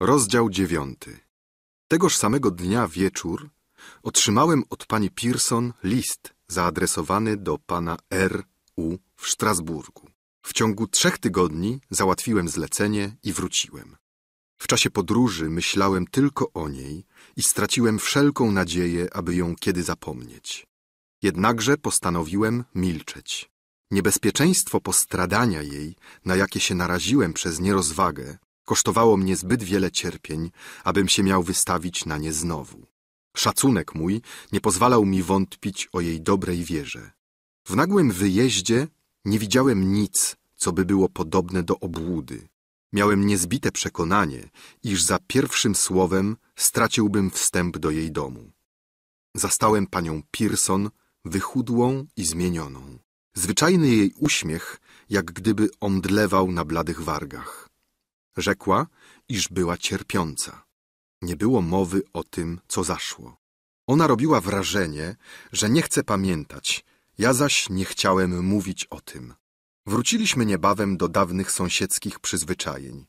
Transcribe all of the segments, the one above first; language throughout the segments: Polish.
Rozdział dziewiąty. Tegoż samego dnia wieczór otrzymałem od pani Pearson list zaadresowany do pana R. U. w Strasburgu. W ciągu trzech tygodni załatwiłem zlecenie i wróciłem. W czasie podróży myślałem tylko o niej i straciłem wszelką nadzieję, aby ją kiedy zapomnieć. Jednakże postanowiłem milczeć. Niebezpieczeństwo postradania jej, na jakie się naraziłem przez nierozwagę, kosztowało mnie zbyt wiele cierpień, abym się miał wystawić na nie znowu. Szacunek mój nie pozwalał mi wątpić o jej dobrej wierze. W nagłym wyjeździe nie widziałem nic, co by było podobne do obłudy. Miałem niezbite przekonanie, iż za pierwszym słowem straciłbym wstęp do jej domu. Zastałem panią Pearson wychudłą i zmienioną. Zwyczajny jej uśmiech, jak gdyby omdlewał na bladych wargach. Rzekła, iż była cierpiąca. Nie było mowy o tym, co zaszło. Ona robiła wrażenie, że nie chce pamiętać, ja zaś nie chciałem mówić o tym. Wróciliśmy niebawem do dawnych sąsiedzkich przyzwyczajeń.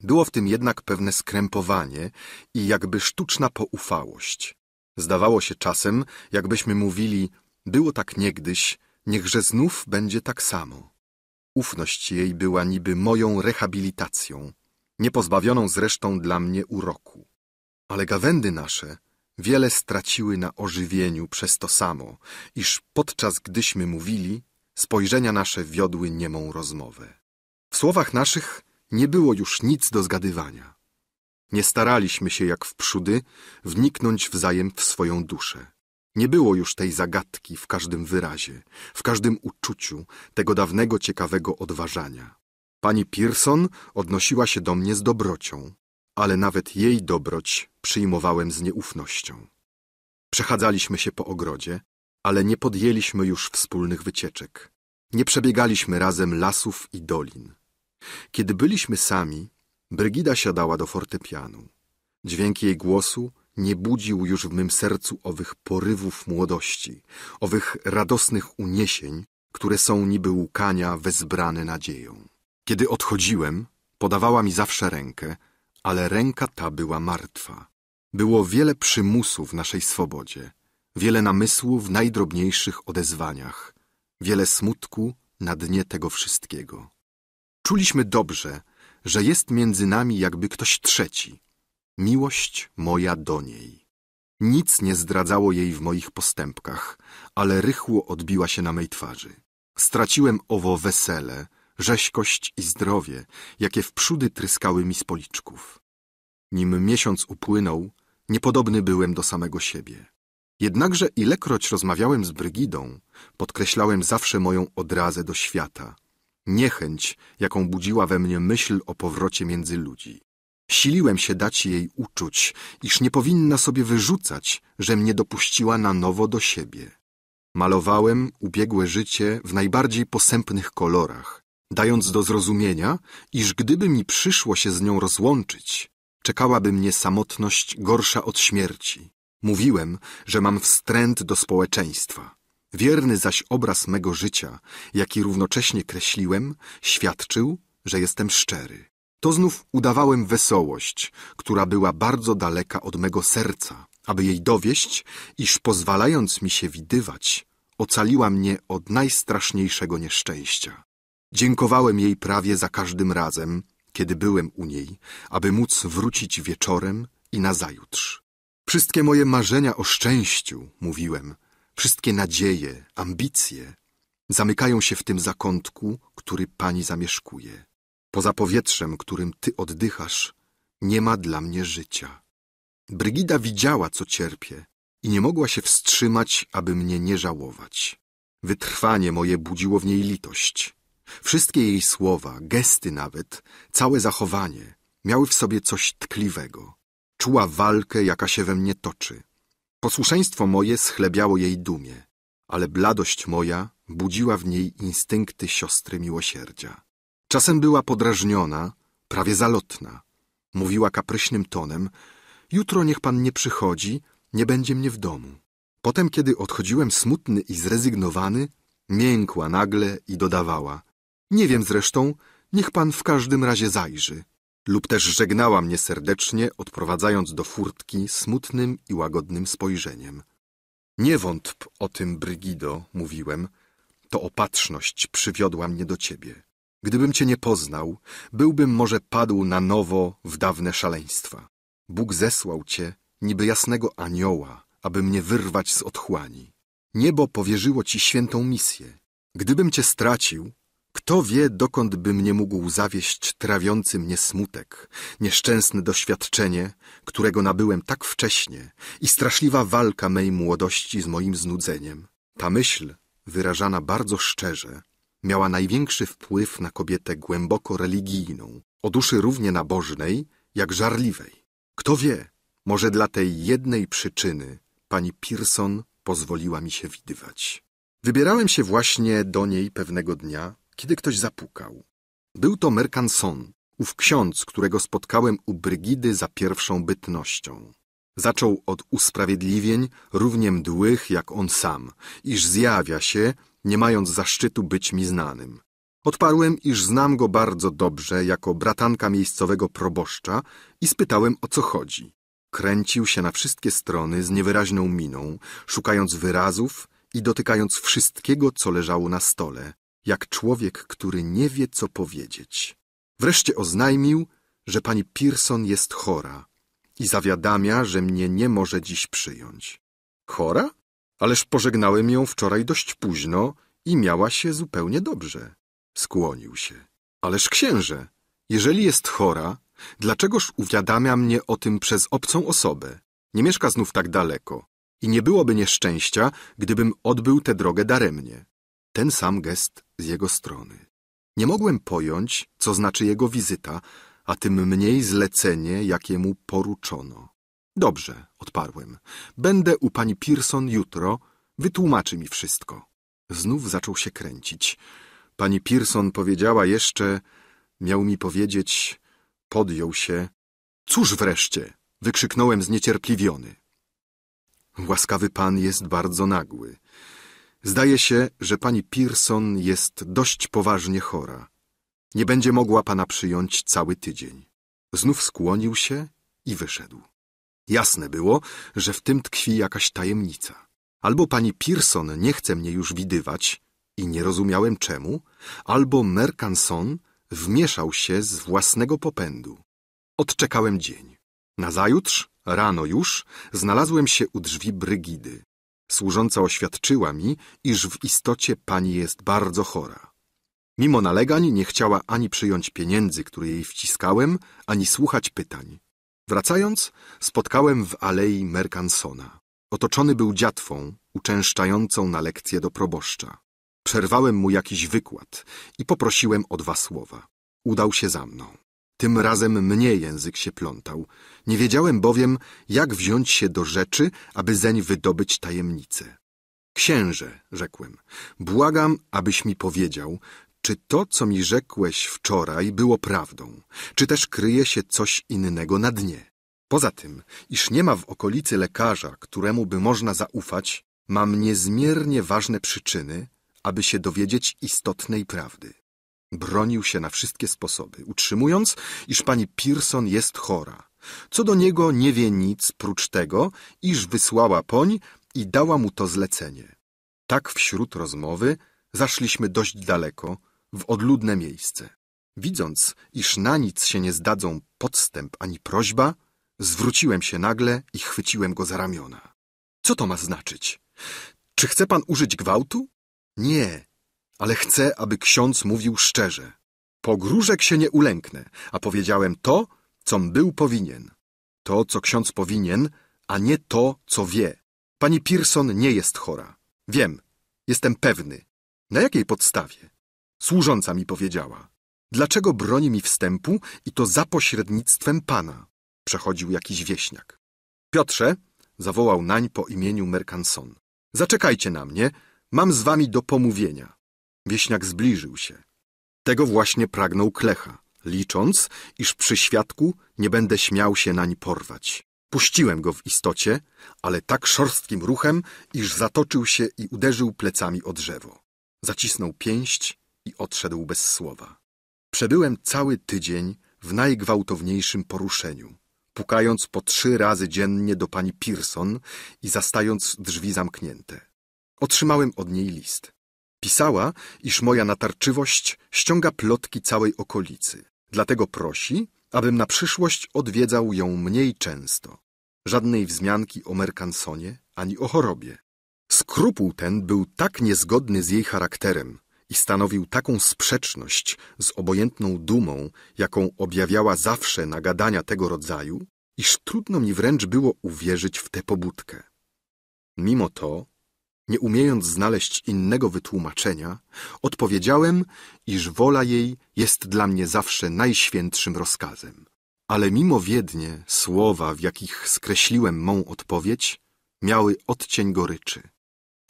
Było w tym jednak pewne skrępowanie i jakby sztuczna poufałość. Zdawało się czasem, jakbyśmy mówili, było tak niegdyś, niechże znów będzie tak samo. Ufność jej była niby moją rehabilitacją, niepozbawioną zresztą dla mnie uroku. Ale gawędy nasze wiele straciły na ożywieniu przez to samo, iż podczas gdyśmy mówili, spojrzenia nasze wiodły niemą rozmowę. W słowach naszych nie było już nic do zgadywania. Nie staraliśmy się jak wprzódy wniknąć wzajem w swoją duszę. Nie było już tej zagadki w każdym wyrazie, w każdym uczuciu, tego dawnego ciekawego odważania. Pani Pearson odnosiła się do mnie z dobrocią, ale nawet jej dobroć przyjmowałem z nieufnością. Przechadzaliśmy się po ogrodzie, ale nie podjęliśmy już wspólnych wycieczek. Nie przebiegaliśmy razem lasów i dolin. Kiedy byliśmy sami, Brygida siadała do fortepianu. Dźwięk jej głosu nie budził już w mym sercu owych porywów młodości, owych radosnych uniesień, które są niby łukania wezbrane nadzieją. Kiedy odchodziłem, podawała mi zawsze rękę, ale ręka ta była martwa. Było wiele przymusu w naszej swobodzie, wiele namysłu w najdrobniejszych odezwaniach, wiele smutku na dnie tego wszystkiego. Czuliśmy dobrze, że jest między nami jakby ktoś trzeci, miłość moja do niej. Nic nie zdradzało jej w moich postępkach, ale rychło odbiła się na mej twarzy. Straciłem owo wesele, rzeźkość i zdrowie, jakie wprzódy tryskały mi z policzków. Nim miesiąc upłynął, niepodobny byłem do samego siebie. Jednakże ilekroć rozmawiałem z Brygidą, podkreślałem zawsze moją odrazę do świata, niechęć, jaką budziła we mnie myśl o powrocie między ludzi. Siliłem się dać jej uczuć, iż nie powinna sobie wyrzucać, że mnie dopuściła na nowo do siebie. Malowałem ubiegłe życie w najbardziej posępnych kolorach, dając do zrozumienia, iż gdyby mi przyszło się z nią rozłączyć, czekałaby mnie samotność gorsza od śmierci. Mówiłem, że mam wstręt do społeczeństwa. Wierny zaś obraz mego życia, jaki równocześnie kreśliłem, świadczył, że jestem szczery. To znów udawałem wesołość, która była bardzo daleka od mego serca, aby jej dowieść, iż pozwalając mi się widywać, ocaliła mnie od najstraszniejszego nieszczęścia. Dziękowałem jej prawie za każdym razem, kiedy byłem u niej, aby móc wrócić wieczorem i nazajutrz. Wszystkie moje marzenia o szczęściu, mówiłem, wszystkie nadzieje, ambicje, zamykają się w tym zakątku, który pani zamieszkuje. Poza powietrzem, którym ty oddychasz, nie ma dla mnie życia. Brygida widziała, co cierpię i nie mogła się wstrzymać, aby mnie nie żałować. Wytrwanie moje budziło w niej litość. Wszystkie jej słowa, gesty nawet, całe zachowanie miały w sobie coś tkliwego. Czuła walkę, jaka się we mnie toczy. Posłuszeństwo moje schlebiało jej dumie, ale bladość moja budziła w niej instynkty siostry miłosierdzia. Czasem była podrażniona, prawie zalotna. Mówiła kapryśnym tonem, jutro niech pan nie przychodzi, nie będzie mnie w domu. Potem, kiedy odchodziłem smutny i zrezygnowany, miękła nagle i dodawała, nie wiem zresztą, niech pan w każdym razie zajrzy. lub też żegnała mnie serdecznie, odprowadzając do furtki smutnym i łagodnym spojrzeniem. Nie wątp o tym, Brygido, mówiłem, to opatrzność przywiodła mnie do ciebie. Gdybym cię nie poznał, byłbym może padł na nowo w dawne szaleństwa. Bóg zesłał cię, niby jasnego anioła, aby mnie wyrwać z otchłani. Niebo powierzyło ci świętą misję. Gdybym cię stracił, kto wie, dokąd by mnie mógł zawieść trawiący mnie smutek, nieszczęsne doświadczenie, którego nabyłem tak wcześnie i straszliwa walka mej młodości z moim znudzeniem. Ta myśl, wyrażana bardzo szczerze, miała największy wpływ na kobietę głęboko religijną, o duszy równie nabożnej, jak żarliwej. Kto wie, może dla tej jednej przyczyny pani Pearson pozwoliła mi się widywać. Wybierałem się właśnie do niej pewnego dnia, kiedy ktoś zapukał. Był to Mercanson, ów ksiądz, którego spotkałem u Brygidy za pierwszą bytnością. Zaczął od usprawiedliwień równie mdłych jak on sam, iż zjawia się, nie mając zaszczytu być mi znanym. Odparłem, iż znam go bardzo dobrze jako bratanka miejscowego proboszcza i spytałem o co chodzi. Kręcił się na wszystkie strony z niewyraźną miną, szukając wyrazów i dotykając wszystkiego, co leżało na stole, jak człowiek, który nie wie, co powiedzieć. Wreszcie oznajmił, że pani Pearson jest chora i zawiadamia, że mnie nie może dziś przyjąć. Chora? Ależ pożegnałem ją wczoraj dość późno i miała się zupełnie dobrze. Skłonił się. Ależ księże, jeżeli jest chora, dlaczegoż uwiadamia mnie o tym przez obcą osobę? Nie mieszka znów tak daleko i nie byłoby nieszczęścia, gdybym odbył tę drogę daremnie. Ten sam gest z jego strony. Nie mogłem pojąć, co znaczy jego wizyta, a tym mniej zlecenie, jakie mu poruczono. Dobrze, odparłem. Będę u pani Pearson jutro, wytłumaczy mi wszystko. Znów zaczął się kręcić. Pani Pearson powiedziała jeszcze, miał mi powiedzieć, podjął się. Cóż wreszcie? wykrzyknąłem zniecierpliwiony. Łaskawy pan jest bardzo nagły. Zdaje się, że pani Pearson jest dość poważnie chora. Nie będzie mogła pana przyjąć cały tydzień. Znów skłonił się i wyszedł. Jasne było, że w tym tkwi jakaś tajemnica. Albo pani Pearson nie chce mnie już widywać i nie rozumiałem czemu, albo Mercanson wmieszał się z własnego popędu. Odczekałem dzień. Nazajutrz, rano już, znalazłem się u drzwi Brygidy. Służąca oświadczyła mi, iż w istocie pani jest bardzo chora. Mimo nalegań nie chciała ani przyjąć pieniędzy, które jej wciskałem, ani słuchać pytań. Wracając, spotkałem w alei Mercansona. Otoczony był dziatwą, uczęszczającą na lekcję do proboszcza. Przerwałem mu jakiś wykład i poprosiłem o dwa słowa. Udał się za mną. Tym razem mnie język się plątał. Nie wiedziałem bowiem, jak wziąć się do rzeczy, aby zeń wydobyć tajemnicę. Księże, rzekłem, błagam, abyś mi powiedział, czy to, co mi rzekłeś wczoraj, było prawdą, czy też kryje się coś innego na dnie. Poza tym, iż nie ma w okolicy lekarza, któremu by można zaufać, mam niezmiernie ważne przyczyny, aby się dowiedzieć istotnej prawdy. Bronił się na wszystkie sposoby, utrzymując, iż pani Pearson jest chora. Co do niego nie wie nic prócz tego, iż wysłała poń i dała mu to zlecenie. Tak wśród rozmowy zaszliśmy dość daleko, w odludne miejsce. Widząc, iż na nic się nie zdadzą podstęp ani prośba, zwróciłem się nagle i chwyciłem go za ramiona. Co to ma znaczyć? Czy chce pan użyć gwałtu? Nie, ale chcę, aby ksiądz mówił szczerze. Pogróżek się nie ulęknę, a powiedziałem to, com był powinien. To, co ksiądz powinien, a nie to, co wie. Pani Pearson nie jest chora. Wiem, jestem pewny. Na jakiej podstawie? Służąca mi powiedziała. Dlaczego broni mi wstępu i to za pośrednictwem pana? Przechodził jakiś wieśniak. Piotrze, zawołał nań po imieniu Mercanson. Zaczekajcie na mnie, mam z wami do pomówienia. Wieśniak zbliżył się. Tego właśnie pragnął Klecha, licząc, iż przy świadku nie będę śmiał się nań porwać. Puściłem go w istocie, ale tak szorstkim ruchem, iż zatoczył się i uderzył plecami o drzewo. Zacisnął pięść i odszedł bez słowa. Przebyłem cały tydzień w najgwałtowniejszym poruszeniu, pukając po trzy razy dziennie do pani Pearson i zastając drzwi zamknięte. Otrzymałem od niej list. Pisała, iż moja natarczywość ściąga plotki całej okolicy. Dlatego prosi, abym na przyszłość odwiedzał ją mniej często. Żadnej wzmianki o Mercansonie ani o chorobie. Skrupuł ten był tak niezgodny z jej charakterem i stanowił taką sprzeczność z obojętną dumą, jaką objawiała zawsze na gadania tego rodzaju, iż trudno mi wręcz było uwierzyć w tę pobudkę. Mimo to nie umiejąc znaleźć innego wytłumaczenia, odpowiedziałem, iż wola jej jest dla mnie zawsze najświętszym rozkazem. Ale mimo wiednie słowa, w jakich skreśliłem mą odpowiedź, miały odcień goryczy.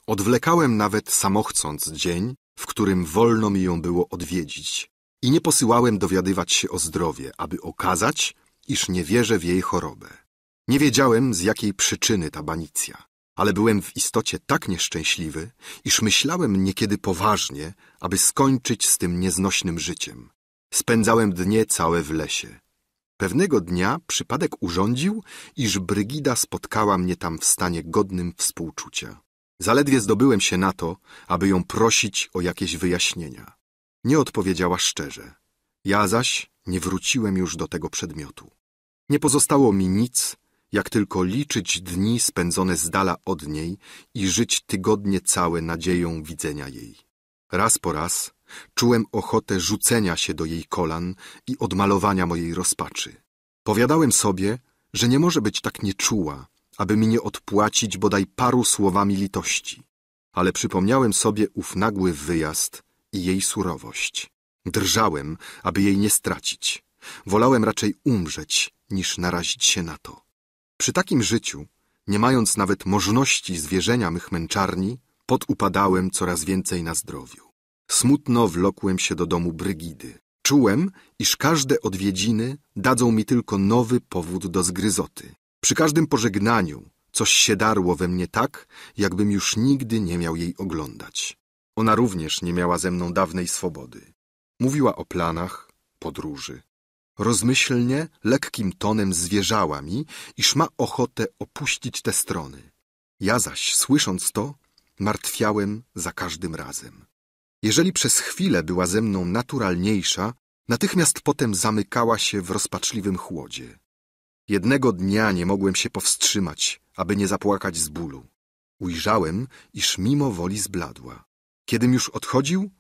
Odwlekałem nawet samochcąc dzień, w którym wolno mi ją było odwiedzić i nie posyłałem dowiadywać się o zdrowie, aby okazać, iż nie wierzę w jej chorobę. Nie wiedziałem, z jakiej przyczyny ta banicja ale byłem w istocie tak nieszczęśliwy, iż myślałem niekiedy poważnie, aby skończyć z tym nieznośnym życiem. Spędzałem dnie całe w lesie. Pewnego dnia przypadek urządził, iż Brygida spotkała mnie tam w stanie godnym współczucia. Zaledwie zdobyłem się na to, aby ją prosić o jakieś wyjaśnienia. Nie odpowiedziała szczerze. Ja zaś nie wróciłem już do tego przedmiotu. Nie pozostało mi nic, jak tylko liczyć dni spędzone z dala od niej i żyć tygodnie całe nadzieją widzenia jej. Raz po raz czułem ochotę rzucenia się do jej kolan i odmalowania mojej rozpaczy. Powiadałem sobie, że nie może być tak nieczuła, aby mi nie odpłacić bodaj paru słowami litości. Ale przypomniałem sobie ów nagły wyjazd i jej surowość. Drżałem, aby jej nie stracić. Wolałem raczej umrzeć, niż narazić się na to. Przy takim życiu, nie mając nawet możności zwierzenia mych męczarni, podupadałem coraz więcej na zdrowiu. Smutno wlokłem się do domu Brygidy. Czułem, iż każde odwiedziny dadzą mi tylko nowy powód do zgryzoty. Przy każdym pożegnaniu coś się darło we mnie tak, jakbym już nigdy nie miał jej oglądać. Ona również nie miała ze mną dawnej swobody. Mówiła o planach, podróży, Rozmyślnie, lekkim tonem zwierzała mi, iż ma ochotę opuścić te strony. Ja zaś, słysząc to, martwiałem za każdym razem. Jeżeli przez chwilę była ze mną naturalniejsza, natychmiast potem zamykała się w rozpaczliwym chłodzie. Jednego dnia nie mogłem się powstrzymać, aby nie zapłakać z bólu. Ujrzałem, iż mimo woli zbladła. Kiedym już odchodził,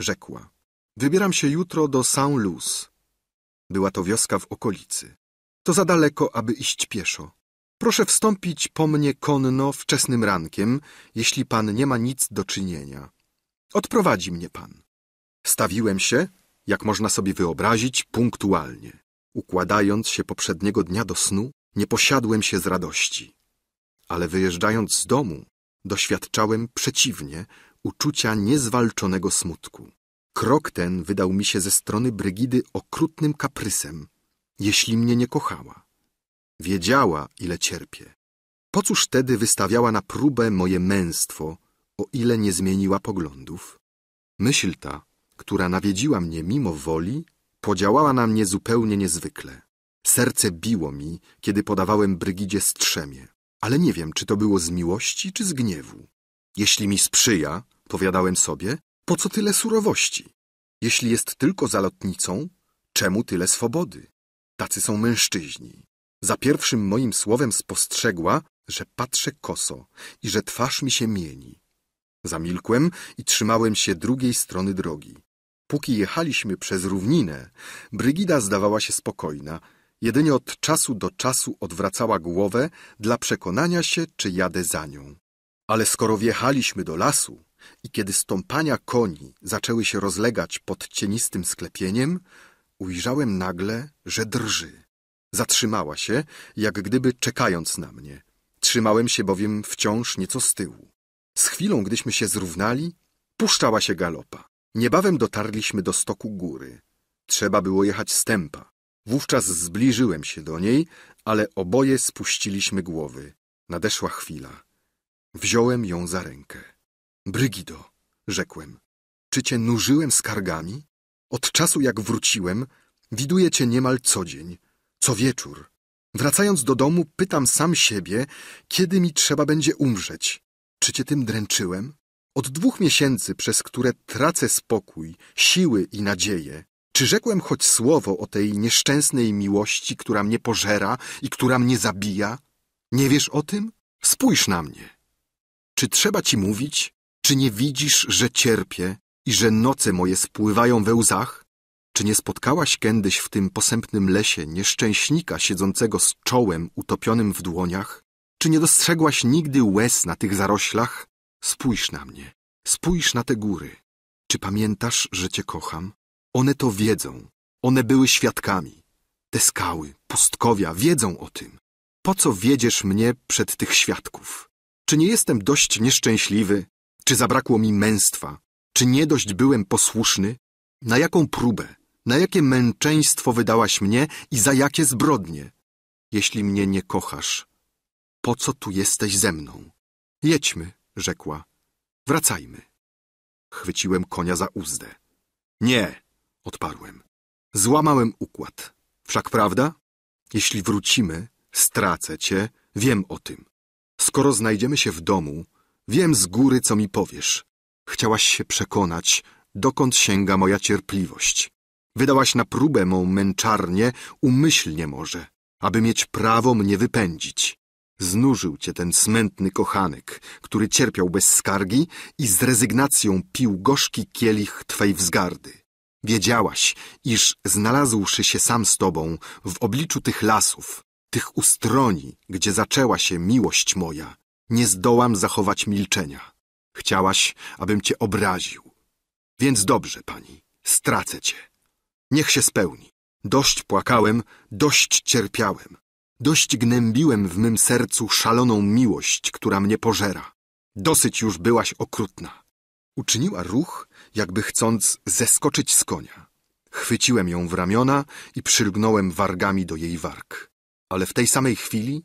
rzekła. Wybieram się jutro do Saint-Luz. Była to wioska w okolicy. To za daleko, aby iść pieszo. Proszę wstąpić po mnie konno wczesnym rankiem, jeśli pan nie ma nic do czynienia. Odprowadzi mnie pan. Stawiłem się, jak można sobie wyobrazić, punktualnie. Układając się poprzedniego dnia do snu, nie posiadłem się z radości. Ale wyjeżdżając z domu, doświadczałem przeciwnie uczucia niezwalczonego smutku. Krok ten wydał mi się ze strony Brygidy okrutnym kaprysem, jeśli mnie nie kochała. Wiedziała, ile cierpię. Po cóż wtedy wystawiała na próbę moje męstwo, o ile nie zmieniła poglądów? Myśl ta, która nawiedziła mnie mimo woli, podziałała na mnie zupełnie niezwykle. Serce biło mi, kiedy podawałem Brygidzie strzemię, ale nie wiem, czy to było z miłości, czy z gniewu. Jeśli mi sprzyja, powiadałem sobie, po co tyle surowości? Jeśli jest tylko zalotnicą, czemu tyle swobody? Tacy są mężczyźni. Za pierwszym moim słowem spostrzegła, że patrzę koso i że twarz mi się mieni. Zamilkłem i trzymałem się drugiej strony drogi. Póki jechaliśmy przez równinę, Brygida zdawała się spokojna, jedynie od czasu do czasu odwracała głowę dla przekonania się, czy jadę za nią. Ale skoro wjechaliśmy do lasu, i kiedy stąpania koni zaczęły się rozlegać pod cienistym sklepieniem, ujrzałem nagle, że drży. Zatrzymała się, jak gdyby czekając na mnie. Trzymałem się bowiem wciąż nieco z tyłu. Z chwilą, gdyśmy się zrównali, puszczała się galopa. Niebawem dotarliśmy do stoku góry. Trzeba było jechać stępa. Wówczas zbliżyłem się do niej, ale oboje spuściliśmy głowy. Nadeszła chwila. Wziąłem ją za rękę. Brygido, rzekłem, czy cię nużyłem skargami? Od czasu jak wróciłem, Widuję cię niemal co dzień, co wieczór. Wracając do domu, pytam sam siebie, kiedy mi trzeba będzie umrzeć. Czy cię tym dręczyłem? Od dwóch miesięcy, przez które tracę spokój, siły i nadzieję, czy rzekłem choć słowo o tej nieszczęsnej miłości, która mnie pożera i która mnie zabija? Nie wiesz o tym? Spójrz na mnie. Czy trzeba ci mówić? Czy nie widzisz, że cierpię i że noce moje spływają we łzach? Czy nie spotkałaś kiedyś w tym posępnym lesie nieszczęśnika siedzącego z czołem utopionym w dłoniach? Czy nie dostrzegłaś nigdy łez na tych zaroślach? Spójrz na mnie, spójrz na te góry. Czy pamiętasz, że cię kocham? One to wiedzą, one były świadkami. Te skały, pustkowia wiedzą o tym. Po co wiedziesz mnie przed tych świadków? Czy nie jestem dość nieszczęśliwy? Czy zabrakło mi męstwa? Czy nie dość byłem posłuszny? Na jaką próbę, na jakie męczeństwo wydałaś mnie i za jakie zbrodnie? Jeśli mnie nie kochasz, po co tu jesteś ze mną? Jedźmy, rzekła. Wracajmy. Chwyciłem konia za uzdę. Nie, odparłem. Złamałem układ. Wszak prawda? Jeśli wrócimy, stracę cię, wiem o tym. Skoro znajdziemy się w domu, wiem z góry, co mi powiesz. Chciałaś się przekonać, dokąd sięga moja cierpliwość. Wydałaś na próbę mą męczarnię, umyślnie może, aby mieć prawo mnie wypędzić. Znużył cię ten smętny kochanek, który cierpiał bez skargi i z rezygnacją pił gorzki kielich twej wzgardy. Wiedziałaś, iż znalazłszy się sam z tobą w obliczu tych lasów, tych ustroni, gdzie zaczęła się miłość moja, nie zdołam zachować milczenia. Chciałaś, abym cię obraził. Więc dobrze, pani, stracę cię. Niech się spełni. Dość płakałem, dość cierpiałem. Dość gnębiłem w mym sercu szaloną miłość, która mnie pożera. Dosyć już byłaś okrutna. Uczyniła ruch, jakby chcąc zeskoczyć z konia. Chwyciłem ją w ramiona i przylgnąłem wargami do jej warg. Ale w tej samej chwili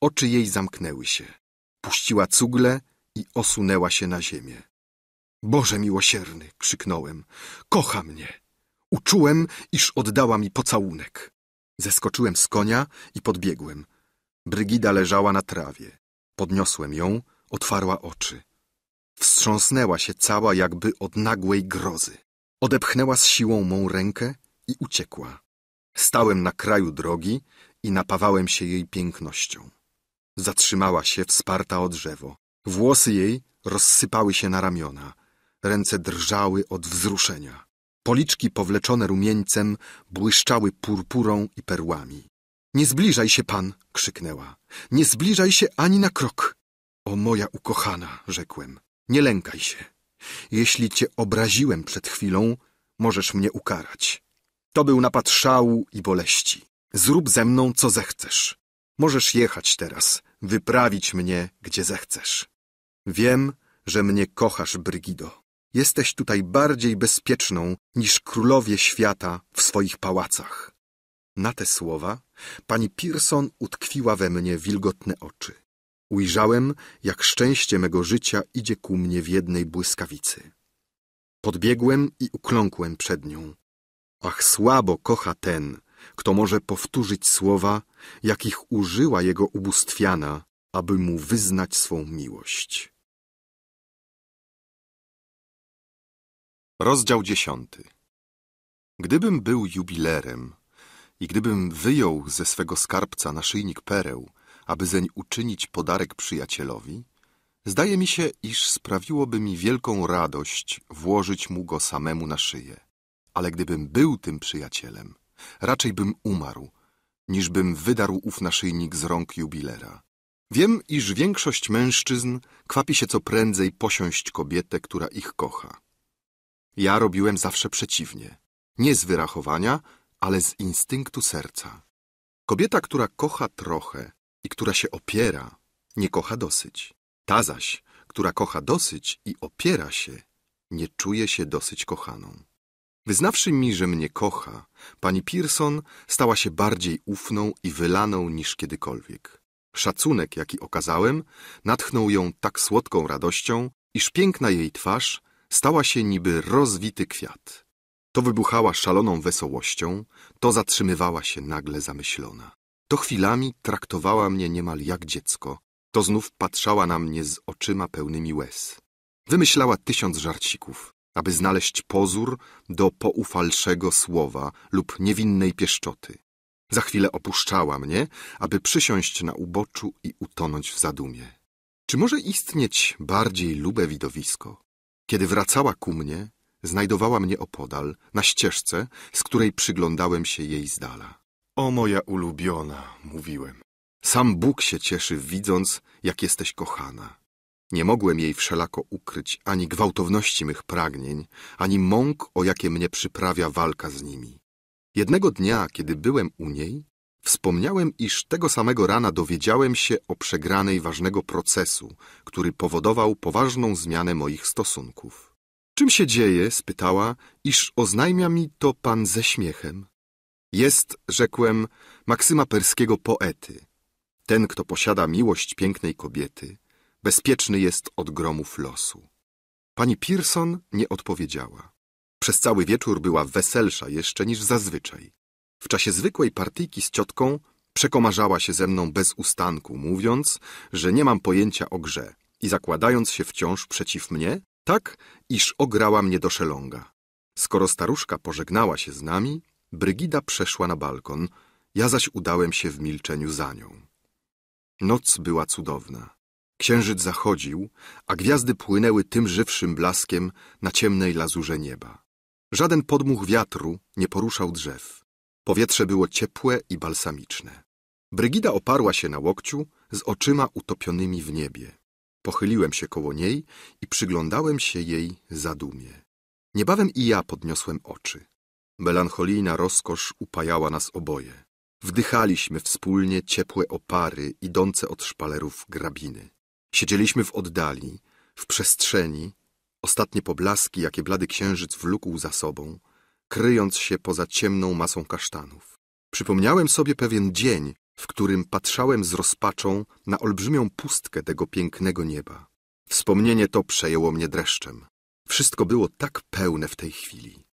oczy jej zamknęły się. Puściła cugle i osunęła się na ziemię. Boże miłosierny, krzyknąłem, kocha mnie. Uczułem, iż oddała mi pocałunek. Zeskoczyłem z konia i podbiegłem. Brygida leżała na trawie. Podniosłem ją, otwarła oczy. Wstrząsnęła się cała jakby od nagłej grozy. Odepchnęła z siłą mą rękę i uciekła. Stałem na kraju drogi i napawałem się jej pięknością. Zatrzymała się wsparta o drzewo. Włosy jej rozsypały się na ramiona. Ręce drżały od wzruszenia. Policzki powleczone rumieńcem błyszczały purpurą i perłami. Nie zbliżaj się, pan, krzyknęła. Nie zbliżaj się ani na krok. O moja ukochana, rzekłem, nie lękaj się. Jeśli cię obraziłem przed chwilą, możesz mnie ukarać. To był napad szału i boleści. Zrób ze mną, co zechcesz. Możesz jechać teraz, wyprawić mnie, gdzie zechcesz. Wiem, że mnie kochasz, Brygido. Jesteś tutaj bardziej bezpieczną niż królowie świata w swoich pałacach. Na te słowa pani Pearson utkwiła we mnie wilgotne oczy. Ujrzałem, jak szczęście mego życia idzie ku mnie w jednej błyskawicy. Podbiegłem i ukląkłem przed nią. Ach, słabo kocha ten, kto może powtórzyć słowa, jakich użyła jego ubóstwiana, aby mu wyznać swą miłość. Rozdział dziesiąty Gdybym był jubilerem i gdybym wyjął ze swego skarbca naszyjnik pereł, aby zeń uczynić podarek przyjacielowi, zdaje mi się, iż sprawiłoby mi wielką radość włożyć mu go samemu na szyję. Ale gdybym był tym przyjacielem, raczej bym umarł, niż bym wydarł ów naszyjnik z rąk jubilera. Wiem, iż większość mężczyzn kwapi się co prędzej posiąść kobietę, która ich kocha. Ja robiłem zawsze przeciwnie. Nie z wyrachowania, ale z instynktu serca. Kobieta, która kocha trochę i która się opiera, nie kocha dosyć. Ta zaś, która kocha dosyć i opiera się, nie czuje się dosyć kochaną. Wyznawszy mi, że mnie kocha, pani Pearson stała się bardziej ufną i wylaną niż kiedykolwiek. Szacunek, jaki okazałem, natchnął ją tak słodką radością, iż piękna jej twarz stała się niby rozwity kwiat. To wybuchała szaloną wesołością, to zatrzymywała się nagle zamyślona. To chwilami traktowała mnie niemal jak dziecko, to znów patrzała na mnie z oczyma pełnymi łez. Wymyślała tysiąc żarcików, aby znaleźć pozór do poufalszego słowa lub niewinnej pieszczoty. Za chwilę opuszczała mnie, aby przysiąść na uboczu i utonąć w zadumie. Czy może istnieć bardziej lube widowisko? Kiedy wracała ku mnie, znajdowała mnie opodal, na ścieżce, z której przyglądałem się jej z dala. O moja ulubiona, mówiłem. Sam Bóg się cieszy, widząc, jak jesteś kochana. Nie mogłem jej wszelako ukryć ani gwałtowności mych pragnień, ani mąk, o jakie mnie przyprawia walka z nimi. Jednego dnia, kiedy byłem u niej, wspomniałem, iż tego samego rana dowiedziałem się o przegranej ważnego procesu, który powodował poważną zmianę moich stosunków. Czym się dzieje? spytała, iż oznajmia mi to pan ze śmiechem. Jest, rzekłem, maksyma perskiego poety. Ten, kto posiada miłość pięknej kobiety, bezpieczny jest od gromów losu. Pani Pearson nie odpowiedziała. Przez cały wieczór była weselsza jeszcze niż zazwyczaj. W czasie zwykłej partyjki z ciotką przekomarzała się ze mną bez ustanku, mówiąc, że nie mam pojęcia o grze i zakładając się wciąż przeciw mnie, tak, iż ograła mnie do szelonga. Skoro staruszka pożegnała się z nami, Brygida przeszła na balkon, ja zaś udałem się w milczeniu za nią. Noc była cudowna. Księżyc zachodził, a gwiazdy płynęły tym żywszym blaskiem na ciemnej lazurze nieba. Żaden podmuch wiatru nie poruszał drzew. Powietrze było ciepłe i balsamiczne. Brygida oparła się na łokciu z oczyma utopionymi w niebie. Pochyliłem się koło niej i przyglądałem się jej zadumie. Niebawem i ja podniosłem oczy. Melancholijna rozkosz upajała nas oboje. Wdychaliśmy wspólnie ciepłe opary idące od szpalerów grabiny. Siedzieliśmy w oddali, w przestrzeni, ostatnie poblaski, jakie blady księżyc wlókł za sobą, kryjąc się poza ciemną masą kasztanów. Przypomniałem sobie pewien dzień, w którym patrzałem z rozpaczą na olbrzymią pustkę tego pięknego nieba. Wspomnienie to przejęło mnie dreszczem. Wszystko było tak pełne w tej chwili.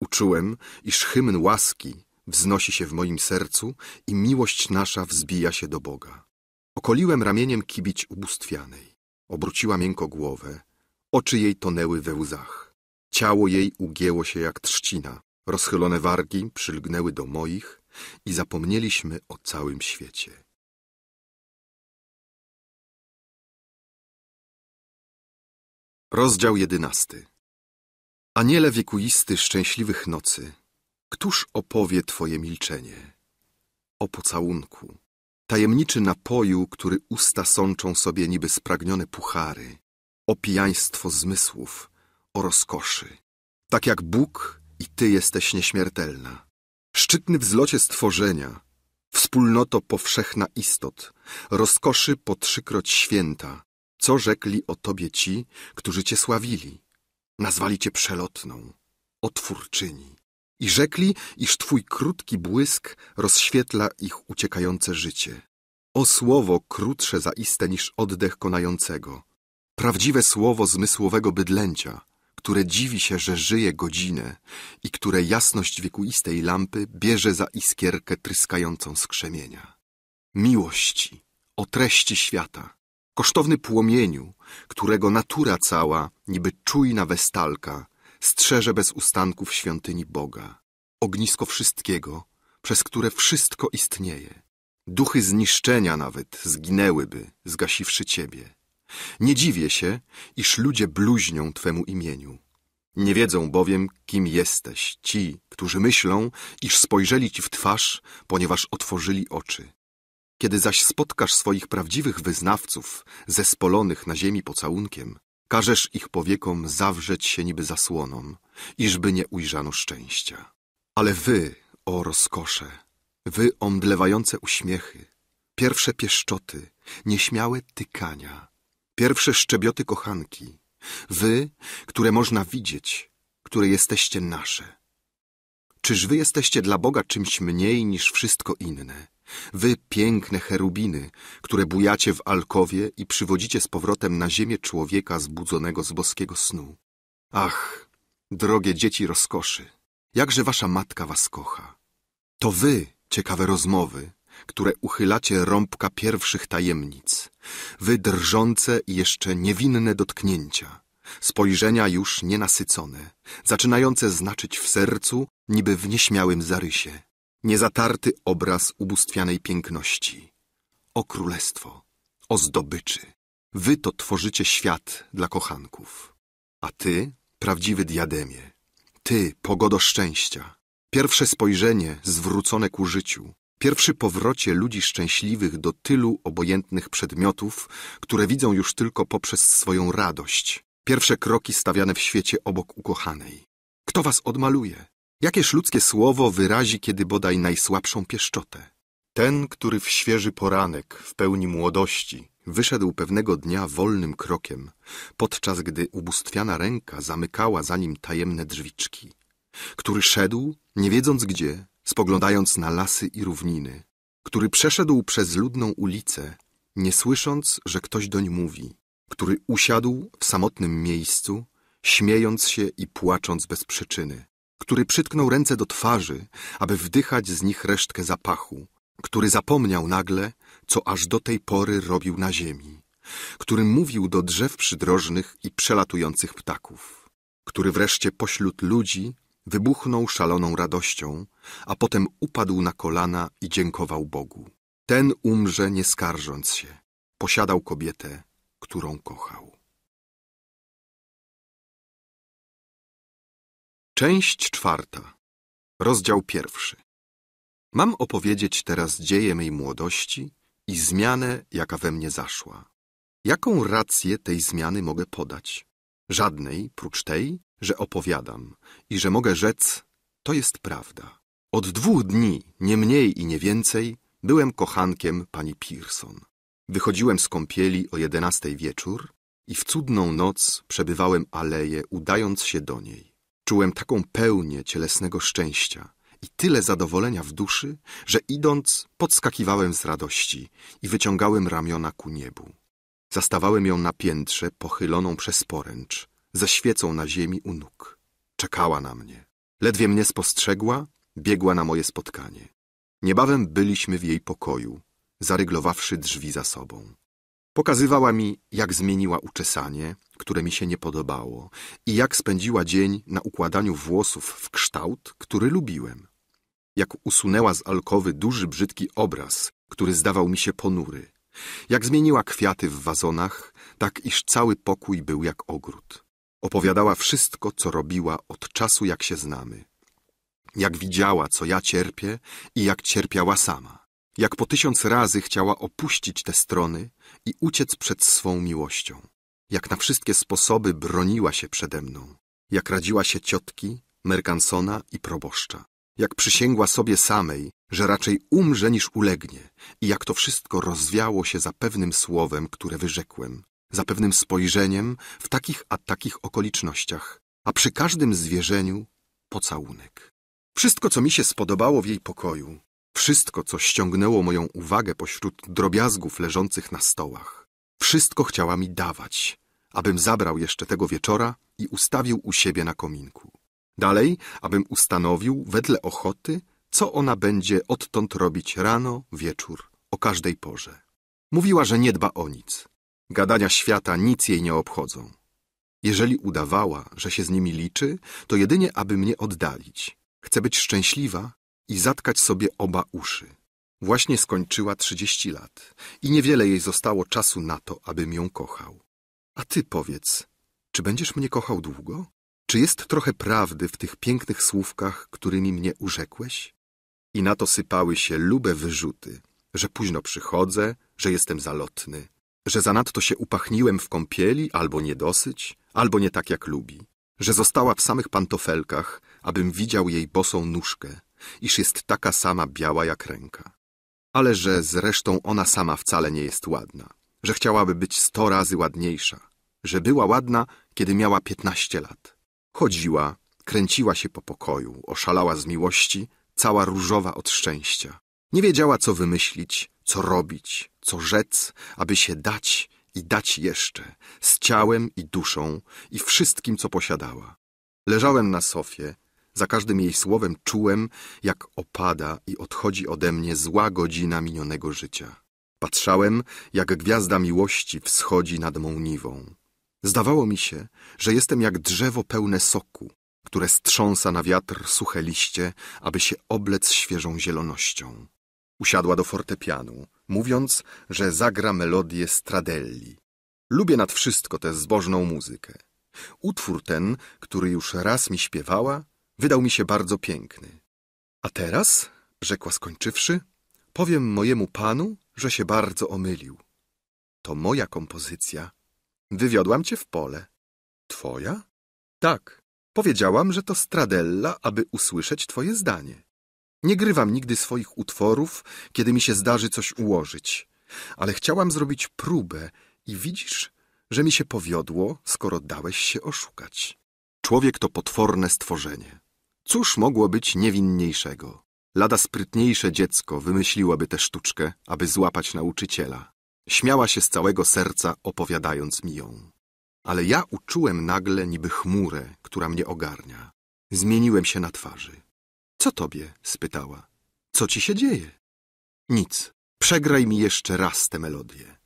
Uczułem, iż hymn łaski wznosi się w moim sercu i miłość nasza wzbija się do Boga. Okoliłem ramieniem kibić ubóstwianej. Obróciła miękko głowę. Oczy jej tonęły we łzach. Ciało jej ugięło się jak trzcina. Rozchylone wargi przylgnęły do moich i zapomnieliśmy o całym świecie. Rozdział jedenasty Aniele wiekuisty szczęśliwych nocy, któż opowie twoje milczenie? O pocałunku, tajemniczy napoju, który usta sączą sobie niby spragnione puchary, o pijaństwo zmysłów, o rozkoszy. Tak jak Bóg i Ty jesteś nieśmiertelna. Szczytny wzlocie stworzenia, wspólnoto powszechna istot, rozkoszy po trzykroć święta, co rzekli o Tobie ci, którzy Cię sławili. Nazwali Cię przelotną, otwórczyni. I rzekli, iż Twój krótki błysk rozświetla ich uciekające życie. O słowo krótsze zaiste niż oddech konającego. Prawdziwe słowo zmysłowego bydlęcia, które dziwi się, że żyje godzinę i które jasność wiekuistej lampy bierze za iskierkę tryskającą z krzemienia. Miłości, o treści świata, kosztowny płomieniu, którego natura cała, niby czujna westalka, strzeże bez ustanków świątyni Boga. Ognisko wszystkiego, przez które wszystko istnieje. Duchy zniszczenia nawet zginęłyby, zgasiwszy Ciebie. Nie dziwię się, iż ludzie bluźnią Twemu imieniu. Nie wiedzą bowiem, kim jesteś, ci, którzy myślą, iż spojrzeli Ci w twarz, ponieważ otworzyli oczy. Kiedy zaś spotkasz swoich prawdziwych wyznawców, zespolonych na ziemi pocałunkiem, każesz ich powiekom zawrzeć się niby zasłoną, iżby nie ujrzano szczęścia. Ale wy, o rozkosze, wy omdlewające uśmiechy, pierwsze pieszczoty, nieśmiałe tykania, pierwsze szczebioty kochanki, wy, które można widzieć, które jesteście nasze. Czyż wy jesteście dla Boga czymś mniej niż wszystko inne? Wy piękne cherubiny, które bujacie w alkowie i przywodzicie z powrotem na ziemię człowieka zbudzonego z boskiego snu. Ach, drogie dzieci rozkoszy, jakże wasza matka was kocha. To wy, ciekawe rozmowy, które uchylacie rąbka pierwszych tajemnic, wy drżące i jeszcze niewinne dotknięcia, spojrzenia już nienasycone, zaczynające znaczyć w sercu, niby w nieśmiałym zarysie, niezatarty obraz ubóstwianej piękności. O królestwo, o zdobyczy, wy to tworzycie świat dla kochanków. A ty, prawdziwy diademie, ty, pogodo szczęścia, pierwsze spojrzenie zwrócone ku życiu, pierwszy powrocie ludzi szczęśliwych do tylu obojętnych przedmiotów, które widzą już tylko poprzez swoją radość, pierwsze kroki stawiane w świecie obok ukochanej. Kto was odmaluje? Jakież ludzkie słowo wyrazi kiedy bodaj najsłabszą pieszczotę? Ten, który w świeży poranek, w pełni młodości, wyszedł pewnego dnia wolnym krokiem, podczas gdy ubóstwiana ręka zamykała za nim tajemne drzwiczki, który szedł, nie wiedząc gdzie, spoglądając na lasy i równiny, który przeszedł przez ludną ulicę, nie słysząc, że ktoś doń mówi, który usiadł w samotnym miejscu, śmiejąc się i płacząc bez przyczyny, który przytknął ręce do twarzy, aby wdychać z nich resztkę zapachu, który zapomniał nagle, co aż do tej pory robił na ziemi, który mówił do drzew przydrożnych i przelatujących ptaków, który wreszcie pośród ludzi wybuchnął szaloną radością, a potem upadł na kolana i dziękował Bogu. Ten umrze nie skarżąc się, posiadał kobietę, którą kochał. Część czwarta, rozdział pierwszy. Mam opowiedzieć teraz dzieje mej młodości i zmianę, jaka we mnie zaszła. Jaką rację tej zmiany mogę podać? Żadnej, prócz tej, że opowiadam i że mogę rzec, to jest prawda. Od dwóch dni, nie mniej i nie więcej, byłem kochankiem pani Pearson. Wychodziłem z kąpieli o jedenastej wieczór i w cudną noc przebywałem aleję, udając się do niej. Czułem taką pełnię cielesnego szczęścia, i tyle zadowolenia w duszy, że idąc podskakiwałem z radości i wyciągałem ramiona ku niebu. Zastawałem ją na piętrze pochyloną przez poręcz, ze świecą na ziemi u nóg. Czekała na mnie. Ledwie mnie spostrzegła, biegła na moje spotkanie. Niebawem byliśmy w jej pokoju, zaryglowawszy drzwi za sobą. Pokazywała mi, jak zmieniła uczesanie, które mi się nie podobało, i jak spędziła dzień na układaniu włosów w kształt, który lubiłem jak usunęła z alkowy duży, brzydki obraz, który zdawał mi się ponury. Jak zmieniła kwiaty w wazonach, tak iż cały pokój był jak ogród. Opowiadała wszystko, co robiła od czasu, jak się znamy. Jak widziała, co ja cierpię i jak cierpiała sama. Jak po tysiąc razy chciała opuścić te strony i uciec przed swą miłością. Jak na wszystkie sposoby broniła się przede mną. Jak radziła się ciotki, Merkansona i proboszcza jak przysięgła sobie samej, że raczej umrze niż ulegnie i jak to wszystko rozwiało się za pewnym słowem, które wyrzekłem, za pewnym spojrzeniem w takich a takich okolicznościach, a przy każdym zwierzeniu pocałunek. Wszystko, co mi się spodobało w jej pokoju, wszystko, co ściągnęło moją uwagę pośród drobiazgów leżących na stołach, wszystko chciała mi dawać, abym zabrał jeszcze tego wieczora i ustawił u siebie na kominku. Dalej, abym ustanowił wedle ochoty, co ona będzie odtąd robić rano, wieczór, o każdej porze. Mówiła, że nie dba o nic. Gadania świata nic jej nie obchodzą. Jeżeli udawała, że się z nimi liczy, to jedynie aby mnie oddalić. Chce być szczęśliwa i zatkać sobie oba uszy. Właśnie skończyła trzydzieści lat i niewiele jej zostało czasu na to, abym ją kochał. A ty powiedz, czy będziesz mnie kochał długo? Czy jest trochę prawdy w tych pięknych słówkach, którymi mnie urzekłeś? I na to sypały się lube wyrzuty, że późno przychodzę, że jestem zalotny, że zanadto się upachniłem w kąpieli, albo niedosyć, albo nie tak jak lubi, że została w samych pantofelkach, abym widział jej bosą nóżkę, iż jest taka sama biała jak ręka. Ale że zresztą ona sama wcale nie jest ładna, że chciałaby być sto razy ładniejsza, że była ładna, kiedy miała piętnaście lat Chodziła, kręciła się po pokoju, oszalała z miłości, cała różowa od szczęścia. Nie wiedziała, co wymyślić, co robić, co rzec, aby się dać i dać jeszcze, z ciałem i duszą i wszystkim, co posiadała. Leżałem na sofie, Za każdym jej słowem czułem, jak opada i odchodzi ode mnie zła godzina minionego życia. Patrzałem, jak gwiazda miłości wschodzi nad mą niwą. Zdawało mi się, że jestem jak drzewo pełne soku, które strząsa na wiatr suche liście, aby się oblec świeżą zielonością. Usiadła do fortepianu, mówiąc, że zagra melodię Stradelli. Lubię nad wszystko tę zbożną muzykę. Utwór ten, który już raz mi śpiewała, wydał mi się bardzo piękny. A teraz, rzekła skończywszy, powiem mojemu panu, że się bardzo omylił. To moja kompozycja. Wywiodłam cię w pole. Twoja? Tak. Powiedziałam, że to Stradella, aby usłyszeć twoje zdanie. Nie grywam nigdy swoich utworów, kiedy mi się zdarzy coś ułożyć. Ale chciałam zrobić próbę i widzisz, że mi się powiodło, skoro dałeś się oszukać. Człowiek to potworne stworzenie. Cóż mogło być niewinniejszego? Lada sprytniejsze dziecko wymyśliłaby tę sztuczkę, aby złapać nauczyciela. Śmiała się z całego serca, opowiadając mi ją. Ale ja uczułem nagle niby chmurę, która mnie ogarnia. Zmieniłem się na twarzy. Co tobie? spytała. Co ci się dzieje? Nic. Przegraj mi jeszcze raz tę melodię.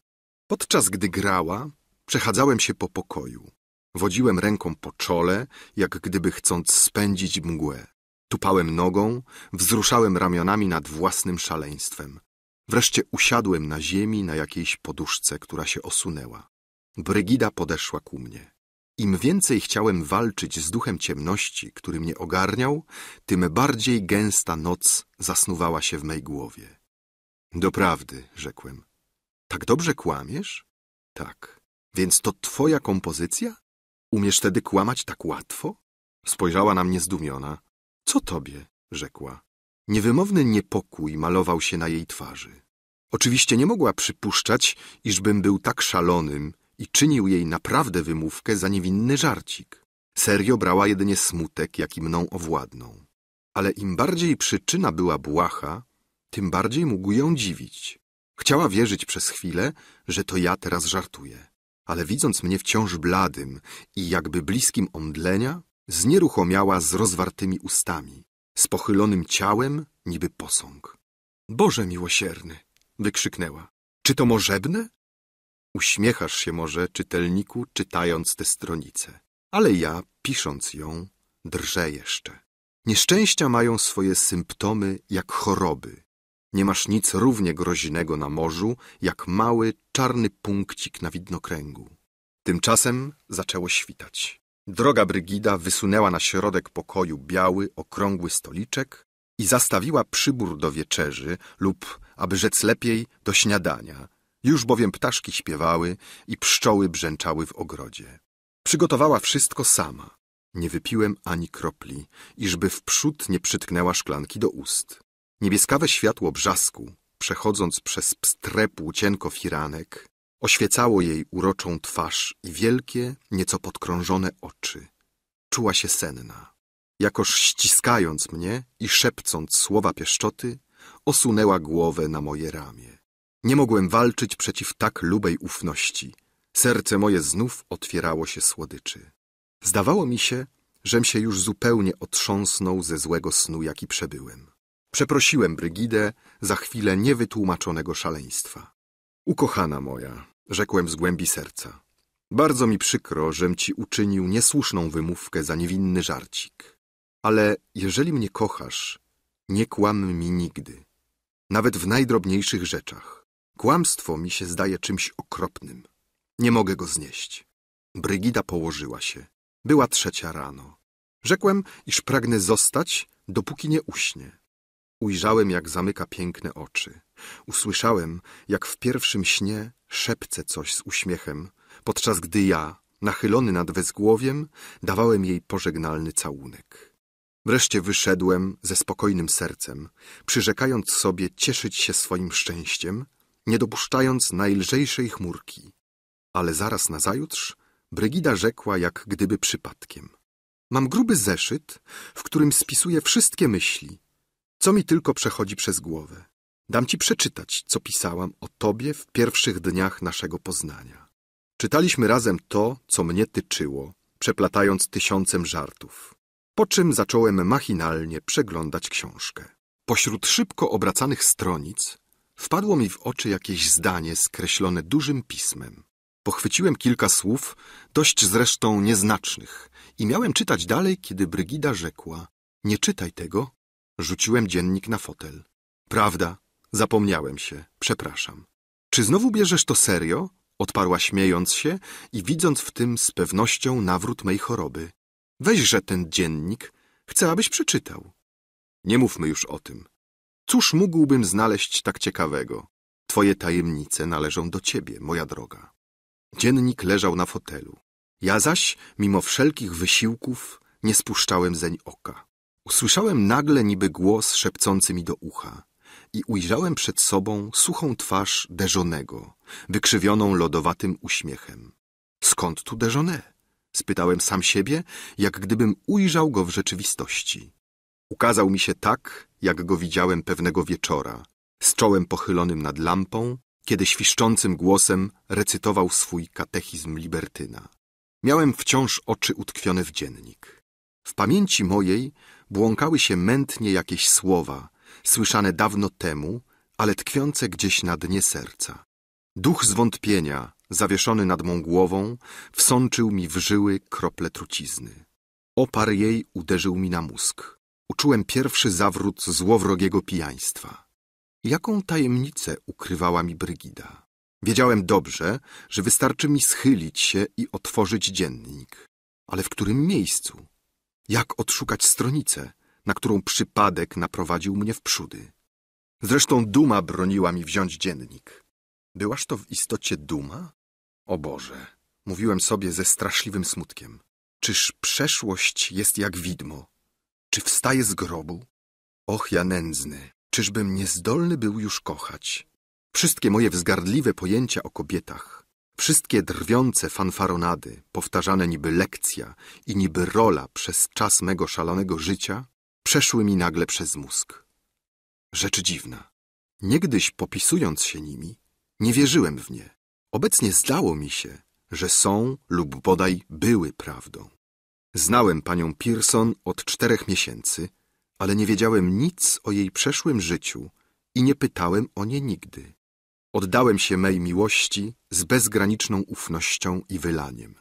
Podczas gdy grała, przechadzałem się po pokoju. Wodziłem ręką po czole, jak gdyby chcąc spędzić mgłę. Tupałem nogą, wzruszałem ramionami nad własnym szaleństwem. Wreszcie usiadłem na ziemi na jakiejś poduszce, która się osunęła. Brygida podeszła ku mnie. Im więcej chciałem walczyć z duchem ciemności, który mnie ogarniał, tym bardziej gęsta noc zasnuwała się w mej głowie. Doprawdy, rzekłem. Tak dobrze kłamiesz? Tak. Więc to twoja kompozycja? Umiesz tedy kłamać tak łatwo? Spojrzała na mnie zdumiona. Co tobie? rzekła. Niewymowny niepokój malował się na jej twarzy. Oczywiście nie mogła przypuszczać, iżbym był tak szalonym i czynił jej naprawdę wymówkę za niewinny żarcik. Serio brała jedynie smutek, jaki mną owładnął. Ale im bardziej przyczyna była błaha, tym bardziej mógł ją dziwić. Chciała wierzyć przez chwilę, że to ja teraz żartuję. Ale widząc mnie wciąż bladym i jakby bliskim omdlenia, znieruchomiała z rozwartymi ustami, z pochylonym ciałem, niby posąg. Boże miłosierny! wykrzyknęła. Czy to możebne? Uśmiechasz się może, czytelniku, czytając tę stronicę. Ale ja, pisząc ją, drżę jeszcze. Nieszczęścia mają swoje symptomy jak choroby. Nie masz nic równie groźnego na morzu, jak mały, czarny punkcik na widnokręgu. Tymczasem zaczęło świtać. Droga Brygida wysunęła na środek pokoju biały, okrągły stoliczek i zastawiła przybór do wieczerzy lub, aby rzec lepiej, do śniadania. Już bowiem ptaszki śpiewały i pszczoły brzęczały w ogrodzie. Przygotowała wszystko sama. Nie wypiłem ani kropli, iżby wprzód nie przytknęła szklanki do ust. Niebieskawe światło brzasku, przechodząc przez pstre płócienko firanek, oświecało jej uroczą twarz i wielkie, nieco podkrążone oczy. Czuła się senna. Jakoż ściskając mnie i szepcąc słowa pieszczoty, osunęła głowę na moje ramię. Nie mogłem walczyć przeciw tak lubej ufności. Serce moje znów otwierało się słodyczy. Zdawało mi się, żem się już zupełnie otrząsnął ze złego snu, jaki przebyłem. Przeprosiłem Brygidę za chwilę niewytłumaczonego szaleństwa. Ukochana moja, rzekłem z głębi serca, bardzo mi przykro, żem ci uczynił niesłuszną wymówkę za niewinny żarcik. Ale jeżeli mnie kochasz, nie kłam mi nigdy, nawet w najdrobniejszych rzeczach. Kłamstwo mi się zdaje czymś okropnym. Nie mogę go znieść. Brygida położyła się. Była trzecia rano. Rzekłem, iż pragnę zostać, dopóki nie uśnie. Ujrzałem, jak zamyka piękne oczy. Usłyszałem, jak w pierwszym śnie szepce coś z uśmiechem, podczas gdy ja, nachylony nad wezgłowiem, dawałem jej pożegnalny całunek. Wreszcie wyszedłem ze spokojnym sercem, przyrzekając sobie cieszyć się swoim szczęściem, nie dopuszczając najlżejszej chmurki. Ale zaraz nazajutrz Brygida rzekła jak gdyby przypadkiem. Mam gruby zeszyt, w którym spisuję wszystkie myśli, co mi tylko przechodzi przez głowę. Dam ci przeczytać, co pisałam o tobie w pierwszych dniach naszego poznania. Czytaliśmy razem to, co mnie tyczyło, przeplatając tysiącem żartów. Po czym zacząłem machinalnie przeglądać książkę. Pośród szybko obracanych stronic wpadło mi w oczy jakieś zdanie skreślone dużym pismem. Pochwyciłem kilka słów, dość zresztą nieznacznych, i miałem czytać dalej, kiedy Brygida rzekła: Nie czytaj tego. Rzuciłem dziennik na fotel. Prawda, zapomniałem się, przepraszam. Czy znowu bierzesz to serio? Odparła śmiejąc się i widząc w tym z pewnością nawrót mej choroby. Weźże ten dziennik, chcę, abyś przeczytał. Nie mówmy już o tym. Cóż mógłbym znaleźć tak ciekawego? Twoje tajemnice należą do ciebie, moja droga. Dziennik leżał na fotelu. Ja zaś, mimo wszelkich wysiłków, nie spuszczałem zeń oka. Usłyszałem nagle niby głos szepcący mi do ucha i ujrzałem przed sobą suchą twarz Deżonego, wykrzywioną lodowatym uśmiechem. Skąd tu Deżone? Spytałem sam siebie, jak gdybym ujrzał go w rzeczywistości. Ukazał mi się tak, jak go widziałem pewnego wieczora, z czołem pochylonym nad lampą, kiedy świszczącym głosem recytował swój katechizm libertyna. Miałem wciąż oczy utkwione w dziennik. W pamięci mojej błąkały się mętnie jakieś słowa, słyszane dawno temu, ale tkwiące gdzieś na dnie serca. Duch zwątpienia, zawieszony nad mą głową, wsączył mi w żyły krople trucizny. Opar jej uderzył mi na mózg. Uczułem pierwszy zawrót złowrogiego pijaństwa. Jaką tajemnicę ukrywała mi Brygida? Wiedziałem dobrze, że wystarczy mi schylić się i otworzyć dziennik. Ale w którym miejscu? Jak odszukać stronicę, na którą przypadek naprowadził mnie w przódy? Zresztą duma broniła mi wziąć dziennik. Byłaż to w istocie duma? O Boże, mówiłem sobie ze straszliwym smutkiem. Czyż przeszłość jest jak widmo? Czy wstaje z grobu? Och, ja nędzny, czyżbym niezdolny był już kochać? Wszystkie moje wzgardliwe pojęcia o kobietach, wszystkie drwiące fanfaronady, powtarzane niby lekcja i niby rola przez czas mego szalonego życia, przeszły mi nagle przez mózg. Rzecz dziwna. Niegdyś popisując się nimi, nie wierzyłem w nie. Obecnie zdało mi się, że są lub bodaj były prawdą. Znałem panią Pearson od czterech miesięcy, ale nie wiedziałem nic o jej przeszłym życiu i nie pytałem o nie nigdy. Oddałem się mej miłości z bezgraniczną ufnością i wylaniem.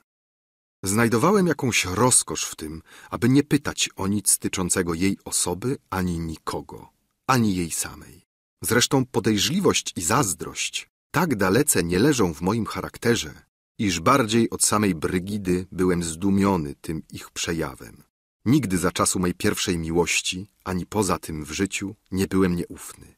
Znajdowałem jakąś rozkosz w tym, aby nie pytać o nic tyczącego jej osoby ani nikogo, ani jej samej. Zresztą podejrzliwość i zazdrość tak dalece nie leżą w moim charakterze, iż bardziej od samej Brygidy byłem zdumiony tym ich przejawem. Nigdy za czasu mej pierwszej miłości, ani poza tym w życiu, nie byłem nieufny.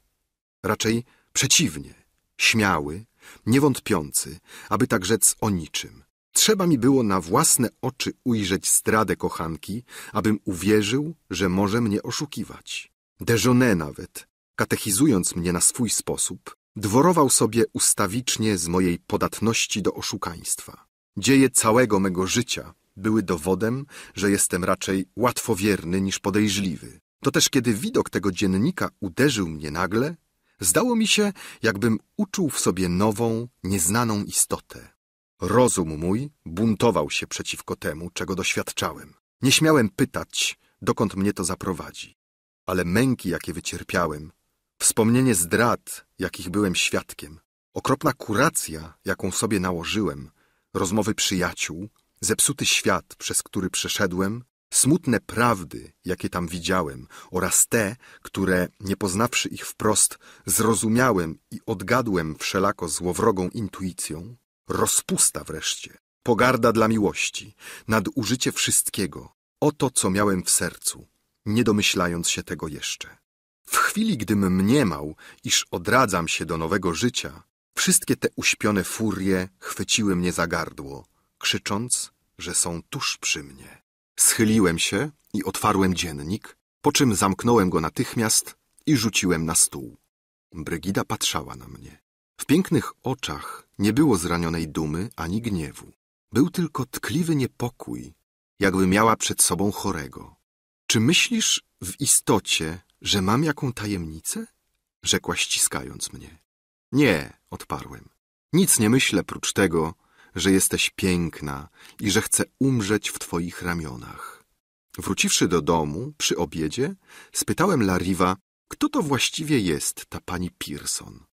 Raczej przeciwnie, śmiały, niewątpiący, aby tak rzec o niczym. Trzeba mi było na własne oczy ujrzeć zdradę kochanki, abym uwierzył, że może mnie oszukiwać. Deżone nawet, katechizując mnie na swój sposób, dworował sobie ustawicznie z mojej podatności do oszukaństwa. Dzieje całego mego życia były dowodem, że jestem raczej łatwowierny niż podejrzliwy. To też kiedy widok tego dziennika uderzył mnie nagle, zdało mi się, jakbym uczuł w sobie nową, nieznaną istotę. Rozum mój buntował się przeciwko temu, czego doświadczałem. Nie śmiałem pytać, dokąd mnie to zaprowadzi. Ale męki, jakie wycierpiałem, Wspomnienie zdrad, jakich byłem świadkiem, okropna kuracja, jaką sobie nałożyłem, rozmowy przyjaciół, zepsuty świat, przez który przeszedłem, smutne prawdy, jakie tam widziałem, oraz te, które, nie poznawszy ich wprost, zrozumiałem i odgadłem wszelako złowrogą intuicją, rozpusta wreszcie, pogarda dla miłości, nadużycie wszystkiego, oto co miałem w sercu, nie domyślając się tego jeszcze. W chwili, gdym mniemał, iż odradzam się do nowego życia, wszystkie te uśpione furie chwyciły mnie za gardło, krzycząc, że są tuż przy mnie. Schyliłem się i otwarłem dziennik, po czym zamknąłem go natychmiast i rzuciłem na stół. Brygida patrzała na mnie. W pięknych oczach nie było zranionej dumy ani gniewu. Był tylko tkliwy niepokój, jakby miała przed sobą chorego. Czy myślisz w istocie, że mam jaką tajemnicę? Rzekła ściskając mnie. Nie, odparłem. Nic nie myślę prócz tego, że jesteś piękna i że chcę umrzeć w twoich ramionach. Wróciwszy do domu, przy obiedzie, spytałem Lariwa, kto to właściwie jest ta pani Pearson.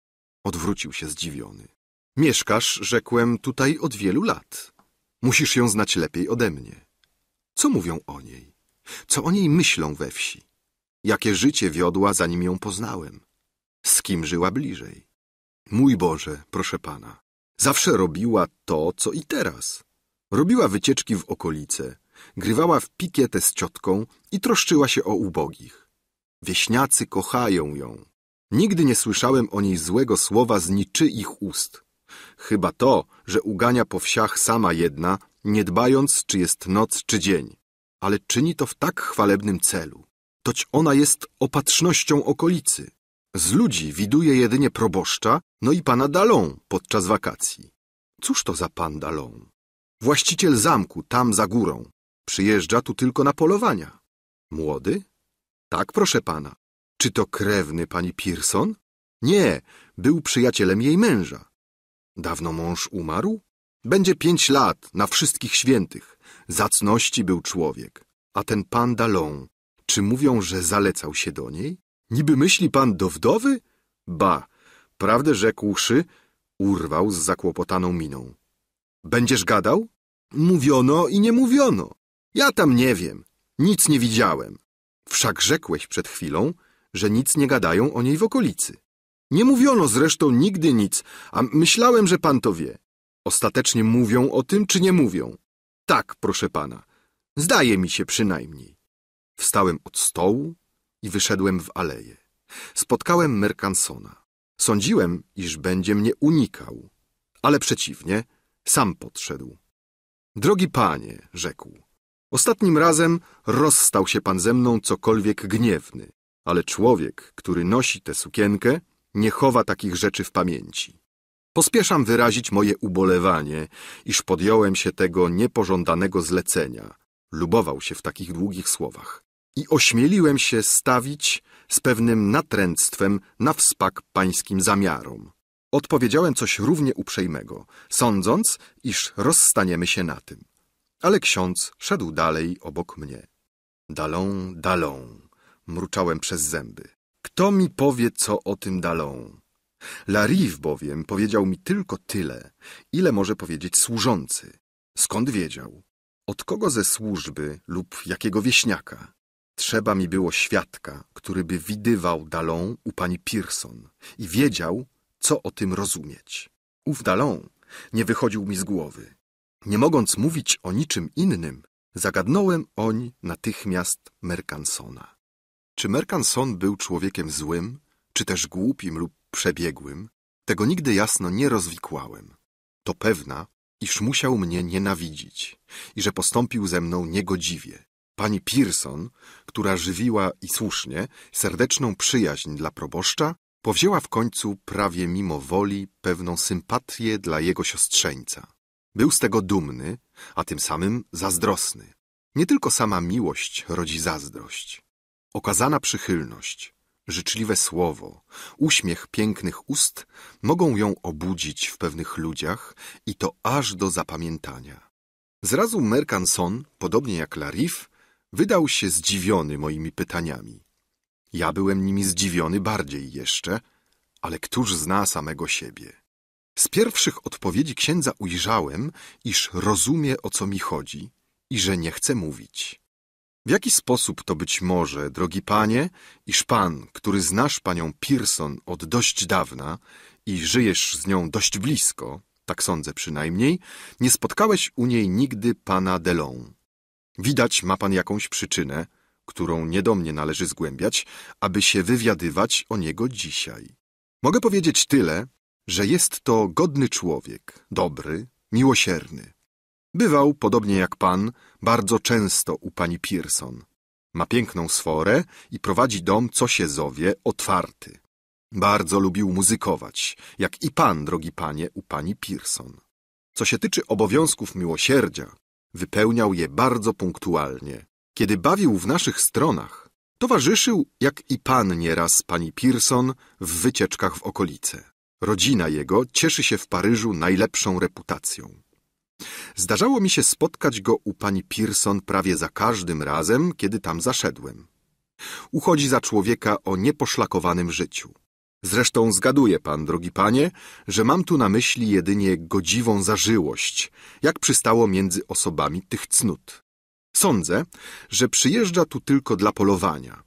Odwrócił się zdziwiony. Mieszkasz, rzekłem, tutaj od wielu lat. Musisz ją znać lepiej ode mnie. Co mówią o niej? Co o niej myślą we wsi? Jakie życie wiodła, zanim ją poznałem? Z kim żyła bliżej? Mój Boże, proszę pana, zawsze robiła to, co i teraz. Robiła wycieczki w okolice, grywała w pikietę z ciotką i troszczyła się o ubogich. Wieśniacy kochają ją. Nigdy nie słyszałem o niej złego słowa z niczyich ust. Chyba to, że ugania po wsiach sama jedna, nie dbając, czy jest noc, czy dzień. Ale czyni to w tak chwalebnym celu. Toć ona jest opatrznością okolicy. Z ludzi widuje jedynie proboszcza, no i pana Dalon podczas wakacji. Cóż to za pan Dalon? Właściciel zamku, tam za górą. Przyjeżdża tu tylko na polowania. Młody? Tak, proszę pana. Czy to krewny pani Pearson? Nie, był przyjacielem jej męża. Dawno mąż umarł? Będzie pięć lat, na wszystkich świętych. Zacności był człowiek. A ten pan Dalon, czy mówią, że zalecał się do niej? Niby myśli pan do wdowy? Ba, prawdę rzekłszy, urwał z zakłopotaną miną. Będziesz gadał? Mówiono i nie mówiono. Ja tam nie wiem, nic nie widziałem. Wszak rzekłeś przed chwilą, że nic nie gadają o niej w okolicy. Nie mówiono zresztą nigdy nic, a myślałem, że pan to wie. Ostatecznie mówią o tym, czy nie mówią? Tak, proszę pana. Zdaje mi się przynajmniej. Wstałem od stołu i wyszedłem w aleję. Spotkałem Mercansona. Sądziłem, iż będzie mnie unikał, ale przeciwnie, sam podszedł. Drogi panie, rzekł, ostatnim razem rozstał się pan ze mną cokolwiek gniewny, ale człowiek, który nosi tę sukienkę, nie chowa takich rzeczy w pamięci. Pospieszam wyrazić moje ubolewanie, iż podjąłem się tego niepożądanego zlecenia. Lubował się w takich długich słowach. I ośmieliłem się stawić z pewnym natręctwem na wspak pańskim zamiarom. Odpowiedziałem coś równie uprzejmego, sądząc, iż rozstaniemy się na tym. Ale ksiądz szedł dalej obok mnie. Dalą, dalą, mruczałem przez zęby. Kto mi powie, co o tym dalą? Lariv bowiem powiedział mi tylko tyle, ile może powiedzieć służący. Skąd wiedział? Od kogo ze służby lub jakiego wieśniaka? Trzeba mi było świadka, który by widywał Dalą u pani Pearson i wiedział, co o tym rozumieć. Ów Dalon nie wychodził mi z głowy. Nie mogąc mówić o niczym innym, zagadnąłem oń natychmiast Mercansona. Czy Mercanson był człowiekiem złym, czy też głupim lub przebiegłym, tego nigdy jasno nie rozwikłałem. To pewna, iż musiał mnie nienawidzić i że postąpił ze mną niegodziwie. Pani Pearson, która żywiła i słusznie serdeczną przyjaźń dla proboszcza, powzięła w końcu prawie mimo woli pewną sympatię dla jego siostrzeńca. Był z tego dumny, a tym samym zazdrosny. Nie tylko sama miłość rodzi zazdrość. Okazana przychylność, życzliwe słowo, uśmiech pięknych ust mogą ją obudzić w pewnych ludziach i to aż do zapamiętania. Zrazu Mercanson, podobnie jak Larif, wydał się zdziwiony moimi pytaniami. Ja byłem nimi zdziwiony bardziej jeszcze, ale któż zna samego siebie? Z pierwszych odpowiedzi księdza ujrzałem, iż rozumie, o co mi chodzi i że nie chce mówić. W jaki sposób to być może, drogi panie, iż pan, który znasz panią Pearson od dość dawna i żyjesz z nią dość blisko, tak sądzę przynajmniej, nie spotkałeś u niej nigdy pana Delon. Widać ma pan jakąś przyczynę, którą nie do mnie należy zgłębiać, aby się wywiadywać o niego dzisiaj. Mogę powiedzieć tyle, że jest to godny człowiek, dobry, miłosierny. Bywał, podobnie jak pan, bardzo często u pani Pearson. Ma piękną sforę i prowadzi dom, co się zowie, otwarty. Bardzo lubił muzykować, jak i pan, drogi panie, u pani Pearson. Co się tyczy obowiązków miłosierdzia, wypełniał je bardzo punktualnie. Kiedy bawił w naszych stronach, towarzyszył, jak i pan nieraz pani Pearson, w wycieczkach w okolice. Rodzina jego cieszy się w Paryżu najlepszą reputacją. Zdarzało mi się spotkać go u pani Pearson prawie za każdym razem, kiedy tam zaszedłem. Uchodzi za człowieka o nieposzlakowanym życiu. Zresztą zgaduje pan, drogi panie, że mam tu na myśli jedynie godziwą zażyłość, jak przystało między osobami tych cnót. Sądzę, że przyjeżdża tu tylko dla polowania.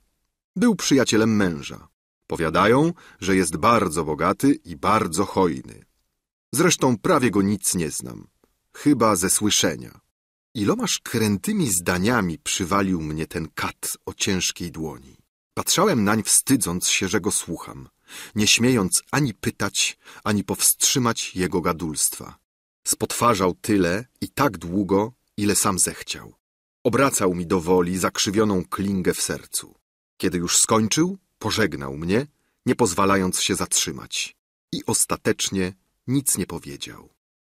Był przyjacielem męża. Powiadają, że jest bardzo bogaty i bardzo hojny. Zresztą prawie go nic nie znam, chyba ze słyszenia. Ilomaż krętymi zdaniami przywalił mnie ten kat o ciężkiej dłoni. Patrzałem nań wstydząc się, że go słucham, nie śmiejąc ani pytać, ani powstrzymać jego gadulstwa. Spotwarzał tyle i tak długo, ile sam zechciał. Obracał mi do woli zakrzywioną klingę w sercu. Kiedy już skończył, pożegnał mnie, nie pozwalając się zatrzymać. I ostatecznie nic nie powiedział.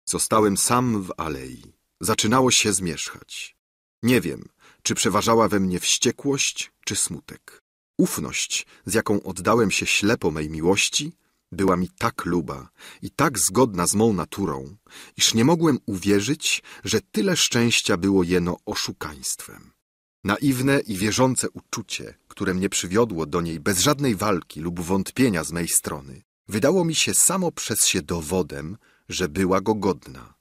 Zostałem sam w alei. Zaczynało się zmierzchać. Nie wiem, czy przeważała we mnie wściekłość, czy smutek. Ufność, z jaką oddałem się ślepo mej miłości, była mi tak luba i tak zgodna z mą naturą, iż nie mogłem uwierzyć, że tyle szczęścia było jeno oszukaństwem. Naiwne i wierzące uczucie, które mnie przywiodło do niej bez żadnej walki lub wątpienia z mej strony, wydało mi się samo przez się dowodem, że była go godna.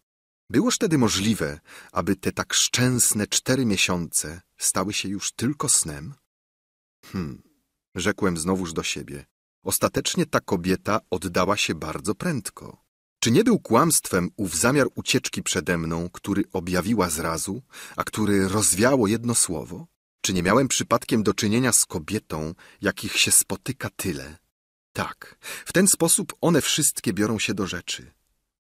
Byłoż wtedy możliwe, aby te tak szczęsne cztery miesiące stały się już tylko snem? Hm, rzekłem znowuż do siebie. Ostatecznie ta kobieta oddała się bardzo prędko. Czy nie był kłamstwem ów zamiar ucieczki przede mną, który objawiła zrazu, a który rozwiało jedno słowo? Czy nie miałem przypadkiem do czynienia z kobietą, jakich się spotyka tyle? Tak, w ten sposób one wszystkie biorą się do rzeczy.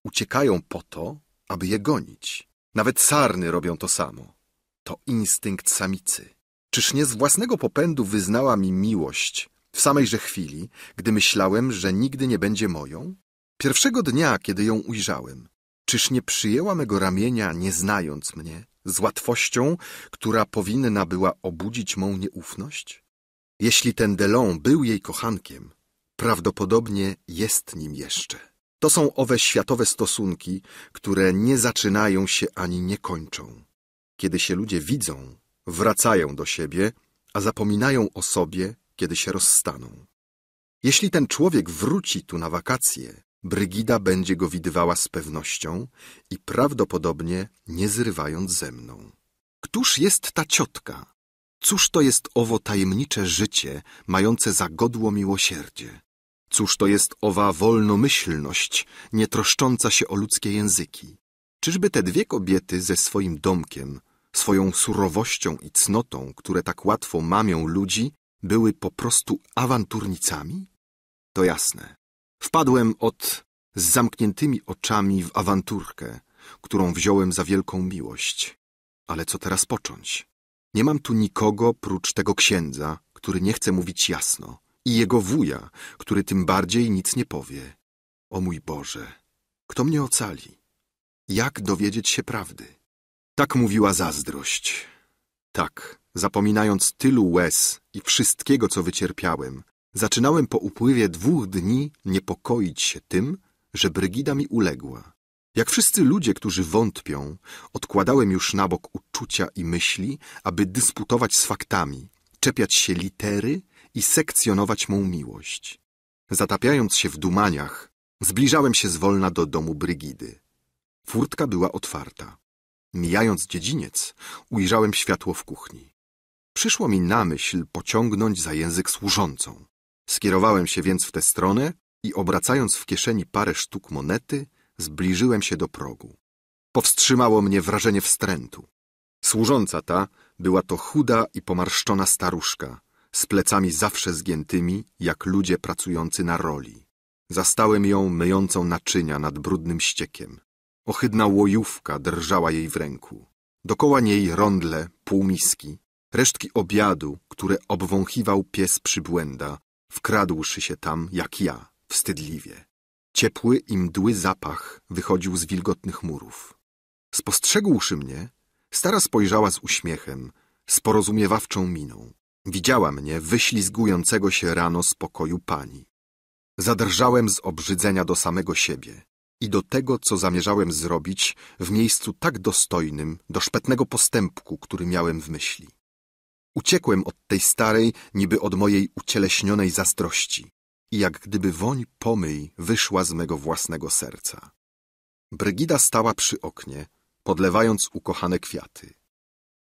Uciekają po to, aby je gonić. Nawet sarny robią to samo. To instynkt samicy. Czyż nie z własnego popędu wyznała mi miłość w samejże chwili, gdy myślałem, że nigdy nie będzie moją? Pierwszego dnia, kiedy ją ujrzałem, czyż nie przyjęła mego ramienia, nie znając mnie, z łatwością, która powinna była obudzić mą nieufność? Jeśli ten Delon był jej kochankiem, prawdopodobnie jest nim jeszcze. To są owe światowe stosunki, które nie zaczynają się ani nie kończą. Kiedy się ludzie widzą, wracają do siebie, a zapominają o sobie, kiedy się rozstaną. Jeśli ten człowiek wróci tu na wakacje, Brygida będzie go widywała z pewnością i prawdopodobnie nie zrywając ze mną. Któż jest ta ciotka? Cóż to jest owo tajemnicze życie, mające za godło miłosierdzie? Cóż to jest owa wolnomyślność, nie troszcząca się o ludzkie języki? Czyżby te dwie kobiety ze swoim domkiem, swoją surowością i cnotą, które tak łatwo mamią ludzi, były po prostu awanturnicami? To jasne. Wpadłem od z zamkniętymi oczami w awanturkę, którą wziąłem za wielką miłość. Ale co teraz począć? Nie mam tu nikogo prócz tego księdza, który nie chce mówić jasno, i jego wuja, który tym bardziej nic nie powie. O mój Boże, kto mnie ocali? Jak dowiedzieć się prawdy? Tak mówiła zazdrość. Tak, zapominając tylu łez i wszystkiego, co wycierpiałem, zaczynałem po upływie dwóch dni niepokoić się tym, że Brygida mi uległa. Jak wszyscy ludzie, którzy wątpią, odkładałem już na bok uczucia i myśli, aby dysputować z faktami, czepiać się litery i sekcjonować mą miłość. Zatapiając się w dumaniach, zbliżałem się zwolna do domu Brygidy. Furtka była otwarta. Mijając dziedziniec, ujrzałem światło w kuchni. Przyszło mi na myśl pociągnąć za język służącą. Skierowałem się więc w tę stronę i obracając w kieszeni parę sztuk monety, zbliżyłem się do progu. Powstrzymało mnie wrażenie wstrętu. Służąca ta była to chuda i pomarszczona staruszka, z plecami zawsze zgiętymi, jak ludzie pracujący na roli. Zastałem ją myjącą naczynia nad brudnym ściekiem. Ohydna łojówka drżała jej w ręku. Dokoła niej rondle, półmiski, resztki obiadu, które obwąchiwał pies przybłęda, wkradłszy się tam, jak ja, wstydliwie. Ciepły i mdły zapach wychodził z wilgotnych murów. Spostrzegłszy mnie, stara spojrzała z uśmiechem, z porozumiewawczą miną. Widziała mnie wyślizgującego się rano z pokoju pani. Zadrżałem z obrzydzenia do samego siebie. I do tego, co zamierzałem zrobić w miejscu tak dostojnym do szpetnego postępku, który miałem w myśli. Uciekłem od tej starej, niby od mojej ucieleśnionej zazdrości i jak gdyby woń pomyj wyszła z mego własnego serca. Brygida stała przy oknie, podlewając ukochane kwiaty.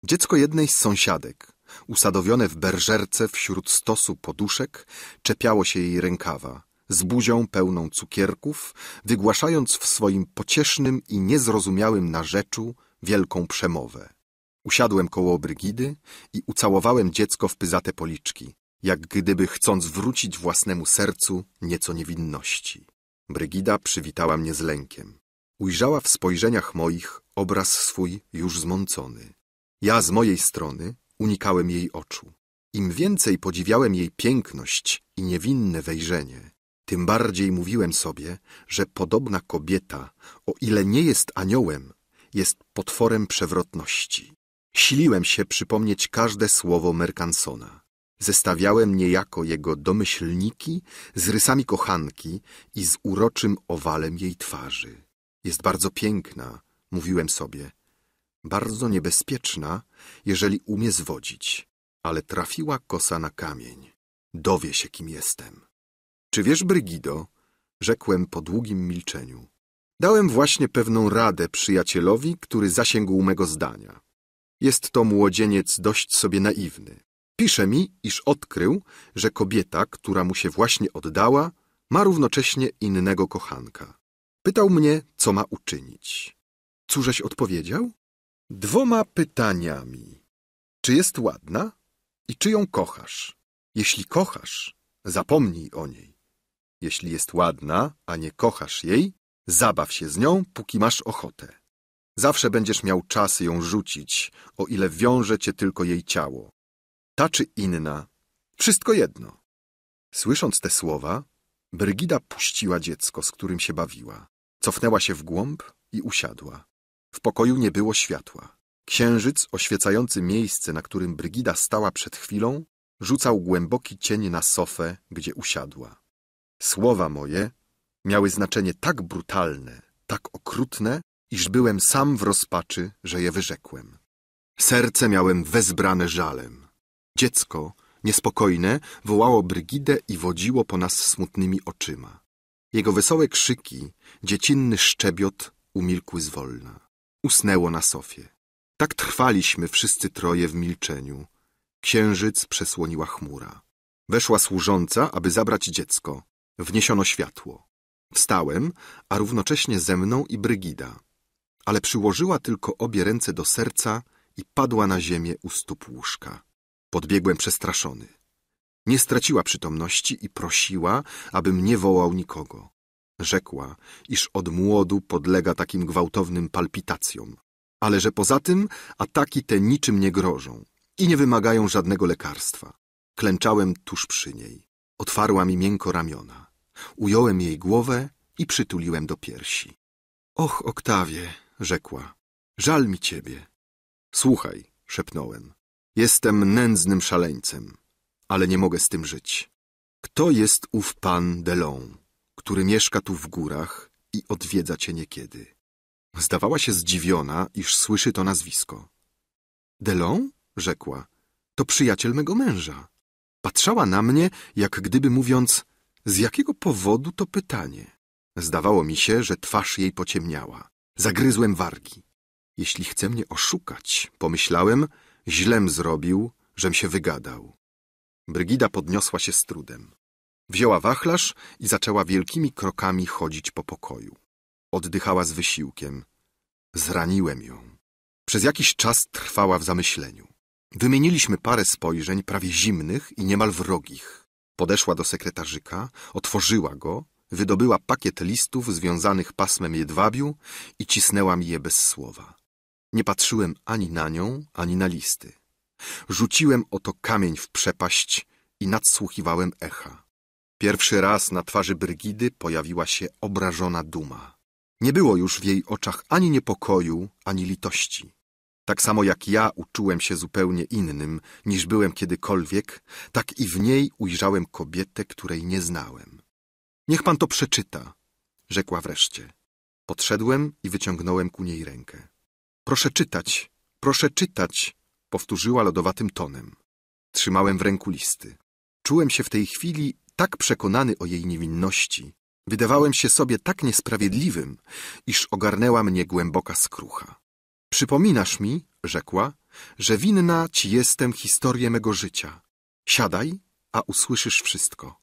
Dziecko jednej z sąsiadek, usadowione w berżerce wśród stosu poduszek, czepiało się jej rękawa, z buzią pełną cukierków, wygłaszając w swoim pociesznym i niezrozumiałym narzeczu wielką przemowę. Usiadłem koło Brygidy i ucałowałem dziecko w pyzate policzki, jak gdyby chcąc wrócić własnemu sercu nieco niewinności. Brygida przywitała mnie z lękiem. Ujrzała w spojrzeniach moich obraz swój już zmącony. Ja z mojej strony unikałem jej oczu. Im więcej podziwiałem jej piękność i niewinne wejrzenie, tym bardziej mówiłem sobie, że podobna kobieta, o ile nie jest aniołem, jest potworem przewrotności. Siliłem się przypomnieć każde słowo Mercansona. Zestawiałem niejako jego domyślniki z rysami kochanki i z uroczym owalem jej twarzy. Jest bardzo piękna, mówiłem sobie. Bardzo niebezpieczna, jeżeli umie zwodzić. Ale trafiła kosa na kamień. Dowie się, kim jestem. Czy wiesz, Brygido, rzekłem po długim milczeniu. Dałem właśnie pewną radę przyjacielowi, który zasięgł mego zdania. Jest to młodzieniec dość sobie naiwny. Pisze mi, iż odkrył, że kobieta, która mu się właśnie oddała, ma równocześnie innego kochanka. Pytał mnie, co ma uczynić. Cóżeś odpowiedział? Dwoma pytaniami. Czy jest ładna i czy ją kochasz? Jeśli kochasz, zapomnij o niej. Jeśli jest ładna, a nie kochasz jej, zabaw się z nią, póki masz ochotę. Zawsze będziesz miał czas ją rzucić, o ile wiąże cię tylko jej ciało. Ta czy inna, wszystko jedno. Słysząc te słowa, Brygida puściła dziecko, z którym się bawiła. Cofnęła się w głąb i usiadła. W pokoju nie było światła. Księżyc, oświecający miejsce, na którym Brygida stała przed chwilą, rzucał głęboki cień na sofę, gdzie usiadła. Słowa moje miały znaczenie tak brutalne, tak okrutne, iż byłem sam w rozpaczy, że je wyrzekłem. Serce miałem wezbrane żalem. Dziecko, niespokojne, wołało Brygidę i wodziło po nas smutnymi oczyma. Jego wesołe krzyki, dziecinny szczebiot umilkły zwolna. Usnęło na sofie. Tak trwaliśmy wszyscy troje w milczeniu. Księżyc przesłoniła chmura. Weszła służąca, aby zabrać dziecko. Wniesiono światło. Wstałem, a równocześnie ze mną i Brygida. Ale przyłożyła tylko obie ręce do serca i padła na ziemię u stóp łóżka. Podbiegłem przestraszony. Nie straciła przytomności i prosiła, abym nie wołał nikogo. Rzekła, iż od młodu podlega takim gwałtownym palpitacjom, ale że poza tym ataki te niczym nie grożą i nie wymagają żadnego lekarstwa. Klęczałem tuż przy niej. Otwarła mi miękko ramiona. Ująłem jej głowę i przytuliłem do piersi. Och, Oktawie, rzekła, żal mi ciebie. Słuchaj, szepnąłem, jestem nędznym szaleńcem, ale nie mogę z tym żyć. Kto jest ów pan Delon, który mieszka tu w górach i odwiedza cię niekiedy? Zdawała się zdziwiona, iż słyszy to nazwisko. Delon? rzekła. To przyjaciel mego męża. Patrzała na mnie, jak gdyby mówiąc, z jakiego powodu to pytanie? Zdawało mi się, że twarz jej pociemniała. Zagryzłem wargi. Jeśli chce mnie oszukać, pomyślałem, źlem zrobił, żem się wygadał. Brygida podniosła się z trudem. Wzięła wachlarz i zaczęła wielkimi krokami chodzić po pokoju. Oddychała z wysiłkiem. Zraniłem ją. Przez jakiś czas trwała w zamyśleniu. Wymieniliśmy parę spojrzeń, prawie zimnych i niemal wrogich. Podeszła do sekretarzyka, otworzyła go, wydobyła pakiet listów związanych pasmem jedwabiu i cisnęła mi je bez słowa. Nie patrzyłem ani na nią, ani na listy. Rzuciłem oto kamień w przepaść i nadsłuchiwałem echa. Pierwszy raz na twarzy Brygidy pojawiła się obrażona duma. Nie było już w jej oczach ani niepokoju, ani litości. Tak samo jak ja uczułem się zupełnie innym, niż byłem kiedykolwiek, tak i w niej ujrzałem kobietę, której nie znałem. Niech pan to przeczyta, rzekła wreszcie. Podszedłem i wyciągnąłem ku niej rękę. Proszę czytać, proszę czytać, powtórzyła lodowatym tonem. Trzymałem w ręku listy. Czułem się w tej chwili tak przekonany o jej niewinności, wydawałem się sobie tak niesprawiedliwym, iż ogarnęła mnie głęboka skrucha. Przypominasz mi, rzekła, że winna ci jestem historię mego życia. Siadaj, a usłyszysz wszystko.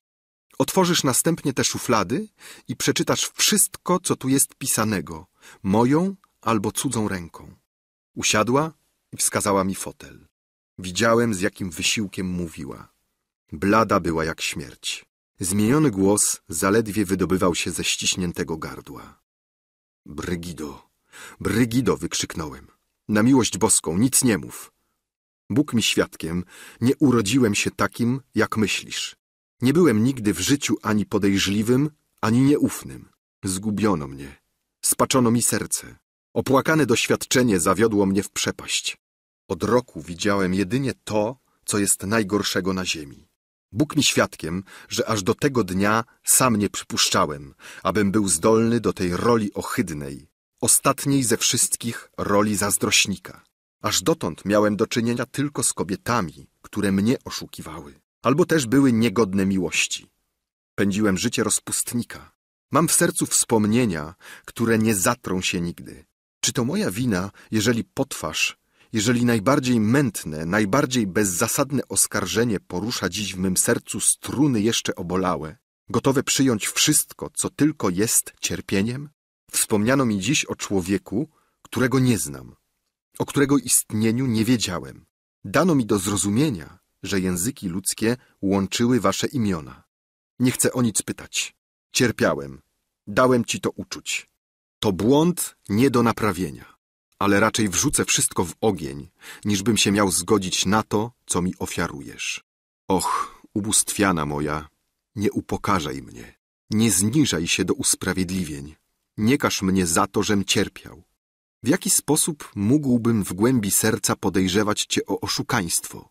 Otworzysz następnie te szuflady i przeczytasz wszystko, co tu jest pisanego, moją albo cudzą ręką. Usiadła i wskazała mi fotel. Widziałem, z jakim wysiłkiem mówiła. Blada była jak śmierć. Zmieniony głos zaledwie wydobywał się ze ściśniętego gardła. Brygido, Brygido, wykrzyknąłem. Na miłość boską, nic nie mów. Bóg mi świadkiem, nie urodziłem się takim, jak myślisz. Nie byłem nigdy w życiu ani podejrzliwym, ani nieufnym. Zgubiono mnie. Spaczono mi serce. Opłakane doświadczenie zawiodło mnie w przepaść. Od roku widziałem jedynie to, co jest najgorszego na ziemi. Bóg mi świadkiem, że aż do tego dnia sam nie przypuszczałem, abym był zdolny do tej roli ohydnej, ostatniej ze wszystkich roli zazdrośnika. Aż dotąd miałem do czynienia tylko z kobietami, które mnie oszukiwały, albo też były niegodne miłości. Pędziłem życie rozpustnika. Mam w sercu wspomnienia, które nie zatrą się nigdy. Czy to moja wina, jeżeli potwarz jeżeli najbardziej mętne, najbardziej bezzasadne oskarżenie porusza dziś w mym sercu struny jeszcze obolałe, gotowe przyjąć wszystko, co tylko jest cierpieniem? Wspomniano mi dziś o człowieku, którego nie znam, o którego istnieniu nie wiedziałem. Dano mi do zrozumienia, że języki ludzkie łączyły wasze imiona. Nie chcę o nic pytać. Cierpiałem. Dałem ci to uczuć. To błąd nie do naprawienia ale raczej wrzucę wszystko w ogień, niżbym się miał zgodzić na to, co mi ofiarujesz. Och, ubóstwiana moja, nie upokarzaj mnie, nie zniżaj się do usprawiedliwień, nie każ mnie za to, żem cierpiał. W jaki sposób mógłbym w głębi serca podejrzewać cię o oszukaństwo?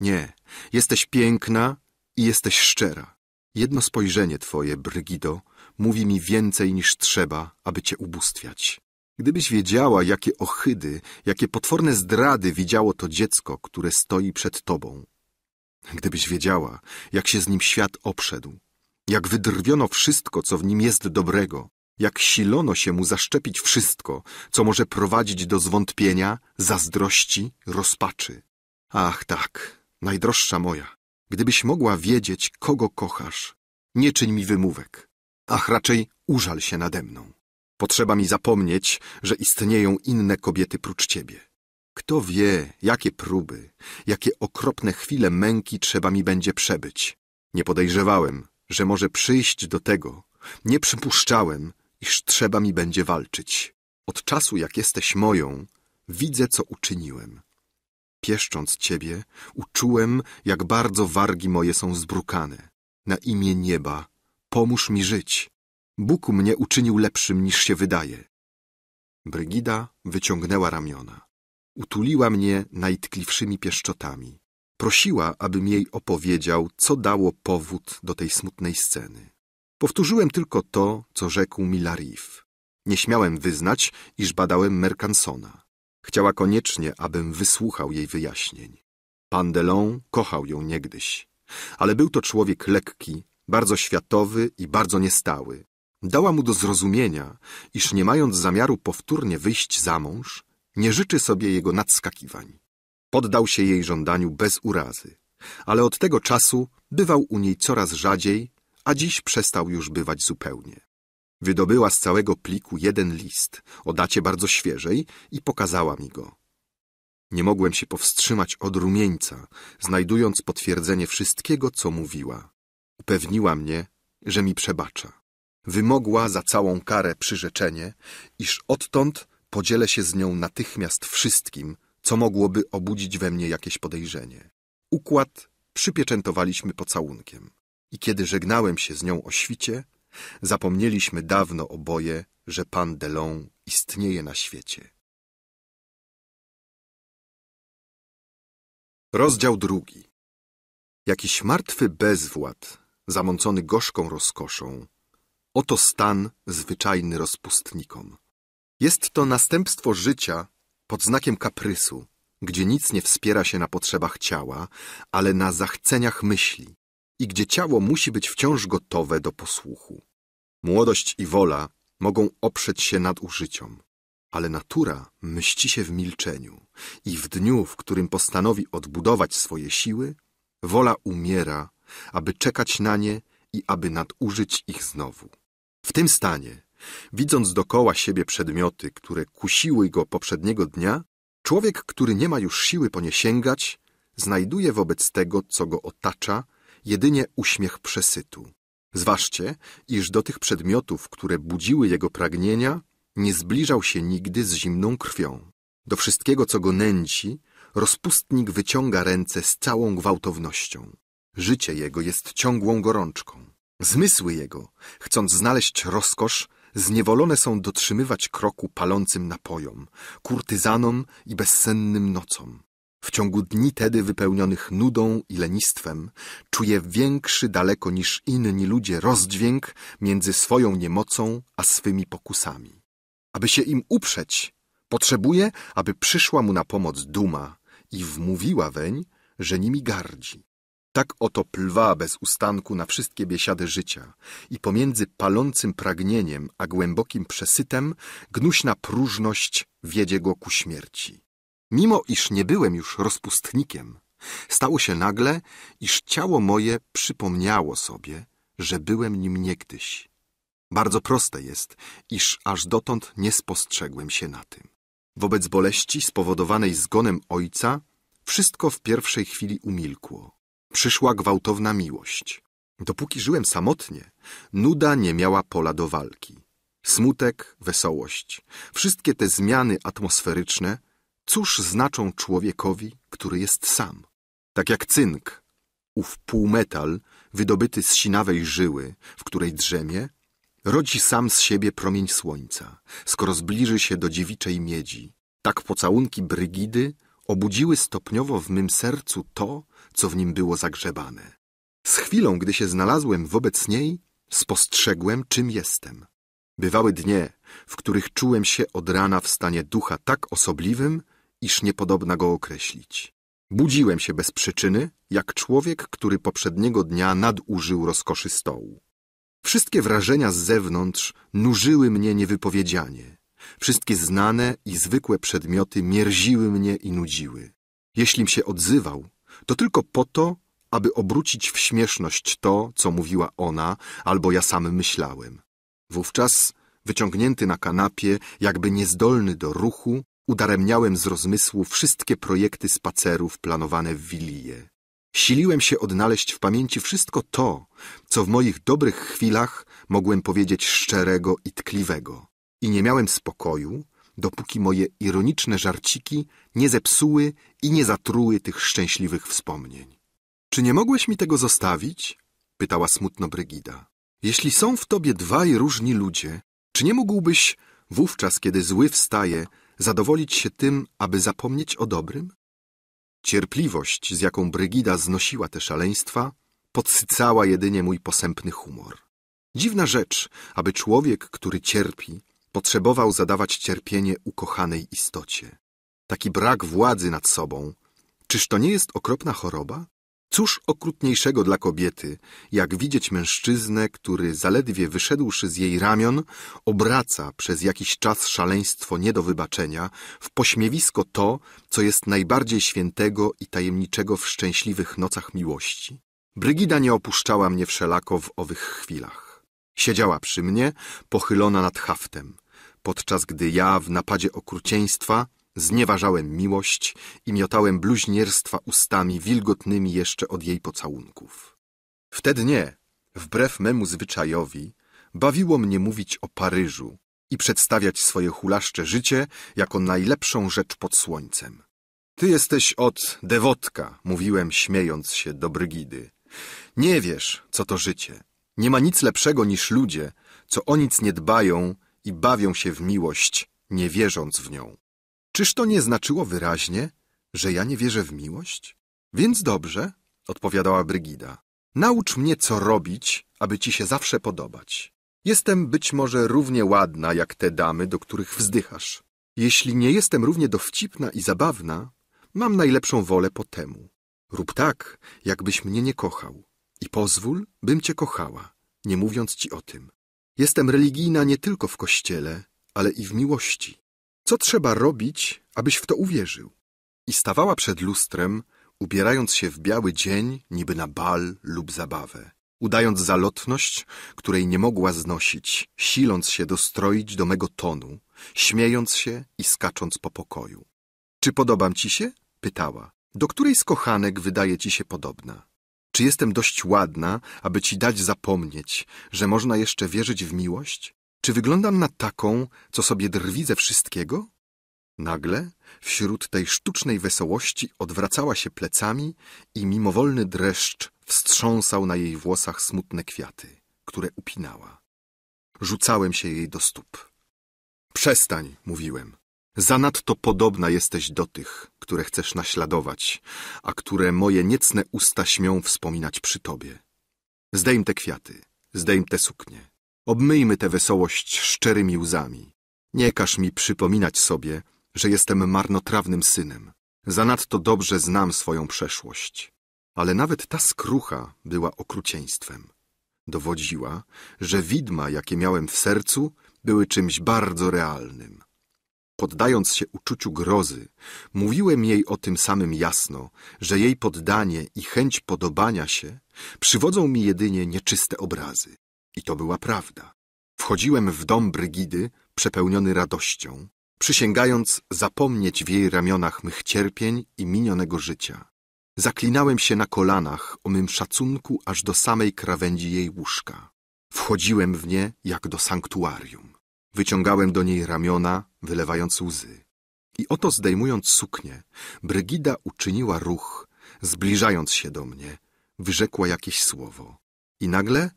Nie, jesteś piękna i jesteś szczera. Jedno spojrzenie twoje, Brygido, mówi mi więcej niż trzeba, aby cię ubóstwiać. Gdybyś wiedziała, jakie ohydy, jakie potworne zdrady widziało to dziecko, które stoi przed tobą. Gdybyś wiedziała, jak się z nim świat obszedł, jak wydrwiono wszystko, co w nim jest dobrego, jak silono się mu zaszczepić wszystko, co może prowadzić do zwątpienia, zazdrości, rozpaczy. Ach tak, najdroższa moja, gdybyś mogła wiedzieć, kogo kochasz, nie czyń mi wymówek, ach raczej użal się nade mną. Potrzeba mi zapomnieć, że istnieją inne kobiety prócz ciebie. Kto wie, jakie próby, jakie okropne chwile męki trzeba mi będzie przebyć. Nie podejrzewałem, że może przyjść do tego. Nie przypuszczałem, iż trzeba mi będzie walczyć. Od czasu, jak jesteś moją, widzę, co uczyniłem. Pieszcząc ciebie, uczułem, jak bardzo wargi moje są zbrukane. Na imię nieba, pomóż mi żyć. Bóg mnie uczynił lepszym niż się wydaje. Brygida wyciągnęła ramiona. Utuliła mnie najtkliwszymi pieszczotami. Prosiła, abym jej opowiedział, co dało powód do tej smutnej sceny. Powtórzyłem tylko to, co rzekł mi Larif. Nie śmiałem wyznać, iż badałem Mercansona. Chciała koniecznie, abym wysłuchał jej wyjaśnień. Pan Delon kochał ją niegdyś, ale był to człowiek lekki, bardzo światowy i bardzo niestały, Dała mu do zrozumienia, iż nie mając zamiaru powtórnie wyjść za mąż, nie życzy sobie jego nadskakiwań. Poddał się jej żądaniu bez urazy, ale od tego czasu bywał u niej coraz rzadziej, a dziś przestał już bywać zupełnie. Wydobyła z całego pliku jeden list, o dacie bardzo świeżej, i pokazała mi go. Nie mogłem się powstrzymać od rumieńca, znajdując potwierdzenie wszystkiego, co mówiła. Upewniła mnie, że mi przebacza wymogła za całą karę przyrzeczenie, iż odtąd podzielę się z nią natychmiast wszystkim, co mogłoby obudzić we mnie jakieś podejrzenie. Układ przypieczętowaliśmy pocałunkiem i kiedy żegnałem się z nią o świcie, zapomnieliśmy dawno oboje, że pan Delon istnieje na świecie. Rozdział drugi Jakiś martwy bezwład, zamącony gorzką rozkoszą, Oto stan zwyczajny rozpustnikom. Jest to następstwo życia pod znakiem kaprysu, gdzie nic nie wspiera się na potrzebach ciała, ale na zachceniach myśli i gdzie ciało musi być wciąż gotowe do posłuchu. Młodość i wola mogą oprzeć się nadużyciom, ale natura mści się w milczeniu i w dniu, w którym postanowi odbudować swoje siły, wola umiera, aby czekać na nie i aby nadużyć ich znowu. W tym stanie, widząc dokoła siebie przedmioty, które kusiły go poprzedniego dnia, człowiek, który nie ma już siły po nie sięgać, znajduje wobec tego, co go otacza, jedynie uśmiech przesytu. Zważcie, iż do tych przedmiotów, które budziły jego pragnienia, nie zbliżał się nigdy z zimną krwią. Do wszystkiego, co go nęci, rozpustnik wyciąga ręce z całą gwałtownością. Życie jego jest ciągłą gorączką. Zmysły jego, chcąc znaleźć rozkosz, zniewolone są dotrzymywać kroku palącym napojom, kurtyzanom i bezsennym nocom. W ciągu dni tedy wypełnionych nudą i lenistwem czuje większy daleko niż inni ludzie rozdźwięk między swoją niemocą a swymi pokusami. Aby się im uprzeć, potrzebuje, aby przyszła mu na pomoc duma i wmówiła weń, że nimi gardzi. Tak oto plwa bez ustanku na wszystkie biesiady życia i pomiędzy palącym pragnieniem a głębokim przesytem gnuśna próżność wiedzie go ku śmierci. Mimo iż nie byłem już rozpustnikiem, stało się nagle, iż ciało moje przypomniało sobie, że byłem nim niegdyś. Bardzo proste jest, iż aż dotąd nie spostrzegłem się na tym. Wobec boleści spowodowanej zgonem ojca, wszystko w pierwszej chwili umilkło. Przyszła gwałtowna miłość. Dopóki żyłem samotnie, nuda nie miała pola do walki. Smutek, wesołość, wszystkie te zmiany atmosferyczne Cóż znaczą człowiekowi, który jest sam? Tak jak cynk, ów półmetal, wydobyty z sinawej żyły, w której drzemie, rodzi sam z siebie promień słońca, skoro zbliży się do dziewiczej miedzi. Tak pocałunki Brygidy obudziły stopniowo w mym sercu to, co w nim było zagrzebane. Z chwilą, gdy się znalazłem wobec niej, spostrzegłem, czym jestem. Bywały dnie, w których czułem się od rana w stanie ducha tak osobliwym, iż niepodobna go określić. Budziłem się bez przyczyny, jak człowiek, który poprzedniego dnia nadużył rozkoszy stołu. Wszystkie wrażenia z zewnątrz nużyły mnie niewypowiedzianie. Wszystkie znane i zwykłe przedmioty mierziły mnie i nudziły. Jeślim się odzywał, to tylko po to, aby obrócić w śmieszność to, co mówiła ona, albo ja sam myślałem. Wówczas, wyciągnięty na kanapie, jakby niezdolny do ruchu, Udaremniałem z rozmysłu wszystkie projekty spacerów planowane w Wilije. Siliłem się odnaleźć w pamięci wszystko to, co w moich dobrych chwilach mogłem powiedzieć szczerego i tkliwego. I nie miałem spokoju, dopóki moje ironiczne żarciki nie zepsuły i nie zatruły tych szczęśliwych wspomnień. Czy nie mogłeś mi tego zostawić? pytała smutno Brygida. Jeśli są w tobie dwaj różni ludzie, czy nie mógłbyś wówczas, kiedy zły wstaje, zadowolić się tym, aby zapomnieć o dobrym? Cierpliwość, z jaką Brygida znosiła te szaleństwa, podsycała jedynie mój posępny humor. Dziwna rzecz, aby człowiek, który cierpi, potrzebował zadawać cierpienie ukochanej istocie. Taki brak władzy nad sobą, czyż to nie jest okropna choroba? Cóż okrutniejszego dla kobiety, jak widzieć mężczyznę, który zaledwie wyszedłszy z jej ramion, obraca przez jakiś czas szaleństwo nie do wybaczenia w pośmiewisko to, co jest najbardziej świętego i tajemniczego w szczęśliwych nocach miłości. Brygida nie opuszczała mnie wszelako w owych chwilach. Siedziała przy mnie, pochylona nad haftem, podczas gdy ja w napadzie okrucieństwa Znieważałem miłość i miotałem bluźnierstwa ustami wilgotnymi jeszcze od jej pocałunków. Wtedy nie, wbrew memu zwyczajowi, bawiło mnie mówić o Paryżu i przedstawiać swoje hulaszcze życie jako najlepszą rzecz pod słońcem. Ty jesteś od dewotka, mówiłem śmiejąc się do Brygidy. Nie wiesz, co to życie. Nie ma nic lepszego niż ludzie, co o nic nie dbają i bawią się w miłość, nie wierząc w nią. Czyż to nie znaczyło wyraźnie, że ja nie wierzę w miłość? Więc dobrze, odpowiadała Brygida. Naucz mnie, co robić, aby ci się zawsze podobać. Jestem być może równie ładna jak te damy, do których wzdychasz. Jeśli nie jestem równie dowcipna i zabawna, mam najlepszą wolę po temu. Rób tak, jakbyś mnie nie kochał i pozwól, bym cię kochała, nie mówiąc ci o tym. Jestem religijna nie tylko w kościele, ale i w miłości. Co trzeba robić, abyś w to uwierzył? I stawała przed lustrem, ubierając się w biały dzień, niby na bal lub zabawę, udając zalotność, której nie mogła znosić, siląc się dostroić do mego tonu, śmiejąc się i skacząc po pokoju. Czy podobam ci się? pytała. Do której z kochanek wydaje ci się podobna? Czy jestem dość ładna, aby ci dać zapomnieć, że można jeszcze wierzyć w miłość? Czy wyglądam na taką, co sobie drwi ze wszystkiego? Nagle, wśród tej sztucznej wesołości, odwracała się plecami i mimowolny dreszcz wstrząsał na jej włosach smutne kwiaty, które upinała. Rzucałem się jej do stóp. Przestań, mówiłem. Zanadto podobna jesteś do tych, które chcesz naśladować, a które moje niecne usta śmią wspominać przy tobie. Zdejm te kwiaty, zdejm te suknie. Obmyjmy tę wesołość szczerymi łzami. Nie każ mi przypominać sobie, że jestem marnotrawnym synem. Zanadto dobrze znam swoją przeszłość. Ale nawet ta skrucha była okrucieństwem. Dowodziła, że widma, jakie miałem w sercu, były czymś bardzo realnym. Poddając się uczuciu grozy, mówiłem jej o tym samym jasno, że jej poddanie i chęć podobania się przywodzą mi jedynie nieczyste obrazy. I to była prawda. Wchodziłem w dom Brygidy przepełniony radością, przysięgając zapomnieć w jej ramionach mych cierpień i minionego życia. Zaklinałem się na kolanach o mym szacunku aż do samej krawędzi jej łóżka. Wchodziłem w nie jak do sanktuarium. Wyciągałem do niej ramiona, wylewając łzy. I oto zdejmując suknię, Brygida uczyniła ruch, zbliżając się do mnie, wyrzekła jakieś słowo. I nagle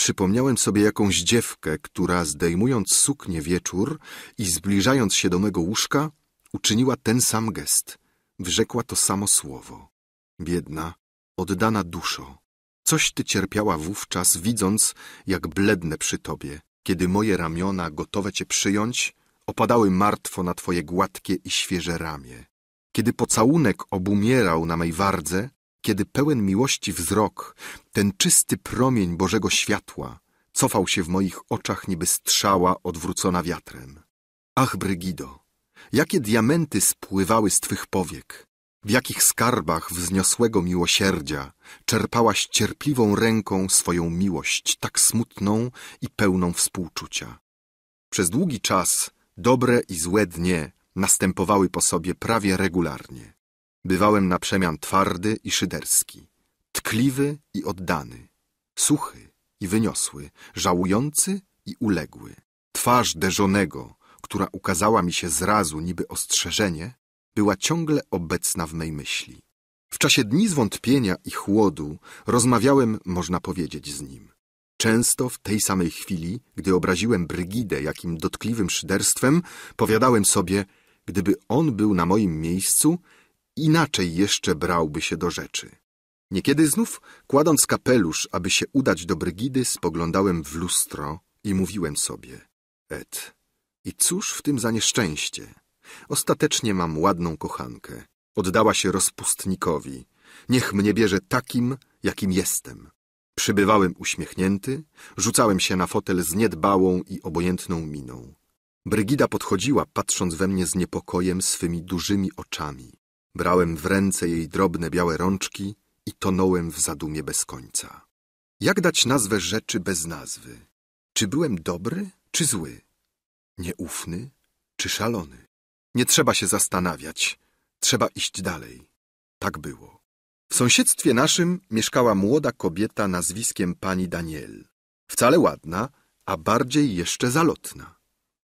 przypomniałem sobie jakąś dziewkę, która zdejmując suknię wieczór i zbliżając się do mego łóżka, uczyniła ten sam gest, wyrzekła to samo słowo. Biedna, oddana duszo, coś ty cierpiała wówczas, widząc, jak blednę przy tobie, kiedy moje ramiona, gotowe cię przyjąć, opadały martwo na twoje gładkie i świeże ramię. Kiedy pocałunek obumierał na mej wardze, kiedy pełen miłości wzrok, ten czysty promień Bożego światła, cofał się w moich oczach niby strzała odwrócona wiatrem. Ach, Brygido, jakie diamenty spływały z twych powiek, w jakich skarbach wzniosłego miłosierdzia czerpałaś cierpliwą ręką swoją miłość, tak smutną i pełną współczucia. Przez długi czas dobre i złe dnie następowały po sobie prawie regularnie. Bywałem na przemian twardy i szyderski, tkliwy i oddany, suchy i wyniosły, żałujący i uległy. Twarz deżonego, która ukazała mi się zrazu niby ostrzeżenie, była ciągle obecna w mej myśli. W czasie dni zwątpienia i chłodu rozmawiałem, można powiedzieć, z nim. Często w tej samej chwili, gdy obraziłem Brygidę jakim dotkliwym szyderstwem, powiadałem sobie, gdyby on był na moim miejscu, inaczej jeszcze brałby się do rzeczy. Niekiedy znów, kładąc kapelusz, aby się udać do Brygidy, spoglądałem w lustro i mówiłem sobie – Et, i cóż w tym za nieszczęście? Ostatecznie mam ładną kochankę. Oddała się rozpustnikowi. Niech mnie bierze takim, jakim jestem. Przybywałem uśmiechnięty, rzucałem się na fotel z niedbałą i obojętną miną. Brygida podchodziła, patrząc we mnie z niepokojem swymi dużymi oczami. Brałem w ręce jej drobne białe rączki i tonąłem w zadumie bez końca. Jak dać nazwę rzeczy bez nazwy? Czy byłem dobry, czy zły? Nieufny, czy szalony? Nie trzeba się zastanawiać. Trzeba iść dalej. Tak było. W sąsiedztwie naszym mieszkała młoda kobieta nazwiskiem pani Daniel. Wcale ładna, a bardziej jeszcze zalotna.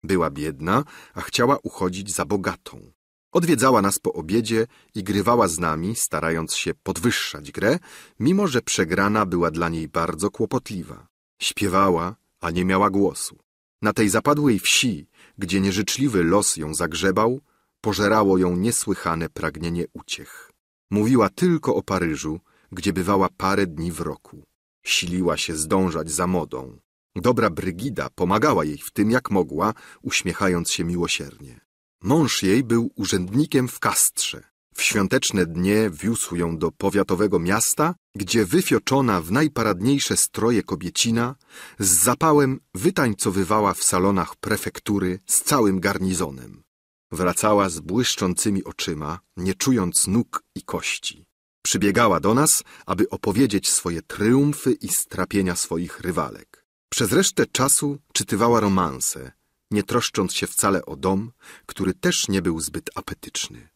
Była biedna, a chciała uchodzić za bogatą. Odwiedzała nas po obiedzie i grywała z nami, starając się podwyższać grę, mimo że przegrana była dla niej bardzo kłopotliwa. Śpiewała, a nie miała głosu. Na tej zapadłej wsi, gdzie nieżyczliwy los ją zagrzebał, pożerało ją niesłychane pragnienie uciech. Mówiła tylko o Paryżu, gdzie bywała parę dni w roku. Siliła się zdążać za modą. Dobra Brygida pomagała jej w tym, jak mogła, uśmiechając się miłosiernie. Mąż jej był urzędnikiem w Kastrze. W świąteczne dnie wiózł ją do powiatowego miasta, gdzie wyfioczona w najparadniejsze stroje kobiecina z zapałem wytańcowywała w salonach prefektury z całym garnizonem. Wracała z błyszczącymi oczyma, nie czując nóg i kości. Przybiegała do nas, aby opowiedzieć swoje triumfy i strapienia swoich rywalek. Przez resztę czasu czytywała romanse, nie troszcząc się wcale o dom, który też nie był zbyt apetyczny.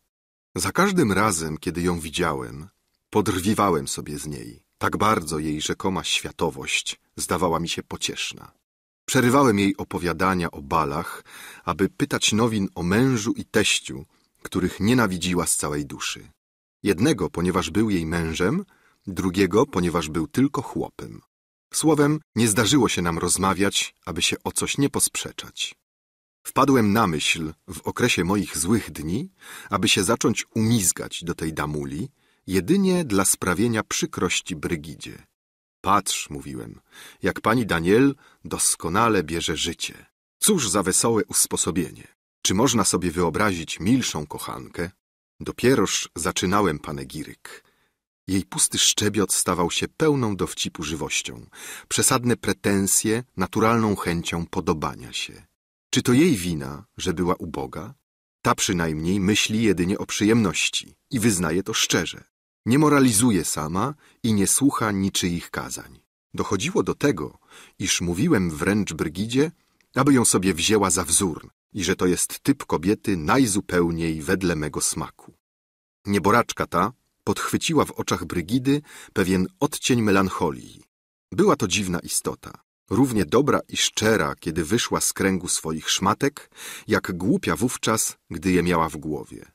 Za każdym razem, kiedy ją widziałem, podrwiwałem sobie z niej. Tak bardzo jej rzekoma światowość zdawała mi się pocieszna. Przerywałem jej opowiadania o balach, aby pytać nowin o mężu i teściu, których nienawidziła z całej duszy. Jednego, ponieważ był jej mężem, drugiego, ponieważ był tylko chłopem. Słowem, nie zdarzyło się nam rozmawiać, aby się o coś nie posprzeczać. Wpadłem na myśl w okresie moich złych dni, aby się zacząć umizgać do tej damuli, jedynie dla sprawienia przykrości Brygidzie. Patrz, mówiłem, jak pani Daniel doskonale bierze życie. Cóż za wesołe usposobienie. Czy można sobie wyobrazić milszą kochankę? Dopieroż zaczynałem panegiryk. Jej pusty szczebiot stawał się pełną dowcipu żywością, przesadne pretensje naturalną chęcią podobania się. Czy to jej wina, że była uboga? Ta przynajmniej myśli jedynie o przyjemności i wyznaje to szczerze. Nie moralizuje sama i nie słucha niczyich kazań. Dochodziło do tego, iż mówiłem wręcz Brygidzie, aby ją sobie wzięła za wzór i że to jest typ kobiety najzupełniej wedle mego smaku. Nieboraczka ta podchwyciła w oczach Brygidy pewien odcień melancholii. Była to dziwna istota równie dobra i szczera, kiedy wyszła z kręgu swoich szmatek, jak głupia wówczas, gdy je miała w głowie.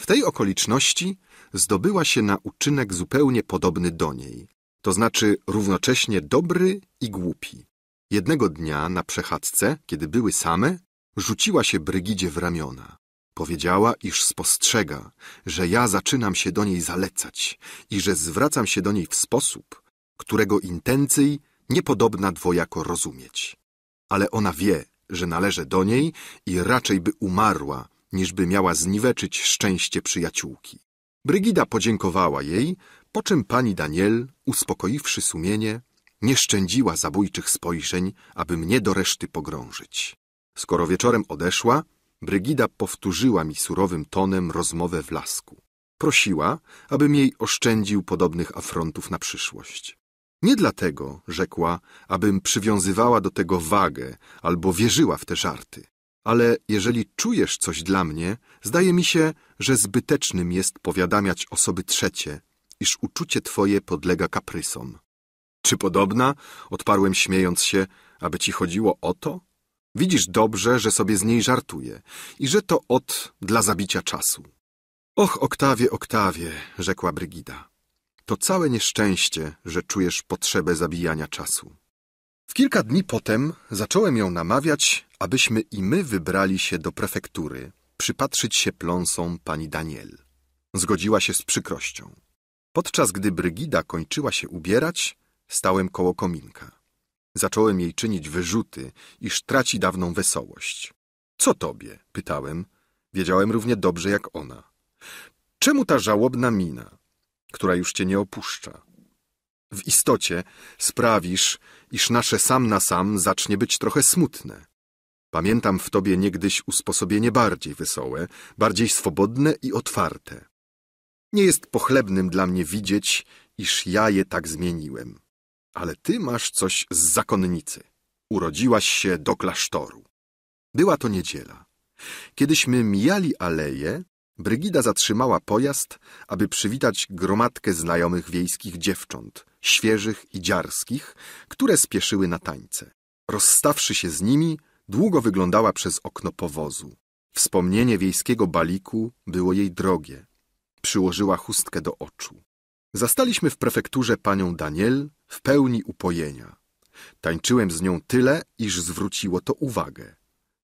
W tej okoliczności zdobyła się na uczynek zupełnie podobny do niej, to znaczy równocześnie dobry i głupi. Jednego dnia na przechadzce, kiedy były same, rzuciła się Brygidzie w ramiona. Powiedziała, iż spostrzega, że ja zaczynam się do niej zalecać i że zwracam się do niej w sposób, którego intencyj niepodobna dwojako rozumieć. Ale ona wie, że należy do niej i raczej by umarła, niż by miała zniweczyć szczęście przyjaciółki. Brygida podziękowała jej, po czym pani Daniel, uspokoiwszy sumienie, nie szczędziła zabójczych spojrzeń, aby mnie do reszty pogrążyć. Skoro wieczorem odeszła, Brygida powtórzyła mi surowym tonem rozmowę w lasku. Prosiła, abym jej oszczędził podobnych afrontów na przyszłość. Nie dlatego, rzekła, abym przywiązywała do tego wagę albo wierzyła w te żarty. Ale jeżeli czujesz coś dla mnie, zdaje mi się, że zbytecznym jest powiadamiać osoby trzecie, iż uczucie twoje podlega kaprysom. Czy podobna? Odparłem śmiejąc się, aby ci chodziło o to? Widzisz dobrze, że sobie z niej żartuję i że to od dla zabicia czasu. Och, Oktawie, Oktawie, rzekła Brygida. To całe nieszczęście, że czujesz potrzebę zabijania czasu. W kilka dni potem zacząłem ją namawiać, abyśmy i my wybrali się do prefektury, przypatrzyć się pląsom pani Daniel. Zgodziła się z przykrością. Podczas gdy Brygida kończyła się ubierać, stałem koło kominka. Zacząłem jej czynić wyrzuty, iż traci dawną wesołość. Co tobie? pytałem. Wiedziałem równie dobrze jak ona. Czemu ta żałobna mina? która już cię nie opuszcza. W istocie sprawisz, iż nasze sam na sam zacznie być trochę smutne. Pamiętam w tobie niegdyś usposobienie bardziej wesołe, bardziej swobodne i otwarte. Nie jest pochlebnym dla mnie widzieć, iż ja je tak zmieniłem. Ale ty masz coś z zakonnicy. Urodziłaś się do klasztoru. Była to niedziela. Kiedyśmy mijali aleję, Brygida zatrzymała pojazd, aby przywitać gromadkę znajomych wiejskich dziewcząt, świeżych i dziarskich, które spieszyły na tańce. Rozstawszy się z nimi, długo wyglądała przez okno powozu. Wspomnienie wiejskiego baliku było jej drogie. Przyłożyła chustkę do oczu. Zastaliśmy w prefekturze panią Daniel w pełni upojenia. Tańczyłem z nią tyle, iż zwróciło to uwagę.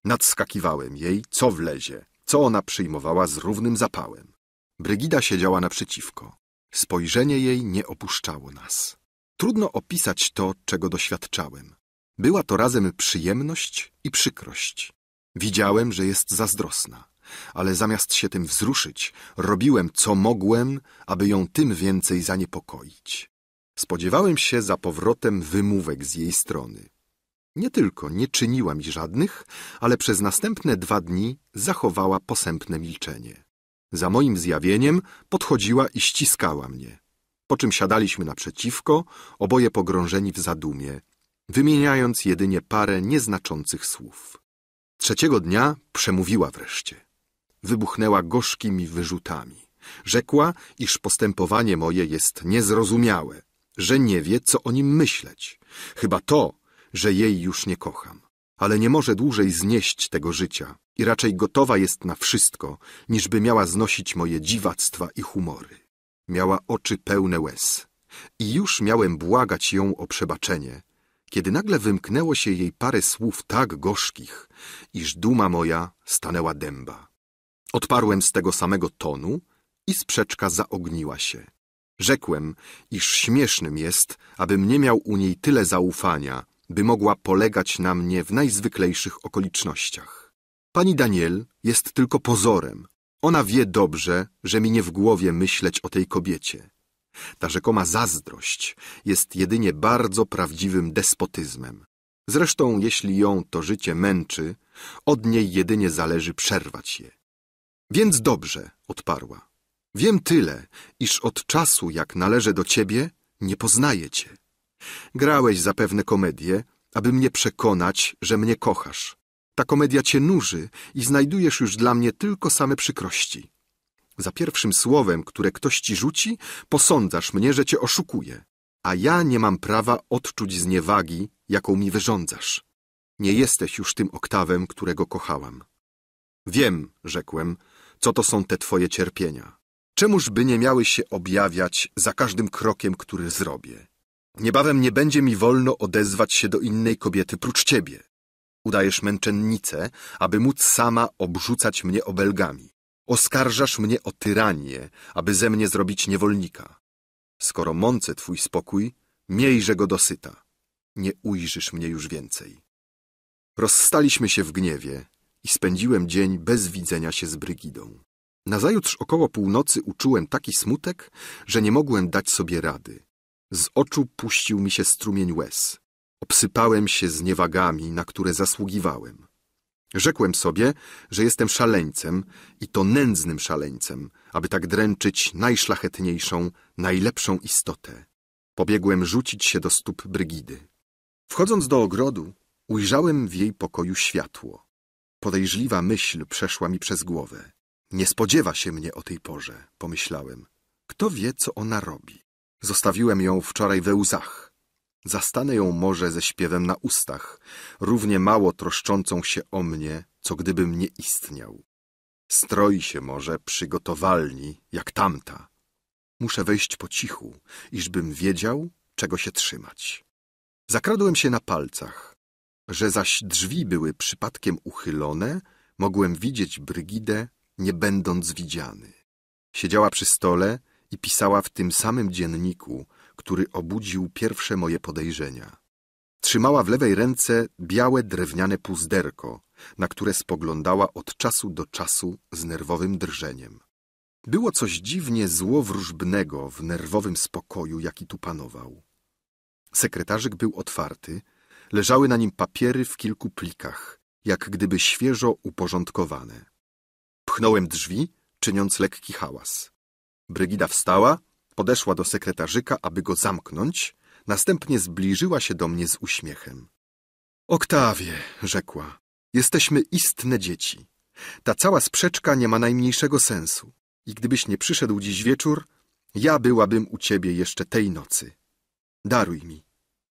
Nadskakiwałem jej, co wlezie co ona przyjmowała z równym zapałem. Brygida siedziała naprzeciwko. Spojrzenie jej nie opuszczało nas. Trudno opisać to, czego doświadczałem. Była to razem przyjemność i przykrość. Widziałem, że jest zazdrosna, ale zamiast się tym wzruszyć, robiłem co mogłem, aby ją tym więcej zaniepokoić. Spodziewałem się za powrotem wymówek z jej strony. Nie tylko nie czyniła mi żadnych, ale przez następne dwa dni zachowała posępne milczenie. Za moim zjawieniem podchodziła i ściskała mnie. Po czym siadaliśmy naprzeciwko, oboje pogrążeni w zadumie, wymieniając jedynie parę nieznaczących słów. Trzeciego dnia przemówiła wreszcie. Wybuchnęła gorzkimi wyrzutami. Rzekła, iż postępowanie moje jest niezrozumiałe, że nie wie, co o nim myśleć. Chyba to, że jej już nie kocham. Ale nie może dłużej znieść tego życia i raczej gotowa jest na wszystko, niżby miała znosić moje dziwactwa i humory. Miała oczy pełne łez i już miałem błagać ją o przebaczenie, kiedy nagle wymknęło się jej parę słów tak gorzkich, iż duma moja stanęła dęba. Odparłem z tego samego tonu i sprzeczka zaogniła się. Rzekłem, iż śmiesznym jest, abym nie miał u niej tyle zaufania, by mogła polegać na mnie w najzwyklejszych okolicznościach. Pani Daniel jest tylko pozorem. Ona wie dobrze, że mi nie w głowie myśleć o tej kobiecie. Ta rzekoma zazdrość jest jedynie bardzo prawdziwym despotyzmem. Zresztą, jeśli ją to życie męczy, od niej jedynie zależy przerwać je. Więc dobrze, odparła. Wiem tyle, iż od czasu, jak należę do ciebie, nie poznaję cię. Grałeś zapewne komedię, aby mnie przekonać, że mnie kochasz. Ta komedia cię nuży i znajdujesz już dla mnie tylko same przykrości. Za pierwszym słowem, które ktoś ci rzuci, posądzasz mnie, że cię oszukuję, a ja nie mam prawa odczuć zniewagi, jaką mi wyrządzasz. Nie jesteś już tym oktawem, którego kochałam. Wiem, rzekłem, co to są te twoje cierpienia. Czemuż by nie miały się objawiać za każdym krokiem, który zrobię? Niebawem nie będzie mi wolno odezwać się do innej kobiety prócz ciebie. Udajesz męczennicę, aby móc sama obrzucać mnie obelgami. Oskarżasz mnie o tyranię, aby ze mnie zrobić niewolnika. Skoro mącę twój spokój, miejże go dosyta. Nie ujrzysz mnie już więcej. Rozstaliśmy się w gniewie i spędziłem dzień bez widzenia się z Brygidą. Nazajutrz około północy uczułem taki smutek, że nie mogłem dać sobie rady. Z oczu puścił mi się strumień łez. Obsypałem się zniewagami, na które zasługiwałem. Rzekłem sobie, że jestem szaleńcem i to nędznym szaleńcem, aby tak dręczyć najszlachetniejszą, najlepszą istotę. Pobiegłem rzucić się do stóp Brygidy. Wchodząc do ogrodu, ujrzałem w jej pokoju światło. Podejrzliwa myśl przeszła mi przez głowę. Nie spodziewa się mnie o tej porze, pomyślałem. Kto wie, co ona robi? Zostawiłem ją wczoraj we łzach. Zastanę ją może ze śpiewem na ustach, równie mało troszczącą się o mnie, co gdybym nie istniał. Stroi się może przygotowalni, jak tamta. Muszę wejść po cichu, iżbym wiedział, czego się trzymać. Zakradłem się na palcach. Że zaś drzwi były przypadkiem uchylone, mogłem widzieć Brygidę, nie będąc widziany. Siedziała przy stole i pisała w tym samym dzienniku, który obudził pierwsze moje podejrzenia. Trzymała w lewej ręce białe drewniane puzderko, na które spoglądała od czasu do czasu z nerwowym drżeniem. Było coś dziwnie złowróżbnego w nerwowym spokoju, jaki tu panował. Sekretarzyk był otwarty, leżały na nim papiery w kilku plikach, jak gdyby świeżo uporządkowane. Pchnąłem drzwi, czyniąc lekki hałas. Brygida wstała, podeszła do sekretarzyka, aby go zamknąć, następnie zbliżyła się do mnie z uśmiechem. Oktawie, rzekła, jesteśmy istne dzieci. Ta cała sprzeczka nie ma najmniejszego sensu. I gdybyś nie przyszedł dziś wieczór, ja byłabym u ciebie jeszcze tej nocy. Daruj mi.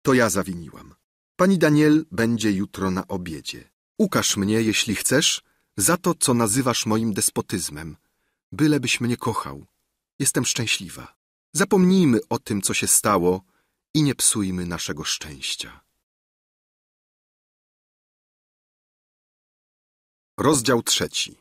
To ja zawiniłam. Pani Daniel będzie jutro na obiedzie. Ukaż mnie, jeśli chcesz, za to, co nazywasz moim despotyzmem. Bylebyś mnie kochał. Jestem szczęśliwa. Zapomnijmy o tym, co się stało i nie psujmy naszego szczęścia. Rozdział trzeci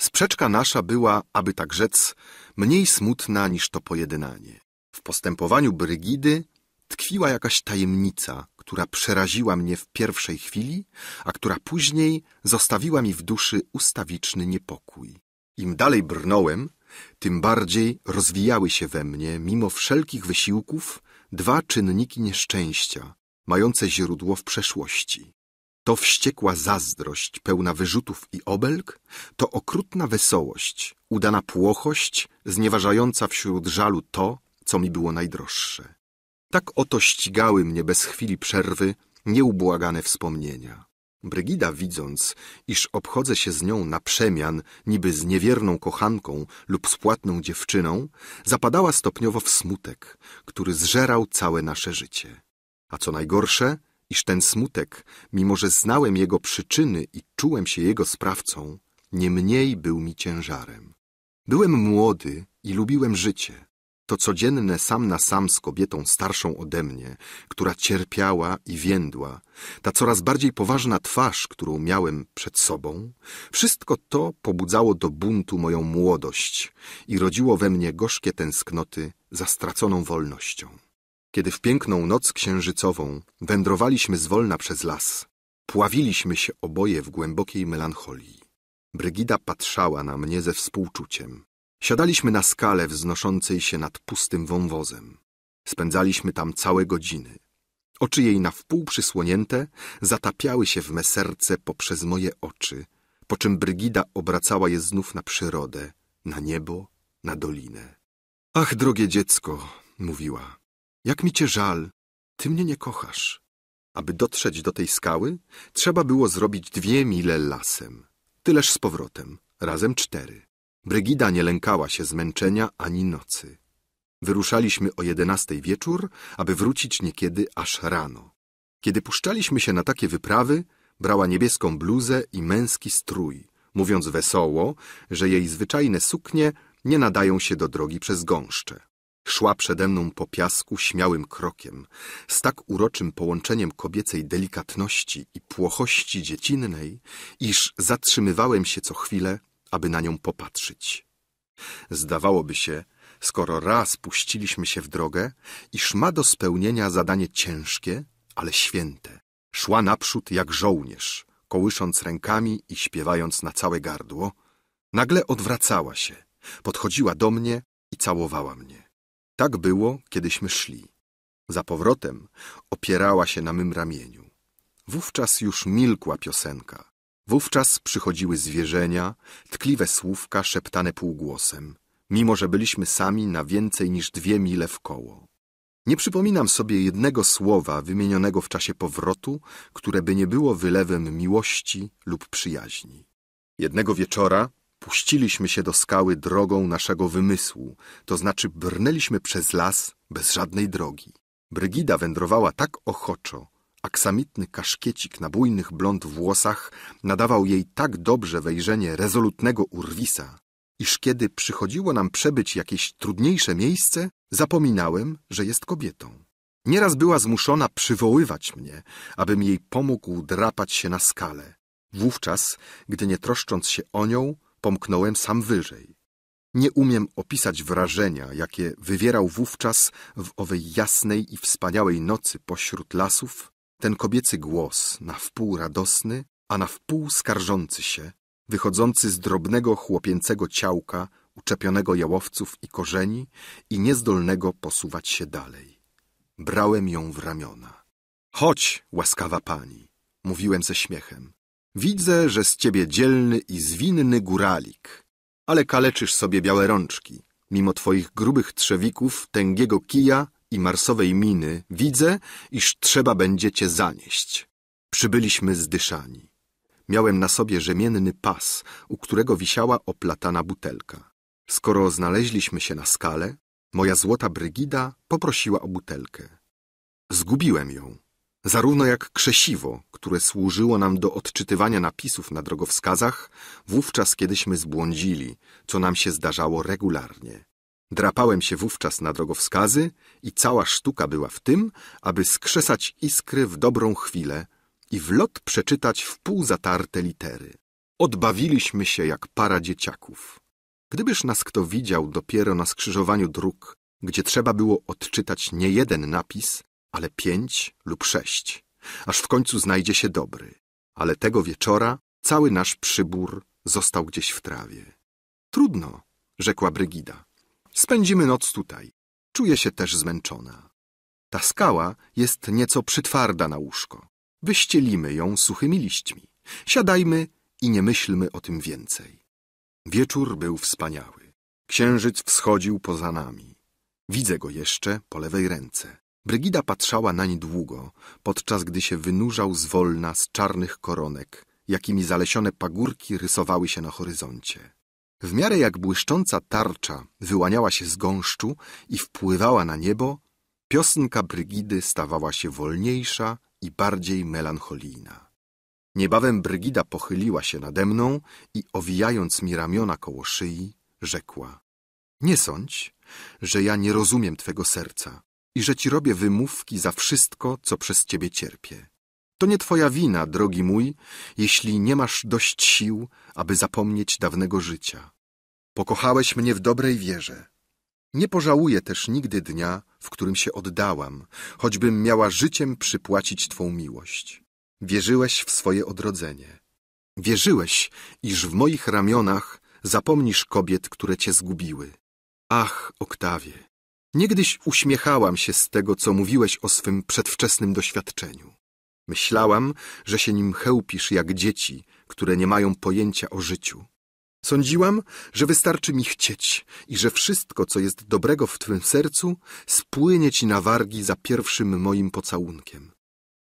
Sprzeczka nasza była, aby tak rzec, mniej smutna niż to pojednanie. W postępowaniu Brygidy tkwiła jakaś tajemnica, która przeraziła mnie w pierwszej chwili, a która później zostawiła mi w duszy ustawiczny niepokój. Im dalej brnąłem, tym bardziej rozwijały się we mnie, mimo wszelkich wysiłków, dwa czynniki nieszczęścia, mające źródło w przeszłości. To wściekła zazdrość pełna wyrzutów i obelg, to okrutna wesołość, udana płochość, znieważająca wśród żalu to, co mi było najdroższe. Tak oto ścigały mnie bez chwili przerwy nieubłagane wspomnienia. Brygida, widząc, iż obchodzę się z nią na przemian, niby z niewierną kochanką lub spłatną dziewczyną, zapadała stopniowo w smutek, który zżerał całe nasze życie. A co najgorsze, iż ten smutek, mimo że znałem jego przyczyny i czułem się jego sprawcą, nie mniej był mi ciężarem. Byłem młody i lubiłem życie. To codzienne sam na sam z kobietą starszą ode mnie, która cierpiała i więdła, ta coraz bardziej poważna twarz, którą miałem przed sobą, wszystko to pobudzało do buntu moją młodość i rodziło we mnie gorzkie tęsknoty za straconą wolnością. Kiedy w piękną noc księżycową wędrowaliśmy zwolna przez las, pławiliśmy się oboje w głębokiej melancholii. Brygida patrzała na mnie ze współczuciem. Siadaliśmy na skale wznoszącej się nad pustym wąwozem. Spędzaliśmy tam całe godziny. Oczy jej na wpół przysłonięte zatapiały się w me serce poprzez moje oczy, po czym Brygida obracała je znów na przyrodę, na niebo, na dolinę. Ach, drogie dziecko, mówiła, jak mi cię żal, ty mnie nie kochasz. Aby dotrzeć do tej skały, trzeba było zrobić dwie mile lasem. Tyleż z powrotem, razem cztery. Brygida nie lękała się zmęczenia ani nocy. Wyruszaliśmy o jedenastej wieczór, aby wrócić niekiedy aż rano. Kiedy puszczaliśmy się na takie wyprawy, brała niebieską bluzę i męski strój, mówiąc wesoło, że jej zwyczajne suknie nie nadają się do drogi przez gąszcze. Szła przede mną po piasku śmiałym krokiem, z tak uroczym połączeniem kobiecej delikatności i płochości dziecinnej, iż zatrzymywałem się co chwilę, aby na nią popatrzeć. Zdawałoby się, skoro raz puściliśmy się w drogę, iż ma do spełnienia zadanie ciężkie, ale święte. Szła naprzód jak żołnierz, kołysząc rękami i śpiewając na całe gardło. Nagle odwracała się, podchodziła do mnie i całowała mnie. Tak było, kiedyśmy szli. Za powrotem opierała się na mym ramieniu. Wówczas już milkła piosenka. Wówczas przychodziły zwierzenia, tkliwe słówka szeptane półgłosem, mimo że byliśmy sami na więcej niż dwie mile w koło. Nie przypominam sobie jednego słowa wymienionego w czasie powrotu, które by nie było wylewem miłości lub przyjaźni. Jednego wieczora puściliśmy się do skały drogą naszego wymysłu, to znaczy brnęliśmy przez las bez żadnej drogi. Brygida wędrowała tak ochoczo, Aksamitny kaszkiecik na bujnych blond włosach nadawał jej tak dobrze wejrzenie rezolutnego urwisa, iż kiedy przychodziło nam przebyć jakieś trudniejsze miejsce, zapominałem, że jest kobietą. Nieraz była zmuszona przywoływać mnie, abym jej pomógł drapać się na skalę. Wówczas, gdy nie troszcząc się o nią, pomknąłem sam wyżej. Nie umiem opisać wrażenia, jakie wywierał wówczas w owej jasnej i wspaniałej nocy pośród lasów ten kobiecy głos, na wpół radosny, a na wpół skarżący się, wychodzący z drobnego chłopięcego ciałka, uczepionego jałowców i korzeni i niezdolnego posuwać się dalej. Brałem ją w ramiona. Chodź, łaskawa pani, mówiłem ze śmiechem. Widzę, że z ciebie dzielny i zwinny góralik, ale kaleczysz sobie białe rączki. Mimo twoich grubych trzewików, tęgiego kija i marsowej miny widzę, iż trzeba będzie cię zanieść. Przybyliśmy zdyszani. Miałem na sobie rzemienny pas, u którego wisiała oplatana butelka. Skoro znaleźliśmy się na skale, moja złota Brygida poprosiła o butelkę. Zgubiłem ją, zarówno jak krzesiwo, które służyło nam do odczytywania napisów na drogowskazach, wówczas kiedyśmy zbłądzili, co nam się zdarzało regularnie. Drapałem się wówczas na drogowskazy i cała sztuka była w tym, aby skrzesać iskry w dobrą chwilę i w lot przeczytać w pół zatarte litery. Odbawiliśmy się jak para dzieciaków. Gdybyż nas kto widział dopiero na skrzyżowaniu dróg, gdzie trzeba było odczytać niejeden napis, ale pięć lub sześć, aż w końcu znajdzie się dobry. Ale tego wieczora cały nasz przybór został gdzieś w trawie. Trudno, rzekła Brygida. Spędzimy noc tutaj. Czuję się też zmęczona. Ta skała jest nieco przytwarda na łóżko. Wyścielimy ją suchymi liśćmi. Siadajmy i nie myślmy o tym więcej. Wieczór był wspaniały. Księżyc wschodził poza nami. Widzę go jeszcze po lewej ręce. Brygida patrzała nań długo, podczas gdy się wynurzał zwolna z czarnych koronek, jakimi zalesione pagórki rysowały się na horyzoncie. W miarę jak błyszcząca tarcza wyłaniała się z gąszczu i wpływała na niebo, piosenka Brygidy stawała się wolniejsza i bardziej melancholijna. Niebawem Brygida pochyliła się nade mną i owijając mi ramiona koło szyi, rzekła Nie sądź, że ja nie rozumiem twego serca i że ci robię wymówki za wszystko, co przez ciebie cierpię. To nie twoja wina, drogi mój, jeśli nie masz dość sił, aby zapomnieć dawnego życia. Pokochałeś mnie w dobrej wierze. Nie pożałuję też nigdy dnia, w którym się oddałam, choćbym miała życiem przypłacić twą miłość. Wierzyłeś w swoje odrodzenie. Wierzyłeś, iż w moich ramionach zapomnisz kobiet, które cię zgubiły. Ach, Oktawie, niegdyś uśmiechałam się z tego, co mówiłeś o swym przedwczesnym doświadczeniu. Myślałam, że się nim chełpisz jak dzieci, które nie mają pojęcia o życiu. Sądziłam, że wystarczy mi chcieć i że wszystko, co jest dobrego w twym sercu, spłynie ci na wargi za pierwszym moim pocałunkiem.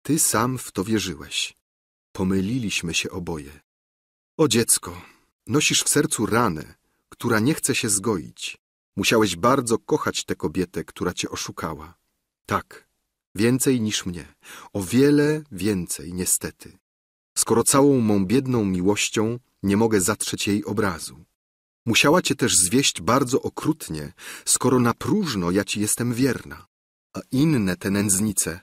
Ty sam w to wierzyłeś. Pomyliliśmy się oboje. O dziecko, nosisz w sercu ranę, która nie chce się zgoić. Musiałeś bardzo kochać tę kobietę, która cię oszukała. Tak, więcej niż mnie, o wiele więcej, niestety. Skoro całą mą biedną miłością nie mogę zatrzeć jej obrazu. Musiała cię też zwieść bardzo okrutnie, skoro na próżno ja ci jestem wierna. A inne te nędznice,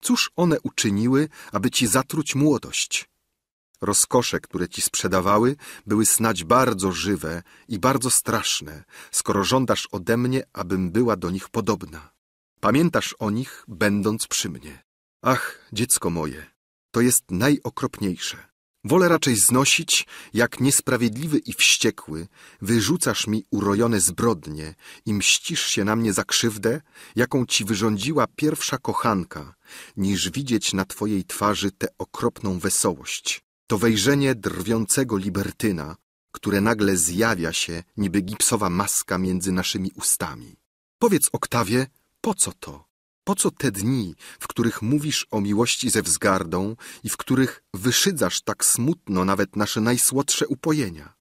cóż one uczyniły, aby ci zatruć młodość? Rozkosze, które ci sprzedawały, były snać bardzo żywe i bardzo straszne, skoro żądasz ode mnie, abym była do nich podobna. Pamiętasz o nich, będąc przy mnie. Ach, dziecko moje, to jest najokropniejsze. Wolę raczej znosić, jak niesprawiedliwy i wściekły, wyrzucasz mi urojone zbrodnie i mścisz się na mnie za krzywdę, jaką ci wyrządziła pierwsza kochanka, niż widzieć na twojej twarzy tę okropną wesołość, to wejrzenie drwiącego libertyna, które nagle zjawia się, niby gipsowa maska między naszymi ustami. Powiedz, Oktawie, po co to? Po co te dni, w których mówisz o miłości ze wzgardą i w których wyszydzasz tak smutno nawet nasze najsłodsze upojenia?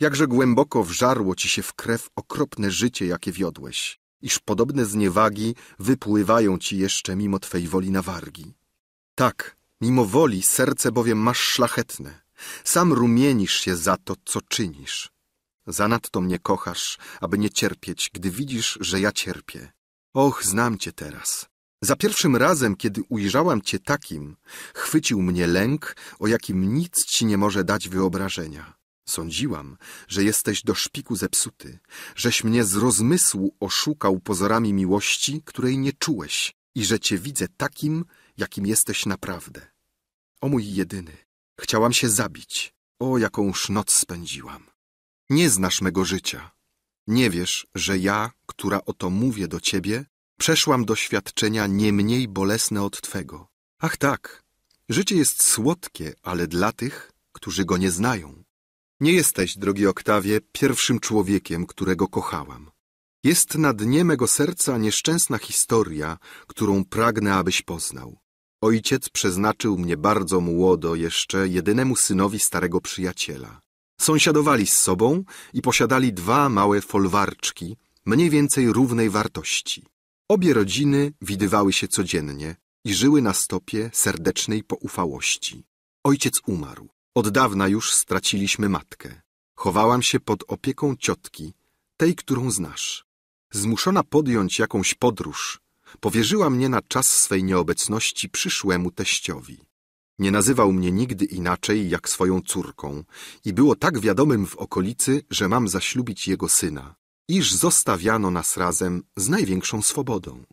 Jakże głęboko wżarło ci się w krew okropne życie, jakie wiodłeś, iż podobne zniewagi wypływają ci jeszcze mimo twej woli na wargi. Tak, mimo woli serce bowiem masz szlachetne. Sam rumienisz się za to, co czynisz. Zanadto mnie kochasz, aby nie cierpieć, gdy widzisz, że ja cierpię. Och, znam cię teraz. Za pierwszym razem, kiedy ujrzałam cię takim, chwycił mnie lęk, o jakim nic ci nie może dać wyobrażenia. Sądziłam, że jesteś do szpiku zepsuty, żeś mnie z rozmysłu oszukał pozorami miłości, której nie czułeś i że cię widzę takim, jakim jesteś naprawdę. O mój jedyny, chciałam się zabić. O, jakąż noc spędziłam. Nie znasz mego życia. Nie wiesz, że ja, która oto mówię do ciebie, przeszłam doświadczenia nie mniej bolesne od twego. Ach tak, życie jest słodkie, ale dla tych, którzy go nie znają. Nie jesteś, drogi Oktawie, pierwszym człowiekiem, którego kochałam. Jest na dnie mego serca nieszczęsna historia, którą pragnę, abyś poznał. Ojciec przeznaczył mnie bardzo młodo jeszcze jedynemu synowi starego przyjaciela. Sąsiadowali z sobą i posiadali dwa małe folwarczki, mniej więcej równej wartości. Obie rodziny widywały się codziennie i żyły na stopie serdecznej poufałości. Ojciec umarł. Od dawna już straciliśmy matkę. Chowałam się pod opieką ciotki, tej, którą znasz. Zmuszona podjąć jakąś podróż, powierzyła mnie na czas swej nieobecności przyszłemu teściowi. Nie nazywał mnie nigdy inaczej jak swoją córką i było tak wiadomym w okolicy, że mam zaślubić jego syna, iż zostawiano nas razem z największą swobodą.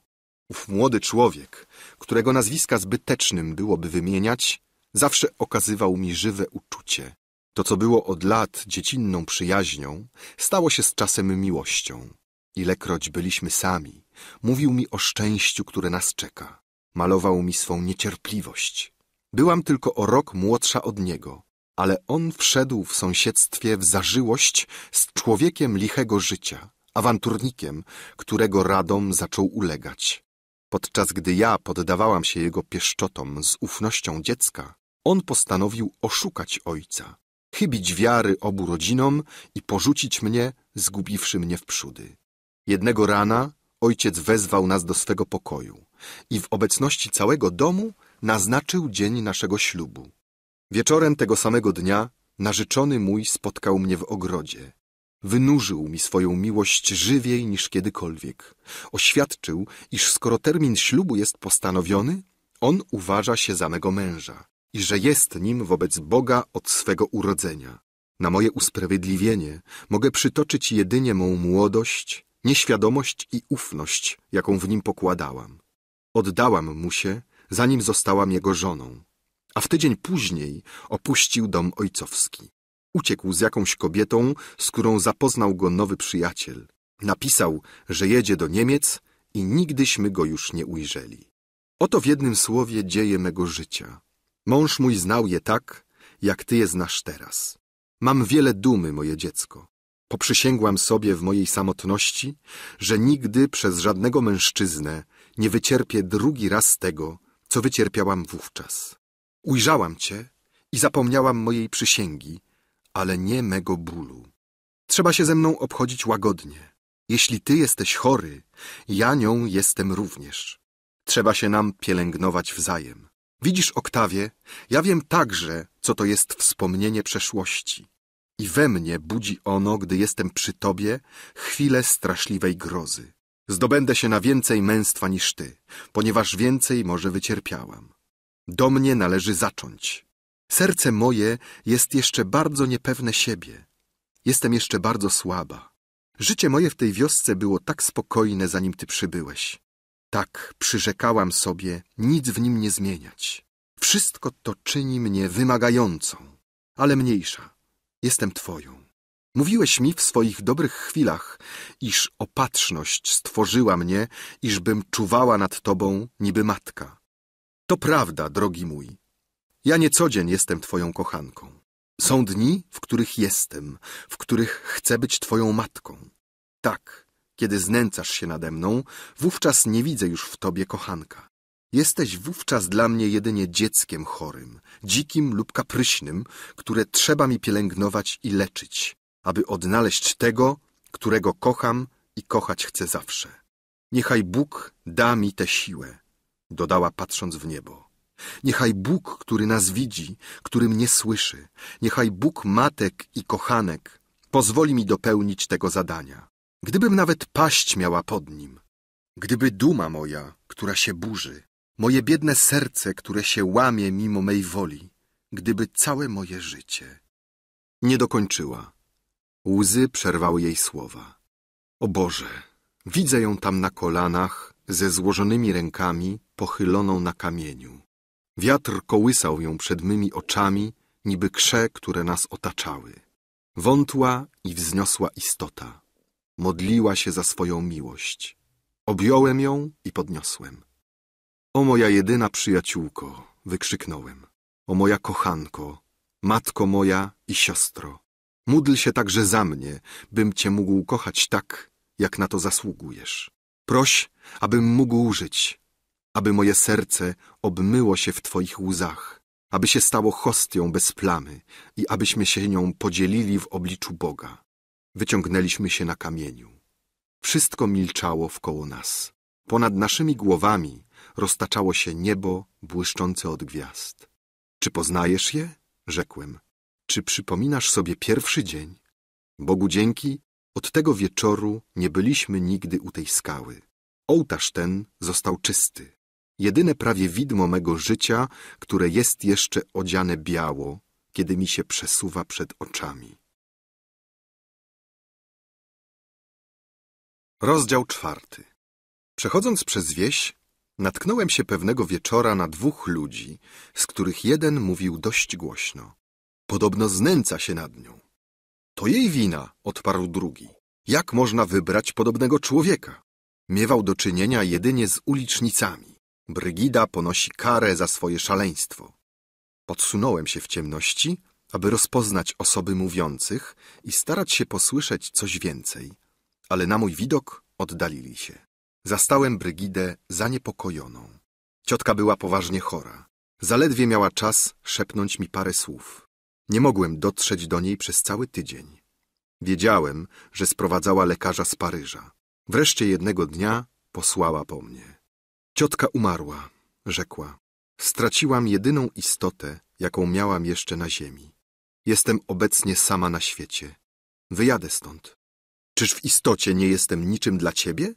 Ów młody człowiek, którego nazwiska zbytecznym byłoby wymieniać, zawsze okazywał mi żywe uczucie. To, co było od lat dziecinną przyjaźnią, stało się z czasem miłością. Ilekroć byliśmy sami, mówił mi o szczęściu, które nas czeka. Malował mi swą niecierpliwość. Byłam tylko o rok młodsza od niego, ale on wszedł w sąsiedztwie w zażyłość z człowiekiem lichego życia, awanturnikiem, którego radom zaczął ulegać. Podczas gdy ja poddawałam się jego pieszczotom z ufnością dziecka, on postanowił oszukać ojca, chybić wiary obu rodzinom i porzucić mnie, zgubiwszy mnie w przódy. Jednego rana ojciec wezwał nas do swego pokoju i w obecności całego domu naznaczył dzień naszego ślubu. Wieczorem tego samego dnia narzeczony mój spotkał mnie w ogrodzie. Wynurzył mi swoją miłość żywiej niż kiedykolwiek. Oświadczył, iż skoro termin ślubu jest postanowiony, on uważa się za mego męża i że jest nim wobec Boga od swego urodzenia. Na moje usprawiedliwienie mogę przytoczyć jedynie mą młodość, nieświadomość i ufność, jaką w nim pokładałam. Oddałam mu się, zanim zostałam jego żoną, a w tydzień później opuścił dom ojcowski. Uciekł z jakąś kobietą, z którą zapoznał go nowy przyjaciel. Napisał, że jedzie do Niemiec i nigdyśmy go już nie ujrzeli. Oto w jednym słowie dzieje mego życia. Mąż mój znał je tak, jak ty je znasz teraz. Mam wiele dumy, moje dziecko. Poprzysięgłam sobie w mojej samotności, że nigdy przez żadnego mężczyznę nie wycierpię drugi raz tego, co wycierpiałam wówczas. Ujrzałam cię i zapomniałam mojej przysięgi, ale nie mego bólu. Trzeba się ze mną obchodzić łagodnie. Jeśli ty jesteś chory, ja nią jestem również. Trzeba się nam pielęgnować wzajem. Widzisz, Oktawie, ja wiem także, co to jest wspomnienie przeszłości. I we mnie budzi ono, gdy jestem przy tobie, chwilę straszliwej grozy. Zdobędę się na więcej męstwa niż ty, ponieważ więcej może wycierpiałam. Do mnie należy zacząć. Serce moje jest jeszcze bardzo niepewne siebie. Jestem jeszcze bardzo słaba. Życie moje w tej wiosce było tak spokojne, zanim ty przybyłeś. Tak przyrzekałam sobie nic w nim nie zmieniać. Wszystko to czyni mnie wymagającą, ale mniejsza. Jestem twoją. Mówiłeś mi w swoich dobrych chwilach, iż opatrzność stworzyła mnie, iżbym czuwała nad tobą niby matka. To prawda, drogi mój. Ja nie co dzień jestem twoją kochanką. Są dni, w których jestem, w których chcę być twoją matką. Tak, kiedy znęcasz się nade mną, wówczas nie widzę już w tobie kochanka. Jesteś wówczas dla mnie jedynie dzieckiem chorym, dzikim lub kapryśnym, które trzeba mi pielęgnować i leczyć, aby odnaleźć tego, którego kocham i kochać chcę zawsze. Niechaj Bóg da mi tę siłę, dodała patrząc w niebo. Niechaj Bóg, który nas widzi, który mnie słyszy, niechaj Bóg matek i kochanek pozwoli mi dopełnić tego zadania. Gdybym nawet paść miała pod nim, gdyby duma moja, która się burzy, moje biedne serce, które się łamie mimo mej woli, gdyby całe moje życie. Nie dokończyła. Łzy przerwały jej słowa. O Boże, widzę ją tam na kolanach, ze złożonymi rękami, pochyloną na kamieniu. Wiatr kołysał ją przed mymi oczami, niby krze, które nas otaczały. Wątła i wzniosła istota. Modliła się za swoją miłość. Objąłem ją i podniosłem. O moja jedyna przyjaciółko, wykrzyknąłem. O moja kochanko, matko moja i siostro. Módl się także za mnie, bym cię mógł kochać tak, jak na to zasługujesz. Proś, abym mógł żyć, aby moje serce obmyło się w Twoich łzach, aby się stało hostią bez plamy i abyśmy się nią podzielili w obliczu Boga. Wyciągnęliśmy się na kamieniu. Wszystko milczało wkoło nas. Ponad naszymi głowami roztaczało się niebo błyszczące od gwiazd. Czy poznajesz je? Rzekłem. Czy przypominasz sobie pierwszy dzień? Bogu dzięki, od tego wieczoru nie byliśmy nigdy u tej skały. Ołtarz ten został czysty. Jedyne prawie widmo mego życia, które jest jeszcze odziane biało, kiedy mi się przesuwa przed oczami. Rozdział czwarty. Przechodząc przez wieś, Natknąłem się pewnego wieczora na dwóch ludzi, z których jeden mówił dość głośno. Podobno znęca się nad nią. To jej wina, odparł drugi. Jak można wybrać podobnego człowieka? Miewał do czynienia jedynie z ulicznicami. Brygida ponosi karę za swoje szaleństwo. Podsunąłem się w ciemności, aby rozpoznać osoby mówiących i starać się posłyszeć coś więcej, ale na mój widok oddalili się. Zastałem Brygidę zaniepokojoną. Ciotka była poważnie chora. Zaledwie miała czas szepnąć mi parę słów. Nie mogłem dotrzeć do niej przez cały tydzień. Wiedziałem, że sprowadzała lekarza z Paryża. Wreszcie jednego dnia posłała po mnie. Ciotka umarła, rzekła. Straciłam jedyną istotę, jaką miałam jeszcze na ziemi. Jestem obecnie sama na świecie. Wyjadę stąd. Czyż w istocie nie jestem niczym dla ciebie?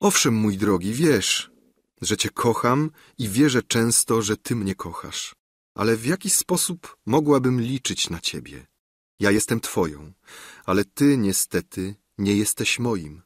Owszem, mój drogi, wiesz, że cię kocham i wierzę często, że ty mnie kochasz. Ale w jaki sposób mogłabym liczyć na ciebie? Ja jestem twoją, ale ty niestety nie jesteś moim.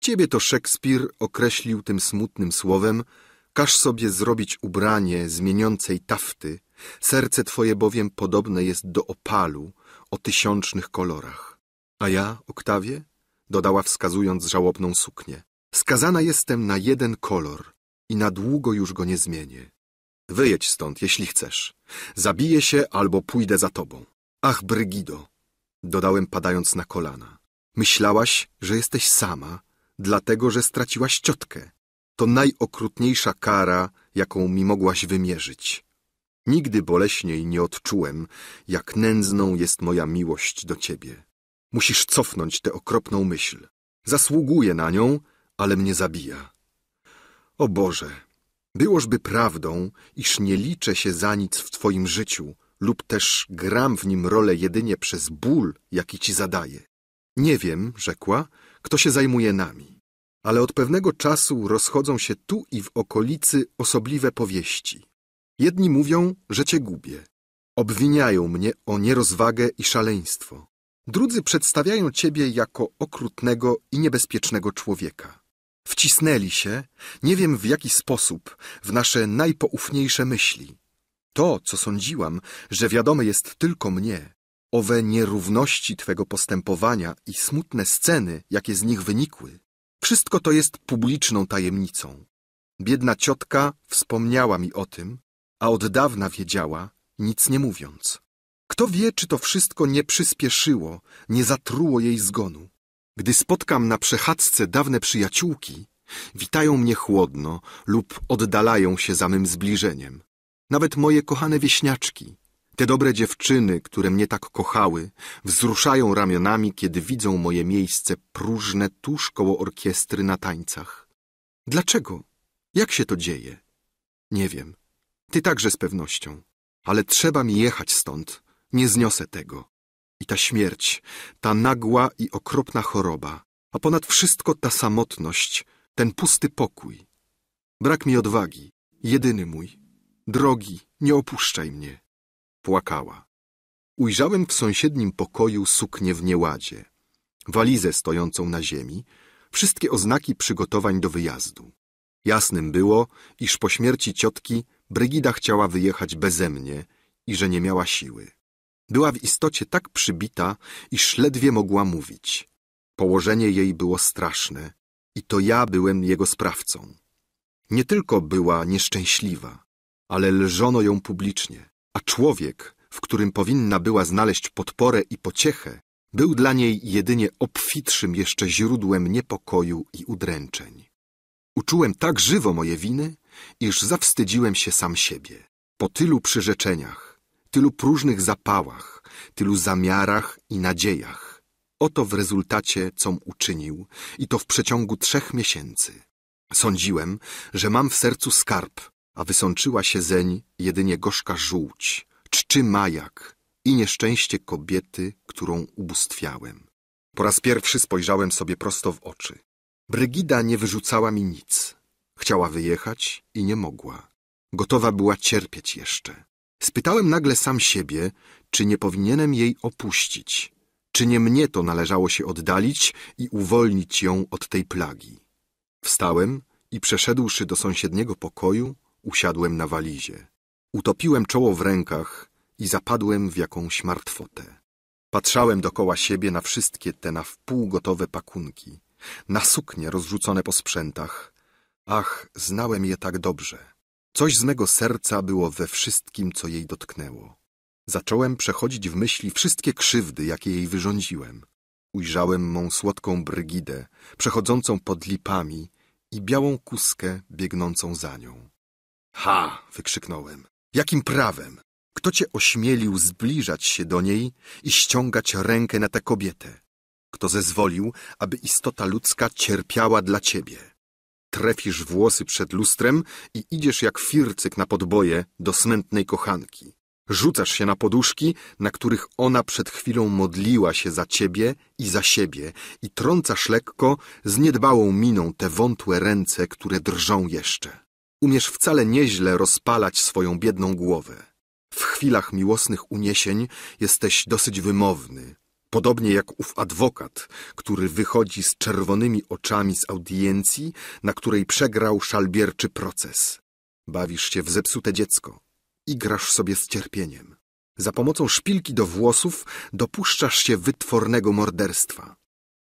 Ciebie to Szekspir określił tym smutnym słowem Każ sobie zrobić ubranie z mieniącej tafty, serce twoje bowiem podobne jest do opalu o tysiącznych kolorach. A ja, Oktawie, dodała wskazując żałobną suknię, skazana jestem na jeden kolor i na długo już go nie zmienię. Wyjedź stąd, jeśli chcesz. Zabiję się albo pójdę za tobą. Ach, Brygido, dodałem padając na kolana. Myślałaś, że jesteś sama, dlatego że straciłaś ciotkę. To najokrutniejsza kara, jaką mi mogłaś wymierzyć. Nigdy boleśniej nie odczułem, jak nędzną jest moja miłość do ciebie. Musisz cofnąć tę okropną myśl. Zasługuję na nią, ale mnie zabija. O Boże, byłożby prawdą, iż nie liczę się za nic w twoim życiu lub też gram w nim rolę jedynie przez ból, jaki ci zadaję. Nie wiem, rzekła, kto się zajmuje nami ale od pewnego czasu rozchodzą się tu i w okolicy osobliwe powieści. Jedni mówią, że cię gubię. Obwiniają mnie o nierozwagę i szaleństwo. Drudzy przedstawiają ciebie jako okrutnego i niebezpiecznego człowieka. Wcisnęli się, nie wiem w jaki sposób, w nasze najpoufniejsze myśli. To, co sądziłam, że wiadome jest tylko mnie, owe nierówności twego postępowania i smutne sceny, jakie z nich wynikły, wszystko to jest publiczną tajemnicą. Biedna ciotka wspomniała mi o tym, a od dawna wiedziała, nic nie mówiąc. Kto wie, czy to wszystko nie przyspieszyło, nie zatruło jej zgonu. Gdy spotkam na przechadzce dawne przyjaciółki, witają mnie chłodno lub oddalają się za mym zbliżeniem. Nawet moje kochane wieśniaczki, te dobre dziewczyny, które mnie tak kochały, wzruszają ramionami, kiedy widzą moje miejsce próżne tuż koło orkiestry na tańcach. Dlaczego? Jak się to dzieje? Nie wiem. Ty także z pewnością. Ale trzeba mi jechać stąd. Nie zniosę tego. I ta śmierć, ta nagła i okropna choroba, a ponad wszystko ta samotność, ten pusty pokój. Brak mi odwagi, jedyny mój. Drogi, nie opuszczaj mnie. Płakała. Ujrzałem w sąsiednim pokoju suknię w nieładzie, walizę stojącą na ziemi, wszystkie oznaki przygotowań do wyjazdu. Jasnym było, iż po śmierci ciotki Brygida chciała wyjechać beze mnie i że nie miała siły. Była w istocie tak przybita, iż ledwie mogła mówić. Położenie jej było straszne i to ja byłem jego sprawcą. Nie tylko była nieszczęśliwa, ale lżono ją publicznie a człowiek, w którym powinna była znaleźć podporę i pociechę, był dla niej jedynie obfitszym jeszcze źródłem niepokoju i udręczeń. Uczułem tak żywo moje winy, iż zawstydziłem się sam siebie. Po tylu przyrzeczeniach, tylu próżnych zapałach, tylu zamiarach i nadziejach. Oto w rezultacie, com uczynił, i to w przeciągu trzech miesięcy. Sądziłem, że mam w sercu skarb, a wysączyła się zeń jedynie gorzka żółć, czczy majak i nieszczęście kobiety, którą ubóstwiałem. Po raz pierwszy spojrzałem sobie prosto w oczy. Brygida nie wyrzucała mi nic. Chciała wyjechać i nie mogła. Gotowa była cierpieć jeszcze. Spytałem nagle sam siebie, czy nie powinienem jej opuścić, czy nie mnie to należało się oddalić i uwolnić ją od tej plagi. Wstałem i przeszedłszy do sąsiedniego pokoju, usiadłem na walizie. Utopiłem czoło w rękach i zapadłem w jakąś martwotę. Patrzałem dokoła siebie na wszystkie te na wpół gotowe pakunki, na suknie rozrzucone po sprzętach. Ach, znałem je tak dobrze. Coś z mego serca było we wszystkim, co jej dotknęło. Zacząłem przechodzić w myśli wszystkie krzywdy, jakie jej wyrządziłem. Ujrzałem mą słodką Brygidę, przechodzącą pod lipami i białą kuskę biegnącą za nią. Ha! wykrzyknąłem. Jakim prawem? Kto cię ośmielił zbliżać się do niej i ściągać rękę na tę kobietę? Kto zezwolił, aby istota ludzka cierpiała dla ciebie? Trefisz włosy przed lustrem i idziesz jak fircyk na podboje do smętnej kochanki. Rzucasz się na poduszki, na których ona przed chwilą modliła się za ciebie i za siebie i trącasz lekko, z niedbałą miną te wątłe ręce, które drżą jeszcze. Umiesz wcale nieźle rozpalać swoją biedną głowę. W chwilach miłosnych uniesień jesteś dosyć wymowny, podobnie jak ów adwokat, który wychodzi z czerwonymi oczami z audiencji, na której przegrał szalbierczy proces. Bawisz się w zepsute dziecko i grasz sobie z cierpieniem. Za pomocą szpilki do włosów dopuszczasz się wytwornego morderstwa.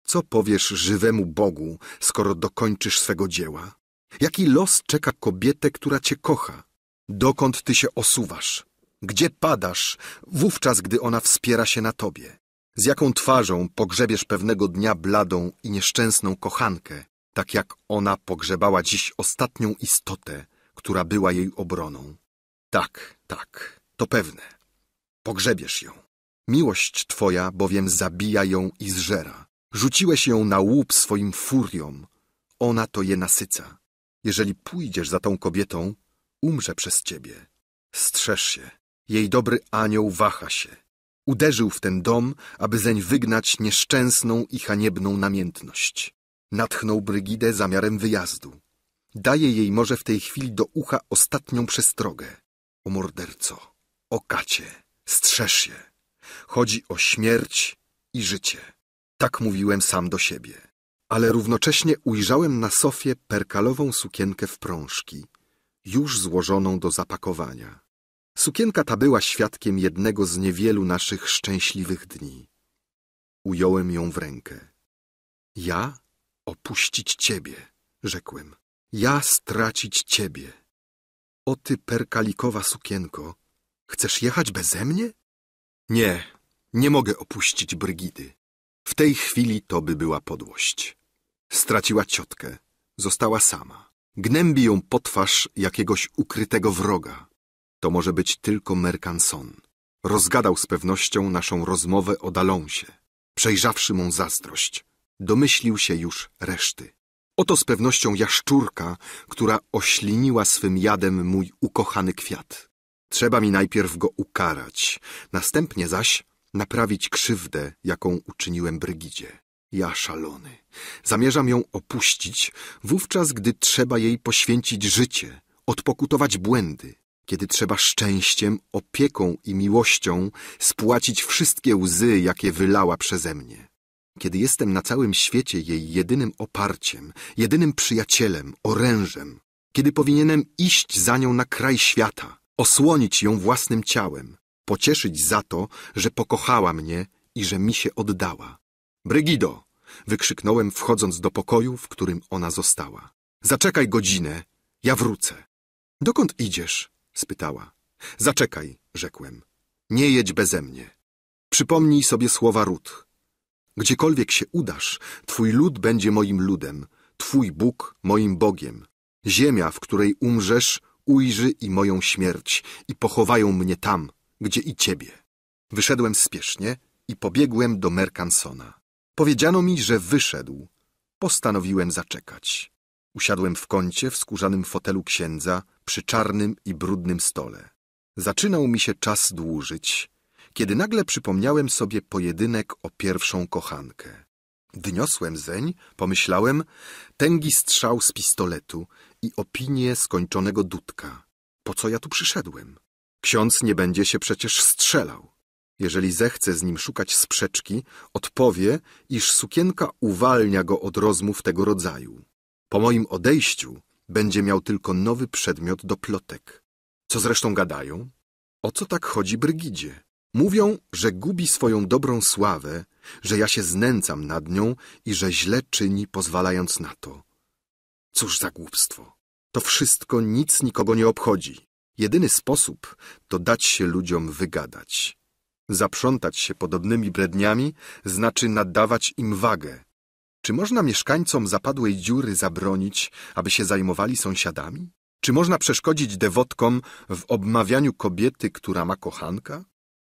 Co powiesz żywemu Bogu, skoro dokończysz swego dzieła? Jaki los czeka kobietę, która cię kocha? Dokąd ty się osuwasz? Gdzie padasz, wówczas, gdy ona wspiera się na tobie? Z jaką twarzą pogrzebiesz pewnego dnia bladą i nieszczęsną kochankę, tak jak ona pogrzebała dziś ostatnią istotę, która była jej obroną? Tak, tak, to pewne. Pogrzebiesz ją. Miłość twoja bowiem zabija ją i zżera. Rzuciłeś ją na łup swoim furiom. Ona to je nasyca. Jeżeli pójdziesz za tą kobietą, umrze przez ciebie. Strzeż się. Jej dobry anioł waha się. Uderzył w ten dom, aby zeń wygnać nieszczęsną i haniebną namiętność. Natchnął Brygidę zamiarem wyjazdu. Daje jej może w tej chwili do ucha ostatnią przestrogę. O morderco, o kacie, strzeż się. Chodzi o śmierć i życie. Tak mówiłem sam do siebie. Ale równocześnie ujrzałem na sofie perkalową sukienkę w prążki, już złożoną do zapakowania. Sukienka ta była świadkiem jednego z niewielu naszych szczęśliwych dni. Ująłem ją w rękę. Ja opuścić ciebie, rzekłem. Ja stracić ciebie. O ty perkalikowa sukienko, chcesz jechać beze mnie? Nie, nie mogę opuścić Brygidy. W tej chwili to by była podłość. Straciła ciotkę, została sama. Gnębi ją potwarz jakiegoś ukrytego wroga. To może być tylko Mercanson. Rozgadał z pewnością naszą rozmowę o Dalonsie. Przejrzawszy mą zazdrość, domyślił się już reszty. Oto z pewnością jaszczurka, która ośliniła swym jadem mój ukochany kwiat. Trzeba mi najpierw go ukarać, następnie zaś naprawić krzywdę, jaką uczyniłem Brygidzie. Ja szalony. Zamierzam ją opuścić, wówczas gdy trzeba jej poświęcić życie, odpokutować błędy, kiedy trzeba szczęściem, opieką i miłością spłacić wszystkie łzy, jakie wylała przeze mnie. Kiedy jestem na całym świecie jej jedynym oparciem, jedynym przyjacielem, orężem, kiedy powinienem iść za nią na kraj świata, osłonić ją własnym ciałem, pocieszyć za to, że pokochała mnie i że mi się oddała. Brygido! wykrzyknąłem, wchodząc do pokoju, w którym ona została. Zaczekaj godzinę, ja wrócę. Dokąd idziesz? Spytała. Zaczekaj, rzekłem. Nie jedź beze mnie. Przypomnij sobie słowa Rut. Gdziekolwiek się udasz, twój lud będzie moim ludem, twój Bóg moim Bogiem. Ziemia, w której umrzesz, ujrzy i moją śmierć i pochowają mnie tam, gdzie i ciebie. Wyszedłem spiesznie i pobiegłem do Mercansona. Powiedziano mi, że wyszedł. Postanowiłem zaczekać. Usiadłem w kącie w skórzanym fotelu księdza przy czarnym i brudnym stole. Zaczynał mi się czas dłużyć, kiedy nagle przypomniałem sobie pojedynek o pierwszą kochankę. Wyniosłem zeń, pomyślałem, tęgi strzał z pistoletu i opinię skończonego dudka. Po co ja tu przyszedłem? Ksiądz nie będzie się przecież strzelał. Jeżeli zechce z nim szukać sprzeczki, odpowie, iż sukienka uwalnia go od rozmów tego rodzaju. Po moim odejściu będzie miał tylko nowy przedmiot do plotek. Co zresztą gadają? O co tak chodzi Brygidzie? Mówią, że gubi swoją dobrą sławę, że ja się znęcam nad nią i że źle czyni, pozwalając na to. Cóż za głupstwo. To wszystko nic nikogo nie obchodzi. Jedyny sposób to dać się ludziom wygadać. Zaprzątać się podobnymi bredniami znaczy nadawać im wagę. Czy można mieszkańcom zapadłej dziury zabronić, aby się zajmowali sąsiadami? Czy można przeszkodzić dewotkom w obmawianiu kobiety, która ma kochanka?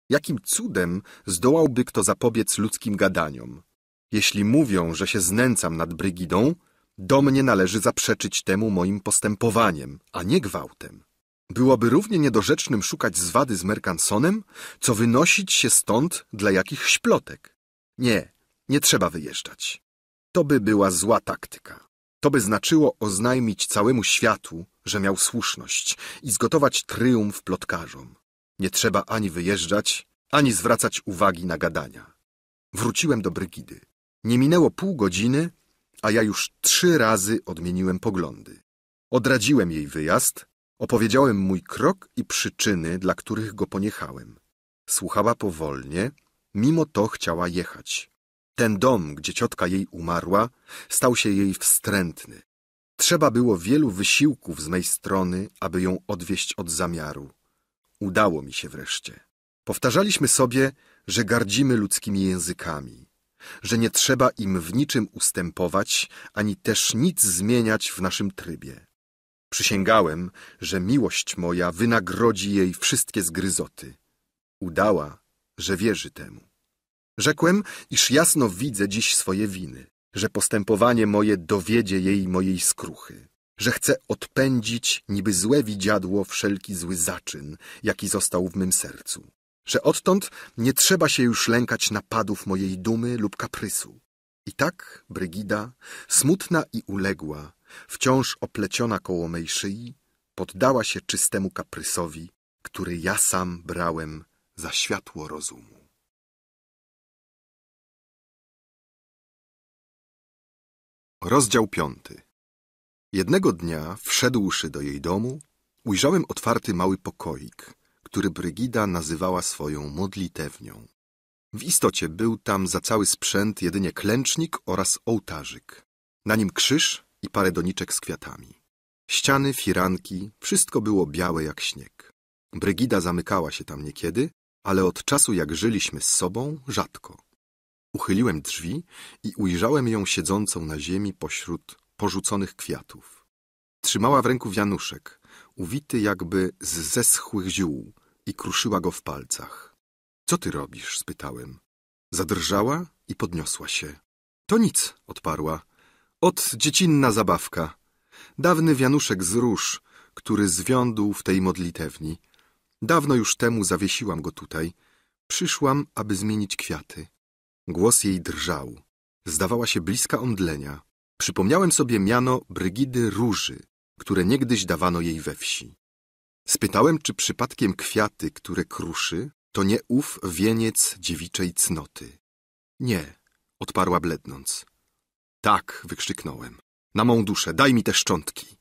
Jakim cudem zdołałby kto zapobiec ludzkim gadaniom? Jeśli mówią, że się znęcam nad Brygidą, do mnie należy zaprzeczyć temu moim postępowaniem, a nie gwałtem. Byłoby równie niedorzecznym szukać zwady z Mercansonem, co wynosić się stąd dla jakichś plotek. Nie, nie trzeba wyjeżdżać. To by była zła taktyka. To by znaczyło oznajmić całemu światu, że miał słuszność i zgotować tryumf plotkarzom. Nie trzeba ani wyjeżdżać, ani zwracać uwagi na gadania. Wróciłem do Brygidy. Nie minęło pół godziny, a ja już trzy razy odmieniłem poglądy. Odradziłem jej wyjazd, opowiedziałem mój krok i przyczyny, dla których go poniechałem. Słuchała powolnie, mimo to chciała jechać. Ten dom, gdzie ciotka jej umarła, stał się jej wstrętny. Trzeba było wielu wysiłków z mej strony, aby ją odwieść od zamiaru. Udało mi się wreszcie. Powtarzaliśmy sobie, że gardzimy ludzkimi językami, że nie trzeba im w niczym ustępować, ani też nic zmieniać w naszym trybie. Przysięgałem, że miłość moja wynagrodzi jej wszystkie zgryzoty. Udała, że wierzy temu. Rzekłem, iż jasno widzę dziś swoje winy, że postępowanie moje dowiedzie jej mojej skruchy, że chcę odpędzić niby złe widziadło wszelki zły zaczyn, jaki został w mym sercu, że odtąd nie trzeba się już lękać napadów mojej dumy lub kaprysu. I tak Brygida, smutna i uległa, wciąż opleciona koło mej szyi, poddała się czystemu kaprysowi, który ja sam brałem za światło rozumu. Rozdział piąty Jednego dnia, wszedłszy do jej domu, ujrzałem otwarty mały pokoik, który Brygida nazywała swoją modlitewnią. W istocie był tam za cały sprzęt jedynie klęcznik oraz ołtarzyk. Na nim krzyż i parę doniczek z kwiatami. Ściany, firanki, wszystko było białe jak śnieg. Brygida zamykała się tam niekiedy, ale od czasu jak żyliśmy z sobą, rzadko. Uchyliłem drzwi i ujrzałem ją siedzącą na ziemi pośród porzuconych kwiatów. Trzymała w ręku wianuszek, uwity jakby z zeschłych ziół i kruszyła go w palcach. — Co ty robisz? — spytałem. Zadrżała i podniosła się. — To nic — odparła. — Od dziecinna zabawka. Dawny wianuszek z róż, który zwiądł w tej modlitewni. Dawno już temu zawiesiłam go tutaj. Przyszłam, aby zmienić kwiaty. Głos jej drżał. Zdawała się bliska omdlenia. Przypomniałem sobie miano Brygidy Róży, które niegdyś dawano jej we wsi. Spytałem, czy przypadkiem kwiaty, które kruszy, to nie ów wieniec dziewiczej cnoty. Nie, odparła blednąc. Tak, wykrzyknąłem. Na mą duszę, daj mi te szczątki.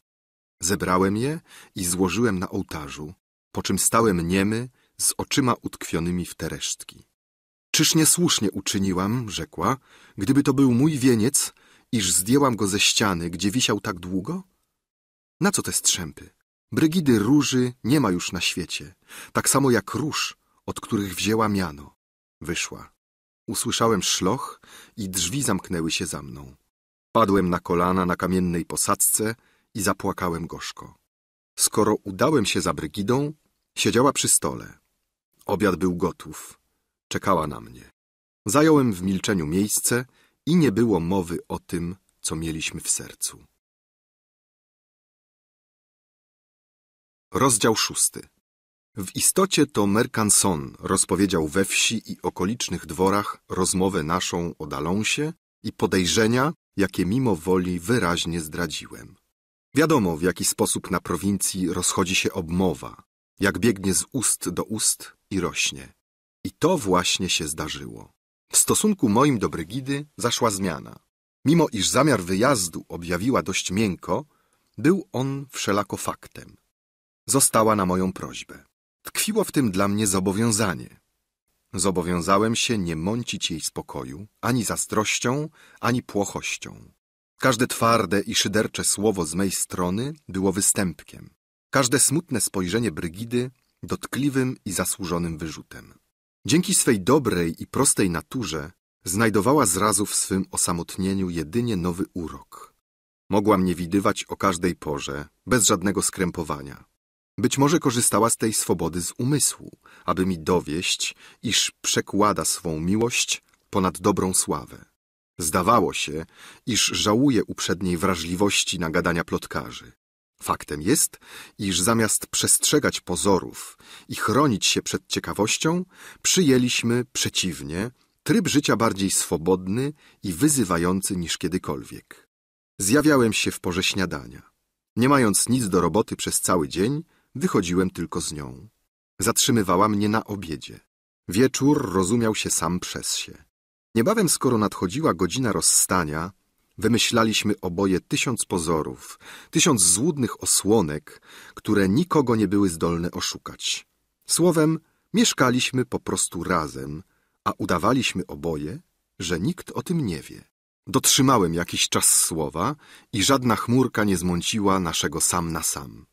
Zebrałem je i złożyłem na ołtarzu, po czym stałem niemy, z oczyma utkwionymi w te resztki. Czyż niesłusznie uczyniłam, rzekła, gdyby to był mój wieniec, iż zdjęłam go ze ściany, gdzie wisiał tak długo? Na co te strzępy? Brygidy róży nie ma już na świecie, tak samo jak róż, od których wzięła miano. Wyszła. Usłyszałem szloch i drzwi zamknęły się za mną. Padłem na kolana na kamiennej posadzce i zapłakałem gorzko. Skoro udałem się za Brygidą, siedziała przy stole. Obiad był gotów. Czekała na mnie. Zająłem w milczeniu miejsce i nie było mowy o tym, co mieliśmy w sercu. Rozdział szósty W istocie to Mercanson rozpowiedział we wsi i okolicznych dworach rozmowę naszą o Dalonsie i podejrzenia, jakie mimo woli wyraźnie zdradziłem. Wiadomo, w jaki sposób na prowincji rozchodzi się obmowa, jak biegnie z ust do ust i rośnie. I to właśnie się zdarzyło. W stosunku moim do Brygidy zaszła zmiana. Mimo iż zamiar wyjazdu objawiła dość miękko, był on wszelako faktem. Została na moją prośbę. Tkwiło w tym dla mnie zobowiązanie. Zobowiązałem się nie mącić jej spokoju, ani zazdrością, ani płochością. Każde twarde i szydercze słowo z mej strony było występkiem. Każde smutne spojrzenie Brygidy dotkliwym i zasłużonym wyrzutem. Dzięki swej dobrej i prostej naturze znajdowała zrazu w swym osamotnieniu jedynie nowy urok. Mogła mnie widywać o każdej porze, bez żadnego skrępowania. Być może korzystała z tej swobody z umysłu, aby mi dowieść, iż przekłada swą miłość ponad dobrą sławę. Zdawało się, iż żałuje uprzedniej wrażliwości na gadania plotkarzy. Faktem jest, iż zamiast przestrzegać pozorów i chronić się przed ciekawością, przyjęliśmy przeciwnie tryb życia bardziej swobodny i wyzywający niż kiedykolwiek. Zjawiałem się w porze śniadania. Nie mając nic do roboty przez cały dzień, wychodziłem tylko z nią. Zatrzymywała mnie na obiedzie. Wieczór rozumiał się sam przez się. Niebawem, skoro nadchodziła godzina rozstania, wymyślaliśmy oboje tysiąc pozorów, tysiąc złudnych osłonek, które nikogo nie były zdolne oszukać. Słowem, mieszkaliśmy po prostu razem, a udawaliśmy oboje, że nikt o tym nie wie. Dotrzymałem jakiś czas słowa i żadna chmurka nie zmąciła naszego sam na sam.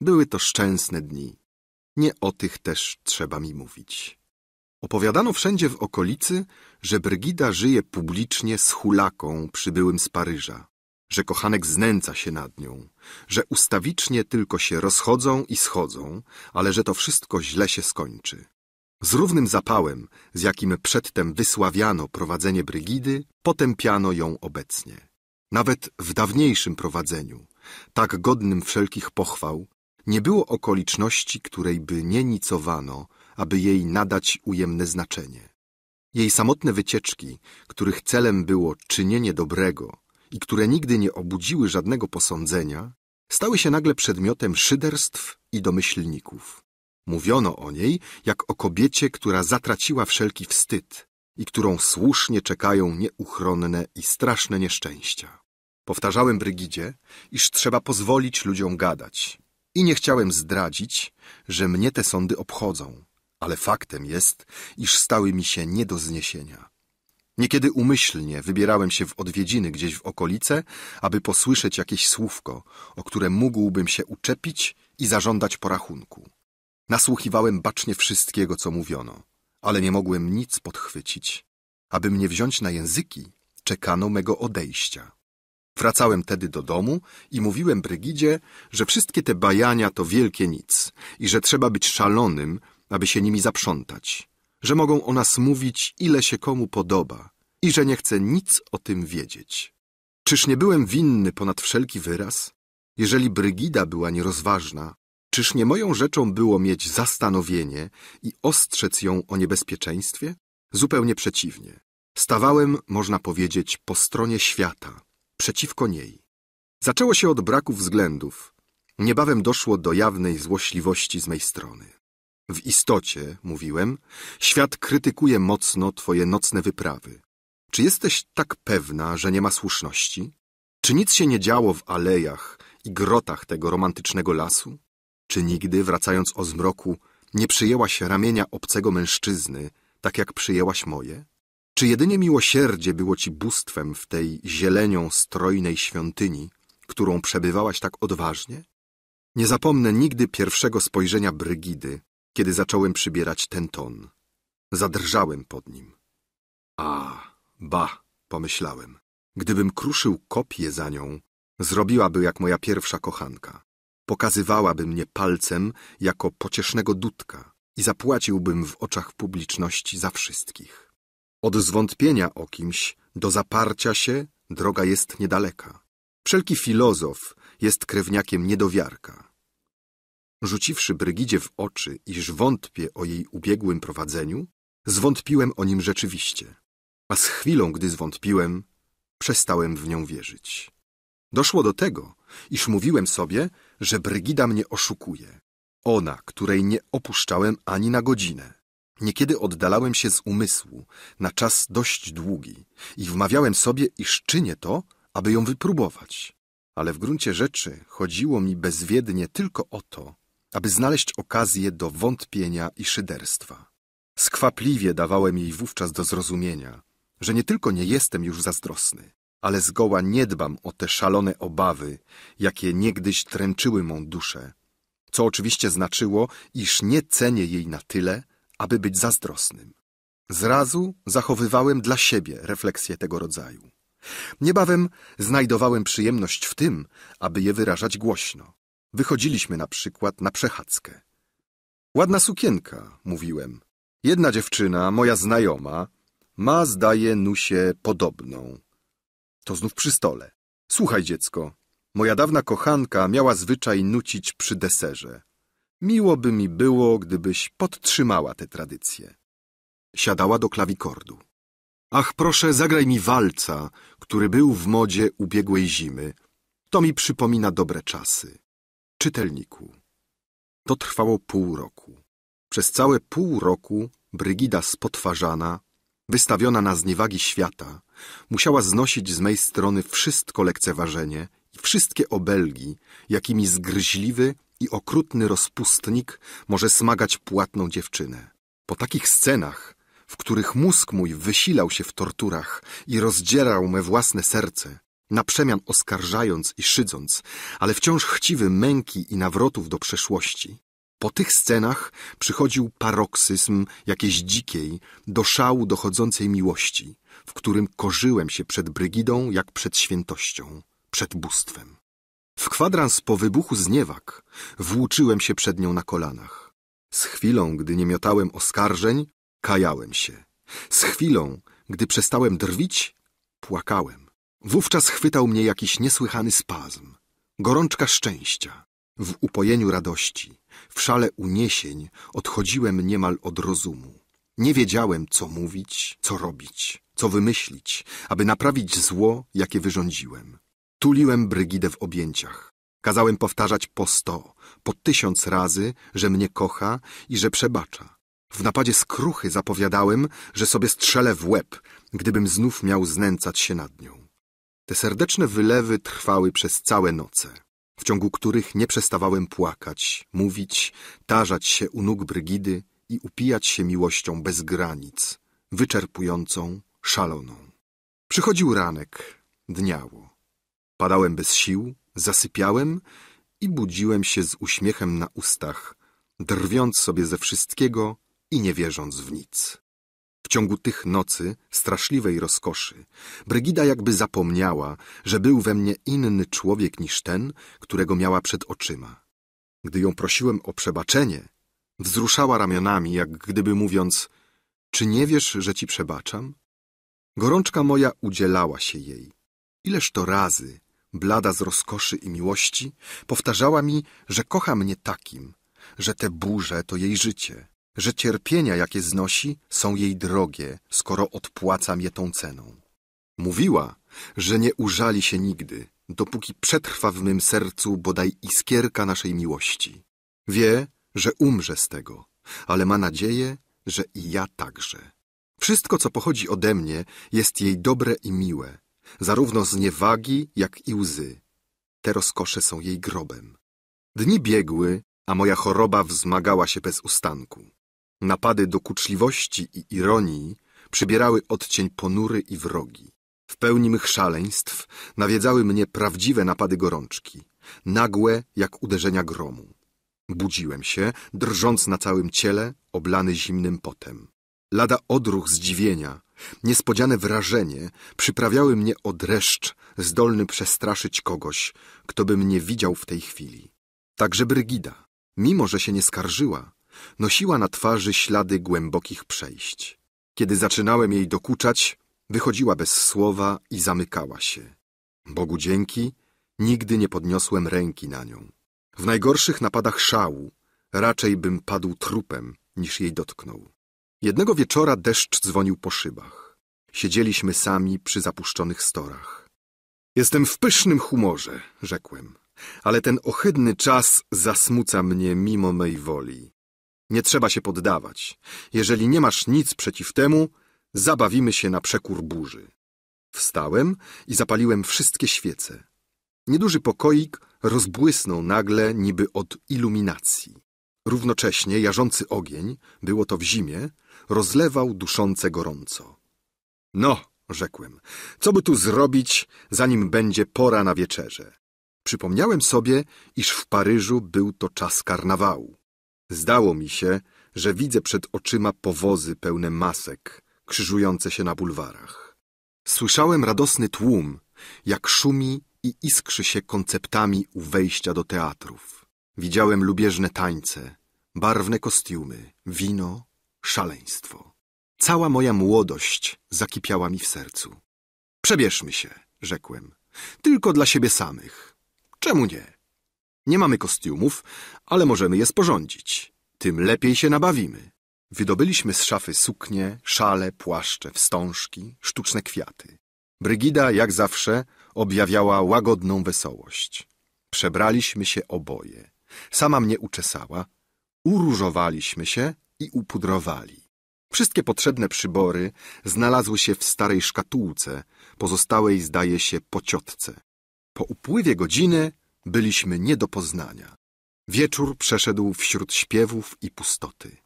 Były to szczęsne dni. Nie o tych też trzeba mi mówić. Opowiadano wszędzie w okolicy, że Brygida żyje publicznie z hulaką przybyłym z Paryża, że kochanek znęca się nad nią, że ustawicznie tylko się rozchodzą i schodzą, ale że to wszystko źle się skończy. Z równym zapałem, z jakim przedtem wysławiano prowadzenie Brygidy, potępiano ją obecnie. Nawet w dawniejszym prowadzeniu, tak godnym wszelkich pochwał, nie było okoliczności, której by nie nicowano, aby jej nadać ujemne znaczenie. Jej samotne wycieczki, których celem było czynienie dobrego i które nigdy nie obudziły żadnego posądzenia, stały się nagle przedmiotem szyderstw i domyślników. Mówiono o niej jak o kobiecie, która zatraciła wszelki wstyd i którą słusznie czekają nieuchronne i straszne nieszczęścia. Powtarzałem Brygidzie, iż trzeba pozwolić ludziom gadać i nie chciałem zdradzić, że mnie te sądy obchodzą, ale faktem jest, iż stały mi się nie do zniesienia. Niekiedy umyślnie wybierałem się w odwiedziny gdzieś w okolice, aby posłyszeć jakieś słówko, o które mógłbym się uczepić i zażądać porachunku. Nasłuchiwałem bacznie wszystkiego, co mówiono, ale nie mogłem nic podchwycić. Aby mnie wziąć na języki, czekano mego odejścia. Wracałem tedy do domu i mówiłem Brygidzie, że wszystkie te bajania to wielkie nic i że trzeba być szalonym, aby się nimi zaprzątać, że mogą o nas mówić, ile się komu podoba i że nie chcę nic o tym wiedzieć. Czyż nie byłem winny ponad wszelki wyraz? Jeżeli Brygida była nierozważna, czyż nie moją rzeczą było mieć zastanowienie i ostrzec ją o niebezpieczeństwie? Zupełnie przeciwnie. Stawałem, można powiedzieć, po stronie świata, przeciwko niej. Zaczęło się od braku względów. Niebawem doszło do jawnej złośliwości z mej strony. W istocie, mówiłem, świat krytykuje mocno twoje nocne wyprawy. Czy jesteś tak pewna, że nie ma słuszności? Czy nic się nie działo w alejach i grotach tego romantycznego lasu? Czy nigdy, wracając o zmroku, nie przyjęłaś ramienia obcego mężczyzny, tak jak przyjęłaś moje? Czy jedynie miłosierdzie było ci bóstwem w tej zielenią strojnej świątyni, którą przebywałaś tak odważnie? Nie zapomnę nigdy pierwszego spojrzenia Brygidy, kiedy zacząłem przybierać ten ton. Zadrżałem pod nim. A, ba, pomyślałem. Gdybym kruszył kopię za nią, zrobiłaby jak moja pierwsza kochanka. Pokazywałaby mnie palcem jako pociesznego dudka i zapłaciłbym w oczach publiczności za wszystkich. Od zwątpienia o kimś do zaparcia się droga jest niedaleka. Wszelki filozof jest krewniakiem niedowiarka. Rzuciwszy Brygidzie w oczy, iż wątpię o jej ubiegłym prowadzeniu, zwątpiłem o nim rzeczywiście. A z chwilą, gdy zwątpiłem, przestałem w nią wierzyć. Doszło do tego, iż mówiłem sobie, że Brygida mnie oszukuje. Ona, której nie opuszczałem ani na godzinę. Niekiedy oddalałem się z umysłu na czas dość długi i wmawiałem sobie, iż czynię to, aby ją wypróbować. ale w gruncie rzeczy chodziło mi bezwiednie tylko o to, aby znaleźć okazję do wątpienia i szyderstwa. Skwapliwie dawałem jej wówczas do zrozumienia, że nie tylko nie jestem już zazdrosny, ale zgoła nie dbam o te szalone obawy, jakie niegdyś tręczyły mą duszę, co oczywiście znaczyło, iż nie cenię jej na tyle, aby być zazdrosnym. Zrazu zachowywałem dla siebie refleksje tego rodzaju. Niebawem znajdowałem przyjemność w tym, aby je wyrażać głośno. Wychodziliśmy na przykład na przechadzkę. Ładna sukienka, mówiłem. Jedna dziewczyna, moja znajoma, ma, zdaje, Nusie podobną. To znów przy stole. Słuchaj, dziecko, moja dawna kochanka miała zwyczaj nucić przy deserze. Miło by mi było, gdybyś podtrzymała tę tradycję. Siadała do klawikordu. Ach, proszę, zagraj mi walca, który był w modzie ubiegłej zimy. To mi przypomina dobre czasy. Czytelniku. To trwało pół roku. Przez całe pół roku Brygida spotwarzana, wystawiona na zniewagi świata, musiała znosić z mej strony wszystko lekceważenie i wszystkie obelgi, jakimi zgryźliwy i okrutny rozpustnik może smagać płatną dziewczynę. Po takich scenach, w których mózg mój wysilał się w torturach i rozdzierał me własne serce, na przemian oskarżając i szydząc, ale wciąż chciwy męki i nawrotów do przeszłości. Po tych scenach przychodził paroksyzm jakiejś dzikiej, do szału dochodzącej miłości, w którym korzyłem się przed Brygidą jak przed świętością, przed bóstwem. W kwadrans po wybuchu zniewag włóczyłem się przed nią na kolanach. Z chwilą, gdy nie miotałem oskarżeń, kajałem się. Z chwilą, gdy przestałem drwić, płakałem. Wówczas chwytał mnie jakiś niesłychany spazm, gorączka szczęścia. W upojeniu radości, w szale uniesień odchodziłem niemal od rozumu. Nie wiedziałem, co mówić, co robić, co wymyślić, aby naprawić zło, jakie wyrządziłem. Tuliłem Brygidę w objęciach. Kazałem powtarzać po sto, po tysiąc razy, że mnie kocha i że przebacza. W napadzie skruchy zapowiadałem, że sobie strzelę w łeb, gdybym znów miał znęcać się nad nią. Te serdeczne wylewy trwały przez całe noce, w ciągu których nie przestawałem płakać, mówić, tarzać się u nóg Brygidy i upijać się miłością bez granic, wyczerpującą, szaloną. Przychodził ranek, dniało. Padałem bez sił, zasypiałem i budziłem się z uśmiechem na ustach, drwiąc sobie ze wszystkiego i nie wierząc w nic. W ciągu tych nocy, straszliwej rozkoszy, Brygida jakby zapomniała, że był we mnie inny człowiek niż ten, którego miała przed oczyma. Gdy ją prosiłem o przebaczenie, wzruszała ramionami, jak gdyby mówiąc, czy nie wiesz, że ci przebaczam? Gorączka moja udzielała się jej. Ileż to razy, blada z rozkoszy i miłości, powtarzała mi, że kocha mnie takim, że te burze to jej życie, że cierpienia, jakie znosi, są jej drogie, skoro odpłacam je tą ceną. Mówiła, że nie użali się nigdy, dopóki przetrwa w mym sercu bodaj iskierka naszej miłości. Wie, że umrze z tego, ale ma nadzieję, że i ja także. Wszystko, co pochodzi ode mnie, jest jej dobre i miłe, zarówno z niewagi, jak i łzy. Te rozkosze są jej grobem. Dni biegły, a moja choroba wzmagała się bez ustanku. Napady dokuczliwości i ironii przybierały odcień ponury i wrogi. W pełni mych szaleństw nawiedzały mnie prawdziwe napady gorączki, nagłe jak uderzenia gromu. Budziłem się, drżąc na całym ciele, oblany zimnym potem. Lada odruch zdziwienia, niespodziane wrażenie przyprawiały mnie o dreszcz zdolny przestraszyć kogoś, kto by mnie widział w tej chwili. Także Brygida, mimo że się nie skarżyła, nosiła na twarzy ślady głębokich przejść. Kiedy zaczynałem jej dokuczać, wychodziła bez słowa i zamykała się. Bogu dzięki, nigdy nie podniosłem ręki na nią. W najgorszych napadach szału raczej bym padł trupem, niż jej dotknął. Jednego wieczora deszcz dzwonił po szybach. Siedzieliśmy sami przy zapuszczonych storach. Jestem w pysznym humorze, rzekłem, ale ten ohydny czas zasmuca mnie mimo mej woli. Nie trzeba się poddawać. Jeżeli nie masz nic przeciw temu, zabawimy się na przekór burzy. Wstałem i zapaliłem wszystkie świece. Nieduży pokoik rozbłysnął nagle niby od iluminacji. Równocześnie jarzący ogień, było to w zimie, rozlewał duszące gorąco. No, rzekłem, co by tu zrobić, zanim będzie pora na wieczerze? Przypomniałem sobie, iż w Paryżu był to czas karnawału. Zdało mi się, że widzę przed oczyma powozy pełne masek, krzyżujące się na bulwarach. Słyszałem radosny tłum, jak szumi i iskrzy się konceptami u wejścia do teatrów. Widziałem lubieżne tańce, barwne kostiumy, wino, szaleństwo. Cała moja młodość zakipiała mi w sercu. Przebierzmy się, rzekłem. Tylko dla siebie samych. Czemu nie? Nie mamy kostiumów, ale możemy je sporządzić. Tym lepiej się nabawimy. Wydobyliśmy z szafy suknie, szale, płaszcze, wstążki, sztuczne kwiaty. Brygida, jak zawsze, objawiała łagodną wesołość. Przebraliśmy się oboje. Sama mnie uczesała, uróżowaliśmy się i upudrowali. Wszystkie potrzebne przybory znalazły się w starej szkatułce, pozostałej zdaje się po ciotce. Po upływie godziny byliśmy nie do poznania. Wieczór przeszedł wśród śpiewów i pustoty.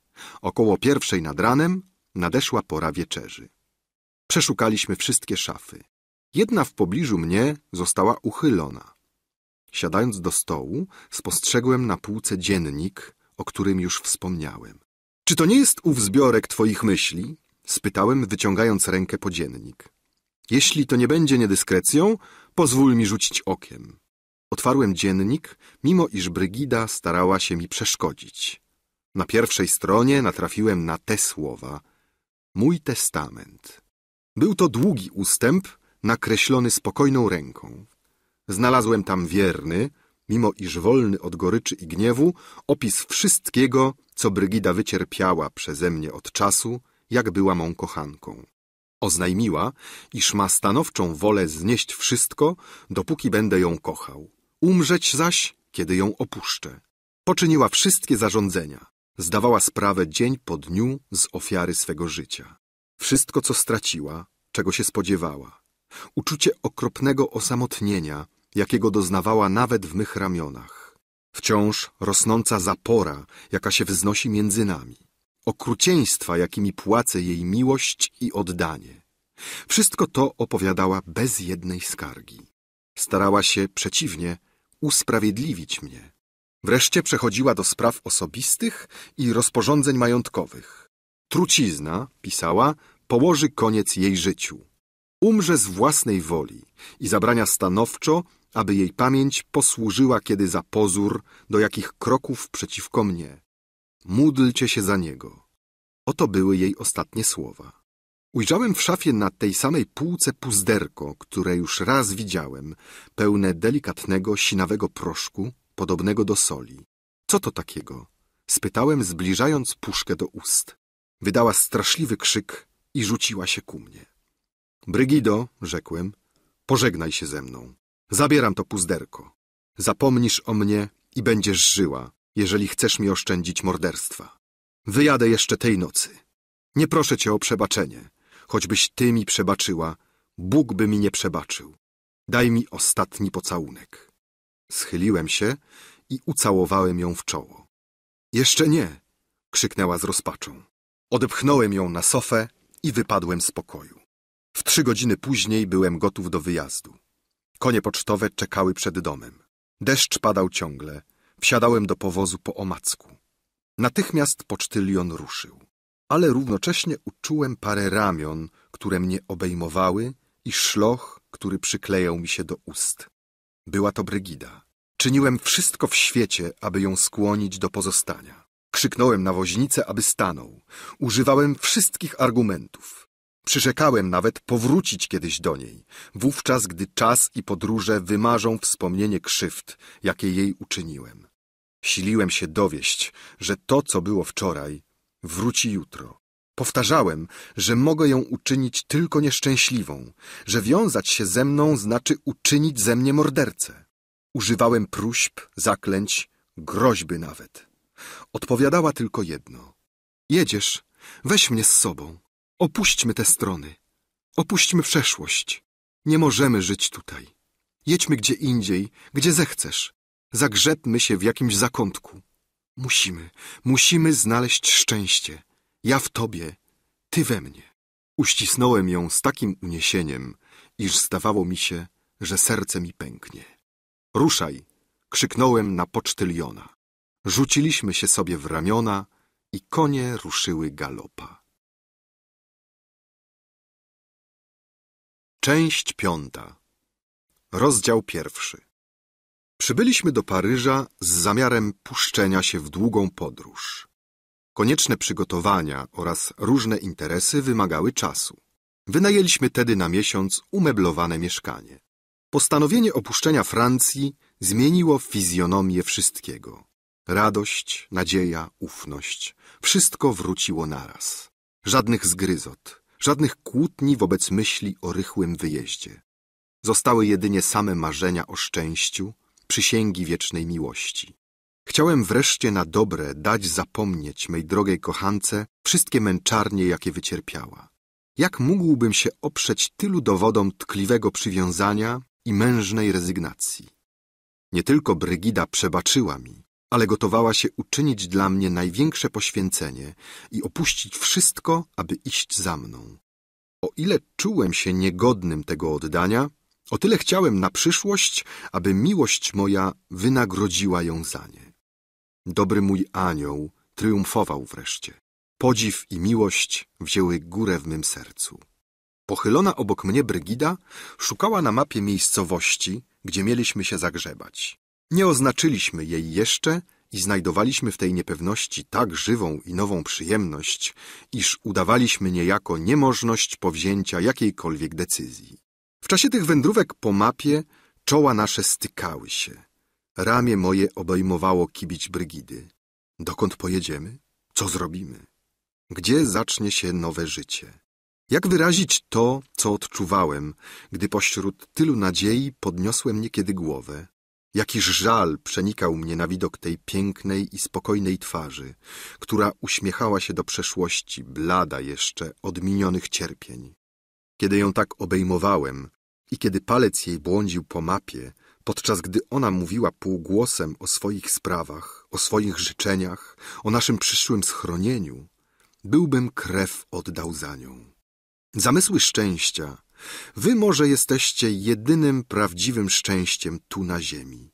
Około pierwszej nad ranem nadeszła pora wieczerzy. Przeszukaliśmy wszystkie szafy. Jedna w pobliżu mnie została uchylona. Siadając do stołu, spostrzegłem na półce dziennik, o którym już wspomniałem. Czy to nie jest ów zbiorek twoich myśli? spytałem, wyciągając rękę po dziennik. Jeśli to nie będzie niedyskrecją, pozwól mi rzucić okiem. Otwarłem dziennik, mimo iż Brygida starała się mi przeszkodzić. Na pierwszej stronie natrafiłem na te słowa. Mój testament. Był to długi ustęp, nakreślony spokojną ręką. Znalazłem tam wierny, mimo iż wolny od goryczy i gniewu, opis wszystkiego, co Brygida wycierpiała przeze mnie od czasu, jak była mą kochanką. Oznajmiła, iż ma stanowczą wolę znieść wszystko, dopóki będę ją kochał. Umrzeć zaś, kiedy ją opuszczę. Poczyniła wszystkie zarządzenia. Zdawała sprawę dzień po dniu z ofiary swego życia. Wszystko, co straciła, czego się spodziewała. Uczucie okropnego osamotnienia, jakiego doznawała nawet w mych ramionach. Wciąż rosnąca zapora, jaka się wznosi między nami. Okrucieństwa, jakimi płacę jej miłość i oddanie. Wszystko to opowiadała bez jednej skargi. Starała się przeciwnie usprawiedliwić mnie. Wreszcie przechodziła do spraw osobistych i rozporządzeń majątkowych. Trucizna, pisała, położy koniec jej życiu. Umrze z własnej woli i zabrania stanowczo, aby jej pamięć posłużyła kiedy za pozór, do jakich kroków przeciwko mnie. Módlcie się za niego. Oto były jej ostatnie słowa. Ujrzałem w szafie na tej samej półce puzderko, które już raz widziałem, pełne delikatnego, sinawego proszku, podobnego do soli. Co to takiego? Spytałem, zbliżając puszkę do ust. Wydała straszliwy krzyk i rzuciła się ku mnie. Brygido, rzekłem, pożegnaj się ze mną. Zabieram to puzderko. Zapomnisz o mnie i będziesz żyła, jeżeli chcesz mi oszczędzić morderstwa. Wyjadę jeszcze tej nocy. Nie proszę cię o przebaczenie. Choćbyś ty mi przebaczyła, Bóg by mi nie przebaczył. Daj mi ostatni pocałunek. Schyliłem się i ucałowałem ją w czoło. Jeszcze nie, krzyknęła z rozpaczą. Odepchnąłem ją na sofę i wypadłem z pokoju. W trzy godziny później byłem gotów do wyjazdu. Konie pocztowe czekały przed domem. Deszcz padał ciągle. Wsiadałem do powozu po omacku. Natychmiast pocztylion ruszył. Ale równocześnie uczułem parę ramion, które mnie obejmowały i szloch, który przyklejał mi się do ust. Była to Brygida. Czyniłem wszystko w świecie, aby ją skłonić do pozostania. Krzyknąłem na woźnicę, aby stanął. Używałem wszystkich argumentów. Przyrzekałem nawet powrócić kiedyś do niej, wówczas gdy czas i podróże wymarzą wspomnienie krzywd, jakie jej uczyniłem. Siliłem się dowieść, że to, co było wczoraj, wróci jutro. Powtarzałem, że mogę ją uczynić tylko nieszczęśliwą, że wiązać się ze mną znaczy uczynić ze mnie mordercę. Używałem próśb, zaklęć, groźby nawet. Odpowiadała tylko jedno. Jedziesz, weź mnie z sobą. Opuśćmy te strony. Opuśćmy przeszłość. Nie możemy żyć tutaj. Jedźmy gdzie indziej, gdzie zechcesz. Zagrzebmy się w jakimś zakątku. Musimy, musimy znaleźć szczęście. Ja w tobie, ty we mnie. Uścisnąłem ją z takim uniesieniem, iż zdawało mi się, że serce mi pęknie. Ruszaj! krzyknąłem na pocztyliona. Rzuciliśmy się sobie w ramiona i konie ruszyły galopa. Część piąta Rozdział pierwszy Przybyliśmy do Paryża z zamiarem puszczenia się w długą podróż. Konieczne przygotowania oraz różne interesy wymagały czasu. Wynajęliśmy tedy na miesiąc umeblowane mieszkanie. Postanowienie opuszczenia Francji zmieniło fizjonomię wszystkiego. Radość, nadzieja, ufność. Wszystko wróciło naraz. Żadnych zgryzot, żadnych kłótni wobec myśli o rychłym wyjeździe. Zostały jedynie same marzenia o szczęściu, przysięgi wiecznej miłości. Chciałem wreszcie na dobre dać zapomnieć mej drogiej kochance wszystkie męczarnie, jakie wycierpiała. Jak mógłbym się oprzeć tylu dowodom tkliwego przywiązania i mężnej rezygnacji? Nie tylko Brygida przebaczyła mi, ale gotowała się uczynić dla mnie największe poświęcenie i opuścić wszystko, aby iść za mną. O ile czułem się niegodnym tego oddania, o tyle chciałem na przyszłość, aby miłość moja wynagrodziła ją za nie. Dobry mój anioł triumfował wreszcie. Podziw i miłość wzięły górę w mym sercu. Pochylona obok mnie Brygida szukała na mapie miejscowości, gdzie mieliśmy się zagrzebać. Nie oznaczyliśmy jej jeszcze i znajdowaliśmy w tej niepewności tak żywą i nową przyjemność, iż udawaliśmy niejako niemożność powzięcia jakiejkolwiek decyzji. W czasie tych wędrówek po mapie czoła nasze stykały się. Ramię moje obejmowało kibić Brygidy. Dokąd pojedziemy? Co zrobimy? Gdzie zacznie się nowe życie? Jak wyrazić to, co odczuwałem, gdy pośród tylu nadziei podniosłem niekiedy głowę? Jakiż żal przenikał mnie na widok tej pięknej i spokojnej twarzy, która uśmiechała się do przeszłości, blada jeszcze od minionych cierpień. Kiedy ją tak obejmowałem i kiedy palec jej błądził po mapie, podczas gdy ona mówiła półgłosem o swoich sprawach, o swoich życzeniach, o naszym przyszłym schronieniu, byłbym krew oddał za nią. Zamysły szczęścia, wy może jesteście jedynym prawdziwym szczęściem tu na ziemi.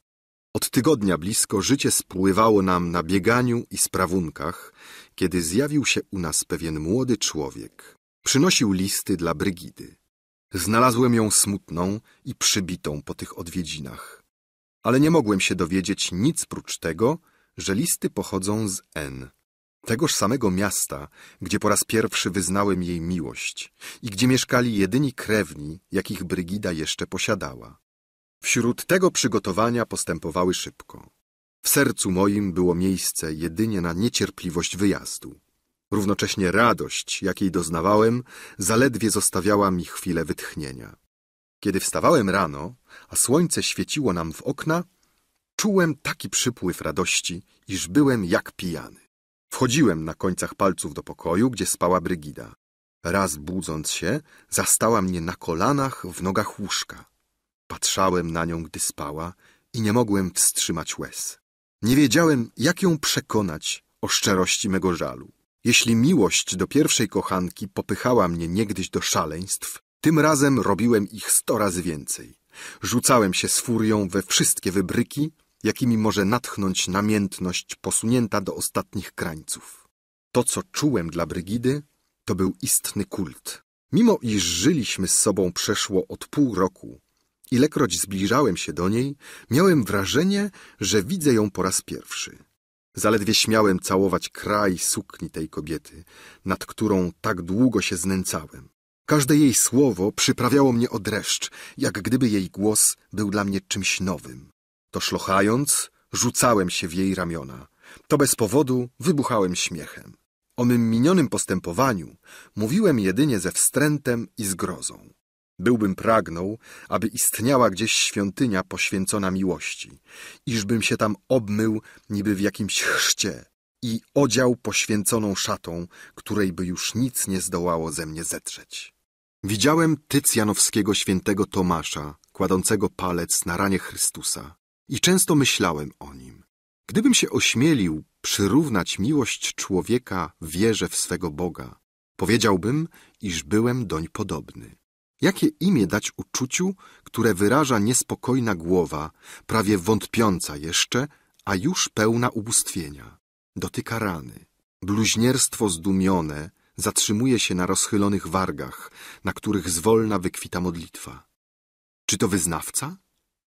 Od tygodnia blisko życie spływało nam na bieganiu i sprawunkach, kiedy zjawił się u nas pewien młody człowiek. Przynosił listy dla Brygidy. Znalazłem ją smutną i przybitą po tych odwiedzinach. Ale nie mogłem się dowiedzieć nic prócz tego, że listy pochodzą z N. Tegoż samego miasta, gdzie po raz pierwszy wyznałem jej miłość i gdzie mieszkali jedyni krewni, jakich Brygida jeszcze posiadała. Wśród tego przygotowania postępowały szybko. W sercu moim było miejsce jedynie na niecierpliwość wyjazdu. Równocześnie radość, jakiej doznawałem, zaledwie zostawiała mi chwilę wytchnienia. Kiedy wstawałem rano, a słońce świeciło nam w okna, czułem taki przypływ radości, iż byłem jak pijany. Wchodziłem na końcach palców do pokoju, gdzie spała Brygida. Raz budząc się, zastała mnie na kolanach w nogach łóżka. Patrzałem na nią, gdy spała i nie mogłem wstrzymać łez. Nie wiedziałem, jak ją przekonać o szczerości mego żalu. Jeśli miłość do pierwszej kochanki popychała mnie niegdyś do szaleństw, tym razem robiłem ich sto razy więcej. Rzucałem się z furią we wszystkie wybryki, jakimi może natchnąć namiętność posunięta do ostatnich krańców. To, co czułem dla Brygidy, to był istny kult. Mimo iż żyliśmy z sobą przeszło od pół roku, ilekroć zbliżałem się do niej, miałem wrażenie, że widzę ją po raz pierwszy. Zaledwie śmiałem całować kraj sukni tej kobiety, nad którą tak długo się znęcałem. Każde jej słowo przyprawiało mnie o dreszcz, jak gdyby jej głos był dla mnie czymś nowym. To szlochając, rzucałem się w jej ramiona. To bez powodu wybuchałem śmiechem. O mym minionym postępowaniu mówiłem jedynie ze wstrętem i zgrozą. Byłbym pragnął, aby istniała gdzieś świątynia poświęcona miłości, iżbym się tam obmył niby w jakimś chrzcie i odział poświęconą szatą, której by już nic nie zdołało ze mnie zetrzeć. Widziałem tycjanowskiego świętego Tomasza, kładącego palec na ranie Chrystusa i często myślałem o nim. Gdybym się ośmielił przyrównać miłość człowieka wierze w swego Boga, powiedziałbym, iż byłem doń podobny. Jakie imię dać uczuciu, które wyraża niespokojna głowa, prawie wątpiąca jeszcze, a już pełna ubóstwienia? Dotyka rany. Bluźnierstwo zdumione zatrzymuje się na rozchylonych wargach, na których zwolna wykwita modlitwa. Czy to wyznawca,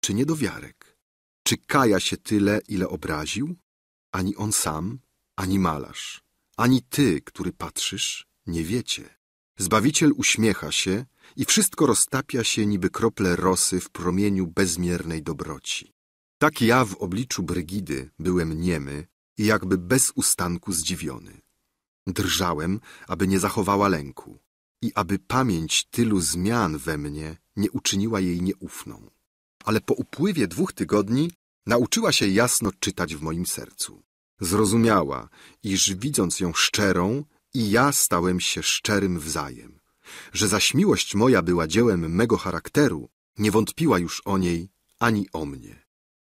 czy niedowiarek? Czy kaja się tyle, ile obraził? Ani on sam, ani malarz, ani ty, który patrzysz, nie wiecie. Zbawiciel uśmiecha się i wszystko roztapia się niby krople rosy w promieniu bezmiernej dobroci. Tak ja w obliczu Brygidy byłem niemy i jakby bez ustanku zdziwiony. Drżałem, aby nie zachowała lęku i aby pamięć tylu zmian we mnie nie uczyniła jej nieufną. Ale po upływie dwóch tygodni nauczyła się jasno czytać w moim sercu. Zrozumiała, iż widząc ją szczerą, i ja stałem się szczerym wzajem. Że zaś miłość moja była dziełem mego charakteru, nie wątpiła już o niej ani o mnie.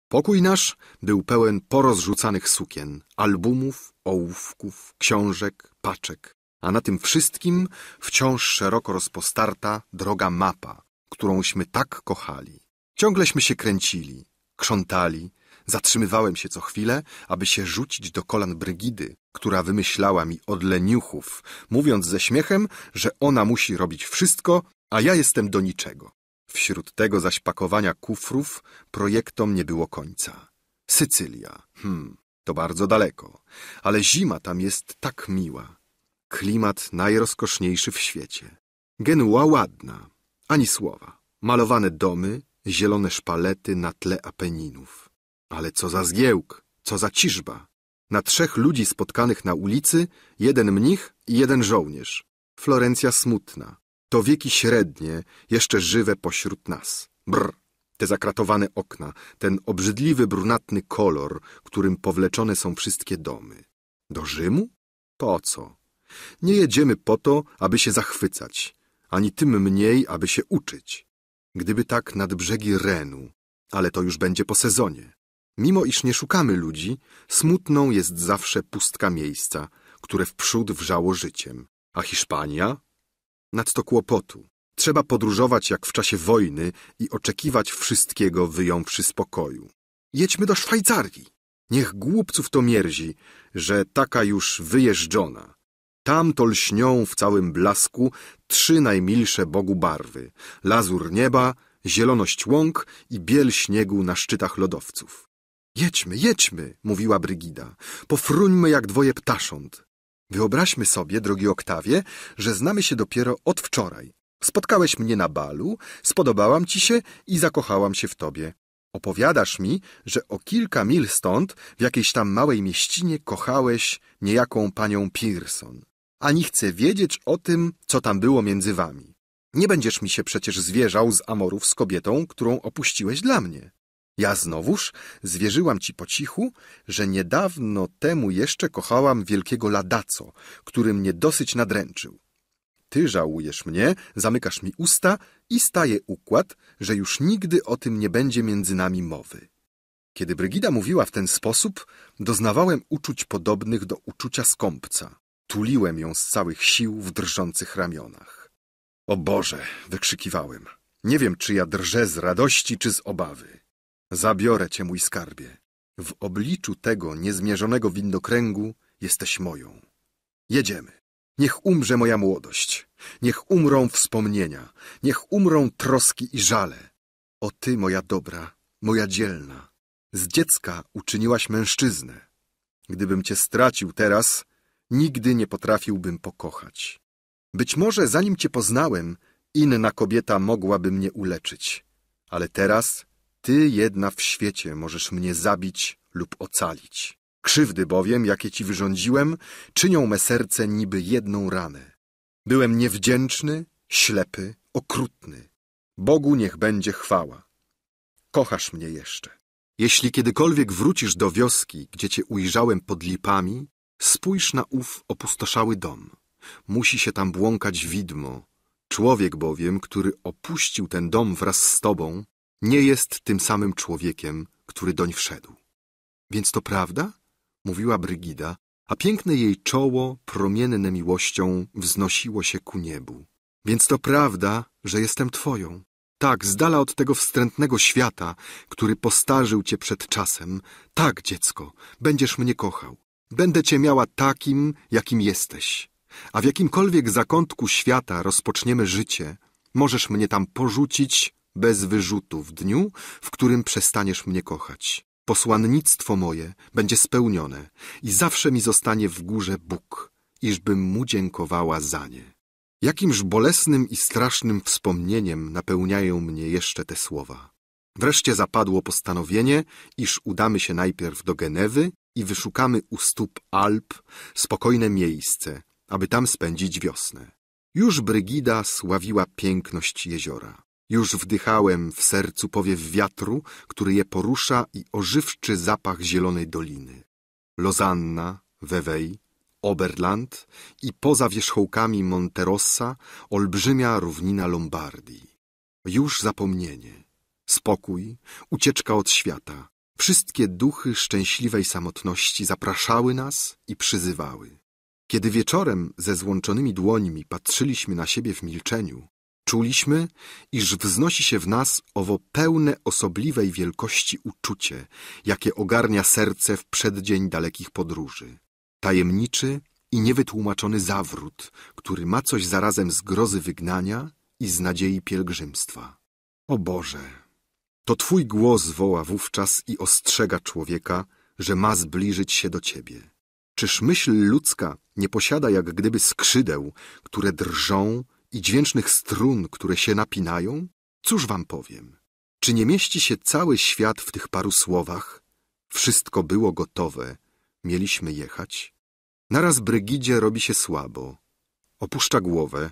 Pokój nasz był pełen porozrzucanych sukien, albumów, ołówków, książek, paczek, a na tym wszystkim wciąż szeroko rozpostarta droga mapa, którąśmy tak kochali. Ciągleśmy się kręcili, krzątali, zatrzymywałem się co chwilę, aby się rzucić do kolan Brygidy, która wymyślała mi od leniuchów, mówiąc ze śmiechem, że ona musi robić wszystko, a ja jestem do niczego. Wśród tego zaś pakowania kufrów projektom nie było końca. Sycylia, hmm, to bardzo daleko, ale zima tam jest tak miła. Klimat najrozkoszniejszy w świecie. Genua ładna, ani słowa. Malowane domy, zielone szpalety na tle Apeninów. Ale co za zgiełk, co za ciżba. Na trzech ludzi spotkanych na ulicy, jeden mnich i jeden żołnierz. Florencja smutna. To wieki średnie, jeszcze żywe pośród nas. Brr. Te zakratowane okna, ten obrzydliwy brunatny kolor, którym powleczone są wszystkie domy. Do Rzymu? Po co? Nie jedziemy po to, aby się zachwycać, ani tym mniej, aby się uczyć. Gdyby tak nad brzegi Renu, ale to już będzie po sezonie. Mimo iż nie szukamy ludzi, smutną jest zawsze pustka miejsca, które wprzód wrzało życiem. A Hiszpania? Nadto kłopotu. Trzeba podróżować jak w czasie wojny i oczekiwać wszystkiego wyjąwszy spokoju. Jedźmy do Szwajcarii. Niech głupców to mierzi, że taka już wyjeżdżona. Tam to lśnią w całym blasku trzy najmilsze Bogu barwy. Lazur nieba, zieloność łąk i biel śniegu na szczytach lodowców. Jedźmy, jedźmy, mówiła Brygida. Pofruńmy jak dwoje ptasząt. Wyobraźmy sobie, drogi Oktawie, że znamy się dopiero od wczoraj. Spotkałeś mnie na balu, spodobałam ci się i zakochałam się w tobie. Opowiadasz mi, że o kilka mil stąd, w jakiejś tam małej mieścinie, kochałeś niejaką panią Pearson. Ani chcę wiedzieć o tym, co tam było między wami. Nie będziesz mi się przecież zwierzał z amorów z kobietą, którą opuściłeś dla mnie. Ja znowuż zwierzyłam ci po cichu, że niedawno temu jeszcze kochałam wielkiego ladaco, który mnie dosyć nadręczył. Ty żałujesz mnie, zamykasz mi usta i staje układ, że już nigdy o tym nie będzie między nami mowy. Kiedy Brygida mówiła w ten sposób, doznawałem uczuć podobnych do uczucia skąpca. Tuliłem ją z całych sił w drżących ramionach. O Boże! wykrzykiwałem. Nie wiem, czy ja drżę z radości, czy z obawy. Zabiorę cię, mój skarbie. W obliczu tego niezmierzonego windokręgu jesteś moją. Jedziemy. Niech umrze moja młodość. Niech umrą wspomnienia. Niech umrą troski i żale. O ty, moja dobra, moja dzielna. Z dziecka uczyniłaś mężczyznę. Gdybym cię stracił teraz, nigdy nie potrafiłbym pokochać. Być może zanim cię poznałem, inna kobieta mogłaby mnie uleczyć. Ale teraz ty jedna w świecie możesz mnie zabić lub ocalić. Krzywdy bowiem, jakie ci wyrządziłem, czynią me serce niby jedną ranę. Byłem niewdzięczny, ślepy, okrutny. Bogu niech będzie chwała. Kochasz mnie jeszcze. Jeśli kiedykolwiek wrócisz do wioski, gdzie cię ujrzałem pod lipami, spójrz na ów opustoszały dom. Musi się tam błąkać widmo Człowiek bowiem, który opuścił ten dom wraz z tobą, nie jest tym samym człowiekiem, który doń wszedł. Więc to prawda? Mówiła Brygida, a piękne jej czoło, promienne miłością, wznosiło się ku niebu. Więc to prawda, że jestem twoją. Tak, z dala od tego wstrętnego świata, który postarzył cię przed czasem. Tak, dziecko, będziesz mnie kochał. Będę cię miała takim, jakim jesteś. A w jakimkolwiek zakątku świata rozpoczniemy życie, możesz mnie tam porzucić bez wyrzutu w dniu, w którym przestaniesz mnie kochać. Posłannictwo moje będzie spełnione i zawsze mi zostanie w górze Bóg, iżbym mu dziękowała za nie. Jakimż bolesnym i strasznym wspomnieniem napełniają mnie jeszcze te słowa. Wreszcie zapadło postanowienie, iż udamy się najpierw do Genewy i wyszukamy u stóp Alp spokojne miejsce, aby tam spędzić wiosnę. Już Brygida sławiła piękność jeziora. Już wdychałem w sercu powiew wiatru, który je porusza i ożywczy zapach zielonej doliny. Lozanna, Wewej, Oberland i poza wierzchołkami Monterossa olbrzymia równina Lombardii. Już zapomnienie, spokój, ucieczka od świata. Wszystkie duchy szczęśliwej samotności zapraszały nas i przyzywały. Kiedy wieczorem ze złączonymi dłońmi patrzyliśmy na siebie w milczeniu, czuliśmy, iż wznosi się w nas owo pełne osobliwej wielkości uczucie, jakie ogarnia serce w przeddzień dalekich podróży. Tajemniczy i niewytłumaczony zawrót, który ma coś zarazem z grozy wygnania i z nadziei pielgrzymstwa. O Boże! To Twój głos woła wówczas i ostrzega człowieka, że ma zbliżyć się do Ciebie. Czyż myśl ludzka nie posiada jak gdyby skrzydeł, które drżą i dźwięcznych strun, które się napinają? Cóż wam powiem? Czy nie mieści się cały świat w tych paru słowach? Wszystko było gotowe, mieliśmy jechać. Naraz Brygidzie robi się słabo. Opuszcza głowę,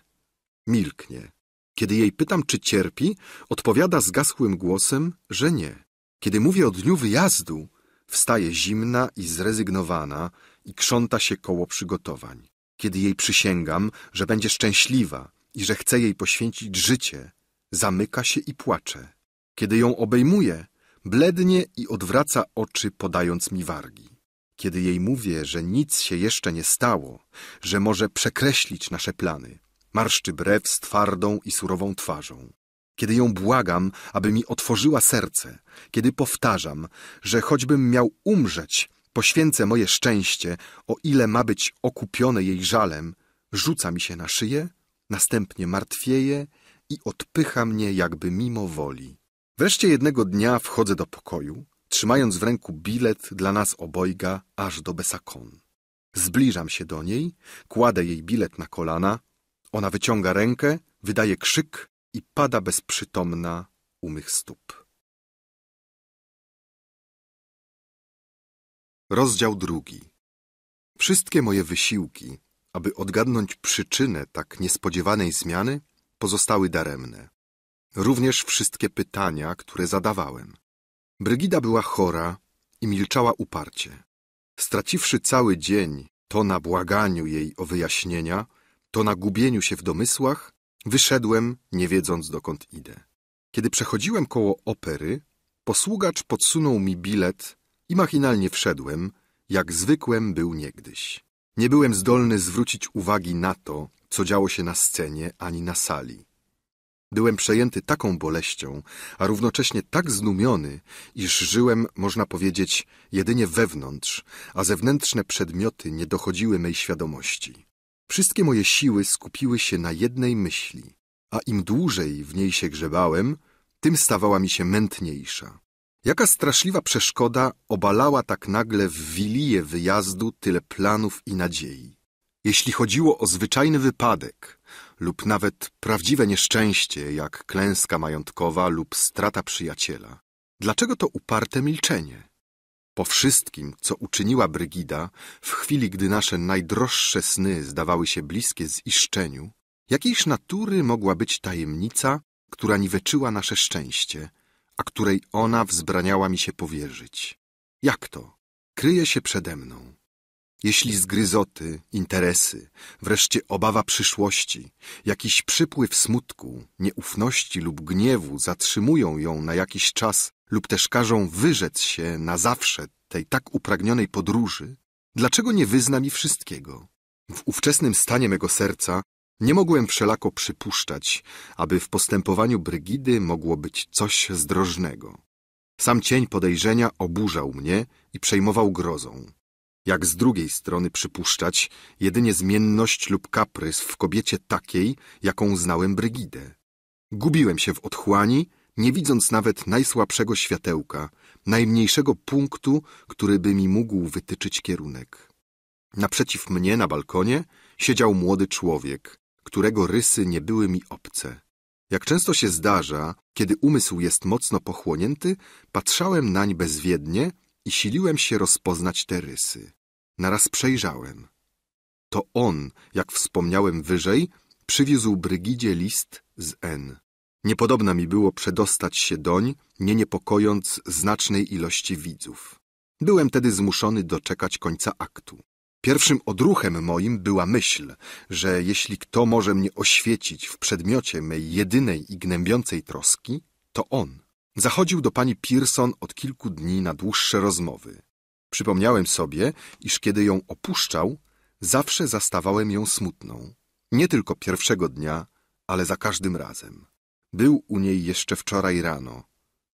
milknie. Kiedy jej pytam, czy cierpi, odpowiada zgasłym głosem, że nie. Kiedy mówię o dniu wyjazdu, wstaje zimna i zrezygnowana i krząta się koło przygotowań. Kiedy jej przysięgam, że będzie szczęśliwa i że chcę jej poświęcić życie, zamyka się i płacze. Kiedy ją obejmuję, blednie i odwraca oczy, podając mi wargi. Kiedy jej mówię, że nic się jeszcze nie stało, że może przekreślić nasze plany, marszczy brew z twardą i surową twarzą. Kiedy ją błagam, aby mi otworzyła serce, kiedy powtarzam, że choćbym miał umrzeć, poświęcę moje szczęście, o ile ma być okupione jej żalem, rzuca mi się na szyję, następnie martwieje i odpycha mnie jakby mimo woli. Wreszcie jednego dnia wchodzę do pokoju, trzymając w ręku bilet dla nas obojga aż do Besakon. Zbliżam się do niej, kładę jej bilet na kolana, ona wyciąga rękę, wydaje krzyk i pada bezprzytomna u mych stóp. Rozdział drugi. Wszystkie moje wysiłki, aby odgadnąć przyczynę tak niespodziewanej zmiany, pozostały daremne. Również wszystkie pytania, które zadawałem. Brygida była chora i milczała uparcie. Straciwszy cały dzień to na błaganiu jej o wyjaśnienia, to na gubieniu się w domysłach, wyszedłem, nie wiedząc dokąd idę. Kiedy przechodziłem koło opery, posługacz podsunął mi bilet i machinalnie wszedłem, jak zwykłem był niegdyś. Nie byłem zdolny zwrócić uwagi na to, co działo się na scenie ani na sali. Byłem przejęty taką boleścią, a równocześnie tak zdumiony, iż żyłem, można powiedzieć, jedynie wewnątrz, a zewnętrzne przedmioty nie dochodziły mej świadomości. Wszystkie moje siły skupiły się na jednej myśli, a im dłużej w niej się grzebałem, tym stawała mi się mętniejsza. Jaka straszliwa przeszkoda obalała tak nagle w wiliję wyjazdu tyle planów i nadziei. Jeśli chodziło o zwyczajny wypadek lub nawet prawdziwe nieszczęście, jak klęska majątkowa lub strata przyjaciela, dlaczego to uparte milczenie? Po wszystkim, co uczyniła Brygida, w chwili, gdy nasze najdroższe sny zdawały się bliskie ziszczeniu, jakiejś natury mogła być tajemnica, która niweczyła nasze szczęście – a której ona wzbraniała mi się powierzyć. Jak to? Kryje się przede mną. Jeśli zgryzoty, interesy, wreszcie obawa przyszłości, jakiś przypływ smutku, nieufności lub gniewu zatrzymują ją na jakiś czas lub też każą wyrzec się na zawsze tej tak upragnionej podróży, dlaczego nie wyzna mi wszystkiego? W ówczesnym stanie mego serca nie mogłem wszelako przypuszczać, aby w postępowaniu Brygidy mogło być coś zdrożnego. Sam cień podejrzenia oburzał mnie i przejmował grozą. Jak z drugiej strony przypuszczać jedynie zmienność lub kaprys w kobiecie takiej, jaką znałem Brygidę. Gubiłem się w otchłani, nie widząc nawet najsłabszego światełka, najmniejszego punktu, który by mi mógł wytyczyć kierunek. Naprzeciw mnie na balkonie siedział młody człowiek, którego rysy nie były mi obce. Jak często się zdarza, kiedy umysł jest mocno pochłonięty, patrzałem nań bezwiednie i siliłem się rozpoznać te rysy. Naraz przejrzałem. To on, jak wspomniałem wyżej, przywiózł Brygidzie list z N. Niepodobna mi było przedostać się doń, nie niepokojąc znacznej ilości widzów. Byłem tedy zmuszony doczekać końca aktu. Pierwszym odruchem moim była myśl, że jeśli kto może mnie oświecić w przedmiocie mej jedynej i gnębiącej troski, to on. Zachodził do pani Pearson od kilku dni na dłuższe rozmowy. Przypomniałem sobie, iż kiedy ją opuszczał, zawsze zastawałem ją smutną. Nie tylko pierwszego dnia, ale za każdym razem. Był u niej jeszcze wczoraj rano,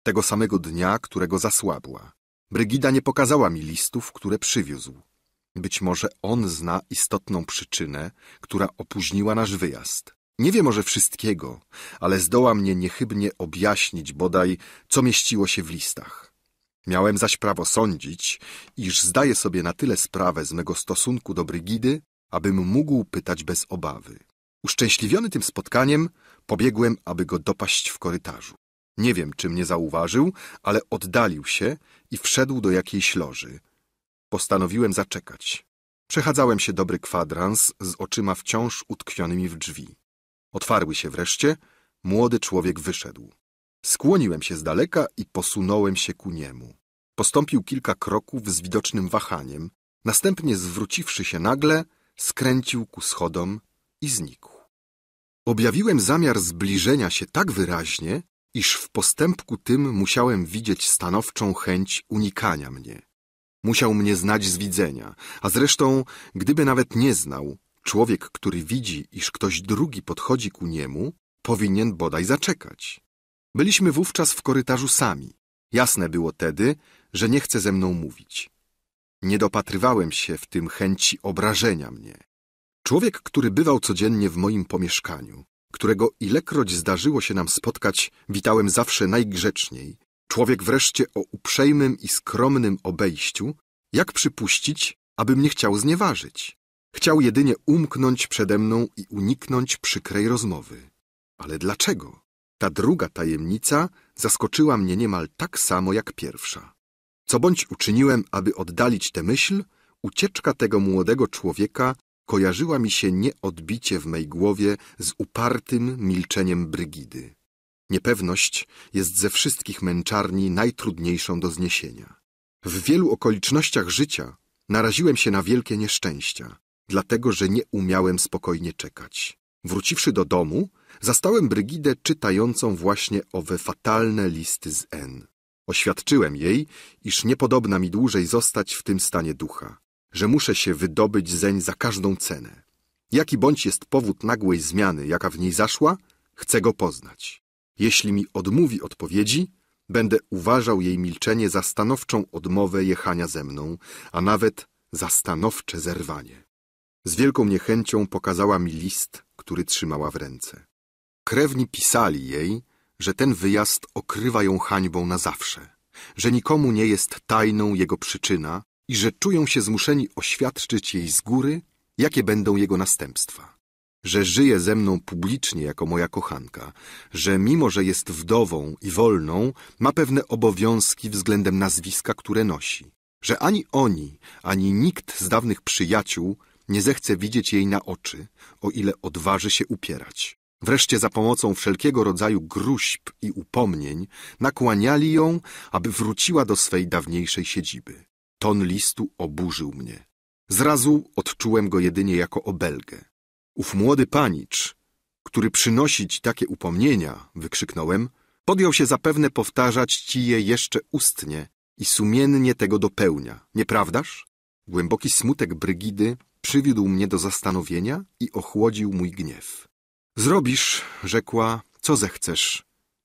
tego samego dnia, którego zasłabła. Brygida nie pokazała mi listów, które przywiózł. Być może on zna istotną przyczynę, która opóźniła nasz wyjazd. Nie wie może wszystkiego, ale zdoła mnie niechybnie objaśnić bodaj, co mieściło się w listach. Miałem zaś prawo sądzić, iż zdaje sobie na tyle sprawę z mego stosunku do Brygidy, abym mógł pytać bez obawy. Uszczęśliwiony tym spotkaniem, pobiegłem, aby go dopaść w korytarzu. Nie wiem, czy mnie zauważył, ale oddalił się i wszedł do jakiejś loży. Postanowiłem zaczekać. Przechadzałem się dobry kwadrans z oczyma wciąż utkwionymi w drzwi. Otwarły się wreszcie, młody człowiek wyszedł. Skłoniłem się z daleka i posunąłem się ku niemu. Postąpił kilka kroków z widocznym wahaniem, następnie zwróciwszy się nagle, skręcił ku schodom i znikł. Objawiłem zamiar zbliżenia się tak wyraźnie, iż w postępku tym musiałem widzieć stanowczą chęć unikania mnie. Musiał mnie znać z widzenia, a zresztą, gdyby nawet nie znał, człowiek, który widzi, iż ktoś drugi podchodzi ku niemu, powinien bodaj zaczekać. Byliśmy wówczas w korytarzu sami. Jasne było tedy, że nie chce ze mną mówić. Nie dopatrywałem się w tym chęci obrażenia mnie. Człowiek, który bywał codziennie w moim pomieszkaniu, którego ilekroć zdarzyło się nam spotkać, witałem zawsze najgrzeczniej, człowiek wreszcie o uprzejmym i skromnym obejściu, jak przypuścić, aby mnie chciał znieważyć? Chciał jedynie umknąć przede mną i uniknąć przykrej rozmowy. Ale dlaczego? Ta druga tajemnica zaskoczyła mnie niemal tak samo jak pierwsza. Co bądź uczyniłem, aby oddalić tę myśl, ucieczka tego młodego człowieka kojarzyła mi się nieodbicie w mej głowie z upartym milczeniem Brygidy. Niepewność jest ze wszystkich męczarni najtrudniejszą do zniesienia. W wielu okolicznościach życia naraziłem się na wielkie nieszczęścia, dlatego że nie umiałem spokojnie czekać. Wróciwszy do domu, zastałem Brygidę czytającą właśnie owe fatalne listy z N. Oświadczyłem jej, iż niepodobna mi dłużej zostać w tym stanie ducha, że muszę się wydobyć zeń za każdą cenę. Jaki bądź jest powód nagłej zmiany, jaka w niej zaszła, chcę go poznać. Jeśli mi odmówi odpowiedzi, będę uważał jej milczenie za stanowczą odmowę jechania ze mną, a nawet za stanowcze zerwanie. Z wielką niechęcią pokazała mi list, który trzymała w ręce. Krewni pisali jej, że ten wyjazd okrywa ją hańbą na zawsze, że nikomu nie jest tajną jego przyczyna i że czują się zmuszeni oświadczyć jej z góry, jakie będą jego następstwa. Że żyje ze mną publicznie jako moja kochanka, że mimo, że jest wdową i wolną, ma pewne obowiązki względem nazwiska, które nosi. Że ani oni, ani nikt z dawnych przyjaciół nie zechce widzieć jej na oczy, o ile odważy się upierać. Wreszcie za pomocą wszelkiego rodzaju gruźb i upomnień nakłaniali ją, aby wróciła do swej dawniejszej siedziby. Ton listu oburzył mnie. Zrazu odczułem go jedynie jako obelgę. Ów młody panicz, który przynosi ci takie upomnienia, wykrzyknąłem, podjął się zapewne powtarzać ci je jeszcze ustnie i sumiennie tego dopełnia, nieprawdaż? Głęboki smutek Brygidy przywiódł mnie do zastanowienia i ochłodził mój gniew. Zrobisz, rzekła, co zechcesz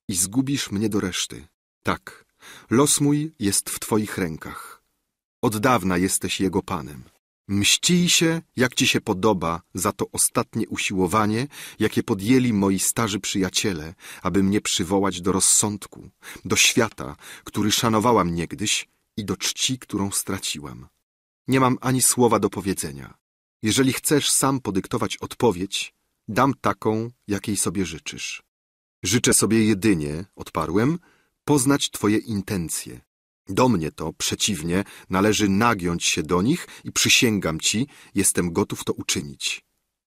i zgubisz mnie do reszty. Tak, los mój jest w twoich rękach. Od dawna jesteś jego panem. Mścij się, jak ci się podoba, za to ostatnie usiłowanie, jakie podjęli moi starzy przyjaciele, aby mnie przywołać do rozsądku, do świata, który szanowałam niegdyś i do czci, którą straciłam. Nie mam ani słowa do powiedzenia. Jeżeli chcesz sam podyktować odpowiedź, dam taką, jakiej sobie życzysz. Życzę sobie jedynie, odparłem, poznać twoje intencje. Do mnie to, przeciwnie, należy nagiąć się do nich i przysięgam ci, jestem gotów to uczynić.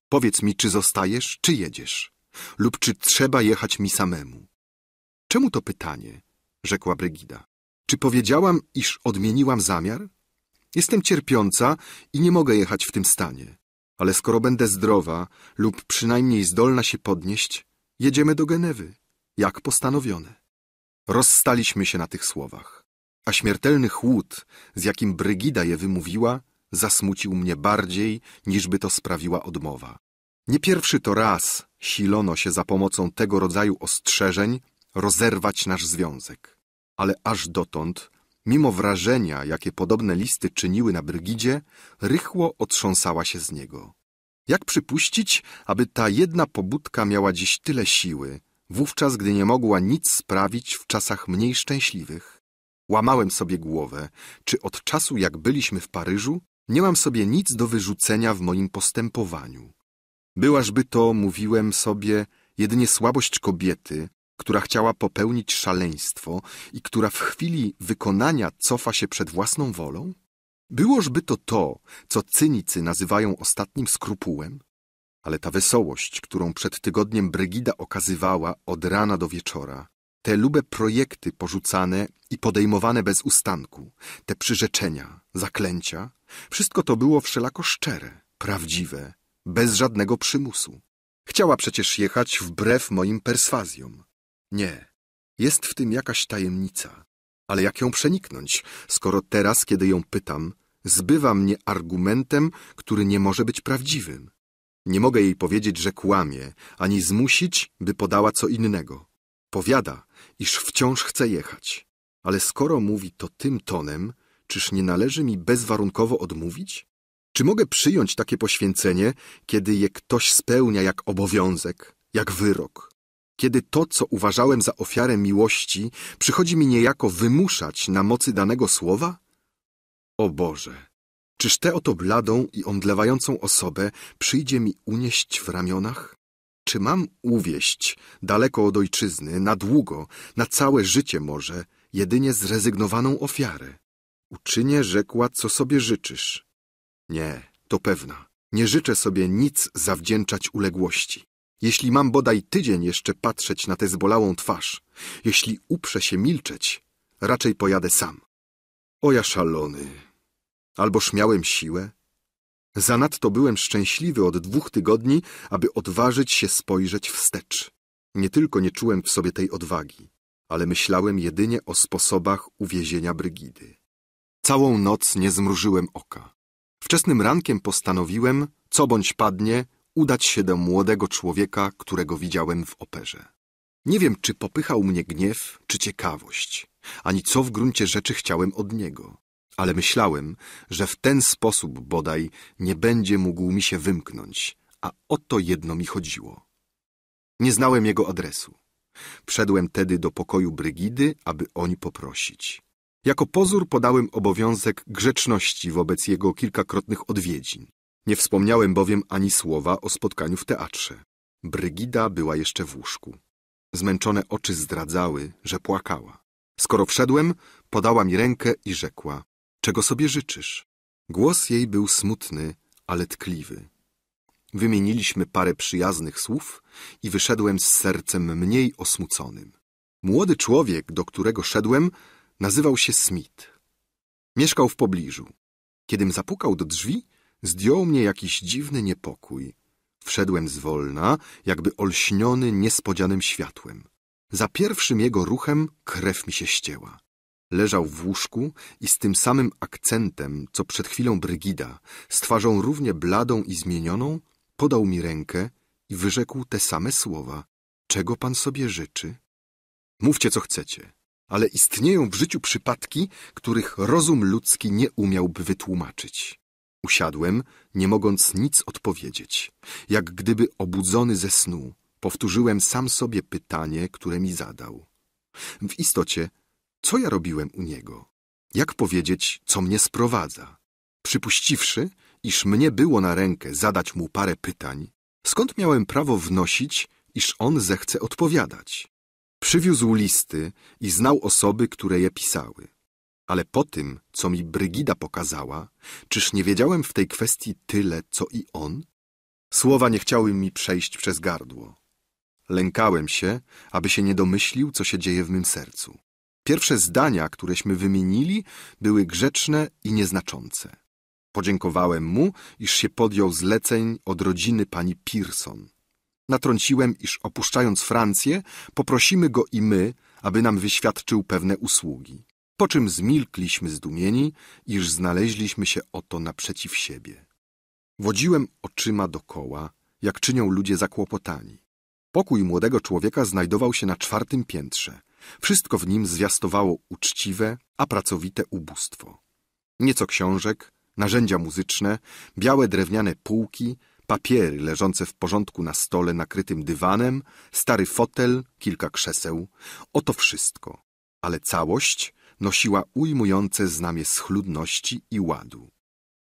Powiedz mi, czy zostajesz, czy jedziesz, lub czy trzeba jechać mi samemu. Czemu to pytanie? rzekła Brygida. Czy powiedziałam, iż odmieniłam zamiar? Jestem cierpiąca i nie mogę jechać w tym stanie. Ale skoro będę zdrowa lub przynajmniej zdolna się podnieść, jedziemy do Genewy, jak postanowione. Rozstaliśmy się na tych słowach, a śmiertelny chłód, z jakim Brygida je wymówiła, zasmucił mnie bardziej, niżby to sprawiła odmowa. Nie pierwszy to raz silono się za pomocą tego rodzaju ostrzeżeń rozerwać nasz związek, ale aż dotąd mimo wrażenia, jakie podobne listy czyniły na Brygidzie, rychło otrząsała się z niego. Jak przypuścić, aby ta jedna pobudka miała dziś tyle siły, wówczas gdy nie mogła nic sprawić w czasach mniej szczęśliwych? Łamałem sobie głowę, czy od czasu jak byliśmy w Paryżu, nie mam sobie nic do wyrzucenia w moim postępowaniu. Byłażby to, mówiłem sobie, jedynie słabość kobiety, która chciała popełnić szaleństwo i która w chwili wykonania cofa się przed własną wolą? Byłożby to to, co cynicy nazywają ostatnim skrupułem? Ale ta wesołość, którą przed tygodniem Brygida okazywała od rana do wieczora, te lube projekty porzucane i podejmowane bez ustanku, te przyrzeczenia, zaklęcia, wszystko to było wszelako szczere, prawdziwe, bez żadnego przymusu. Chciała przecież jechać wbrew moim perswazjom. Nie, jest w tym jakaś tajemnica. Ale jak ją przeniknąć, skoro teraz, kiedy ją pytam, zbywa mnie argumentem, który nie może być prawdziwym? Nie mogę jej powiedzieć, że kłamie, ani zmusić, by podała co innego. Powiada, iż wciąż chce jechać. Ale skoro mówi to tym tonem, czyż nie należy mi bezwarunkowo odmówić? Czy mogę przyjąć takie poświęcenie, kiedy je ktoś spełnia jak obowiązek, jak wyrok? kiedy to, co uważałem za ofiarę miłości, przychodzi mi niejako wymuszać na mocy danego słowa? O Boże, czyż tę oto bladą i omdlewającą osobę przyjdzie mi unieść w ramionach? Czy mam uwieść daleko od ojczyzny, na długo, na całe życie może, jedynie zrezygnowaną ofiarę? Uczynię, rzekła, co sobie życzysz. Nie, to pewna. Nie życzę sobie nic zawdzięczać uległości. Jeśli mam bodaj tydzień jeszcze patrzeć na tę zbolałą twarz, jeśli uprze się milczeć, raczej pojadę sam. O ja szalony! Alboż miałem siłę? Zanadto byłem szczęśliwy od dwóch tygodni, aby odważyć się spojrzeć wstecz. Nie tylko nie czułem w sobie tej odwagi, ale myślałem jedynie o sposobach uwiezienia Brygidy. Całą noc nie zmrużyłem oka. Wczesnym rankiem postanowiłem, co bądź padnie, udać się do młodego człowieka, którego widziałem w operze. Nie wiem, czy popychał mnie gniew, czy ciekawość, ani co w gruncie rzeczy chciałem od niego, ale myślałem, że w ten sposób bodaj nie będzie mógł mi się wymknąć, a o to jedno mi chodziło. Nie znałem jego adresu. Wszedłem tedy do pokoju Brygidy, aby oń poprosić. Jako pozór podałem obowiązek grzeczności wobec jego kilkakrotnych odwiedzin. Nie wspomniałem bowiem ani słowa o spotkaniu w teatrze. Brygida była jeszcze w łóżku. Zmęczone oczy zdradzały, że płakała. Skoro wszedłem, podała mi rękę i rzekła: Czego sobie życzysz? Głos jej był smutny, ale tkliwy. Wymieniliśmy parę przyjaznych słów i wyszedłem z sercem mniej osmuconym. Młody człowiek, do którego szedłem, nazywał się Smith. Mieszkał w pobliżu. Kiedym zapukał do drzwi, zdjął mnie jakiś dziwny niepokój. Wszedłem zwolna, jakby olśniony niespodzianym światłem. Za pierwszym jego ruchem krew mi się ścięła. Leżał w łóżku i z tym samym akcentem, co przed chwilą Brygida, z twarzą równie bladą i zmienioną, podał mi rękę i wyrzekł te same słowa. Czego pan sobie życzy? Mówcie, co chcecie, ale istnieją w życiu przypadki, których rozum ludzki nie umiałby wytłumaczyć. Usiadłem, nie mogąc nic odpowiedzieć. Jak gdyby obudzony ze snu, powtórzyłem sam sobie pytanie, które mi zadał. W istocie, co ja robiłem u niego? Jak powiedzieć, co mnie sprowadza? Przypuściwszy, iż mnie było na rękę zadać mu parę pytań, skąd miałem prawo wnosić, iż on zechce odpowiadać? Przywiózł listy i znał osoby, które je pisały. Ale po tym, co mi Brygida pokazała, czyż nie wiedziałem w tej kwestii tyle, co i on? Słowa nie chciały mi przejść przez gardło. Lękałem się, aby się nie domyślił, co się dzieje w mym sercu. Pierwsze zdania, któreśmy wymienili, były grzeczne i nieznaczące. Podziękowałem mu, iż się podjął zleceń od rodziny pani Pearson. Natrąciłem, iż opuszczając Francję, poprosimy go i my, aby nam wyświadczył pewne usługi. Po czym zmilkliśmy zdumieni, iż znaleźliśmy się oto naprzeciw siebie. Wodziłem oczyma dokoła, jak czynią ludzie zakłopotani. Pokój młodego człowieka znajdował się na czwartym piętrze. Wszystko w nim zwiastowało uczciwe, a pracowite ubóstwo. Nieco książek, narzędzia muzyczne, białe drewniane półki, papiery leżące w porządku na stole nakrytym dywanem, stary fotel, kilka krzeseł. Oto wszystko. Ale całość nosiła ujmujące znamie schludności i ładu.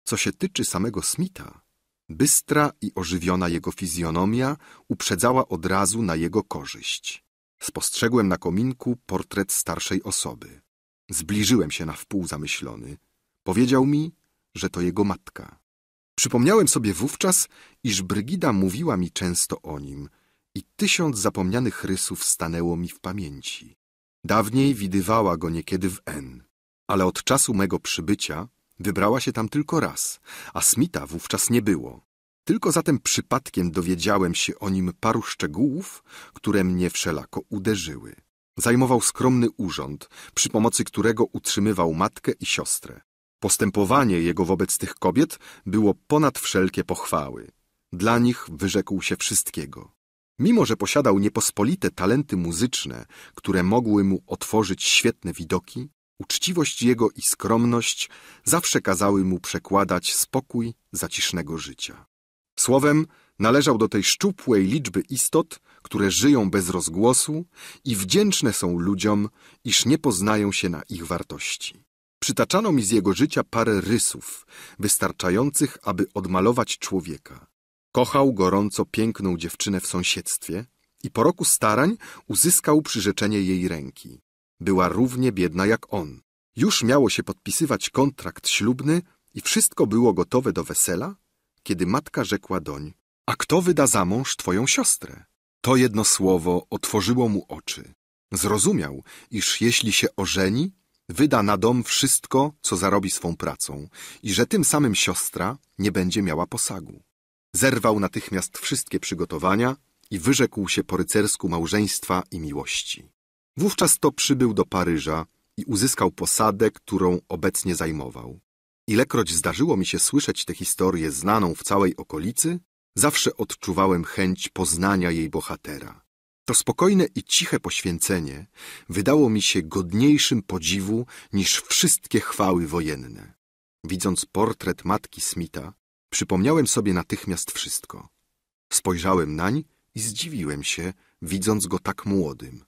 Co się tyczy samego Smitha, bystra i ożywiona jego fizjonomia uprzedzała od razu na jego korzyść. Spostrzegłem na kominku portret starszej osoby. Zbliżyłem się na wpół zamyślony. Powiedział mi, że to jego matka. Przypomniałem sobie wówczas, iż Brygida mówiła mi często o nim i tysiąc zapomnianych rysów stanęło mi w pamięci. Dawniej widywała go niekiedy w N, ale od czasu mego przybycia wybrała się tam tylko raz, a Smita wówczas nie było. Tylko zatem przypadkiem dowiedziałem się o nim paru szczegółów, które mnie wszelako uderzyły. Zajmował skromny urząd, przy pomocy którego utrzymywał matkę i siostrę. Postępowanie jego wobec tych kobiet było ponad wszelkie pochwały. Dla nich wyrzekł się wszystkiego. Mimo, że posiadał niepospolite talenty muzyczne, które mogły mu otworzyć świetne widoki, uczciwość jego i skromność zawsze kazały mu przekładać spokój zacisznego życia. Słowem, należał do tej szczupłej liczby istot, które żyją bez rozgłosu i wdzięczne są ludziom, iż nie poznają się na ich wartości. Przytaczano mi z jego życia parę rysów, wystarczających, aby odmalować człowieka. Kochał gorąco piękną dziewczynę w sąsiedztwie i po roku starań uzyskał przyrzeczenie jej ręki. Była równie biedna jak on. Już miało się podpisywać kontrakt ślubny i wszystko było gotowe do wesela, kiedy matka rzekła doń, a kto wyda za mąż twoją siostrę? To jedno słowo otworzyło mu oczy. Zrozumiał, iż jeśli się ożeni, wyda na dom wszystko, co zarobi swą pracą i że tym samym siostra nie będzie miała posagu. Zerwał natychmiast wszystkie przygotowania i wyrzekł się po rycersku małżeństwa i miłości. Wówczas to przybył do Paryża i uzyskał posadę, którą obecnie zajmował. Ilekroć zdarzyło mi się słyszeć tę historię znaną w całej okolicy, zawsze odczuwałem chęć poznania jej bohatera. To spokojne i ciche poświęcenie wydało mi się godniejszym podziwu niż wszystkie chwały wojenne. Widząc portret matki Smitha, przypomniałem sobie natychmiast wszystko. Spojrzałem nań i zdziwiłem się, widząc go tak młodym.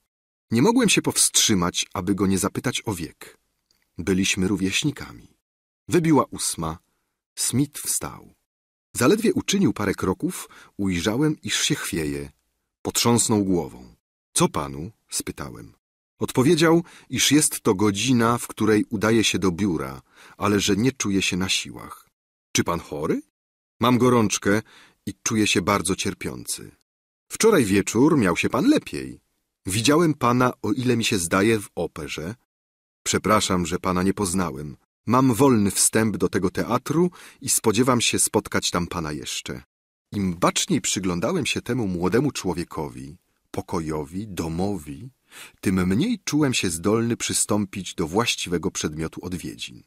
Nie mogłem się powstrzymać, aby go nie zapytać o wiek. Byliśmy rówieśnikami. Wybiła ósma. Smith wstał. Zaledwie uczynił parę kroków, ujrzałem, iż się chwieje. Potrząsnął głową. Co panu? spytałem. Odpowiedział, iż jest to godzina, w której udaje się do biura, ale że nie czuje się na siłach. Czy pan chory? Mam gorączkę i czuję się bardzo cierpiący. Wczoraj wieczór miał się pan lepiej. Widziałem pana, o ile mi się zdaje, w operze. Przepraszam, że pana nie poznałem. Mam wolny wstęp do tego teatru i spodziewam się spotkać tam pana jeszcze. Im baczniej przyglądałem się temu młodemu człowiekowi, pokojowi, domowi, tym mniej czułem się zdolny przystąpić do właściwego przedmiotu odwiedzin.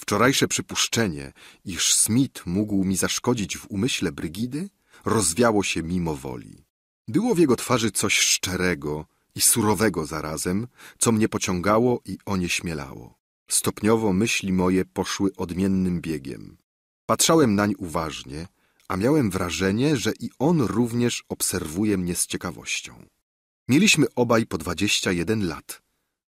Wczorajsze przypuszczenie, iż Smith mógł mi zaszkodzić w umyśle Brygidy, rozwiało się mimo woli. Było w jego twarzy coś szczerego i surowego zarazem, co mnie pociągało i onieśmielało. Stopniowo myśli moje poszły odmiennym biegiem. Patrzałem nań uważnie, a miałem wrażenie, że i on również obserwuje mnie z ciekawością. Mieliśmy obaj po dwadzieścia jeden lat.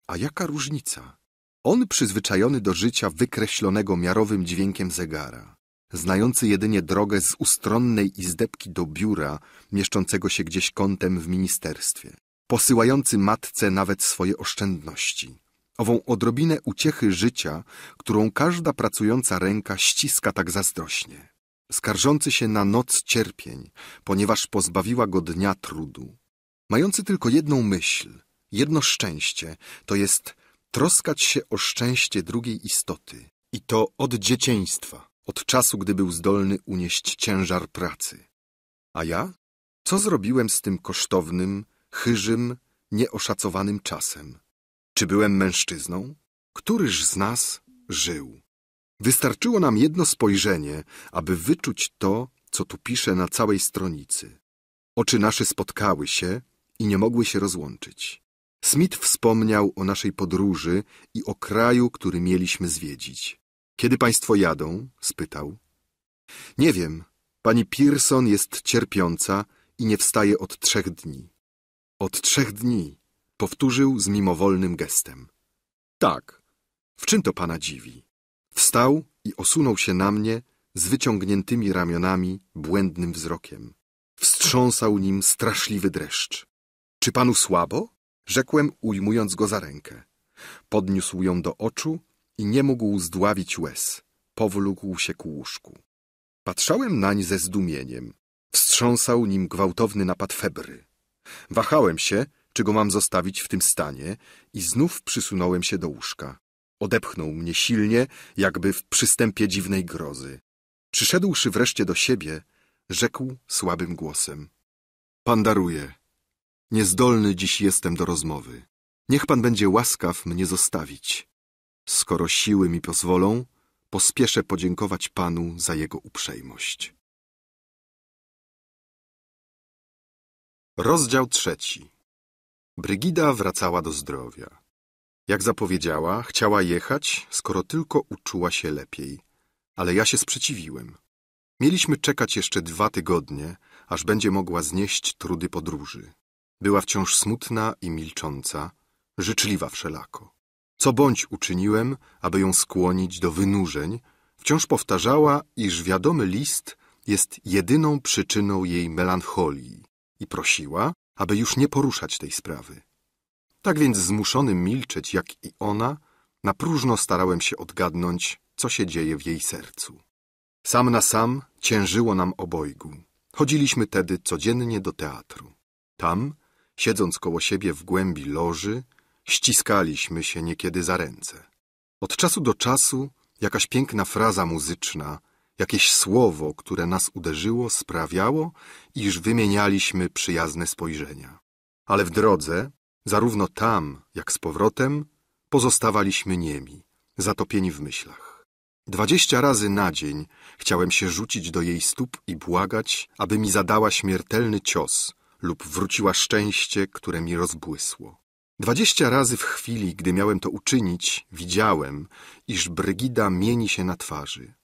A jaka różnica? On przyzwyczajony do życia wykreślonego miarowym dźwiękiem zegara, znający jedynie drogę z ustronnej izdebki do biura, mieszczącego się gdzieś kątem w ministerstwie, posyłający matce nawet swoje oszczędności, ową odrobinę uciechy życia, którą każda pracująca ręka ściska tak zazdrośnie, skarżący się na noc cierpień, ponieważ pozbawiła go dnia trudu, mający tylko jedną myśl, jedno szczęście, to jest troskać się o szczęście drugiej istoty. I to od dzieciństwa, od czasu, gdy był zdolny unieść ciężar pracy. A ja? Co zrobiłem z tym kosztownym, chyżym, nieoszacowanym czasem? Czy byłem mężczyzną? Któryż z nas żył? Wystarczyło nam jedno spojrzenie, aby wyczuć to, co tu piszę na całej stronicy. Oczy nasze spotkały się i nie mogły się rozłączyć. Smith wspomniał o naszej podróży i o kraju, który mieliśmy zwiedzić. Kiedy państwo jadą? spytał. Nie wiem. Pani Pearson jest cierpiąca i nie wstaje od trzech dni. Od trzech dni, powtórzył z mimowolnym gestem. Tak. W czym to pana dziwi? Wstał i osunął się na mnie z wyciągniętymi ramionami, błędnym wzrokiem. Wstrząsał nim straszliwy dreszcz. Czy panu słabo? Rzekłem, ujmując go za rękę. Podniósł ją do oczu i nie mógł zdławić łez. Powlókł się ku łóżku. Patrzałem nań ze zdumieniem. Wstrząsał nim gwałtowny napad febry. Wahałem się, czy go mam zostawić w tym stanie i znów przysunąłem się do łóżka. Odepchnął mnie silnie, jakby w przystępie dziwnej grozy. Przyszedłszy wreszcie do siebie, rzekł słabym głosem. Pan daruje. Niezdolny dziś jestem do rozmowy. Niech pan będzie łaskaw mnie zostawić. Skoro siły mi pozwolą, pospieszę podziękować panu za jego uprzejmość. Rozdział trzeci. Brygida wracała do zdrowia. Jak zapowiedziała, chciała jechać, skoro tylko uczuła się lepiej, ale ja się sprzeciwiłem. Mieliśmy czekać jeszcze dwa tygodnie, aż będzie mogła znieść trudy podróży. Była wciąż smutna i milcząca, życzliwa wszelako. Co bądź uczyniłem, aby ją skłonić do wynurzeń, wciąż powtarzała, iż wiadomy list jest jedyną przyczyną jej melancholii i prosiła, aby już nie poruszać tej sprawy. Tak więc zmuszony milczeć jak i ona, na próżno starałem się odgadnąć, co się dzieje w jej sercu. Sam na sam ciężyło nam obojgu. Chodziliśmy tedy codziennie do teatru. Tam siedząc koło siebie w głębi loży, ściskaliśmy się niekiedy za ręce. Od czasu do czasu jakaś piękna fraza muzyczna, jakieś słowo, które nas uderzyło, sprawiało, iż wymienialiśmy przyjazne spojrzenia. Ale w drodze, zarówno tam, jak z powrotem, pozostawaliśmy niemi, zatopieni w myślach. Dwadzieścia razy na dzień chciałem się rzucić do jej stóp i błagać, aby mi zadała śmiertelny cios, lub wróciła szczęście, które mi rozbłysło. Dwadzieścia razy w chwili, gdy miałem to uczynić, widziałem, iż Brygida mieni się na twarzy.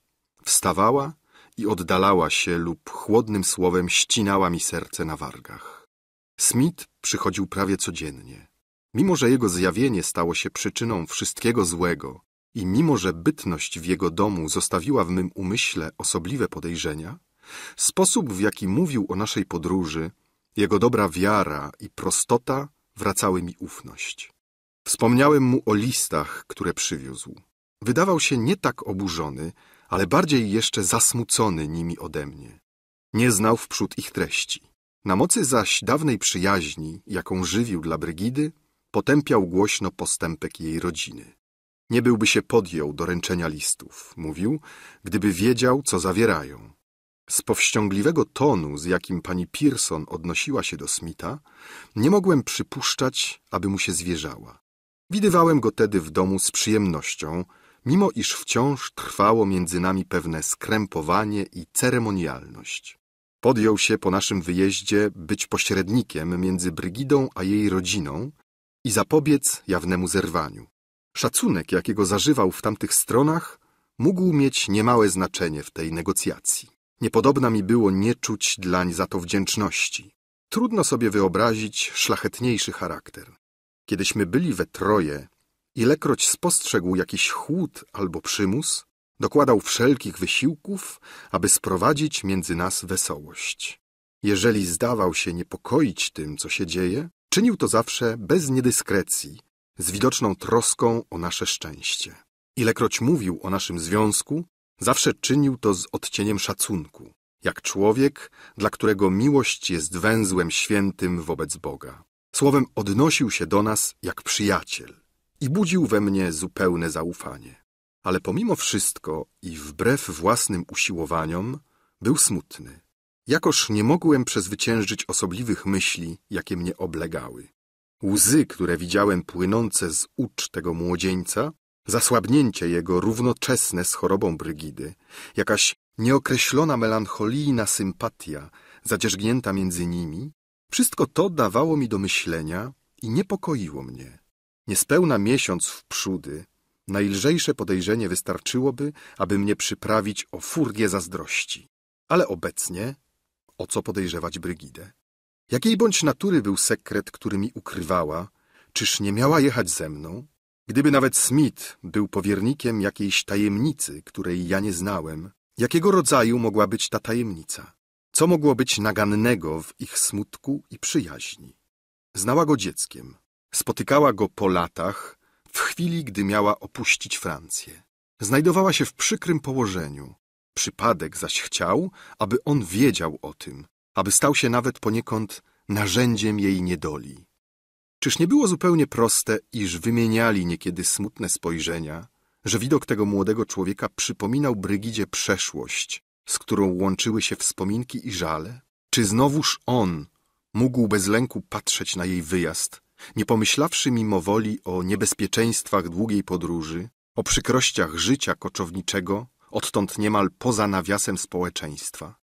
Wstawała i oddalała się lub chłodnym słowem ścinała mi serce na wargach. Smith przychodził prawie codziennie. Mimo, że jego zjawienie stało się przyczyną wszystkiego złego i mimo, że bytność w jego domu zostawiła w mym umyśle osobliwe podejrzenia, sposób, w jaki mówił o naszej podróży, jego dobra wiara i prostota wracały mi ufność. Wspomniałem mu o listach, które przywiózł. Wydawał się nie tak oburzony, ale bardziej jeszcze zasmucony nimi ode mnie. Nie znał wprzód ich treści. Na mocy zaś dawnej przyjaźni, jaką żywił dla Brygidy, potępiał głośno postępek jej rodziny. Nie byłby się podjął do ręczenia listów, mówił, gdyby wiedział, co zawierają. Z powściągliwego tonu, z jakim pani Pearson odnosiła się do Smitha, nie mogłem przypuszczać, aby mu się zwierzała. Widywałem go tedy w domu z przyjemnością, mimo iż wciąż trwało między nami pewne skrępowanie i ceremonialność. Podjął się po naszym wyjeździe być pośrednikiem między Brygidą a jej rodziną i zapobiec jawnemu zerwaniu. Szacunek, jakiego zażywał w tamtych stronach, mógł mieć niemałe znaczenie w tej negocjacji. Niepodobna mi było nie czuć dlań za to wdzięczności. Trudno sobie wyobrazić szlachetniejszy charakter. Kiedyśmy byli we troje, ilekroć spostrzegł jakiś chłód albo przymus, dokładał wszelkich wysiłków, aby sprowadzić między nas wesołość. Jeżeli zdawał się niepokoić tym, co się dzieje, czynił to zawsze bez niedyskrecji, z widoczną troską o nasze szczęście. Ilekroć mówił o naszym związku, zawsze czynił to z odcieniem szacunku, jak człowiek, dla którego miłość jest węzłem świętym wobec Boga. Słowem odnosił się do nas jak przyjaciel i budził we mnie zupełne zaufanie. Ale pomimo wszystko i wbrew własnym usiłowaniom był smutny. Jakoż nie mogłem przezwyciężyć osobliwych myśli, jakie mnie oblegały. Łzy, które widziałem płynące z ucz tego młodzieńca, zasłabnięcie jego równoczesne z chorobą Brygidy, jakaś nieokreślona melancholijna sympatia zadzierzgnięta między nimi, wszystko to dawało mi do myślenia i niepokoiło mnie. Niespełna miesiąc w przódy, najlżejsze podejrzenie wystarczyłoby, aby mnie przyprawić o furię zazdrości. Ale obecnie, o co podejrzewać Brygidę? Jakiej bądź natury był sekret, który mi ukrywała, czyż nie miała jechać ze mną? Gdyby nawet Smith był powiernikiem jakiejś tajemnicy, której ja nie znałem, jakiego rodzaju mogła być ta tajemnica? Co mogło być nagannego w ich smutku i przyjaźni? Znała go dzieckiem. Spotykała go po latach, w chwili, gdy miała opuścić Francję. Znajdowała się w przykrym położeniu. Przypadek zaś chciał, aby on wiedział o tym, aby stał się nawet poniekąd narzędziem jej niedoli. Czyż nie było zupełnie proste, iż wymieniali niekiedy smutne spojrzenia, że widok tego młodego człowieka przypominał Brygidzie przeszłość, z którą łączyły się wspominki i żale? Czy znowuż on mógł bez lęku patrzeć na jej wyjazd, nie pomyślawszy mimowoli o niebezpieczeństwach długiej podróży, o przykrościach życia koczowniczego, odtąd niemal poza nawiasem społeczeństwa?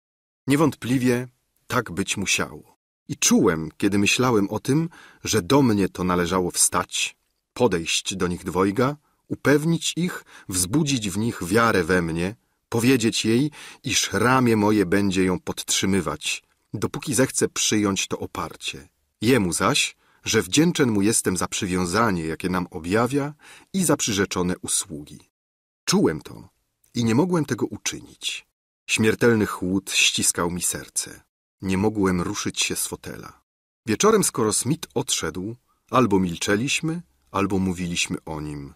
Niewątpliwie tak być musiało. I czułem, kiedy myślałem o tym, że do mnie to należało wstać, podejść do nich dwojga, upewnić ich, wzbudzić w nich wiarę we mnie, powiedzieć jej, iż ramię moje będzie ją podtrzymywać, dopóki zechce przyjąć to oparcie. Jemu zaś, że wdzięczen mu jestem za przywiązanie, jakie nam objawia i za przyrzeczone usługi. Czułem to i nie mogłem tego uczynić. Śmiertelny chłód ściskał mi serce. Nie mogłem ruszyć się z fotela. Wieczorem, skoro Smith odszedł, albo milczeliśmy, albo mówiliśmy o nim.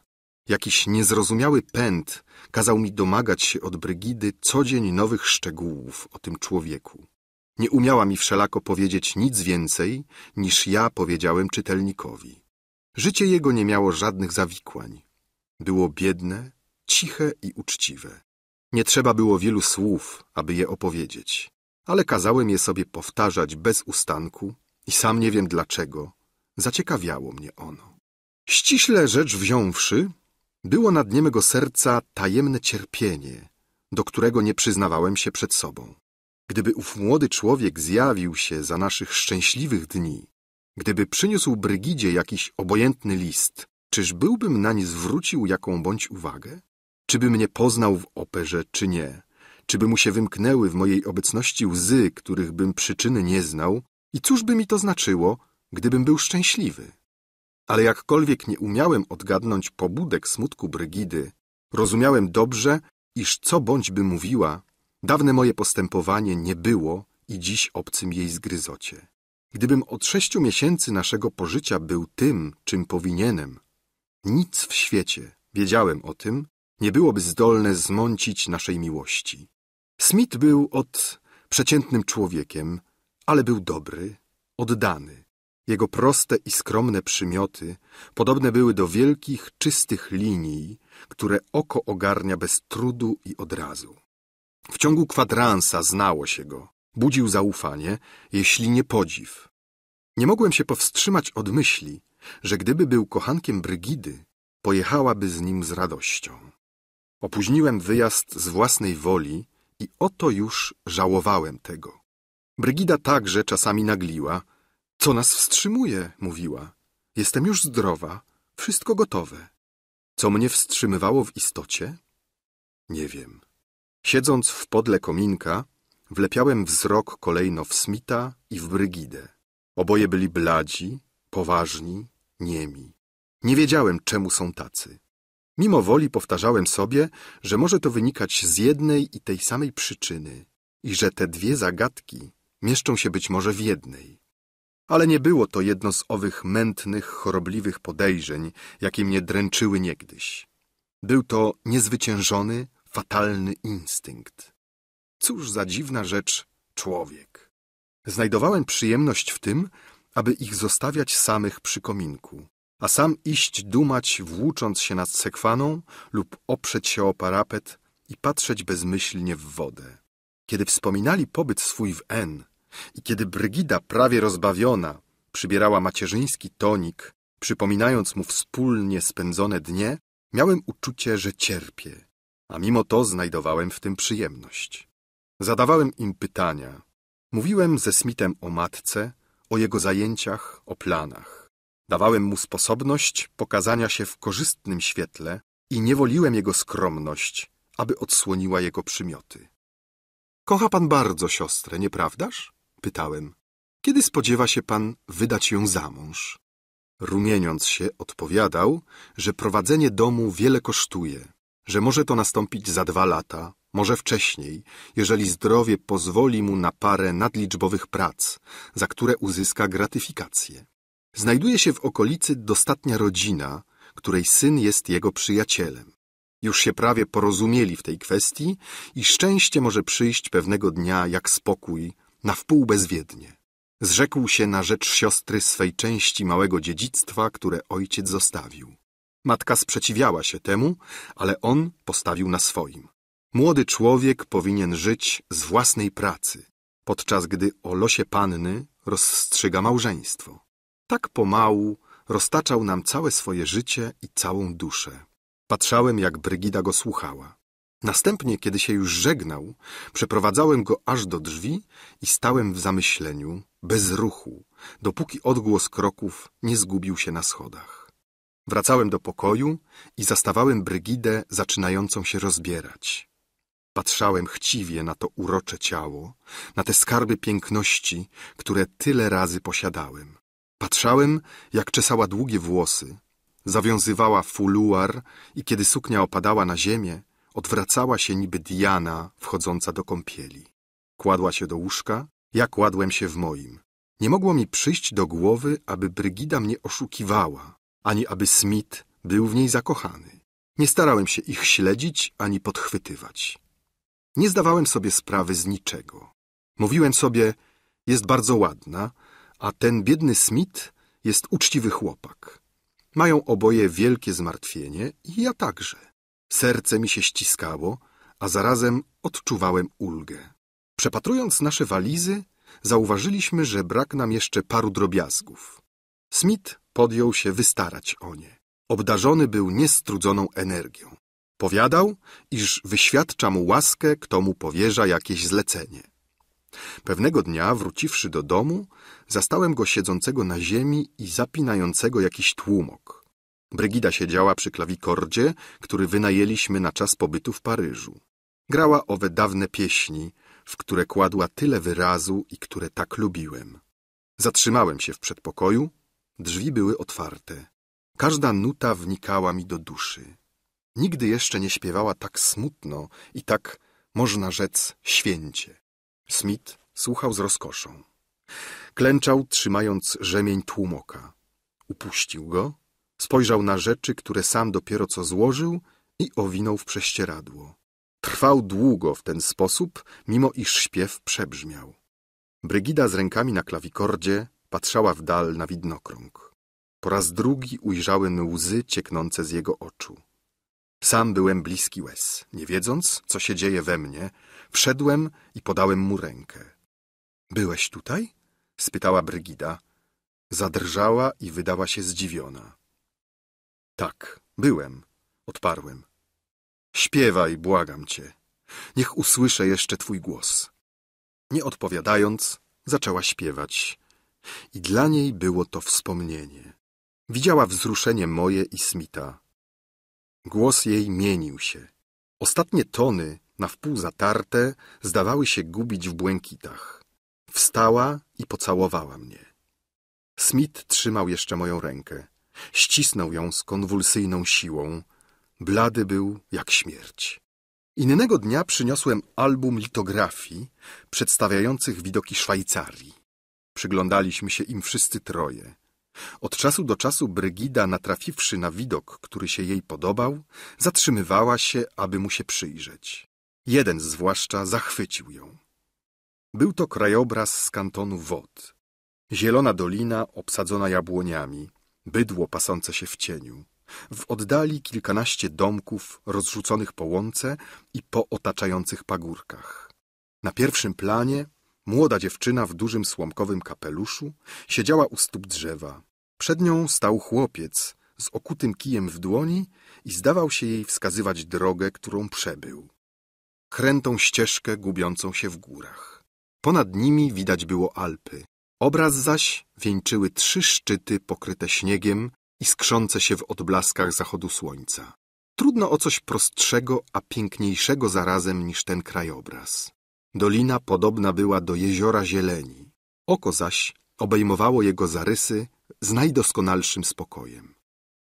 Jakiś niezrozumiały pęd kazał mi domagać się od Brygidy co dzień nowych szczegółów o tym człowieku. Nie umiała mi wszelako powiedzieć nic więcej, niż ja powiedziałem czytelnikowi. Życie jego nie miało żadnych zawikłań. Było biedne, ciche i uczciwe. Nie trzeba było wielu słów, aby je opowiedzieć ale kazałem je sobie powtarzać bez ustanku i sam nie wiem dlaczego. Zaciekawiało mnie ono. Ściśle rzecz wziąwszy, było na dnie mego serca tajemne cierpienie, do którego nie przyznawałem się przed sobą. Gdyby ów młody człowiek zjawił się za naszych szczęśliwych dni, gdyby przyniósł Brygidzie jakiś obojętny list, czyż byłbym nań zwrócił jaką bądź uwagę? Czy by mnie poznał w operze, czy nie? czy by mu się wymknęły w mojej obecności łzy, których bym przyczyny nie znał i cóż by mi to znaczyło, gdybym był szczęśliwy. Ale jakkolwiek nie umiałem odgadnąć pobudek smutku Brygidy, rozumiałem dobrze, iż co bądź by mówiła, dawne moje postępowanie nie było i dziś obcym jej zgryzocie. Gdybym od sześciu miesięcy naszego pożycia był tym, czym powinienem, nic w świecie, wiedziałem o tym, nie byłoby zdolne zmącić naszej miłości. Smith był od przeciętnym człowiekiem, ale był dobry, oddany. Jego proste i skromne przymioty podobne były do wielkich, czystych linii, które oko ogarnia bez trudu i odrazu. W ciągu kwadransa znało się go, budził zaufanie, jeśli nie podziw. Nie mogłem się powstrzymać od myśli, że gdyby był kochankiem Brygidy, pojechałaby z nim z radością. Opóźniłem wyjazd z własnej woli i oto już żałowałem tego. Brygida także czasami nagliła. Co nas wstrzymuje? mówiła. Jestem już zdrowa, wszystko gotowe. Co mnie wstrzymywało w istocie? Nie wiem. Siedząc w podle kominka, wlepiałem wzrok kolejno w Smita i w Brygidę. Oboje byli bladzi, poważni, niemi. Nie wiedziałem, czemu są tacy. Mimo woli powtarzałem sobie, że może to wynikać z jednej i tej samej przyczyny i że te dwie zagadki mieszczą się być może w jednej. Ale nie było to jedno z owych mętnych, chorobliwych podejrzeń, jakie mnie dręczyły niegdyś. Był to niezwyciężony, fatalny instynkt. Cóż za dziwna rzecz człowiek. Znajdowałem przyjemność w tym, aby ich zostawiać samych przy kominku, a sam iść dumać, włócząc się nad sekwaną lub oprzeć się o parapet i patrzeć bezmyślnie w wodę. Kiedy wspominali pobyt swój w N i kiedy Brygida, prawie rozbawiona, przybierała macierzyński tonik, przypominając mu wspólnie spędzone dnie, miałem uczucie, że cierpię, a mimo to znajdowałem w tym przyjemność. Zadawałem im pytania. Mówiłem ze Smithem o matce, o jego zajęciach, o planach. Dawałem mu sposobność pokazania się w korzystnym świetle i niewoliłem jego skromność, aby odsłoniła jego przymioty. Kocha pan bardzo siostrę, nieprawdaż? Pytałem. Kiedy spodziewa się pan wydać ją za mąż? Rumieniąc się, odpowiadał, że prowadzenie domu wiele kosztuje, że może to nastąpić za dwa lata, może wcześniej, jeżeli zdrowie pozwoli mu na parę nadliczbowych prac, za które uzyska gratyfikację. Znajduje się w okolicy dostatnia rodzina, której syn jest jego przyjacielem. Już się prawie porozumieli w tej kwestii i szczęście może przyjść pewnego dnia jak spokój, na wpół bezwiednie. Zrzekł się na rzecz siostry swej części małego dziedzictwa, które ojciec zostawił. Matka sprzeciwiała się temu, ale on postawił na swoim. Młody człowiek powinien żyć z własnej pracy, podczas gdy o losie panny rozstrzyga małżeństwo. Tak pomału roztaczał nam całe swoje życie i całą duszę. Patrzałem, jak Brygida go słuchała. Następnie, kiedy się już żegnał, przeprowadzałem go aż do drzwi i stałem w zamyśleniu, bez ruchu, dopóki odgłos kroków nie zgubił się na schodach. Wracałem do pokoju i zastawałem Brygidę zaczynającą się rozbierać. Patrzałem chciwie na to urocze ciało, na te skarby piękności, które tyle razy posiadałem. Patrzałem, jak czesała długie włosy, zawiązywała fuluar i kiedy suknia opadała na ziemię, odwracała się niby Diana wchodząca do kąpieli. Kładła się do łóżka, ja kładłem się w moim. Nie mogło mi przyjść do głowy, aby Brygida mnie oszukiwała, ani aby Smith był w niej zakochany. Nie starałem się ich śledzić ani podchwytywać. Nie zdawałem sobie sprawy z niczego. Mówiłem sobie, jest bardzo ładna, a ten biedny Smith jest uczciwy chłopak. Mają oboje wielkie zmartwienie i ja także. Serce mi się ściskało, a zarazem odczuwałem ulgę. Przepatrując nasze walizy, zauważyliśmy, że brak nam jeszcze paru drobiazgów. Smith podjął się wystarać o nie. Obdarzony był niestrudzoną energią. Powiadał, iż wyświadcza mu łaskę, kto mu powierza jakieś zlecenie. Pewnego dnia, wróciwszy do domu, zastałem go siedzącego na ziemi i zapinającego jakiś tłumok. Brygida siedziała przy klawikordzie, który wynajęliśmy na czas pobytu w Paryżu. Grała owe dawne pieśni, w które kładła tyle wyrazu i które tak lubiłem. Zatrzymałem się w przedpokoju, drzwi były otwarte. Każda nuta wnikała mi do duszy. Nigdy jeszcze nie śpiewała tak smutno i tak, można rzec, święcie. Smith słuchał z rozkoszą. Klęczał, trzymając rzemień tłumoka. Upuścił go, spojrzał na rzeczy, które sam dopiero co złożył i owinął w prześcieradło. Trwał długo w ten sposób, mimo iż śpiew przebrzmiał. Brygida z rękami na klawikordzie patrzała w dal na widnokrąg. Po raz drugi ujrzałem łzy cieknące z jego oczu. Sam byłem bliski łez. Nie wiedząc, co się dzieje we mnie, wszedłem i podałem mu rękę. Byłeś tutaj? spytała Brygida. Zadrżała i wydała się zdziwiona. Tak, byłem, odparłem. Śpiewaj, błagam cię. Niech usłyszę jeszcze twój głos. Nie odpowiadając, zaczęła śpiewać. I dla niej było to wspomnienie. Widziała wzruszenie moje i Smita. Głos jej mienił się. Ostatnie tony, na wpół zatarte, zdawały się gubić w błękitach. Wstała i pocałowała mnie. Smith trzymał jeszcze moją rękę. Ścisnął ją z konwulsyjną siłą. Blady był jak śmierć. Innego dnia przyniosłem album litografii przedstawiających widoki Szwajcarii. Przyglądaliśmy się im wszyscy troje. Od czasu do czasu Brygida, natrafiwszy na widok, który się jej podobał, zatrzymywała się, aby mu się przyjrzeć. Jeden zwłaszcza zachwycił ją. Był to krajobraz z kantonu Wod. Zielona dolina obsadzona jabłoniami, bydło pasące się w cieniu. W oddali kilkanaście domków rozrzuconych po łące i po otaczających pagórkach. Na pierwszym planie młoda dziewczyna w dużym słomkowym kapeluszu siedziała u stóp drzewa. Przed nią stał chłopiec z okutym kijem w dłoni i zdawał się jej wskazywać drogę, którą przebył. Krętą ścieżkę gubiącą się w górach. Ponad nimi widać było Alpy. Obraz zaś wieńczyły trzy szczyty pokryte śniegiem i skrzące się w odblaskach zachodu słońca. Trudno o coś prostszego, a piękniejszego zarazem niż ten krajobraz. Dolina podobna była do jeziora zieleni. Oko zaś obejmowało jego zarysy z najdoskonalszym spokojem.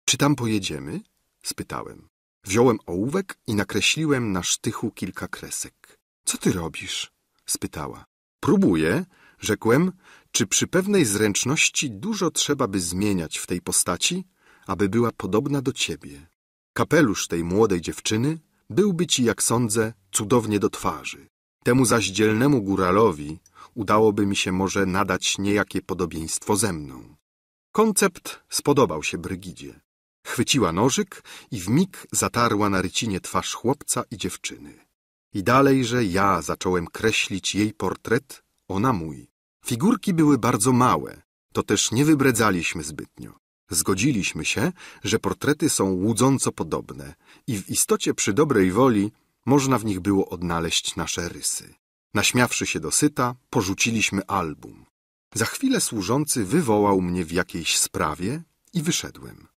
Czy tam pojedziemy? spytałem. Wziąłem ołówek i nakreśliłem na sztychu kilka kresek. Co ty robisz? spytała. Próbuję, rzekłem, czy przy pewnej zręczności dużo trzeba by zmieniać w tej postaci, aby była podobna do ciebie. Kapelusz tej młodej dziewczyny byłby ci, jak sądzę, cudownie do twarzy. Temu zaś dzielnemu góralowi udałoby mi się może nadać niejakie podobieństwo ze mną. Koncept spodobał się Brygidzie. Chwyciła nożyk i w mig zatarła na rycinie twarz chłopca i dziewczyny. I dalejże ja zacząłem kreślić jej portret, ona mój. Figurki były bardzo małe, to też nie wybredzaliśmy zbytnio. Zgodziliśmy się, że portrety są łudząco podobne i w istocie przy dobrej woli można w nich było odnaleźć nasze rysy. Naśmiawszy się dosyta, porzuciliśmy album. Za chwilę służący wywołał mnie w jakiejś sprawie i wyszedłem.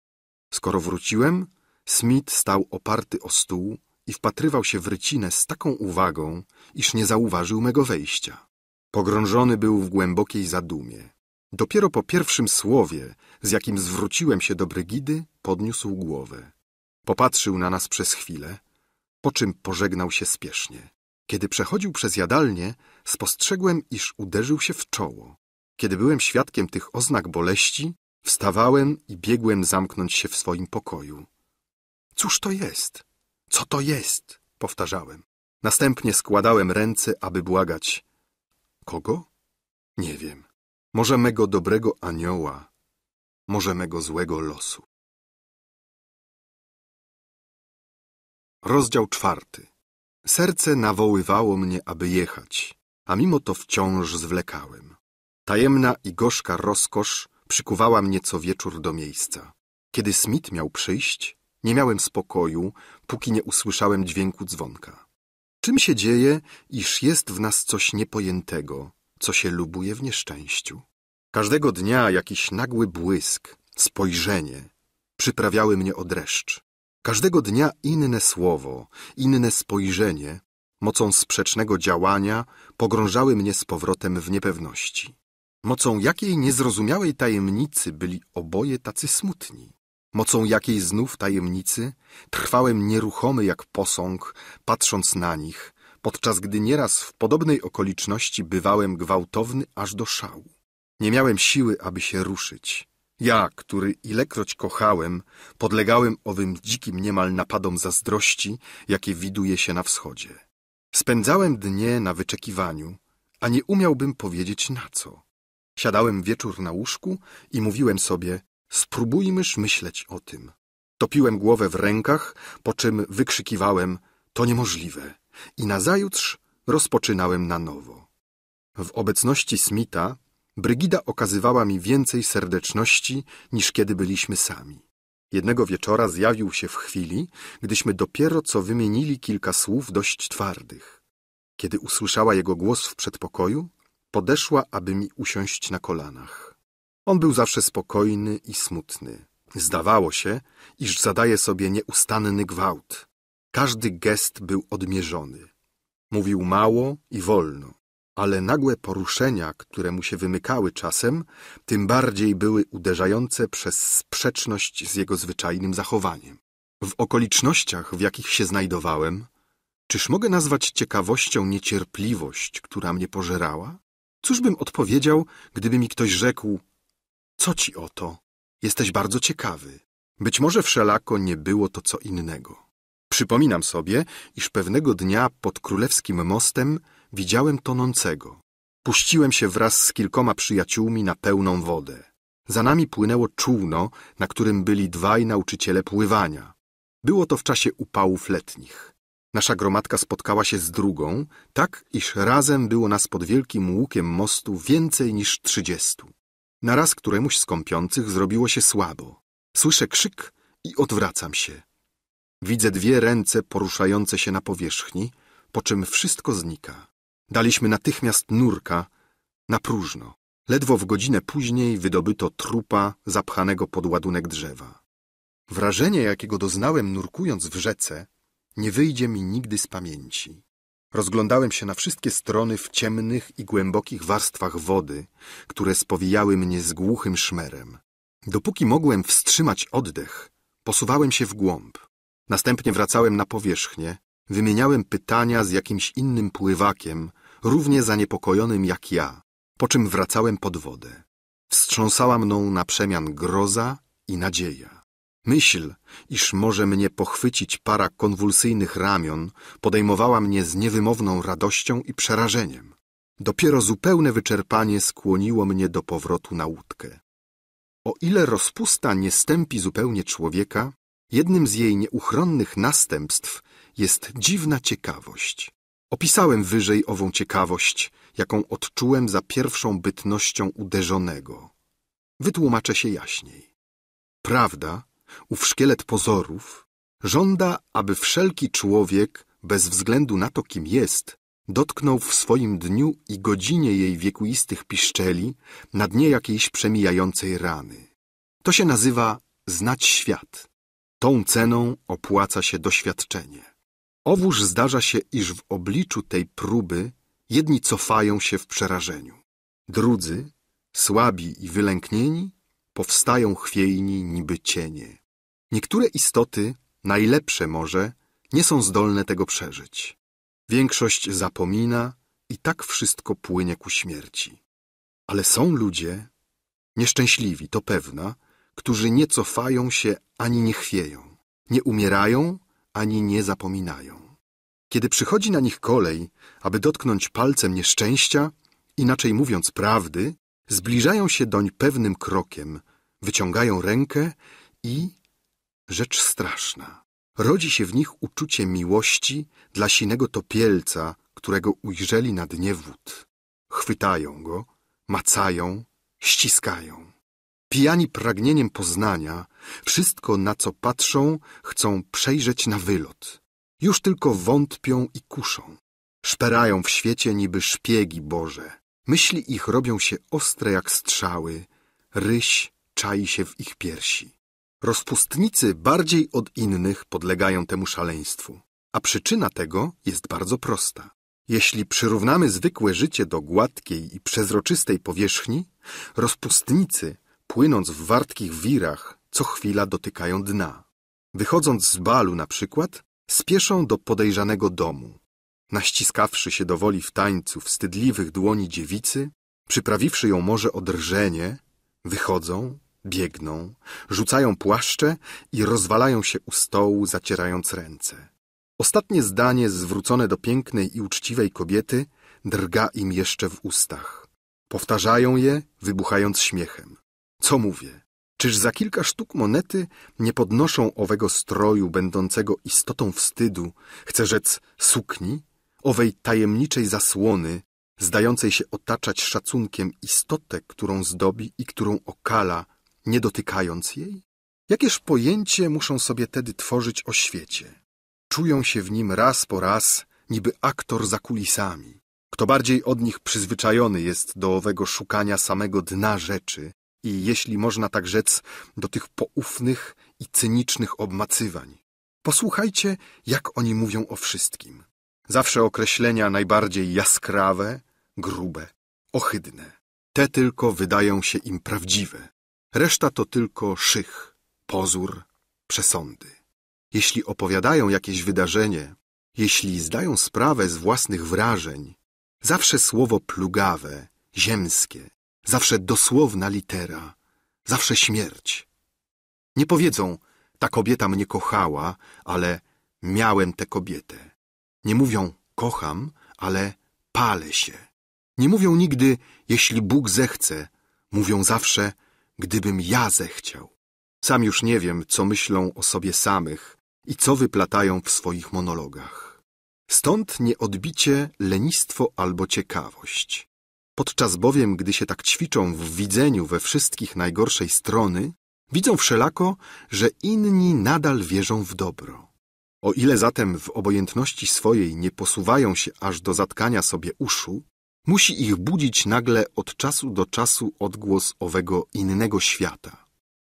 Skoro wróciłem, Smith stał oparty o stół i wpatrywał się w rycinę z taką uwagą, iż nie zauważył mego wejścia. Pogrążony był w głębokiej zadumie. Dopiero po pierwszym słowie, z jakim zwróciłem się do Brygidy, podniósł głowę. Popatrzył na nas przez chwilę, po czym pożegnał się spiesznie. Kiedy przechodził przez jadalnię, spostrzegłem, iż uderzył się w czoło. Kiedy byłem świadkiem tych oznak boleści, wstawałem i biegłem zamknąć się w swoim pokoju. Cóż to jest? Co to jest? Powtarzałem. Następnie składałem ręce, aby błagać. Kogo? Nie wiem. Może mego dobrego anioła, może mego złego losu. Rozdział czwarty. Serce nawoływało mnie, aby jechać, a mimo to wciąż zwlekałem. Tajemna i gorzka rozkosz przykuwała mnie co wieczór do miejsca. Kiedy Smith miał przyjść, nie miałem spokoju, póki nie usłyszałem dźwięku dzwonka. Czym się dzieje, iż jest w nas coś niepojętego, co się lubuje w nieszczęściu? Każdego dnia jakiś nagły błysk, spojrzenie przyprawiały mnie o dreszcz. Każdego dnia inne słowo, inne spojrzenie, mocą sprzecznego działania, pogrążały mnie z powrotem w niepewności. Mocą jakiej niezrozumiałej tajemnicy byli oboje tacy smutni. Mocą jakiej znów tajemnicy trwałem nieruchomy jak posąg, patrząc na nich, podczas gdy nieraz w podobnej okoliczności bywałem gwałtowny aż do szału. Nie miałem siły, aby się ruszyć. Ja, który ilekroć kochałem, podlegałem owym dzikim niemal napadom zazdrości, jakie widuje się na wschodzie. Spędzałem dnie na wyczekiwaniu, a nie umiałbym powiedzieć na co. Siadałem wieczór na łóżku i mówiłem sobie, spróbujmyż myśleć o tym. Topiłem głowę w rękach, po czym wykrzykiwałem, to niemożliwe. I nazajutrz rozpoczynałem na nowo. W obecności Smitha Brygida okazywała mi więcej serdeczności niż kiedy byliśmy sami. Jednego wieczora zjawił się w chwili, gdyśmy dopiero co wymienili kilka słów dość twardych. Kiedy usłyszała jego głos w przedpokoju, podeszła, aby mi usiąść na kolanach. On był zawsze spokojny i smutny. Zdawało się, iż zadaje sobie nieustanny gwałt. Każdy gest był odmierzony. Mówił mało i wolno ale nagłe poruszenia, które mu się wymykały czasem, tym bardziej były uderzające przez sprzeczność z jego zwyczajnym zachowaniem. W okolicznościach, w jakich się znajdowałem, czyż mogę nazwać ciekawością niecierpliwość, która mnie pożerała? Cóż bym odpowiedział, gdyby mi ktoś rzekł, co ci o to? Jesteś bardzo ciekawy. Być może wszelako nie było to co innego. Przypominam sobie, iż pewnego dnia pod królewskim mostem widziałem tonącego. Puściłem się wraz z kilkoma przyjaciółmi na pełną wodę. Za nami płynęło czółno, na którym byli dwaj nauczyciele pływania. Było to w czasie upałów letnich. Nasza gromadka spotkała się z drugą, tak iż razem było nas pod wielkim łukiem mostu więcej niż trzydziestu. Naraz któremuś z kąpiących zrobiło się słabo. Słyszę krzyk i odwracam się. Widzę dwie ręce poruszające się na powierzchni, po czym wszystko znika. Daliśmy natychmiast nurka na próżno. Ledwo w godzinę później wydobyto trupa zapchanego pod ładunek drzewa. Wrażenie, jakiego doznałem nurkując w rzece, nie wyjdzie mi nigdy z pamięci. Rozglądałem się na wszystkie strony w ciemnych i głębokich warstwach wody, które spowijały mnie z głuchym szmerem. Dopóki mogłem wstrzymać oddech, posuwałem się w głąb. Następnie wracałem na powierzchnię, wymieniałem pytania z jakimś innym pływakiem, równie zaniepokojonym jak ja, po czym wracałem pod wodę. Wstrząsała mną na przemian groza i nadzieja. Myśl, iż może mnie pochwycić para konwulsyjnych ramion, podejmowała mnie z niewymowną radością i przerażeniem. Dopiero zupełne wyczerpanie skłoniło mnie do powrotu na łódkę. O ile rozpusta nie stępi zupełnie człowieka, jednym z jej nieuchronnych następstw jest dziwna ciekawość. Opisałem wyżej ową ciekawość, jaką odczułem za pierwszą bytnością uderzonego. Wytłumaczę się jaśniej. Prawda, ów szkielet pozorów, żąda, aby wszelki człowiek, bez względu na to, kim jest, dotknął w swoim dniu i godzinie jej wiekuistych piszczeli na dnie jakiejś przemijającej rany. To się nazywa znać świat. Tą ceną opłaca się doświadczenie. Owóż zdarza się, iż w obliczu tej próby jedni cofają się w przerażeniu. Drudzy, słabi i wylęknieni, powstają chwiejni niby cienie. Niektóre istoty, najlepsze może, nie są zdolne tego przeżyć. Większość zapomina i tak wszystko płynie ku śmierci. Ale są ludzie, nieszczęśliwi, to pewna, którzy nie cofają się ani nie chwieją, nie umierają ani nie zapominają. Kiedy przychodzi na nich kolej, aby dotknąć palcem nieszczęścia, inaczej mówiąc prawdy, zbliżają się doń pewnym krokiem, wyciągają rękę i, rzecz straszna, rodzi się w nich uczucie miłości dla sinego topielca, którego ujrzeli na dnie wód. Chwytają go, macają, ściskają. Pijani pragnieniem poznania, wszystko na co patrzą chcą przejrzeć na wylot. Już tylko wątpią i kuszą. Szperają w świecie niby szpiegi Boże. Myśli ich robią się ostre jak strzały. Ryś czai się w ich piersi. Rozpustnicy bardziej od innych podlegają temu szaleństwu. A przyczyna tego jest bardzo prosta. Jeśli przyrównamy zwykłe życie do gładkiej i przezroczystej powierzchni, rozpustnicy płynąc w wartkich wirach, co chwila dotykają dna. Wychodząc z balu na przykład, spieszą do podejrzanego domu. Naściskawszy się do woli w tańcu wstydliwych dłoni dziewicy, przyprawiwszy ją może o drżenie, wychodzą, biegną, rzucają płaszcze i rozwalają się u stołu, zacierając ręce. Ostatnie zdanie zwrócone do pięknej i uczciwej kobiety drga im jeszcze w ustach. Powtarzają je, wybuchając śmiechem. Co mówię? Czyż za kilka sztuk monety nie podnoszą owego stroju, będącego istotą wstydu, chcę rzec sukni, owej tajemniczej zasłony, zdającej się otaczać szacunkiem istotę, którą zdobi i którą okala, nie dotykając jej? Jakież pojęcie muszą sobie tedy tworzyć o świecie? Czują się w nim raz po raz, niby aktor za kulisami. Kto bardziej od nich przyzwyczajony jest do owego szukania samego dna rzeczy i, jeśli można tak rzec, do tych poufnych i cynicznych obmacywań. Posłuchajcie, jak oni mówią o wszystkim. Zawsze określenia najbardziej jaskrawe, grube, ohydne. Te tylko wydają się im prawdziwe. Reszta to tylko szych, pozór, przesądy. Jeśli opowiadają jakieś wydarzenie, jeśli zdają sprawę z własnych wrażeń, zawsze słowo plugawe, ziemskie, zawsze dosłowna litera, zawsze śmierć. Nie powiedzą, ta kobieta mnie kochała, ale miałem tę kobietę. Nie mówią, kocham, ale palę się. Nie mówią nigdy, jeśli Bóg zechce. Mówią zawsze, gdybym ja zechciał. Sam już nie wiem, co myślą o sobie samych i co wyplatają w swoich monologach. Stąd nieodbicie lenistwo albo ciekawość. Podczas bowiem, gdy się tak ćwiczą w widzeniu we wszystkich najgorszej strony, widzą wszelako, że inni nadal wierzą w dobro. O ile zatem w obojętności swojej nie posuwają się aż do zatkania sobie uszu, musi ich budzić nagle od czasu do czasu odgłos owego innego świata.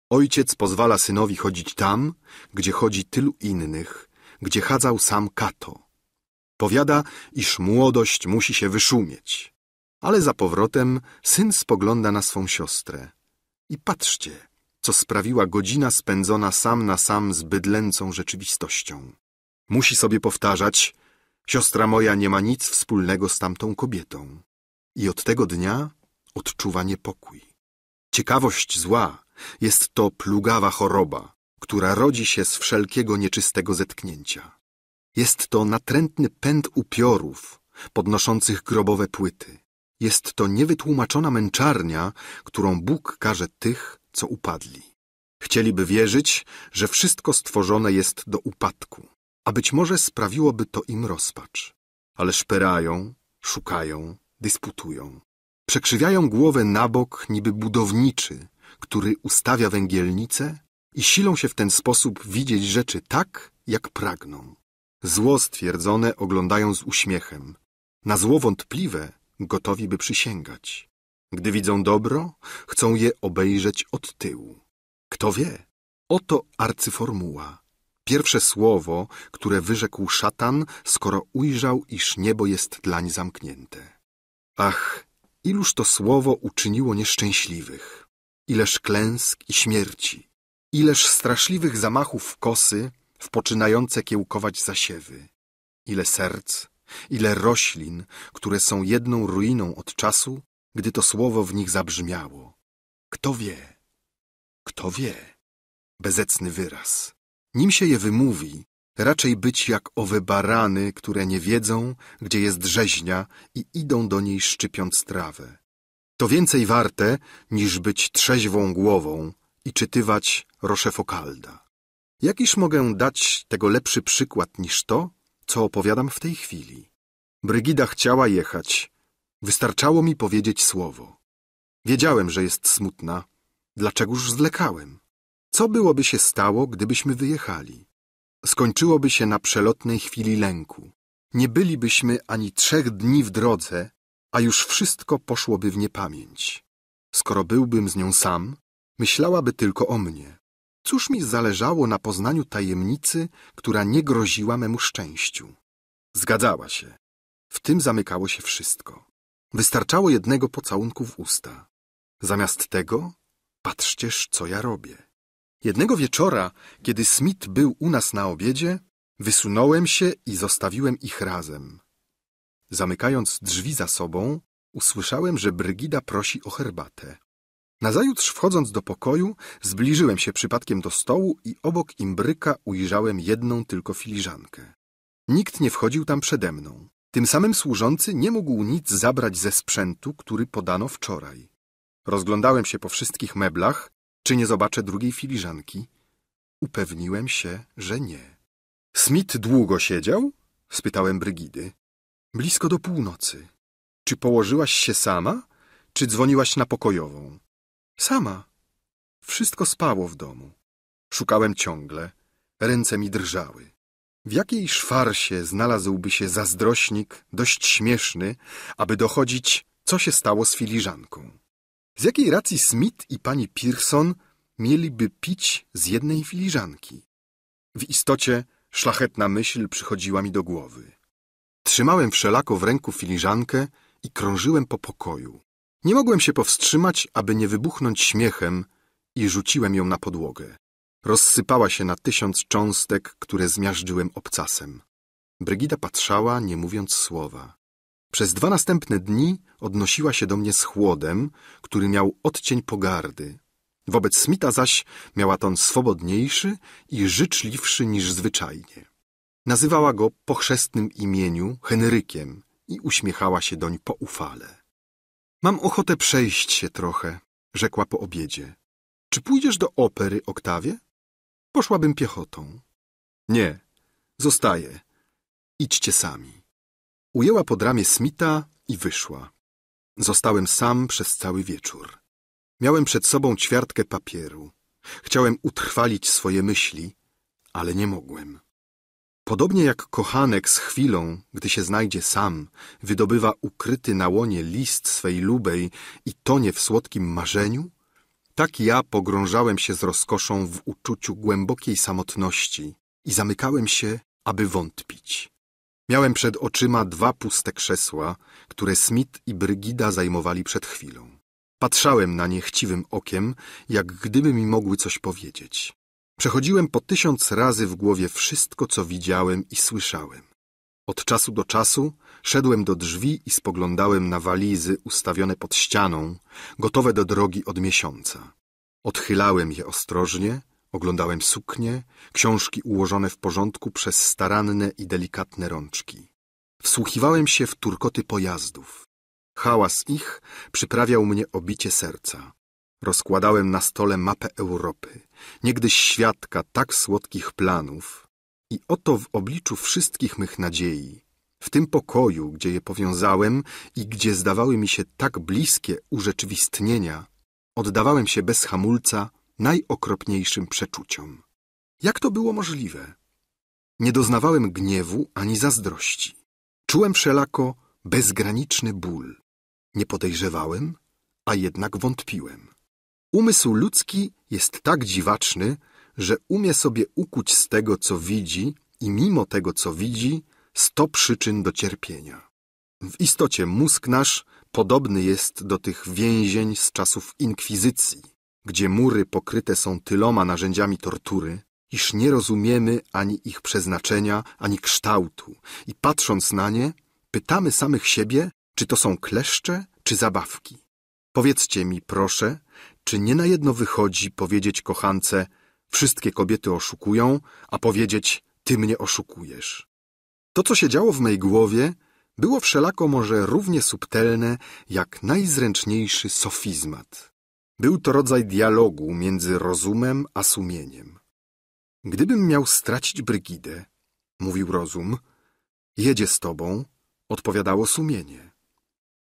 Ojciec pozwala synowi chodzić tam, gdzie chodzi tylu innych, gdzie chadzał sam Kato. Powiada, iż młodość musi się wyszumieć. Ale za powrotem syn spogląda na swą siostrę. I patrzcie, co sprawiła godzina spędzona sam na sam z bydlęcą rzeczywistością. Musi sobie powtarzać, siostra moja nie ma nic wspólnego z tamtą kobietą. I od tego dnia odczuwa niepokój. Ciekawość zła jest to plugawa choroba, która rodzi się z wszelkiego nieczystego zetknięcia. Jest to natrętny pęd upiorów, podnoszących grobowe płyty. Jest to niewytłumaczona męczarnia, którą Bóg każe tych, co upadli. Chcieliby wierzyć, że wszystko stworzone jest do upadku, a być może sprawiłoby to im rozpacz. Ale szperają, szukają, dysputują. Przekrzywiają głowę na bok niby budowniczy, który ustawia węgielnicę i silą się w ten sposób widzieć rzeczy tak, jak pragną. Zło stwierdzone oglądają z uśmiechem. Na zło wątpliwe gotowi by przysięgać. Gdy widzą dobro, chcą je obejrzeć od tyłu. Kto wie? Oto arcyformuła. Pierwsze słowo, które wyrzekł szatan, skoro ujrzał, iż niebo jest dlań zamknięte. Ach, iluż to słowo uczyniło nieszczęśliwych. Ileż klęsk i śmierci. Ileż straszliwych zamachów kosy w poczynające kiełkować zasiewy. Ile serc, ile roślin, które są jedną ruiną od czasu, gdy to słowo w nich zabrzmiało. Kto wie? Kto wie? Bezecny wyraz. Nim się je wymówi, raczej być jak owe barany, które nie wiedzą, gdzie jest rzeźnia i idą do niej szczypiąc trawę. To więcej warte, niż być trzeźwą głową i czytywać Rochefocalda. Jakiż mogę dać tego lepszy przykład niż to, co opowiadam w tej chwili? Brygida chciała jechać. Wystarczało mi powiedzieć słowo. Wiedziałem, że jest smutna. Dlaczegoż zlekałem? Co byłoby się stało, gdybyśmy wyjechali? Skończyłoby się na przelotnej chwili lęku. Nie bylibyśmy ani trzech dni w drodze, a już wszystko poszłoby w niepamięć. Skoro byłbym z nią sam, myślałaby tylko o mnie. Cóż mi zależało na poznaniu tajemnicy, która nie groziła memu szczęściu? Zgadzała się. W tym zamykało się wszystko. Wystarczało jednego pocałunku w usta. Zamiast tego, patrzcież, co ja robię. Jednego wieczora, kiedy Smith był u nas na obiedzie, wysunąłem się i zostawiłem ich razem. Zamykając drzwi za sobą, usłyszałem, że Brygida prosi o herbatę. Nazajutrz wchodząc do pokoju, zbliżyłem się przypadkiem do stołu i obok imbryka ujrzałem jedną tylko filiżankę. Nikt nie wchodził tam przede mną. Tym samym służący nie mógł nic zabrać ze sprzętu, który podano wczoraj. Rozglądałem się po wszystkich meblach, czy nie zobaczę drugiej filiżanki. Upewniłem się, że nie. Smith długo siedział? spytałem Brygidy. Blisko do północy. Czy położyłaś się sama, czy dzwoniłaś na pokojową? Sama. Wszystko spało w domu. Szukałem ciągle. Ręce mi drżały. W jakiej szwarsie znalazłby się zazdrośnik, dość śmieszny, aby dochodzić, co się stało z filiżanką? Z jakiej racji Smith i pani Pearson mieliby pić z jednej filiżanki? W istocie szlachetna myśl przychodziła mi do głowy. Trzymałem wszelako w ręku filiżankę i krążyłem po pokoju. Nie mogłem się powstrzymać, aby nie wybuchnąć śmiechem i rzuciłem ją na podłogę. Rozsypała się na tysiąc cząstek, które zmiażdżyłem obcasem. Brygida patrzała, nie mówiąc słowa. Przez dwa następne dni odnosiła się do mnie z chłodem, który miał odcień pogardy. Wobec Smita zaś miała ton swobodniejszy i życzliwszy niż zwyczajnie. Nazywała go po chrzestnym imieniu Henrykiem i uśmiechała się doń poufale. Mam ochotę przejść się trochę, rzekła po obiedzie. Czy pójdziesz do opery, Oktawie? Poszłabym piechotą. Nie, zostaję. Idźcie sami. Ujęła pod ramię Smita i wyszła. Zostałem sam przez cały wieczór. Miałem przed sobą ćwiartkę papieru. Chciałem utrwalić swoje myśli, ale nie mogłem. Podobnie jak kochanek z chwilą, gdy się znajdzie sam, wydobywa ukryty na łonie list swej lubej i tonie w słodkim marzeniu, tak ja pogrążałem się z rozkoszą w uczuciu głębokiej samotności i zamykałem się, aby wątpić. Miałem przed oczyma dwa puste krzesła, które Smith i Brygida zajmowali przed chwilą. Patrzałem na nie chciwym okiem, jak gdyby mi mogły coś powiedzieć. Przechodziłem po tysiąc razy w głowie wszystko, co widziałem i słyszałem. Od czasu do czasu szedłem do drzwi i spoglądałem na walizy ustawione pod ścianą, gotowe do drogi od miesiąca. Odchylałem je ostrożnie, oglądałem suknie, książki ułożone w porządku przez staranne i delikatne rączki. Wsłuchiwałem się w turkoty pojazdów. Hałas ich przyprawiał mnie o bicie serca. Rozkładałem na stole mapę Europy, niegdyś świadka tak słodkich planów. I oto w obliczu wszystkich mych nadziei, w tym pokoju, gdzie je powiązałem i gdzie zdawały mi się tak bliskie urzeczywistnienia, oddawałem się bez hamulca najokropniejszym przeczuciom. Jak to było możliwe? Nie doznawałem gniewu ani zazdrości. Czułem wszelako bezgraniczny ból. Nie podejrzewałem, a jednak wątpiłem. Umysł ludzki jest tak dziwaczny, że umie sobie ukuć z tego, co widzi i mimo tego, co widzi, sto przyczyn do cierpienia. W istocie mózg nasz podobny jest do tych więzień z czasów inkwizycji, gdzie mury pokryte są tyloma narzędziami tortury, iż nie rozumiemy ani ich przeznaczenia, ani kształtu i patrząc na nie, pytamy samych siebie, czy to są kleszcze, czy zabawki. Powiedzcie mi, proszę, czy nie na jedno wychodzi powiedzieć kochance wszystkie kobiety oszukują, a powiedzieć ty mnie oszukujesz. To, co się działo w mej głowie, było wszelako może równie subtelne jak najzręczniejszy sofizmat. Był to rodzaj dialogu między rozumem a sumieniem. Gdybym miał stracić Brygidę, mówił rozum, jedzie z tobą, odpowiadało sumienie.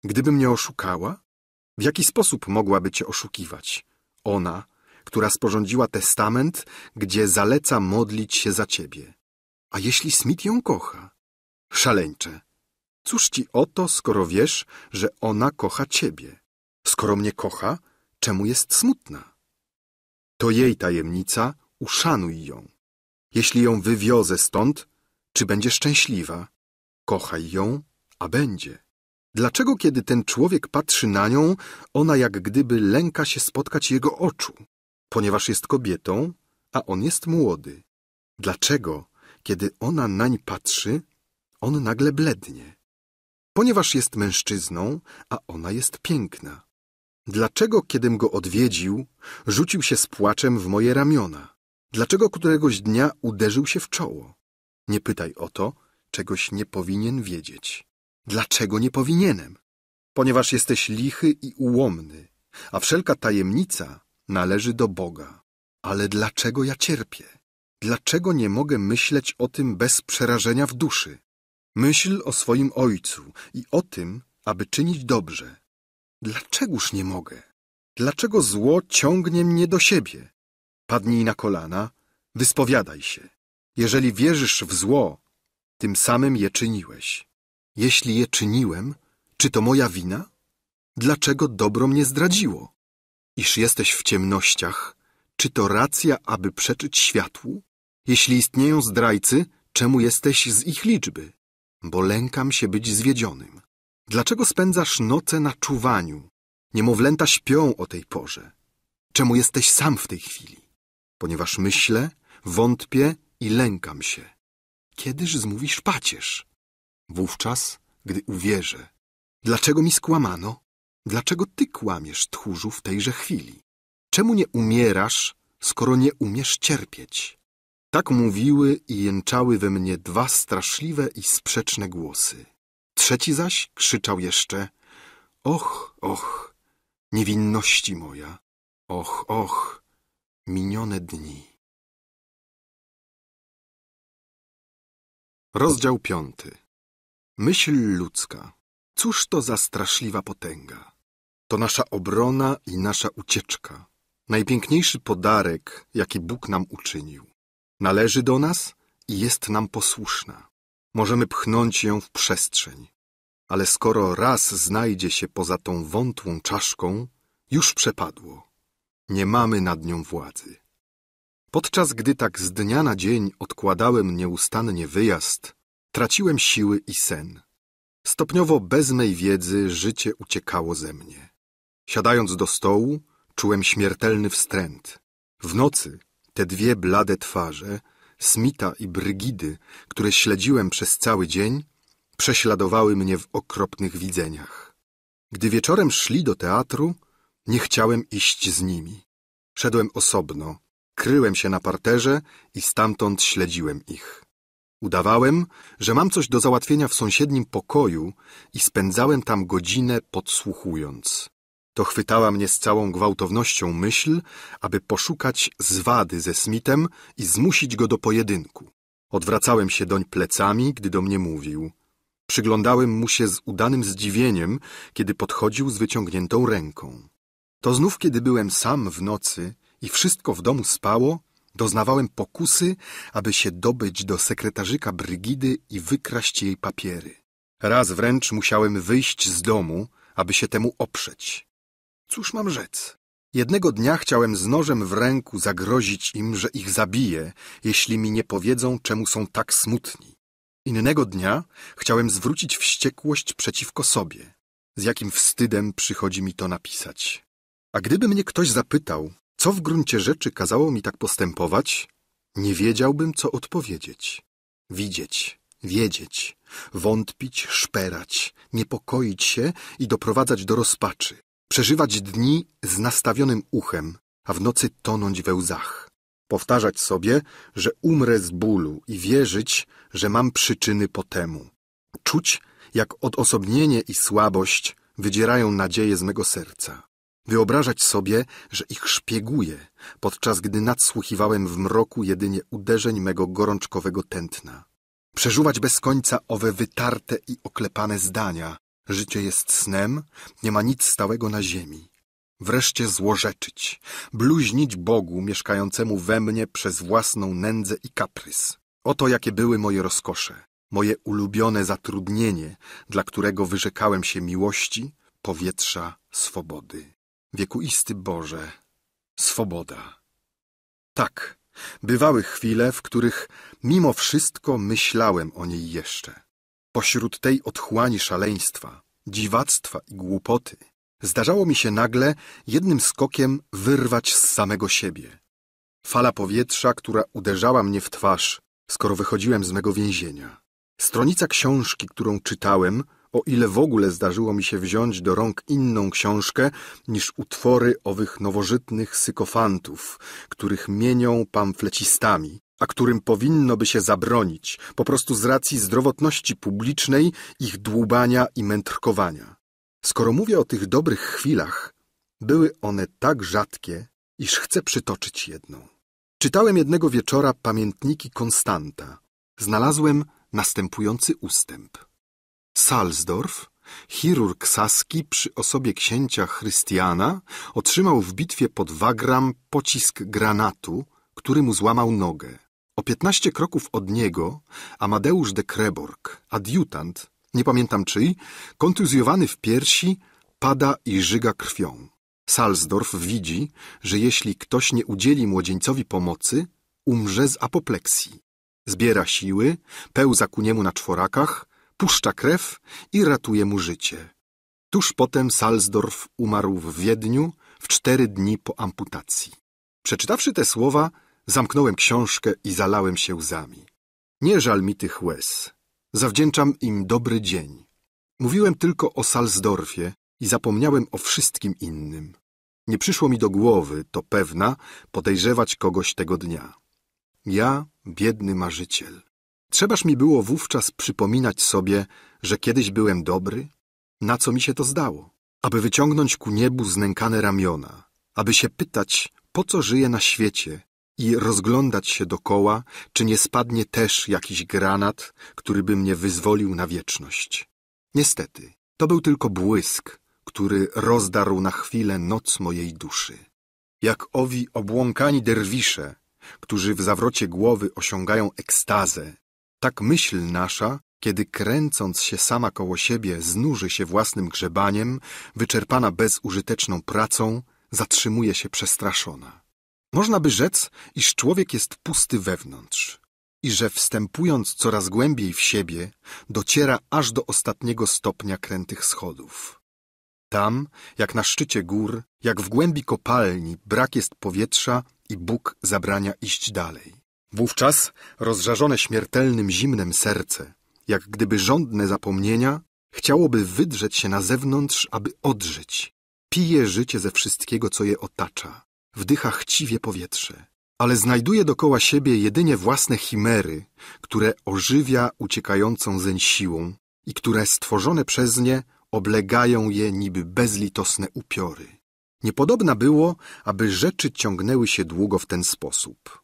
Gdybym mnie oszukała, w jaki sposób mogłaby cię oszukiwać? Ona, która sporządziła testament, gdzie zaleca modlić się za ciebie. A jeśli Smith ją kocha? Szaleńcze. Cóż ci o to, skoro wiesz, że ona kocha ciebie? Skoro mnie kocha, czemu jest smutna? To jej tajemnica, uszanuj ją. Jeśli ją wywiozę stąd, czy będzie szczęśliwa? Kochaj ją, a będzie. Dlaczego, kiedy ten człowiek patrzy na nią, ona jak gdyby lęka się spotkać jego oczu? Ponieważ jest kobietą, a on jest młody. Dlaczego, kiedy ona nań patrzy, on nagle blednie? Ponieważ jest mężczyzną, a ona jest piękna. Dlaczego, kiedym go odwiedził, rzucił się z płaczem w moje ramiona? Dlaczego któregoś dnia uderzył się w czoło? Nie pytaj o to, czegoś nie powinien wiedzieć. Dlaczego nie powinienem? Ponieważ jesteś lichy i ułomny, a wszelka tajemnica należy do Boga. Ale dlaczego ja cierpię? Dlaczego nie mogę myśleć o tym bez przerażenia w duszy? Myśl o swoim ojcu i o tym, aby czynić dobrze. Dlaczegoż nie mogę? Dlaczego zło ciągnie mnie do siebie? Padnij na kolana, wyspowiadaj się. Jeżeli wierzysz w zło, tym samym je czyniłeś. Jeśli je czyniłem, czy to moja wina? Dlaczego dobro mnie zdradziło? Iż jesteś w ciemnościach, czy to racja, aby przeczyć światłu? Jeśli istnieją zdrajcy, czemu jesteś z ich liczby? Bo lękam się być zwiedzionym. Dlaczego spędzasz noce na czuwaniu? Niemowlęta śpią o tej porze. Czemu jesteś sam w tej chwili? Ponieważ myślę, wątpię i lękam się. Kiedyż zmówisz pacierz? Wówczas, gdy uwierzę. Dlaczego mi skłamano? Dlaczego ty kłamiesz, tchórzu, w tejże chwili? Czemu nie umierasz, skoro nie umiesz cierpieć? Tak mówiły i jęczały we mnie dwa straszliwe i sprzeczne głosy. Trzeci zaś krzyczał jeszcze Och, och, niewinności moja, och, och, minione dni. Rozdział piąty Myśl ludzka. Cóż to za straszliwa potęga? To nasza obrona i nasza ucieczka. Najpiękniejszy podarek, jaki Bóg nam uczynił. Należy do nas i jest nam posłuszna. Możemy pchnąć ją w przestrzeń. Ale skoro raz znajdzie się poza tą wątłą czaszką, już przepadło. Nie mamy nad nią władzy. Podczas gdy tak z dnia na dzień odkładałem nieustannie wyjazd, traciłem siły i sen. Stopniowo bez mej wiedzy życie uciekało ze mnie. Siadając do stołu, czułem śmiertelny wstręt. W nocy te dwie blade twarze, Smita i Brygidy, które śledziłem przez cały dzień, prześladowały mnie w okropnych widzeniach. Gdy wieczorem szli do teatru, nie chciałem iść z nimi. Szedłem osobno, kryłem się na parterze i stamtąd śledziłem ich. Udawałem, że mam coś do załatwienia w sąsiednim pokoju i spędzałem tam godzinę podsłuchując. To chwytała mnie z całą gwałtownością myśl, aby poszukać zwady ze Smithem i zmusić go do pojedynku. Odwracałem się doń plecami, gdy do mnie mówił. Przyglądałem mu się z udanym zdziwieniem, kiedy podchodził z wyciągniętą ręką. To znów, kiedy byłem sam w nocy i wszystko w domu spało, doznawałem pokusy, aby się dobyć do sekretarzyka Brygidy i wykraść jej papiery. Raz wręcz musiałem wyjść z domu, aby się temu oprzeć. Cóż mam rzec? Jednego dnia chciałem z nożem w ręku zagrozić im, że ich zabiję, jeśli mi nie powiedzą, czemu są tak smutni. Innego dnia chciałem zwrócić wściekłość przeciwko sobie. Z jakim wstydem przychodzi mi to napisać. A gdyby mnie ktoś zapytał, co w gruncie rzeczy kazało mi tak postępować, nie wiedziałbym, co odpowiedzieć. Widzieć, wiedzieć, wątpić, szperać, niepokoić się i doprowadzać do rozpaczy, przeżywać dni z nastawionym uchem, a w nocy tonąć we łzach. Powtarzać sobie, że umrę z bólu i wierzyć, że mam przyczyny po temu. Czuć, jak odosobnienie i słabość wydzierają nadzieję z mego serca. Wyobrażać sobie, że ich szpieguję, podczas gdy nadsłuchiwałem w mroku jedynie uderzeń mego gorączkowego tętna. Przeżuwać bez końca owe wytarte i oklepane zdania. Życie jest snem, nie ma nic stałego na ziemi. Wreszcie złorzeczyć, bluźnić Bogu mieszkającemu we mnie przez własną nędzę i kaprys. Oto jakie były moje rozkosze, moje ulubione zatrudnienie, dla którego wyrzekałem się miłości, powietrza, swobody. Wiekuisty Boże, swoboda. Tak, bywały chwile, w których mimo wszystko myślałem o niej jeszcze. Pośród tej otchłani szaleństwa, dziwactwa i głupoty, zdarzało mi się nagle jednym skokiem wyrwać z samego siebie. Fala powietrza, która uderzała mnie w twarz, skoro wychodziłem z mego więzienia. Stronica książki, którą czytałem, o ile w ogóle zdarzyło mi się wziąć do rąk inną książkę niż utwory owych nowożytnych sykofantów, których mienią pamflecistami, a którym powinno by się zabronić, po prostu z racji zdrowotności publicznej, ich dłubania i mędrkowania. Skoro mówię o tych dobrych chwilach, były one tak rzadkie, iż chcę przytoczyć jedną. Czytałem jednego wieczora pamiętniki Konstanta. Znalazłem następujący ustęp. Salzdorf, chirurg saski przy osobie księcia Chrystiana, otrzymał w bitwie pod Wagram pocisk granatu, który mu złamał nogę. O piętnaście kroków od niego Amadeusz de Kreborg, adiutant, nie pamiętam czyj, kontuzjowany w piersi, pada i żyga krwią. Salzdorf widzi, że jeśli ktoś nie udzieli młodzieńcowi pomocy, umrze z apopleksji. Zbiera siły, pełza ku niemu na czworakach, puszcza krew i ratuje mu życie. Tuż potem Salzdorf umarł w Wiedniu w cztery dni po amputacji. Przeczytawszy te słowa, zamknąłem książkę i zalałem się łzami. Nie żal mi tych łez. Zawdzięczam im dobry dzień. Mówiłem tylko o Salzdorfie i zapomniałem o wszystkim innym. Nie przyszło mi do głowy, to pewna, podejrzewać kogoś tego dnia. Ja, biedny marzyciel. Trzebaż mi było wówczas przypominać sobie, że kiedyś byłem dobry? Na co mi się to zdało? Aby wyciągnąć ku niebu znękane ramiona, aby się pytać, po co żyję na świecie i rozglądać się dokoła, czy nie spadnie też jakiś granat, który by mnie wyzwolił na wieczność. Niestety, to był tylko błysk, który rozdarł na chwilę noc mojej duszy. Jak owi obłąkani derwisze, którzy w zawrocie głowy osiągają ekstazę, tak myśl nasza, kiedy kręcąc się sama koło siebie znuży się własnym grzebaniem, wyczerpana bezużyteczną pracą, zatrzymuje się przestraszona. Można by rzec, iż człowiek jest pusty wewnątrz i że wstępując coraz głębiej w siebie, dociera aż do ostatniego stopnia krętych schodów. Tam, jak na szczycie gór, jak w głębi kopalni, brak jest powietrza i Bóg zabrania iść dalej. Wówczas, rozżarzone śmiertelnym zimnem serce, jak gdyby żądne zapomnienia, chciałoby wydrzeć się na zewnątrz, aby odżyć. Pije życie ze wszystkiego, co je otacza. Wdycha chciwie powietrze, ale znajduje dokoła siebie jedynie własne chimery, które ożywia uciekającą zeń siłą i które stworzone przez nie oblegają je niby bezlitosne upiory. Niepodobna było, aby rzeczy ciągnęły się długo w ten sposób.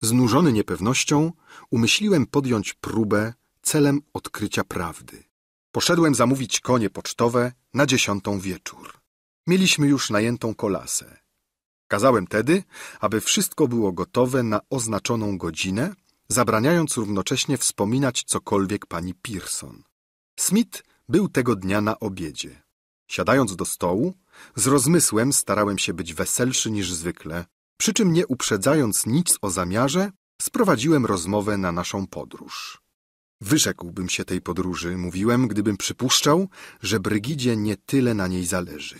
Znużony niepewnością, umyśliłem podjąć próbę celem odkrycia prawdy. Poszedłem zamówić konie pocztowe na dziesiątą wieczór. Mieliśmy już najętą kolasę. Kazałem tedy, aby wszystko było gotowe na oznaczoną godzinę, zabraniając równocześnie wspominać cokolwiek pani Pearson. Smith był tego dnia na obiedzie. Siadając do stołu, z rozmysłem starałem się być weselszy niż zwykle, przy czym nie uprzedzając nic o zamiarze, sprowadziłem rozmowę na naszą podróż. Wyrzekłbym się tej podróży, mówiłem, gdybym przypuszczał, że Brygidzie nie tyle na niej zależy.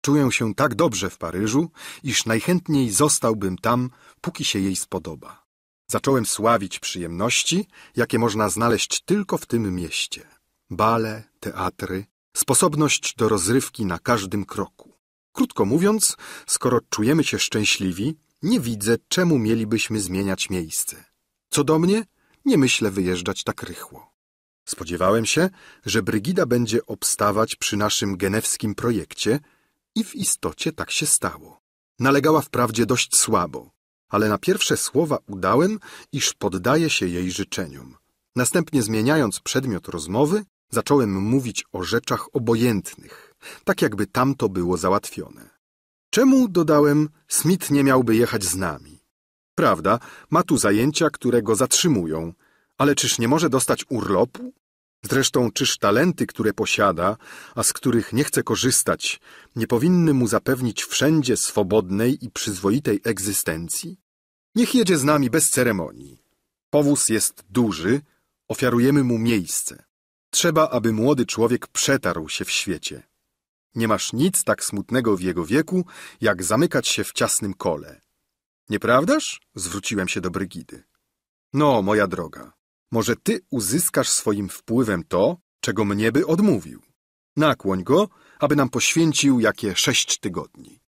Czuję się tak dobrze w Paryżu, iż najchętniej zostałbym tam, póki się jej spodoba. Zacząłem sławić przyjemności, jakie można znaleźć tylko w tym mieście. Bale, teatry, sposobność do rozrywki na każdym kroku. Krótko mówiąc, skoro czujemy się szczęśliwi, nie widzę, czemu mielibyśmy zmieniać miejsce. Co do mnie, nie myślę wyjeżdżać tak rychło. Spodziewałem się, że Brygida będzie obstawać przy naszym genewskim projekcie i w istocie tak się stało. Nalegała wprawdzie dość słabo, ale na pierwsze słowa udałem, iż poddaje się jej życzeniom. Następnie zmieniając przedmiot rozmowy, zacząłem mówić o rzeczach obojętnych, tak jakby tamto było załatwione. Czemu, dodałem, Smith nie miałby jechać z nami? Prawda, ma tu zajęcia, które go zatrzymują, ale czyż nie może dostać urlopu? Zresztą, czyż talenty, które posiada, a z których nie chce korzystać, nie powinny mu zapewnić wszędzie swobodnej i przyzwoitej egzystencji? Niech jedzie z nami bez ceremonii. Powóz jest duży, ofiarujemy mu miejsce. Trzeba, aby młody człowiek przetarł się w świecie. Nie masz nic tak smutnego w jego wieku, jak zamykać się w ciasnym kole. Nieprawdaż? Zwróciłem się do Brygidy. No, moja droga, może ty uzyskasz swoim wpływem to, czego mnie by odmówił. Nakłoń go, aby nam poświęcił jakie sześć tygodni.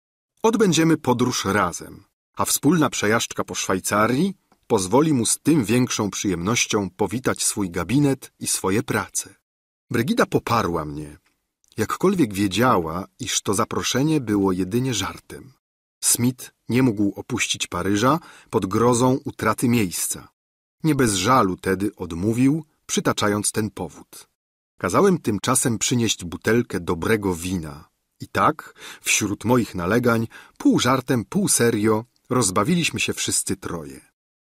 Odbędziemy podróż razem, a wspólna przejażdżka po Szwajcarii pozwoli mu z tym większą przyjemnością powitać swój gabinet i swoje prace. Brygida poparła mnie, jakkolwiek wiedziała, iż to zaproszenie było jedynie żartem. Smith nie mógł opuścić Paryża pod grozą utraty miejsca. Nie bez żalu tedy odmówił, przytaczając ten powód. Kazałem tymczasem przynieść butelkę dobrego wina. I tak, wśród moich nalegań, pół żartem, pół serio, rozbawiliśmy się wszyscy troje.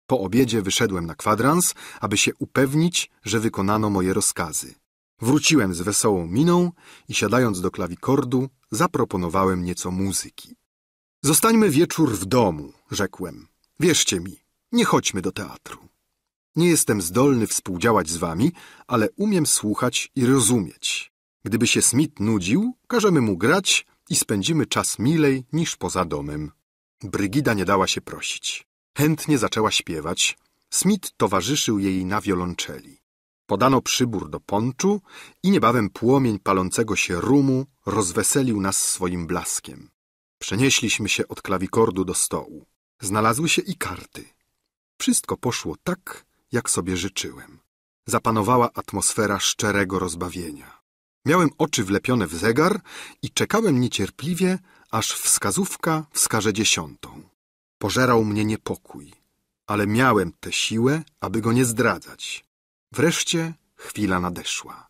Po obiedzie wyszedłem na kwadrans, aby się upewnić, że wykonano moje rozkazy. Wróciłem z wesołą miną i siadając do klawikordu, zaproponowałem nieco muzyki. Zostańmy wieczór w domu, rzekłem. Wierzcie mi, nie chodźmy do teatru. Nie jestem zdolny współdziałać z wami, ale umiem słuchać i rozumieć. Gdyby się Smith nudził, każemy mu grać i spędzimy czas milej niż poza domem. Brygida nie dała się prosić. Chętnie zaczęła śpiewać. Smith towarzyszył jej na wiolonczeli. Podano przybór do ponczu i niebawem płomień palącego się rumu rozweselił nas swoim blaskiem. Przenieśliśmy się od klawikordu do stołu. Znalazły się i karty. Wszystko poszło tak, jak sobie życzyłem. Zapanowała atmosfera szczerego rozbawienia. Miałem oczy wlepione w zegar i czekałem niecierpliwie, aż wskazówka wskaże dziesiątą. Pożerał mnie niepokój, ale miałem tę siłę, aby go nie zdradzać. Wreszcie chwila nadeszła.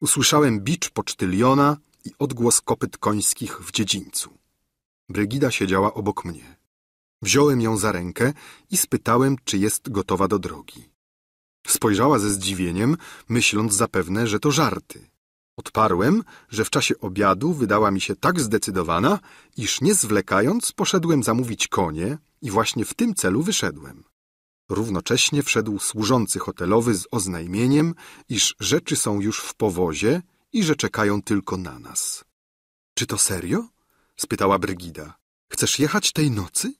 Usłyszałem bicz pocztyliona i odgłos kopyt końskich w dziedzińcu. Brygida siedziała obok mnie. Wziąłem ją za rękę i spytałem, czy jest gotowa do drogi. Spojrzała ze zdziwieniem, myśląc zapewne, że to żarty. Odparłem, że w czasie obiadu wydała mi się tak zdecydowana, iż nie zwlekając poszedłem zamówić konie i właśnie w tym celu wyszedłem. Równocześnie wszedł służący hotelowy z oznajmieniem, iż rzeczy są już w powozie i że czekają tylko na nas. Czy to serio? spytała Brygida. Chcesz jechać tej nocy?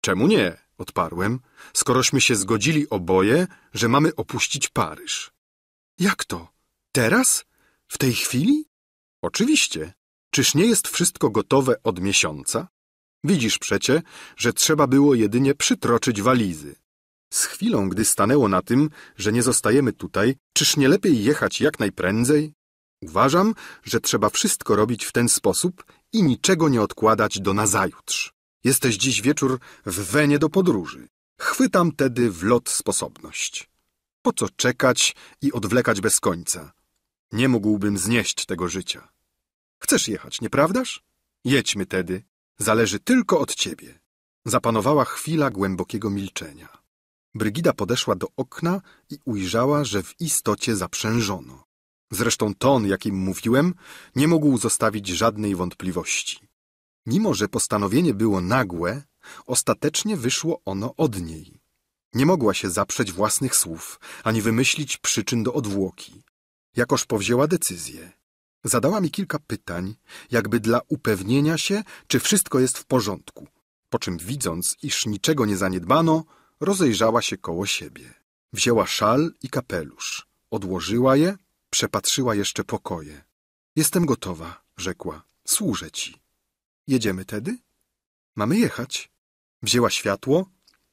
Czemu nie? odparłem, skorośmy się zgodzili oboje, że mamy opuścić Paryż. Jak to? Teraz? W tej chwili? Oczywiście. Czyż nie jest wszystko gotowe od miesiąca? Widzisz przecie, że trzeba było jedynie przytroczyć walizy. Z chwilą, gdy stanęło na tym, że nie zostajemy tutaj, czyż nie lepiej jechać jak najprędzej? Uważam, że trzeba wszystko robić w ten sposób i niczego nie odkładać do nazajutrz. Jesteś dziś wieczór w Wenie do podróży. Chwytam tedy w lot sposobność. Po co czekać i odwlekać bez końca? Nie mógłbym znieść tego życia. Chcesz jechać, nieprawdaż? Jedźmy tedy. Zależy tylko od ciebie. Zapanowała chwila głębokiego milczenia. Brygida podeszła do okna i ujrzała, że w istocie zaprzężono. Zresztą ton, jakim mówiłem, nie mógł zostawić żadnej wątpliwości. Mimo, że postanowienie było nagłe, ostatecznie wyszło ono od niej. Nie mogła się zaprzeć własnych słów, ani wymyślić przyczyn do odwłoki. Jakoż powzięła decyzję. Zadała mi kilka pytań, jakby dla upewnienia się, czy wszystko jest w porządku, po czym widząc, iż niczego nie zaniedbano, rozejrzała się koło siebie. Wzięła szal i kapelusz, odłożyła je, przepatrzyła jeszcze pokoje. Jestem gotowa, rzekła, służę ci. Jedziemy tedy? Mamy jechać. Wzięła światło,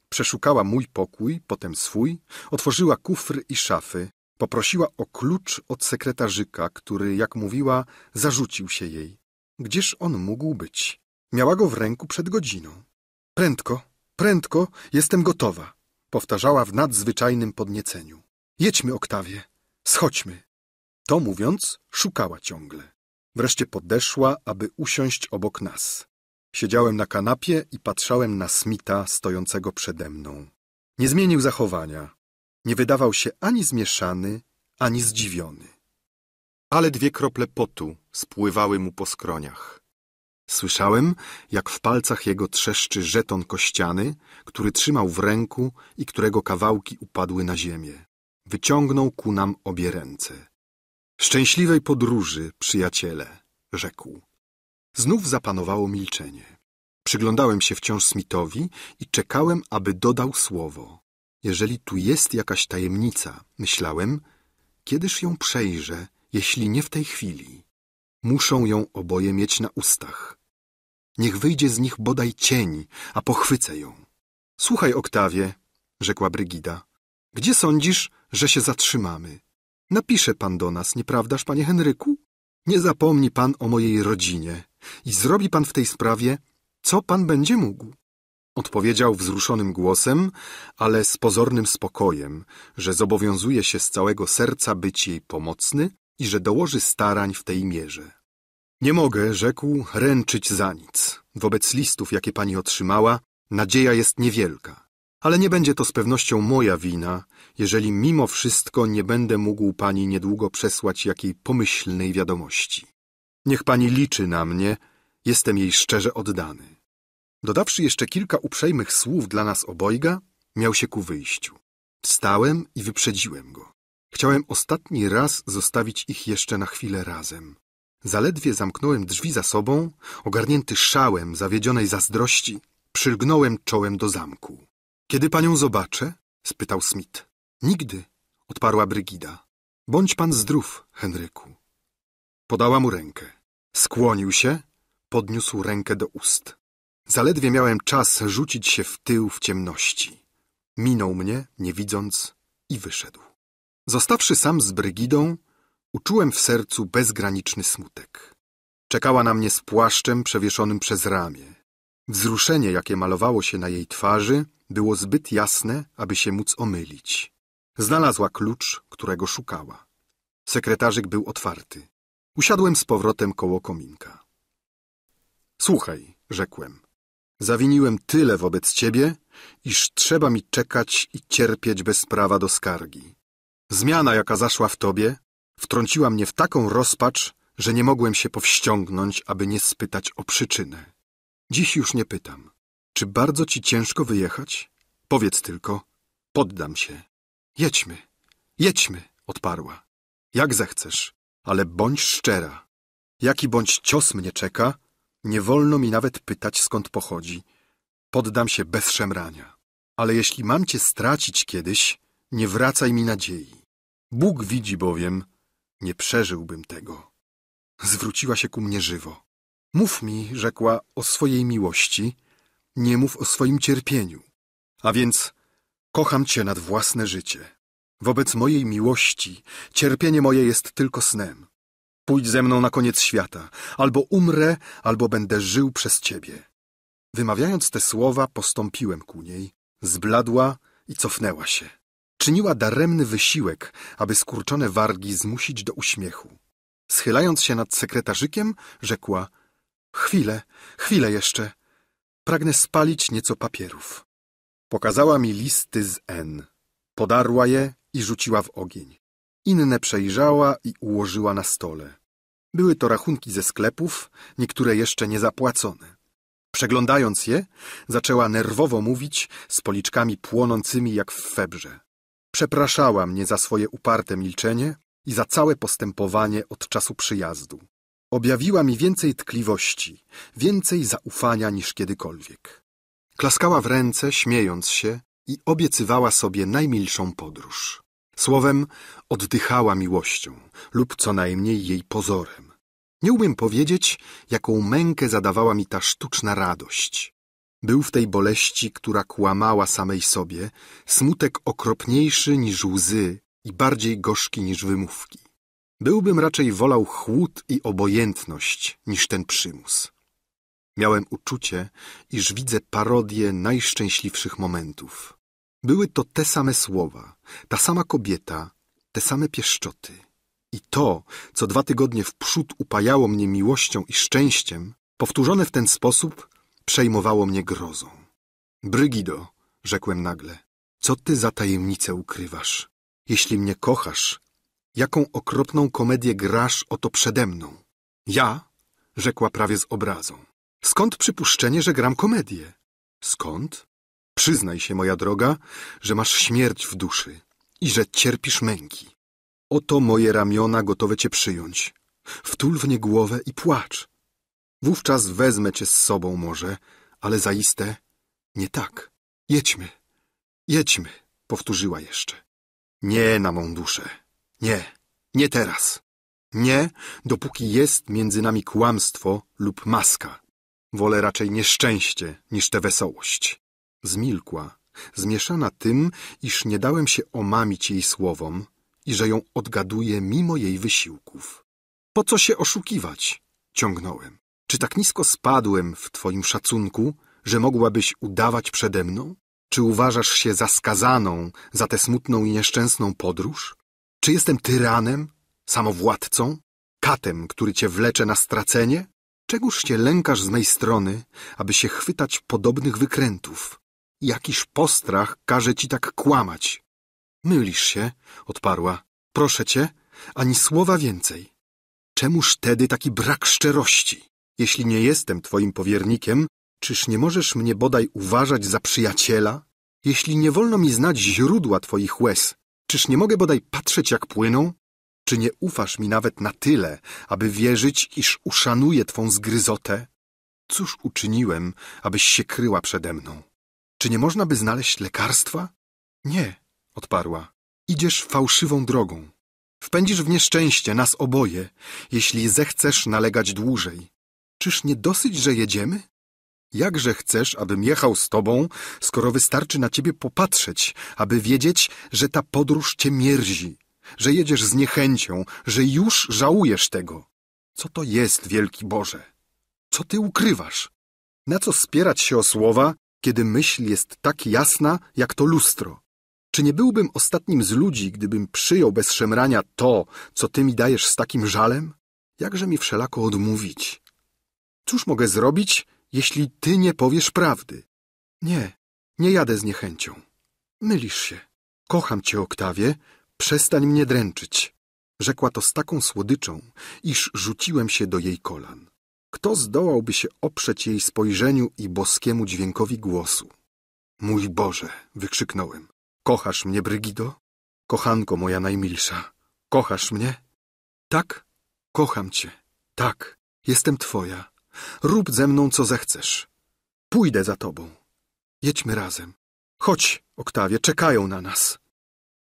przeszukała mój pokój, potem swój, otworzyła kufry i szafy, poprosiła o klucz od sekretarzyka, który, jak mówiła, zarzucił się jej. Gdzież on mógł być? Miała go w ręku przed godziną. Prędko, prędko, jestem gotowa, powtarzała w nadzwyczajnym podnieceniu. Jedźmy, Oktawie, schodźmy. To mówiąc, szukała ciągle. Wreszcie podeszła, aby usiąść obok nas. Siedziałem na kanapie i patrzałem na Smita stojącego przede mną. Nie zmienił zachowania. Nie wydawał się ani zmieszany, ani zdziwiony. Ale dwie krople potu spływały mu po skroniach. Słyszałem, jak w palcach jego trzeszczy żeton kościany, który trzymał w ręku i którego kawałki upadły na ziemię. Wyciągnął ku nam obie ręce. Szczęśliwej podróży, przyjaciele, rzekł. Znów zapanowało milczenie. Przyglądałem się wciąż Smithowi i czekałem, aby dodał słowo. Jeżeli tu jest jakaś tajemnica, myślałem, kiedyż ją przejrzę, jeśli nie w tej chwili. Muszą ją oboje mieć na ustach. Niech wyjdzie z nich bodaj cień, a pochwycę ją. Słuchaj, Oktawie, rzekła Brygida. Gdzie sądzisz, że się zatrzymamy? Napisze pan do nas, nieprawdaż, panie Henryku? Nie zapomni pan o mojej rodzinie i zrobi pan w tej sprawie, co pan będzie mógł. Odpowiedział wzruszonym głosem, ale z pozornym spokojem, że zobowiązuje się z całego serca być jej pomocny i że dołoży starań w tej mierze. Nie mogę, rzekł, ręczyć za nic. Wobec listów, jakie pani otrzymała, nadzieja jest niewielka. Ale nie będzie to z pewnością moja wina, jeżeli mimo wszystko nie będę mógł pani niedługo przesłać jakiej pomyślnej wiadomości. Niech pani liczy na mnie, jestem jej szczerze oddany. Dodawszy jeszcze kilka uprzejmych słów dla nas obojga, miał się ku wyjściu. Wstałem i wyprzedziłem go. Chciałem ostatni raz zostawić ich jeszcze na chwilę razem. Zaledwie zamknąłem drzwi za sobą, ogarnięty szałem zawiedzionej zazdrości, przylgnąłem czołem do zamku. Kiedy panią zobaczę? spytał Smith. Nigdy, odparła Brygida. Bądź pan zdrów, Henryku. Podała mu rękę. Skłonił się, podniósł rękę do ust. Zaledwie miałem czas rzucić się w tył w ciemności. Minął mnie, nie widząc, i wyszedł. Zostawszy sam z Brygidą, uczułem w sercu bezgraniczny smutek. Czekała na mnie z płaszczem przewieszonym przez ramię. Wzruszenie, jakie malowało się na jej twarzy, było zbyt jasne, aby się móc omylić. Znalazła klucz, którego szukała. Sekretarzyk był otwarty. Usiadłem z powrotem koło kominka. Słuchaj, rzekłem. Zawiniłem tyle wobec ciebie, iż trzeba mi czekać i cierpieć bez prawa do skargi. Zmiana, jaka zaszła w tobie, wtrąciła mnie w taką rozpacz, że nie mogłem się powściągnąć, aby nie spytać o przyczynę. Dziś już nie pytam. Czy bardzo ci ciężko wyjechać? Powiedz tylko. Poddam się. Jedźmy. Jedźmy, odparła. Jak zechcesz, ale bądź szczera. Jaki bądź cios mnie czeka, nie wolno mi nawet pytać, skąd pochodzi. Poddam się bez szemrania. Ale jeśli mam cię stracić kiedyś, nie wracaj mi nadziei. Bóg widzi bowiem, nie przeżyłbym tego. Zwróciła się ku mnie żywo. Mów mi, rzekła, o swojej miłości, nie mów o swoim cierpieniu. A więc kocham cię nad własne życie. Wobec mojej miłości cierpienie moje jest tylko snem. Pójdź ze mną na koniec świata. Albo umrę, albo będę żył przez ciebie. Wymawiając te słowa, postąpiłem ku niej. Zbladła i cofnęła się. Czyniła daremny wysiłek, aby skurczone wargi zmusić do uśmiechu. Schylając się nad sekretarzykiem, rzekła Chwilę, chwilę jeszcze. Pragnę spalić nieco papierów. Pokazała mi listy z N. Podarła je i rzuciła w ogień. Inne przejrzała i ułożyła na stole. Były to rachunki ze sklepów, niektóre jeszcze nie zapłacone. Przeglądając je, zaczęła nerwowo mówić z policzkami płonącymi jak w febrze. Przepraszała mnie za swoje uparte milczenie i za całe postępowanie od czasu przyjazdu. Objawiła mi więcej tkliwości, więcej zaufania niż kiedykolwiek. Klaskała w ręce, śmiejąc się i obiecywała sobie najmilszą podróż. Słowem, oddychała miłością lub co najmniej jej pozorem. Nie umiem powiedzieć, jaką mękę zadawała mi ta sztuczna radość. Był w tej boleści, która kłamała samej sobie, smutek okropniejszy niż łzy i bardziej gorzki niż wymówki. Byłbym raczej wolał chłód i obojętność niż ten przymus. Miałem uczucie, iż widzę parodię najszczęśliwszych momentów. Były to te same słowa, ta sama kobieta, te same pieszczoty. I to, co dwa tygodnie w przód upajało mnie miłością i szczęściem, powtórzone w ten sposób, przejmowało mnie grozą. Brygido, rzekłem nagle, co ty za tajemnicę ukrywasz? Jeśli mnie kochasz, jaką okropną komedię grasz oto przede mną? Ja? rzekła prawie z obrazą. Skąd przypuszczenie, że gram komedię? Skąd? Przyznaj się, moja droga, że masz śmierć w duszy i że cierpisz męki. Oto moje ramiona gotowe cię przyjąć. Wtul w nie głowę i płacz. Wówczas wezmę cię z sobą może, ale zaiste nie tak. Jedźmy, jedźmy, powtórzyła jeszcze. Nie na mą duszę. Nie, nie teraz. Nie, dopóki jest między nami kłamstwo lub maska. Wolę raczej nieszczęście niż tę wesołość. Zmilkła zmieszana tym, iż nie dałem się omamić jej słowom i że ją odgaduję mimo jej wysiłków. Po co się oszukiwać? ciągnąłem. Czy tak nisko spadłem w twoim szacunku, że mogłabyś udawać przede mną? Czy uważasz się za skazaną za tę smutną i nieszczęsną podróż? Czy jestem tyranem, samowładcą, katem, który cię wlecze na stracenie? Czegóż się lękasz z mej strony, aby się chwytać podobnych wykrętów? Jakiż postrach każe ci tak kłamać? Mylisz się, odparła. Proszę cię, ani słowa więcej. Czemuż tedy taki brak szczerości? Jeśli nie jestem twoim powiernikiem, czyż nie możesz mnie bodaj uważać za przyjaciela? Jeśli nie wolno mi znać źródła twoich łez, czyż nie mogę bodaj patrzeć, jak płyną? Czy nie ufasz mi nawet na tyle, aby wierzyć, iż uszanuję twą zgryzotę? Cóż uczyniłem, abyś się kryła przede mną? Czy nie można by znaleźć lekarstwa? Nie, odparła. Idziesz fałszywą drogą. Wpędzisz w nieszczęście nas oboje, jeśli zechcesz nalegać dłużej. Czyż nie dosyć, że jedziemy? Jakże chcesz, abym jechał z tobą, skoro wystarczy na ciebie popatrzeć, aby wiedzieć, że ta podróż cię mierzi, że jedziesz z niechęcią, że już żałujesz tego? Co to jest, wielki Boże? Co ty ukrywasz? Na co spierać się o słowa, kiedy myśl jest tak jasna, jak to lustro? Czy nie byłbym ostatnim z ludzi, gdybym przyjął bez szemrania to, co ty mi dajesz z takim żalem? Jakże mi wszelako odmówić? Cóż mogę zrobić, jeśli ty nie powiesz prawdy? Nie, nie jadę z niechęcią. Mylisz się. Kocham cię, Oktawie, przestań mnie dręczyć. Rzekła to z taką słodyczą, iż rzuciłem się do jej kolan. Kto zdołałby się oprzeć jej spojrzeniu i boskiemu dźwiękowi głosu? Mój Boże, wykrzyknąłem. Kochasz mnie, Brygido? Kochanko moja najmilsza, kochasz mnie? Tak, kocham cię. Tak, jestem twoja. Rób ze mną, co zechcesz. Pójdę za tobą. Jedźmy razem. Chodź, Oktawie, czekają na nas.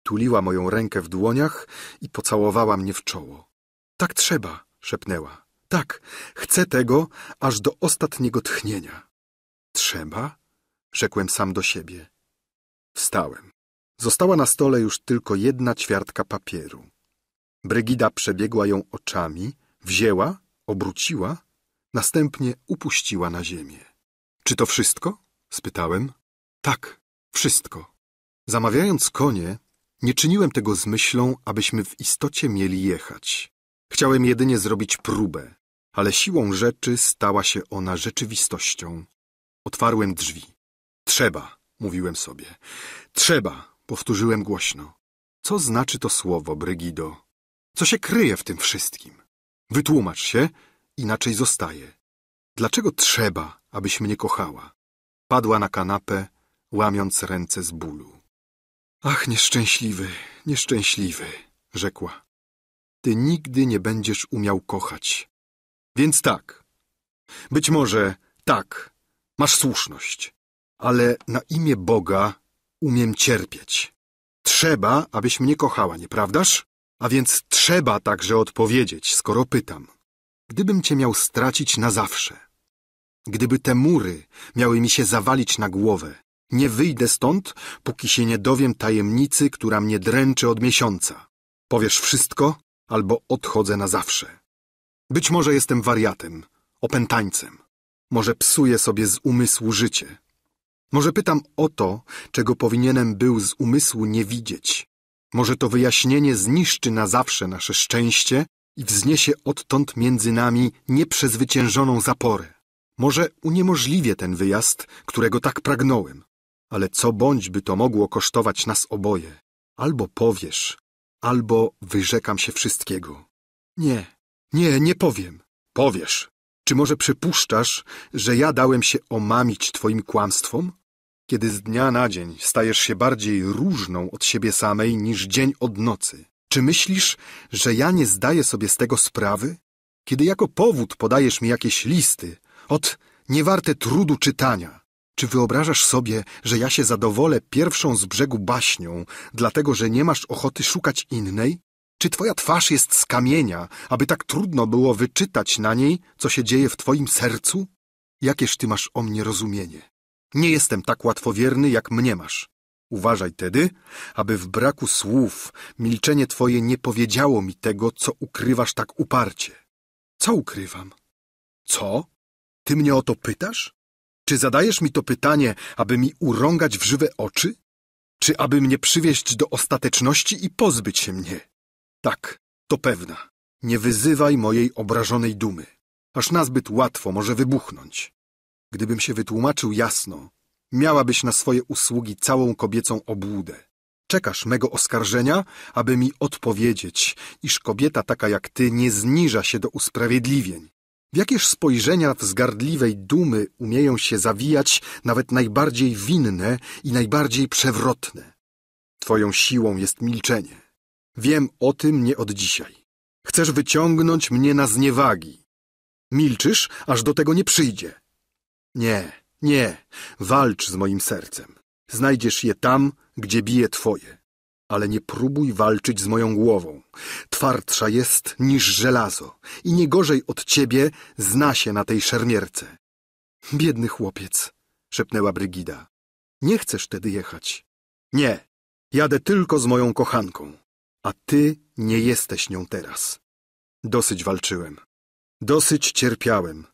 Tuliła moją rękę w dłoniach i pocałowała mnie w czoło. Tak trzeba, szepnęła. Tak, chcę tego, aż do ostatniego tchnienia. Trzeba? Rzekłem sam do siebie. Wstałem. Została na stole już tylko jedna ćwiartka papieru. Brygida przebiegła ją oczami, wzięła, obróciła, następnie upuściła na ziemię. Czy to wszystko? spytałem. Tak, wszystko. Zamawiając konie, nie czyniłem tego z myślą, abyśmy w istocie mieli jechać. Chciałem jedynie zrobić próbę, ale siłą rzeczy stała się ona rzeczywistością. Otwarłem drzwi. Trzeba, mówiłem sobie. Trzeba, powtórzyłem głośno. Co znaczy to słowo, Brygido? Co się kryje w tym wszystkim? Wytłumacz się, inaczej zostaje. Dlaczego trzeba, abyś mnie kochała? Padła na kanapę, łamiąc ręce z bólu. Ach, nieszczęśliwy, nieszczęśliwy, rzekła. Ty nigdy nie będziesz umiał kochać. Więc tak. Być może tak, masz słuszność, ale na imię Boga umiem cierpieć. Trzeba, abyś mnie kochała, nieprawdaż? A więc trzeba także odpowiedzieć, skoro pytam. Gdybym cię miał stracić na zawsze, gdyby te mury miały mi się zawalić na głowę, nie wyjdę stąd, póki się nie dowiem tajemnicy, która mnie dręczy od miesiąca. Powiesz wszystko, albo odchodzę na zawsze. Być może jestem wariatem, opętańcem. Może psuję sobie z umysłu życie. Może pytam o to, czego powinienem był z umysłu nie widzieć. Może to wyjaśnienie zniszczy na zawsze nasze szczęście i wzniesie odtąd między nami nieprzezwyciężoną zaporę. Może uniemożliwię ten wyjazd, którego tak pragnąłem. Ale co bądź by to mogło kosztować nas oboje. Albo powiesz, albo wyrzekam się wszystkiego. Nie, nie, nie powiem. Powiesz. Czy może przypuszczasz, że ja dałem się omamić twoim kłamstwom? Kiedy z dnia na dzień stajesz się bardziej różną od siebie samej niż dzień od nocy, czy myślisz, że ja nie zdaję sobie z tego sprawy? Kiedy jako powód podajesz mi jakieś listy, od niewarte trudu czytania, czy wyobrażasz sobie, że ja się zadowolę pierwszą z brzegu baśnią, dlatego że nie masz ochoty szukać innej? Czy twoja twarz jest z kamienia, aby tak trudno było wyczytać na niej, co się dzieje w twoim sercu? Jakież ty masz o mnie rozumienie? Nie jestem tak łatwowierny, jak mnie masz. Uważaj tedy, aby w braku słów milczenie twoje nie powiedziało mi tego, co ukrywasz tak uparcie. Co ukrywam? Co? Ty mnie o to pytasz? Czy zadajesz mi to pytanie, aby mi urągać w żywe oczy? Czy aby mnie przywieźć do ostateczności i pozbyć się mnie? Tak, to pewna. Nie wyzywaj mojej obrażonej dumy, aż nazbyt łatwo może wybuchnąć. Gdybym się wytłumaczył jasno, miałabyś na swoje usługi całą kobiecą obłudę. Czekasz mego oskarżenia, aby mi odpowiedzieć, iż kobieta taka jak ty nie zniża się do usprawiedliwień. W jakież spojrzenia wzgardliwej dumy umieją się zawijać nawet najbardziej winne i najbardziej przewrotne. Twoją siłą jest milczenie. Wiem o tym nie od dzisiaj. Chcesz wyciągnąć mnie na zniewagi. Milczysz, aż do tego nie przyjdzie. Nie, nie, walcz z moim sercem. Znajdziesz je tam, gdzie bije twoje. Ale nie próbuj walczyć z moją głową. Twardsza jest niż żelazo i nie gorzej od ciebie zna się na tej szermierce. Biedny chłopiec, szepnęła Brygida. Nie chcesz tedy jechać. Nie, jadę tylko z moją kochanką, a ty nie jesteś nią teraz. Dosyć walczyłem. Dosyć cierpiałem.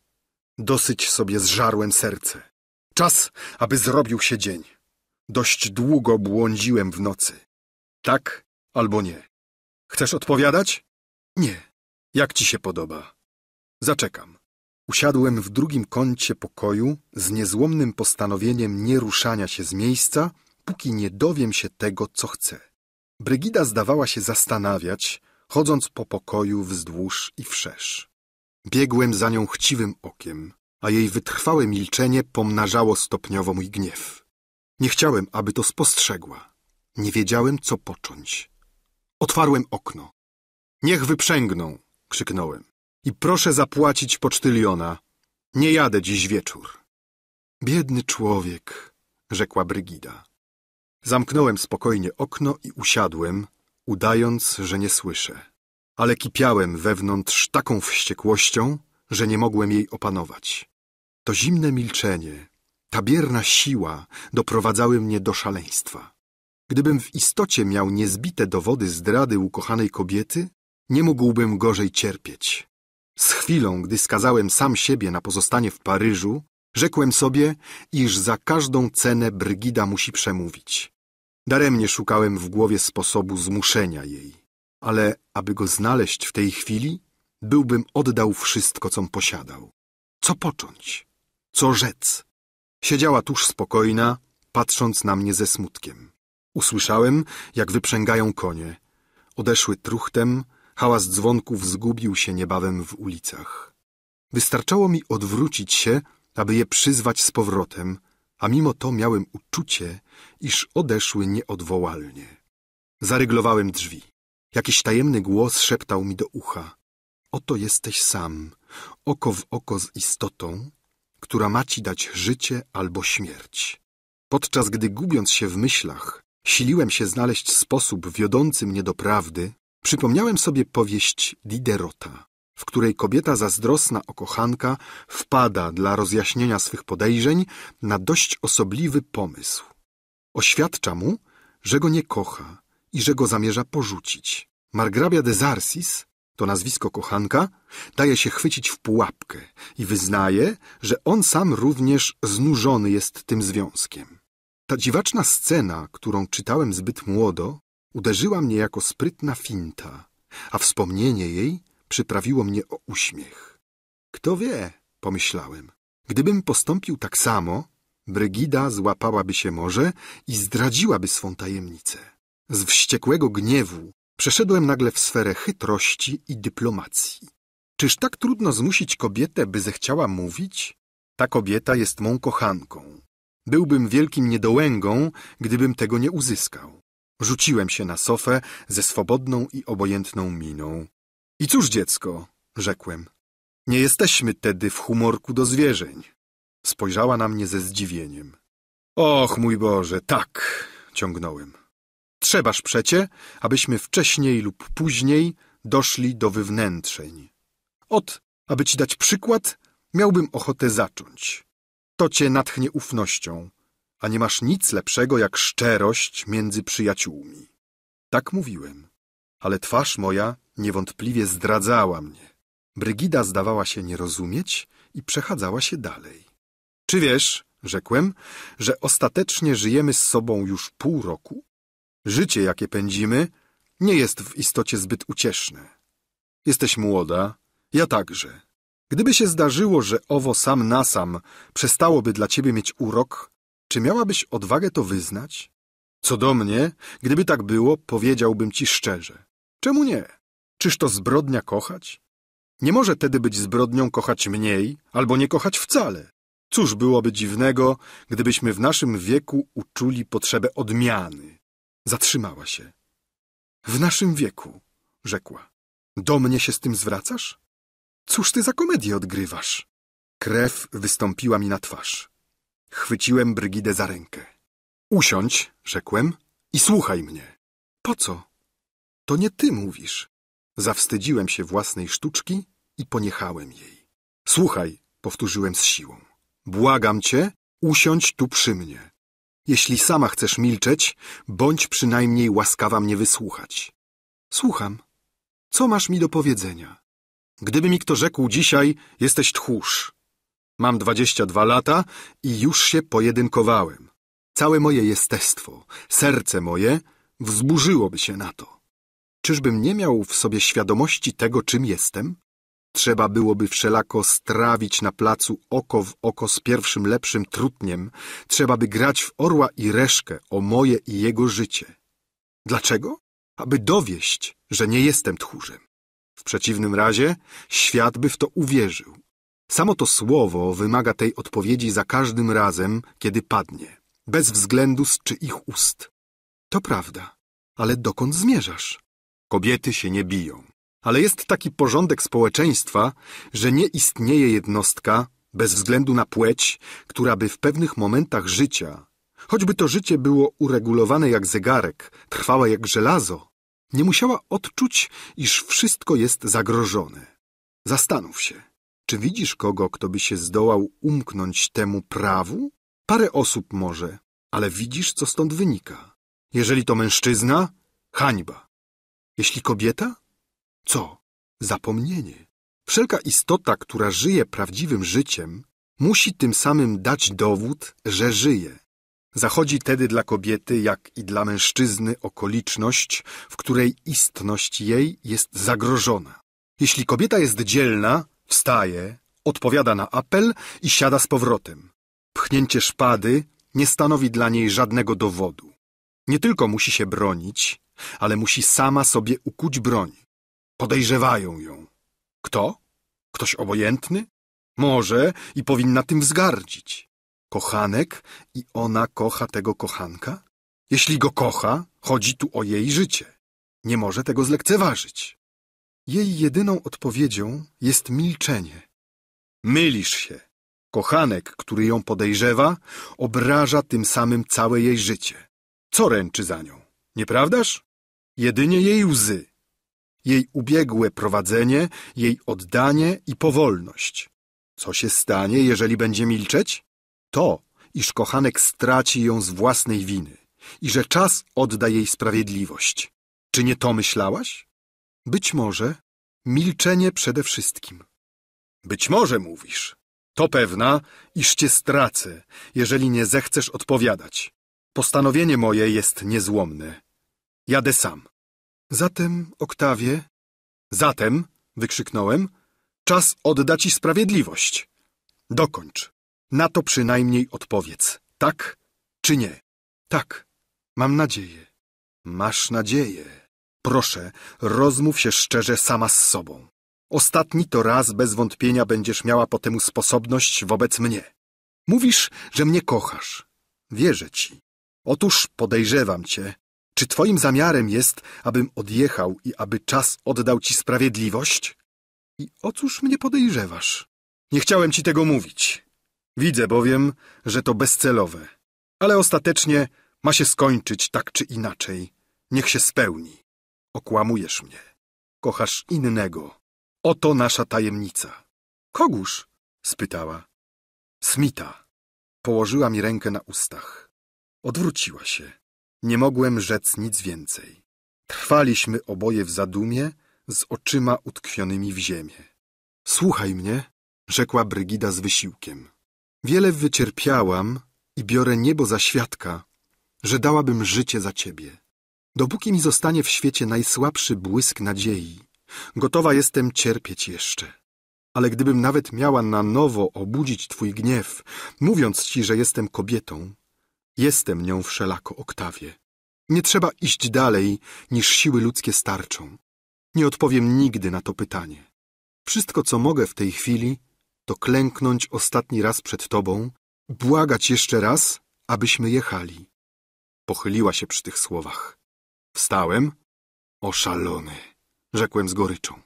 Dosyć sobie zżarłem serce. Czas, aby zrobił się dzień. Dość długo błądziłem w nocy. Tak albo nie. Chcesz odpowiadać? Nie. Jak ci się podoba? Zaczekam. Usiadłem w drugim kącie pokoju z niezłomnym postanowieniem nie ruszania się z miejsca, póki nie dowiem się tego, co chcę. Brygida zdawała się zastanawiać, chodząc po pokoju wzdłuż i wszerz. Biegłem za nią chciwym okiem, a jej wytrwałe milczenie pomnażało stopniowo mój gniew. Nie chciałem, aby to spostrzegła. Nie wiedziałem, co począć. Otwarłem okno. Niech wyprzęgną, krzyknąłem. I proszę zapłacić pocztyliona. Nie jadę dziś wieczór. Biedny człowiek, rzekła Brygida. Zamknąłem spokojnie okno i usiadłem, udając, że nie słyszę. Ale kipiałem wewnątrz taką wściekłością, że nie mogłem jej opanować. To zimne milczenie, ta bierna siła doprowadzały mnie do szaleństwa. Gdybym w istocie miał niezbite dowody zdrady ukochanej kobiety, nie mógłbym gorzej cierpieć. Z chwilą, gdy skazałem sam siebie na pozostanie w Paryżu, rzekłem sobie, iż za każdą cenę Brygida musi przemówić. Daremnie szukałem w głowie sposobu zmuszenia jej, ale aby go znaleźć w tej chwili, byłbym oddał wszystko, com posiadał. Co począć? Co rzec? Siedziała tuż spokojna, patrząc na mnie ze smutkiem. Usłyszałem, jak wyprzęgają konie. Odeszły truchtem, hałas dzwonków zgubił się niebawem w ulicach. Wystarczało mi odwrócić się, aby je przyzwać z powrotem, a mimo to miałem uczucie, iż odeszły nieodwołalnie. Zaryglowałem drzwi. Jakiś tajemny głos szeptał mi do ucha. Oto jesteś sam, oko w oko z istotą, która ma ci dać życie albo śmierć. Podczas gdy gubiąc się w myślach, siliłem się znaleźć sposób wiodący mnie do prawdy, przypomniałem sobie powieść Diderota, w której kobieta zazdrosna o kochanka wpada dla rozjaśnienia swych podejrzeń na dość osobliwy pomysł. Oświadcza mu, że go nie kocha i że go zamierza porzucić. Margrabia de Zarsis, to nazwisko kochanka, daje się chwycić w pułapkę i wyznaje, że on sam również znużony jest tym związkiem. Ta dziwaczna scena, którą czytałem zbyt młodo, uderzyła mnie jako sprytna finta, a wspomnienie jej przyprawiło mnie o uśmiech. Kto wie, pomyślałem, gdybym postąpił tak samo, Brygida złapałaby się może i zdradziłaby swą tajemnicę. Z wściekłego gniewu przeszedłem nagle w sferę chytrości i dyplomacji. Czyż tak trudno zmusić kobietę, by zechciała mówić? Ta kobieta jest mą kochanką. Byłbym wielkim niedołęgą, gdybym tego nie uzyskał. Rzuciłem się na sofę ze swobodną i obojętną miną. I cóż, dziecko, rzekłem, nie jesteśmy tedy w humorku do zwierzeń. Spojrzała na mnie ze zdziwieniem. Och, mój Boże, tak, ciągnąłem. Trzebaż przecie, abyśmy wcześniej lub później doszli do wywnętrzeń. Ot, aby ci dać przykład, miałbym ochotę zacząć. To cię natchnie ufnością, a nie masz nic lepszego jak szczerość między przyjaciółmi. Tak mówiłem, ale twarz moja niewątpliwie zdradzała mnie. Brygida zdawała się nie rozumieć i przechadzała się dalej. Czy wiesz, rzekłem, że ostatecznie żyjemy z sobą już pół roku? Życie, jakie pędzimy, nie jest w istocie zbyt ucieszne. Jesteś młoda, ja także. Gdyby się zdarzyło, że owo sam na sam przestałoby dla ciebie mieć urok, czy miałabyś odwagę to wyznać? Co do mnie, gdyby tak było, powiedziałbym ci szczerze. Czemu nie? Czyż to zbrodnia kochać? Nie może tedy być zbrodnią kochać mniej, albo nie kochać wcale. Cóż byłoby dziwnego, gdybyśmy w naszym wieku uczuli potrzebę odmiany. Zatrzymała się. W naszym wieku, rzekła. Do mnie się z tym zwracasz? Cóż ty za komedię odgrywasz? Krew wystąpiła mi na twarz. Chwyciłem Brygidę za rękę. Usiądź, rzekłem, i słuchaj mnie. Po co? To nie ty mówisz. Zawstydziłem się własnej sztuczki i poniechałem jej. Słuchaj, powtórzyłem z siłą. Błagam cię, usiądź tu przy mnie. Jeśli sama chcesz milczeć, bądź przynajmniej łaskawa mnie wysłuchać. Słucham. Co masz mi do powiedzenia? Gdyby mi kto rzekł dzisiaj, jesteś tchórz. Mam dwadzieścia dwa lata i już się pojedynkowałem. Całe moje jestestwo, serce moje wzburzyłoby się na to. Czyżbym nie miał w sobie świadomości tego, czym jestem? Trzeba byłoby wszelako strawić na placu oko w oko z pierwszym lepszym trutniem. Trzeba by grać w orła i reszkę o moje i jego życie. Dlaczego? Aby dowieść, że nie jestem tchórzem. W przeciwnym razie świat by w to uwierzył. Samo to słowo wymaga tej odpowiedzi za każdym razem, kiedy padnie, bez względu z czyich ust. To prawda, ale dokąd zmierzasz? Kobiety się nie biją. Ale jest taki porządek społeczeństwa, że nie istnieje jednostka, bez względu na płeć, która by w pewnych momentach życia, choćby to życie było uregulowane jak zegarek, trwałe jak żelazo, nie musiała odczuć, iż wszystko jest zagrożone. Zastanów się, czy widzisz kogo, kto by się zdołał umknąć temu prawu? Parę osób może, ale widzisz, co stąd wynika. Jeżeli to mężczyzna, hańba. Jeśli kobieta? Co? Zapomnienie. Wszelka istota, która żyje prawdziwym życiem, musi tym samym dać dowód, że żyje. Zachodzi tedy dla kobiety, jak i dla mężczyzny, okoliczność, w której istność jej jest zagrożona. Jeśli kobieta jest dzielna, wstaje, odpowiada na apel i siada z powrotem. Pchnięcie szpady nie stanowi dla niej żadnego dowodu. Nie tylko musi się bronić, ale musi sama sobie ukuć broń. Podejrzewają ją. Kto? Ktoś obojętny? Może i powinna tym wzgardzić. Kochanek i ona kocha tego kochanka? Jeśli go kocha, chodzi tu o jej życie. Nie może tego zlekceważyć. Jej jedyną odpowiedzią jest milczenie. Mylisz się. Kochanek, który ją podejrzewa, obraża tym samym całe jej życie. Co ręczy za nią? Nieprawdaż? Jedynie jej łzy. Jej ubiegłe prowadzenie, jej oddanie i powolność. Co się stanie, jeżeli będzie milczeć? To, iż kochanek straci ją z własnej winy i że czas odda jej sprawiedliwość. Czy nie to myślałaś? Być może milczenie przede wszystkim. Być może mówisz. To pewna, iż cię stracę, jeżeli nie zechcesz odpowiadać. Postanowienie moje jest niezłomne. Jadę sam. Zatem, Oktawie... Zatem, wykrzyknąłem, czas odda ci sprawiedliwość. Dokończ. Na to przynajmniej odpowiedz. Tak czy nie? Tak. Mam nadzieję. Masz nadzieję. Proszę, rozmów się szczerze sama z sobą. Ostatni to raz bez wątpienia będziesz miała po temu sposobność wobec mnie. Mówisz, że mnie kochasz. Wierzę ci. Otóż podejrzewam cię. Czy twoim zamiarem jest, abym odjechał i aby czas oddał ci sprawiedliwość? I o cóż mnie podejrzewasz? Nie chciałem ci tego mówić. Widzę bowiem, że to bezcelowe. Ale ostatecznie ma się skończyć tak czy inaczej. Niech się spełni. Okłamujesz mnie. Kochasz innego. Oto nasza tajemnica. Kogóż? spytała. Smita. Położyła mi rękę na ustach. Odwróciła się. Nie mogłem rzec nic więcej. Trwaliśmy oboje w zadumie, z oczyma utkwionymi w ziemię. Słuchaj mnie, rzekła Brygida z wysiłkiem. Wiele wycierpiałam i biorę niebo za świadka, że dałabym życie za ciebie. Dopóki mi zostanie w świecie najsłabszy błysk nadziei, gotowa jestem cierpieć jeszcze. Ale gdybym nawet miała na nowo obudzić twój gniew, mówiąc ci, że jestem kobietą, jestem nią wszelako, Oktawie. Nie trzeba iść dalej, niż siły ludzkie starczą. Nie odpowiem nigdy na to pytanie. Wszystko, co mogę w tej chwili, to klęknąć ostatni raz przed tobą, błagać jeszcze raz, abyśmy jechali. Pochyliła się przy tych słowach. Wstałem. Oszalony, rzekłem z goryczą.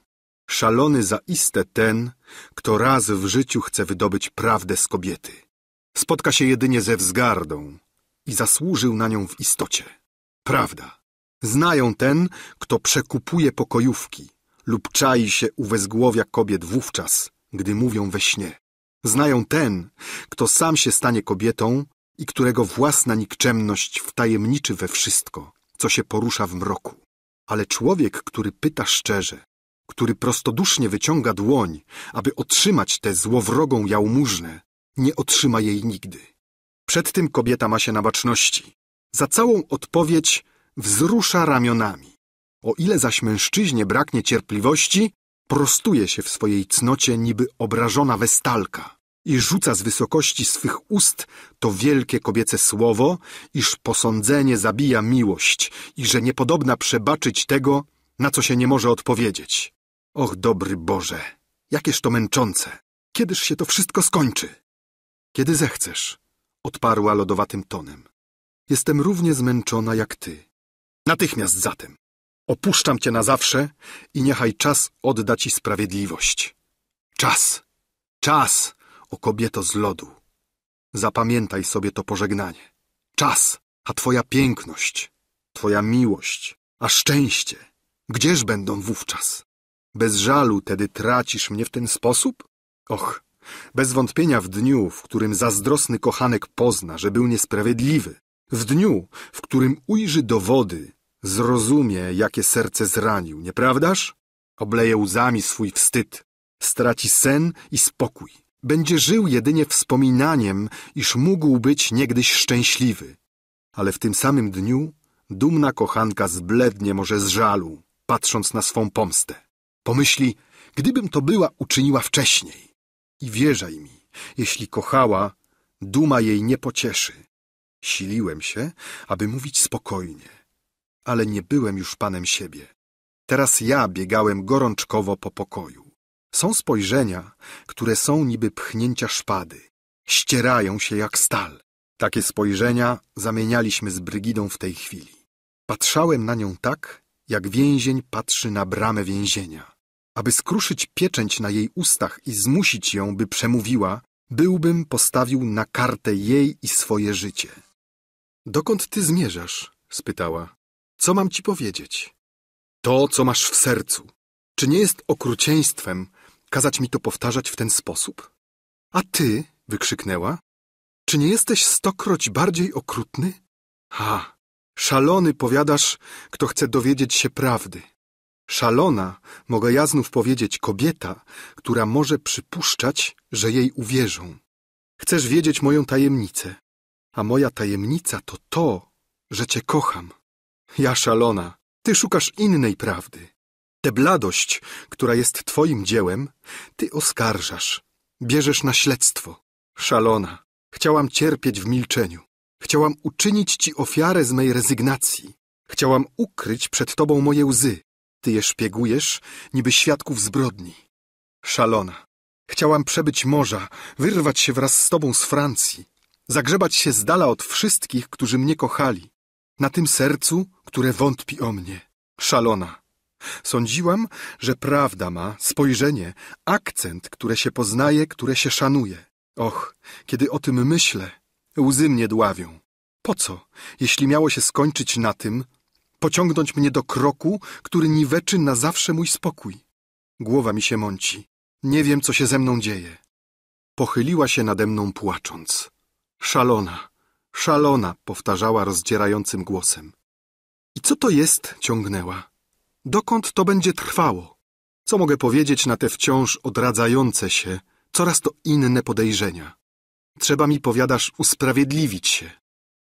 Szalony zaiste ten, kto raz w życiu chce wydobyć prawdę z kobiety. Spotka się jedynie ze wzgardą i zasłużył na nią w istocie. Prawda. Znają ten, kto przekupuje pokojówki lub czai się u wezgłowia kobiet wówczas, gdy mówią we śnie. Znają ten, kto sam się stanie kobietą i którego własna nikczemność wtajemniczy we wszystko, co się porusza w mroku. Ale człowiek, który pyta szczerze, który prostodusznie wyciąga dłoń, aby otrzymać tę złowrogą jałmużnę, nie otrzyma jej nigdy. Przed tym kobieta ma się na baczności. Za całą odpowiedź wzrusza ramionami. O ile zaś mężczyźnie braknie cierpliwości, prostuje się w swojej cnocie niby obrażona westalka i rzuca z wysokości swych ust to wielkie kobiece słowo, iż posądzenie zabija miłość i że niepodobna przebaczyć tego, na co się nie może odpowiedzieć. Och, dobry Boże, jakież to męczące! Kiedyż się to wszystko skończy? Kiedy zechcesz, odparła lodowatym tonem. Jestem równie zmęczona jak ty. Natychmiast zatem. Opuszczam cię na zawsze i niechaj czas odda ci sprawiedliwość. Czas, czas, o kobieto z lodu. Zapamiętaj sobie to pożegnanie. Czas, a twoja piękność, twoja miłość, a szczęście, gdzież będą wówczas? Bez żalu tedy tracisz mnie w ten sposób? Och, bez wątpienia w dniu, w którym zazdrosny kochanek pozna, że był niesprawiedliwy, w dniu, w którym ujrzy dowody, zrozumie, jakie serce zranił, nieprawdaż? Obleje łzami swój wstyd, straci sen i spokój. Będzie żył jedynie wspominaniem, iż mógł być niegdyś szczęśliwy. Ale w tym samym dniu dumna kochanka zblednie może z żalu, patrząc na swą pomstę. Pomyśli, gdybym to była uczyniła wcześniej. I wierzaj mi, jeśli kochała, duma jej nie pocieszy. Siliłem się, aby mówić spokojnie, ale nie byłem już panem siebie. Teraz ja biegałem gorączkowo po pokoju. Są spojrzenia, które są niby pchnięcia szpady. Ścierają się jak stal. Takie spojrzenia zamienialiśmy z Brygidą w tej chwili. Patrzałem na nią tak, jak więzień patrzy na bramę więzienia. Aby skruszyć pieczęć na jej ustach i zmusić ją, by przemówiła, byłbym postawił na kartę jej i swoje życie. Dokąd ty zmierzasz? spytała. Co mam ci powiedzieć? To, co masz w sercu. Czy nie jest okrucieństwem kazać mi to powtarzać w ten sposób? A ty, wykrzyknęła, czy nie jesteś stokroć bardziej okrutny? Ha, szalony powiadasz, kto chce dowiedzieć się prawdy. Szalona, mogę ja znów powiedzieć, kobieta, która może przypuszczać, że jej uwierzą. Chcesz wiedzieć moją tajemnicę, a moja tajemnica to to, że cię kocham. Ja szalona, ty szukasz innej prawdy. Tę bladość, która jest twoim dziełem, ty oskarżasz, bierzesz na śledztwo. Szalona, chciałam cierpieć w milczeniu. Chciałam uczynić ci ofiarę z mej rezygnacji. Chciałam ukryć przed tobą moje łzy. Ty je szpiegujesz, niby świadków zbrodni. Szalona, chciałam przebyć morza, wyrwać się wraz z tobą z Francji, zagrzebać się z dala od wszystkich, którzy mnie kochali, na tym sercu, które wątpi o mnie. Szalona, Sądziłam, że prawda ma spojrzenie, akcent, które się poznaje, które się szanuje. Och, kiedy o tym myślę, łzy mnie dławią. Po co, jeśli miało się skończyć na tym, pociągnąć mnie do kroku, który niweczy na zawsze mój spokój? Głowa mi się mąci. Nie wiem, co się ze mną dzieje. Pochyliła się nade mną płacząc. Szalona, szalona, powtarzała rozdzierającym głosem. I co to jest? ciągnęła. Dokąd to będzie trwało? Co mogę powiedzieć na te wciąż odradzające się, coraz to inne podejrzenia? Trzeba mi, powiadasz, usprawiedliwić się.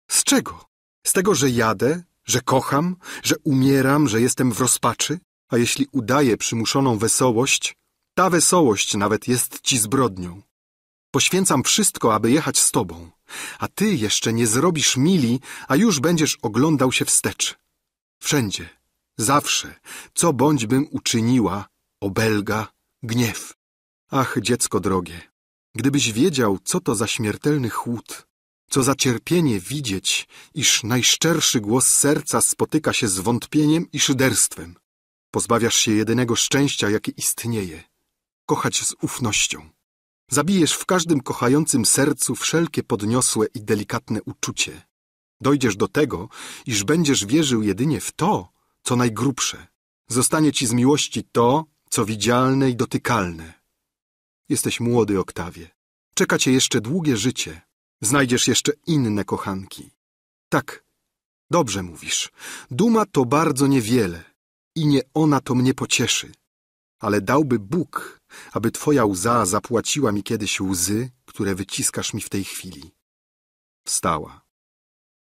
Z czego? Z tego, że jadę, że kocham, że umieram, że jestem w rozpaczy? A jeśli udaję przymuszoną wesołość, ta wesołość nawet jest ci zbrodnią. Poświęcam wszystko, aby jechać z tobą, a ty jeszcze nie zrobisz mili, a już będziesz oglądał się wstecz. Wszędzie, zawsze, co bądź bym uczyniła, obelga, gniew. Ach, dziecko drogie, gdybyś wiedział, co to za śmiertelny chłód, co za cierpienie widzieć, iż najszczerszy głos serca spotyka się z wątpieniem i szyderstwem. Pozbawiasz się jedynego szczęścia, jakie istnieje. Kochać z ufnością. Zabijesz w każdym kochającym sercu wszelkie podniosłe i delikatne uczucie. Dojdziesz do tego, iż będziesz wierzył jedynie w to, co najgrubsze. Zostanie ci z miłości to, co widzialne i dotykalne. Jesteś młody, Oktawie. Czeka cię jeszcze długie życie. Znajdziesz jeszcze inne kochanki. Tak, dobrze mówisz. Duma to bardzo niewiele i nie ona to mnie pocieszy. Ale dałby Bóg, aby twoja łza zapłaciła mi kiedyś łzy, które wyciskasz mi w tej chwili. Wstała.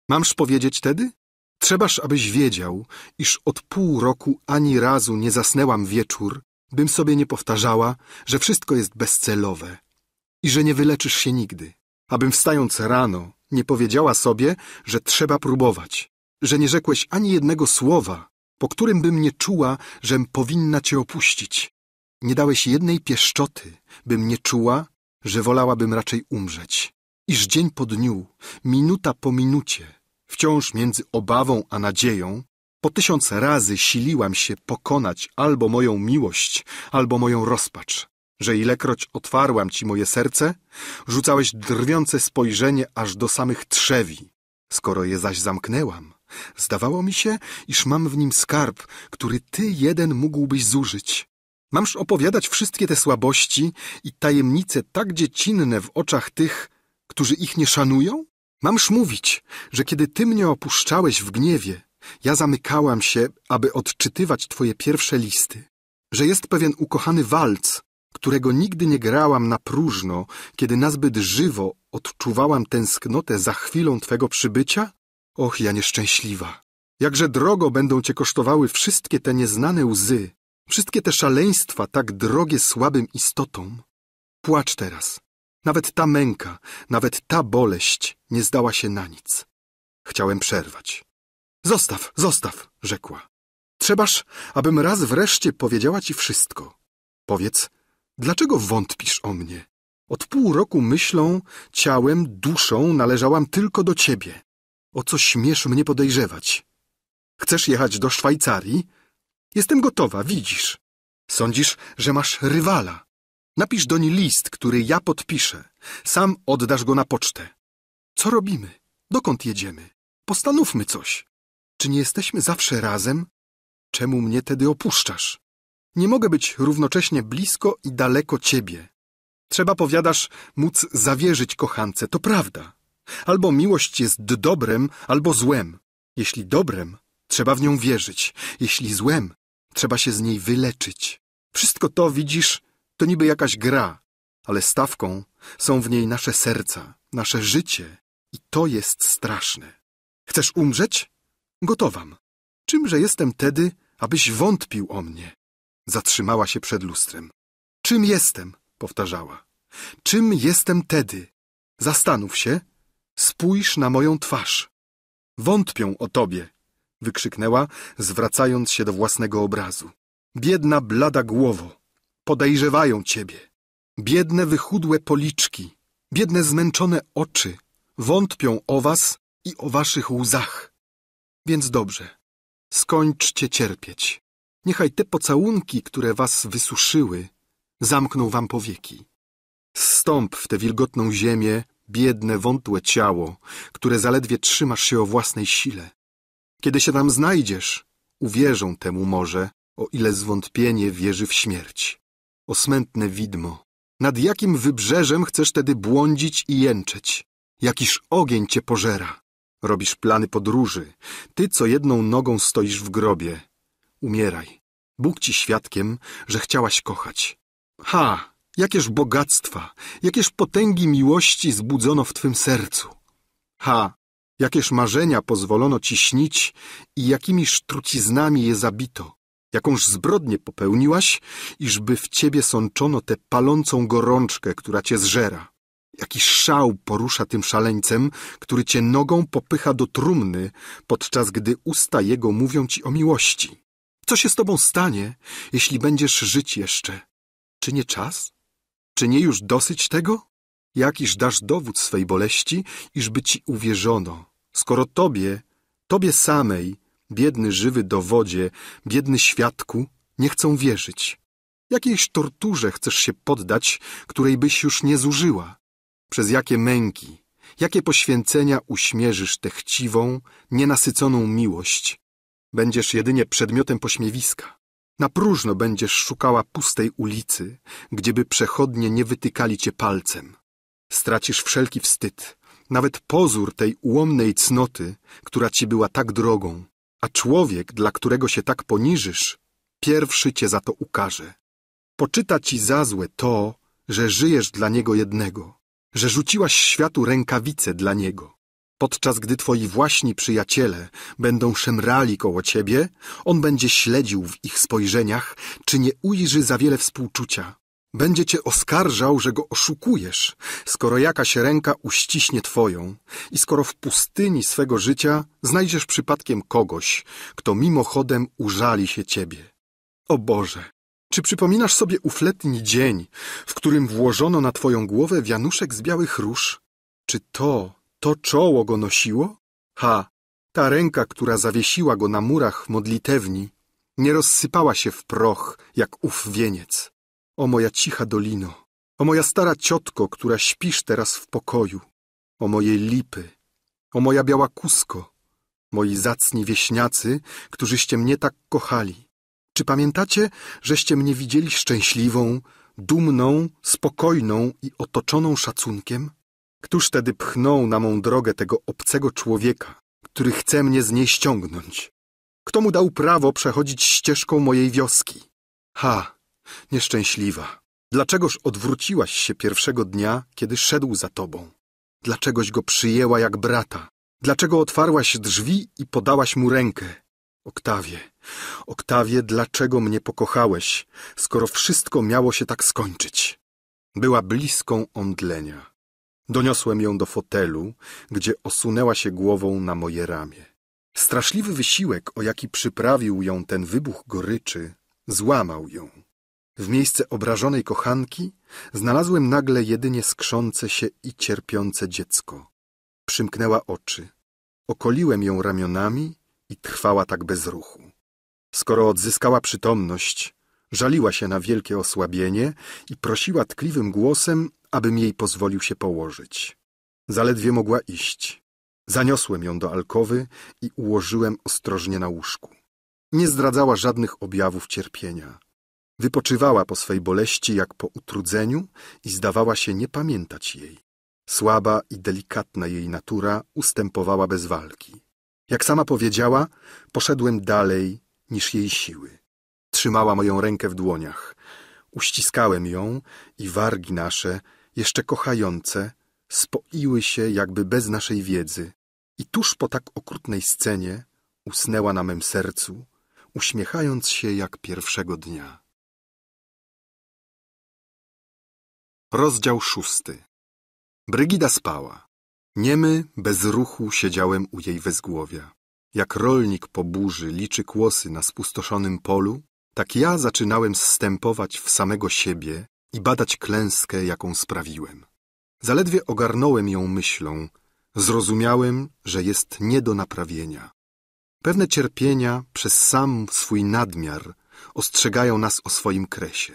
Mamż powiedzieć tedy? Trzebaż, abyś wiedział, iż od pół roku ani razu nie zasnęłam wieczór, bym sobie nie powtarzała, że wszystko jest bezcelowe i że nie wyleczysz się nigdy. Abym wstając rano nie powiedziała sobie, że trzeba próbować, że nie rzekłeś ani jednego słowa, po którym bym nie czuła, żem powinna cię opuścić. Nie dałeś jednej pieszczoty, bym nie czuła, że wolałabym raczej umrzeć. Iż dzień po dniu, minuta po minucie, wciąż między obawą a nadzieją, po tysiąc razy siliłam się pokonać albo moją miłość, albo moją rozpacz, że ilekroć otwarłam ci moje serce, rzucałeś drwiące spojrzenie aż do samych trzewi. Skoro je zaś zamknęłam, zdawało mi się, iż mam w nim skarb, który ty jeden mógłbyś zużyć. Mamż opowiadać wszystkie te słabości i tajemnice tak dziecinne w oczach tych, którzy ich nie szanują? Mamż mówić, że kiedy ty mnie opuszczałeś w gniewie, ja zamykałam się, aby odczytywać twoje pierwsze listy, że jest pewien ukochany walc, którego nigdy nie grałam na próżno, kiedy nazbyt żywo odczuwałam tęsknotę za chwilą twego przybycia? Och, ja nieszczęśliwa! Jakże drogo będą cię kosztowały wszystkie te nieznane łzy, wszystkie te szaleństwa tak drogie słabym istotom. Płacz teraz. Nawet ta męka, nawet ta boleść nie zdała się na nic. Chciałem przerwać. Zostaw, zostaw, rzekła. Trzebaż, abym raz wreszcie powiedziała ci wszystko. Powiedz, dlaczego wątpisz o mnie? Od pół roku myślą, ciałem, duszą należałam tylko do ciebie. O co śmiesz mnie podejrzewać? Chcesz jechać do Szwajcarii? Jestem gotowa, widzisz. Sądzisz, że masz rywala. Napisz do niej list, który ja podpiszę. Sam oddasz go na pocztę. Co robimy? Dokąd jedziemy? Postanówmy coś. Czy nie jesteśmy zawsze razem? Czemu mnie tedy opuszczasz? Nie mogę być równocześnie blisko i daleko ciebie. Trzeba, powiadasz, móc zawierzyć kochance, to prawda. Albo miłość jest dobrem, albo złem. Jeśli dobrem, trzeba w nią wierzyć. Jeśli złem, trzeba się z niej wyleczyć. Wszystko to, widzisz, to niby jakaś gra, ale stawką są w niej nasze serca, nasze życie i to jest straszne. Chcesz umrzeć? Gotowam. Czymże jestem tedy, abyś wątpił o mnie? Zatrzymała się przed lustrem. Czym jestem? powtarzała. Czym jestem tedy? Zastanów się, spójrz na moją twarz. Wątpią o tobie, wykrzyknęła, zwracając się do własnego obrazu. Biedna, blada głowo, podejrzewają ciebie. Biedne, wychudłe policzki, biedne, zmęczone oczy, wątpią o was i o waszych łzach. Więc dobrze, skończcie cierpieć. Niechaj te pocałunki, które was wysuszyły, zamkną wam powieki. Stąp w tę wilgotną ziemię, biedne, wątłe ciało, które zaledwie trzymasz się o własnej sile. Kiedy się tam znajdziesz, uwierzą temu może, o ile zwątpienie wierzy w śmierć. O smętne widmo, nad jakim wybrzeżem chcesz tedy błądzić i jęczeć? Jakiż ogień cię pożera. Robisz plany podróży. Ty, co jedną nogą stoisz w grobie. Umieraj. Bóg ci świadkiem, że chciałaś kochać. Ha! Jakież bogactwa, jakież potęgi miłości zbudzono w twym sercu. Ha! Jakież marzenia pozwolono ci śnić i jakimiż truciznami je zabito. Jakąż zbrodnię popełniłaś, iżby w ciebie sączono tę palącą gorączkę, która cię zżera. Jaki szał porusza tym szaleńcem, który cię nogą popycha do trumny, podczas gdy usta jego mówią ci o miłości. Co się z tobą stanie, jeśli będziesz żyć jeszcze? Czy nie czas? Czy nie już dosyć tego? Jakiż dasz dowód swej boleści, iżby ci uwierzono, skoro tobie, tobie samej, biedny żywy dowodzie, biedny świadku, nie chcą wierzyć? Jakiejś torturze chcesz się poddać, której byś już nie zużyła? Przez jakie męki, jakie poświęcenia uśmierzysz tę chciwą, nienasyconą miłość? Będziesz jedynie przedmiotem pośmiewiska. Na próżno będziesz szukała pustej ulicy, gdzieby przechodnie nie wytykali cię palcem. Stracisz wszelki wstyd, nawet pozór tej ułomnej cnoty, która ci była tak drogą, a człowiek, dla którego się tak poniżysz, pierwszy cię za to ukaże. Poczyta ci za złe to, że żyjesz dla niego jednego, że rzuciłaś światu rękawice dla niego. Podczas gdy twoi właśnie przyjaciele będą szemrali koło ciebie, on będzie śledził w ich spojrzeniach, czy nie ujrzy za wiele współczucia. Będzie cię oskarżał, że go oszukujesz, skoro jakaś ręka uściśnie twoją i skoro w pustyni swego życia znajdziesz przypadkiem kogoś, kto mimochodem użali się ciebie. O Boże, czy przypominasz sobie ów letni dzień, w którym włożono na twoją głowę wianuszek z białych róż? Czy to, to czoło go nosiło? Ha, ta ręka, która zawiesiła go na murach modlitewni, nie rozsypała się w proch, jak ów wieniec. O moja cicha dolino, o moja stara ciotko, która śpisz teraz w pokoju, o moje lipy, o moja biała kusko, moi zacni wieśniacy, którzyście mnie tak kochali. Czy pamiętacie, żeście mnie widzieli szczęśliwą, dumną, spokojną i otoczoną szacunkiem? Któż tedy pchnął na mą drogę tego obcego człowieka, który chce mnie z niej ściągnąć? Kto mu dał prawo przechodzić ścieżką mojej wioski? Ha, nieszczęśliwa. Dlaczegoż odwróciłaś się pierwszego dnia, kiedy szedł za tobą? Dlaczegoś go przyjęła jak brata? Dlaczego otwarłaś drzwi i podałaś mu rękę? Oktawie, Oktawie, dlaczego mnie pokochałeś, skoro wszystko miało się tak skończyć? Była bliską omdlenia. Doniosłem ją do fotelu, gdzie osunęła się głową na moje ramię. Straszliwy wysiłek, o jaki przyprawił ją ten wybuch goryczy, złamał ją. W miejsce obrażonej kochanki znalazłem nagle jedynie skrzące się i cierpiące dziecko. Przymknęła oczy. Okoliłem ją ramionami i trwała tak bez ruchu. Skoro odzyskała przytomność, żaliła się na wielkie osłabienie i prosiła tkliwym głosem, abym jej pozwolił się położyć. Zaledwie mogła iść. Zaniosłem ją do alkowy i ułożyłem ostrożnie na łóżku. Nie zdradzała żadnych objawów cierpienia. Wypoczywała po swej boleści jak po utrudzeniu i zdawała się nie pamiętać jej. Słaba i delikatna jej natura ustępowała bez walki. Jak sama powiedziała, poszedłem dalej niż jej siły. Trzymała moją rękę w dłoniach. Uściskałem ją i wargi nasze, jeszcze kochające, spoiły się jakby bez naszej wiedzy. I tuż po tak okrutnej scenie usnęła na mem sercu, uśmiechając się jak pierwszego dnia. Rozdział szósty Brygida spała. Niemy, bez ruchu siedziałem u jej wezgłowia. Jak rolnik po burzy liczy kłosy na spustoszonym polu, tak ja zaczynałem zstępować w samego siebie i badać klęskę, jaką sprawiłem. Zaledwie ogarnąłem ją myślą, zrozumiałem, że jest nie do naprawienia. Pewne cierpienia przez sam swój nadmiar ostrzegają nas o swoim kresie.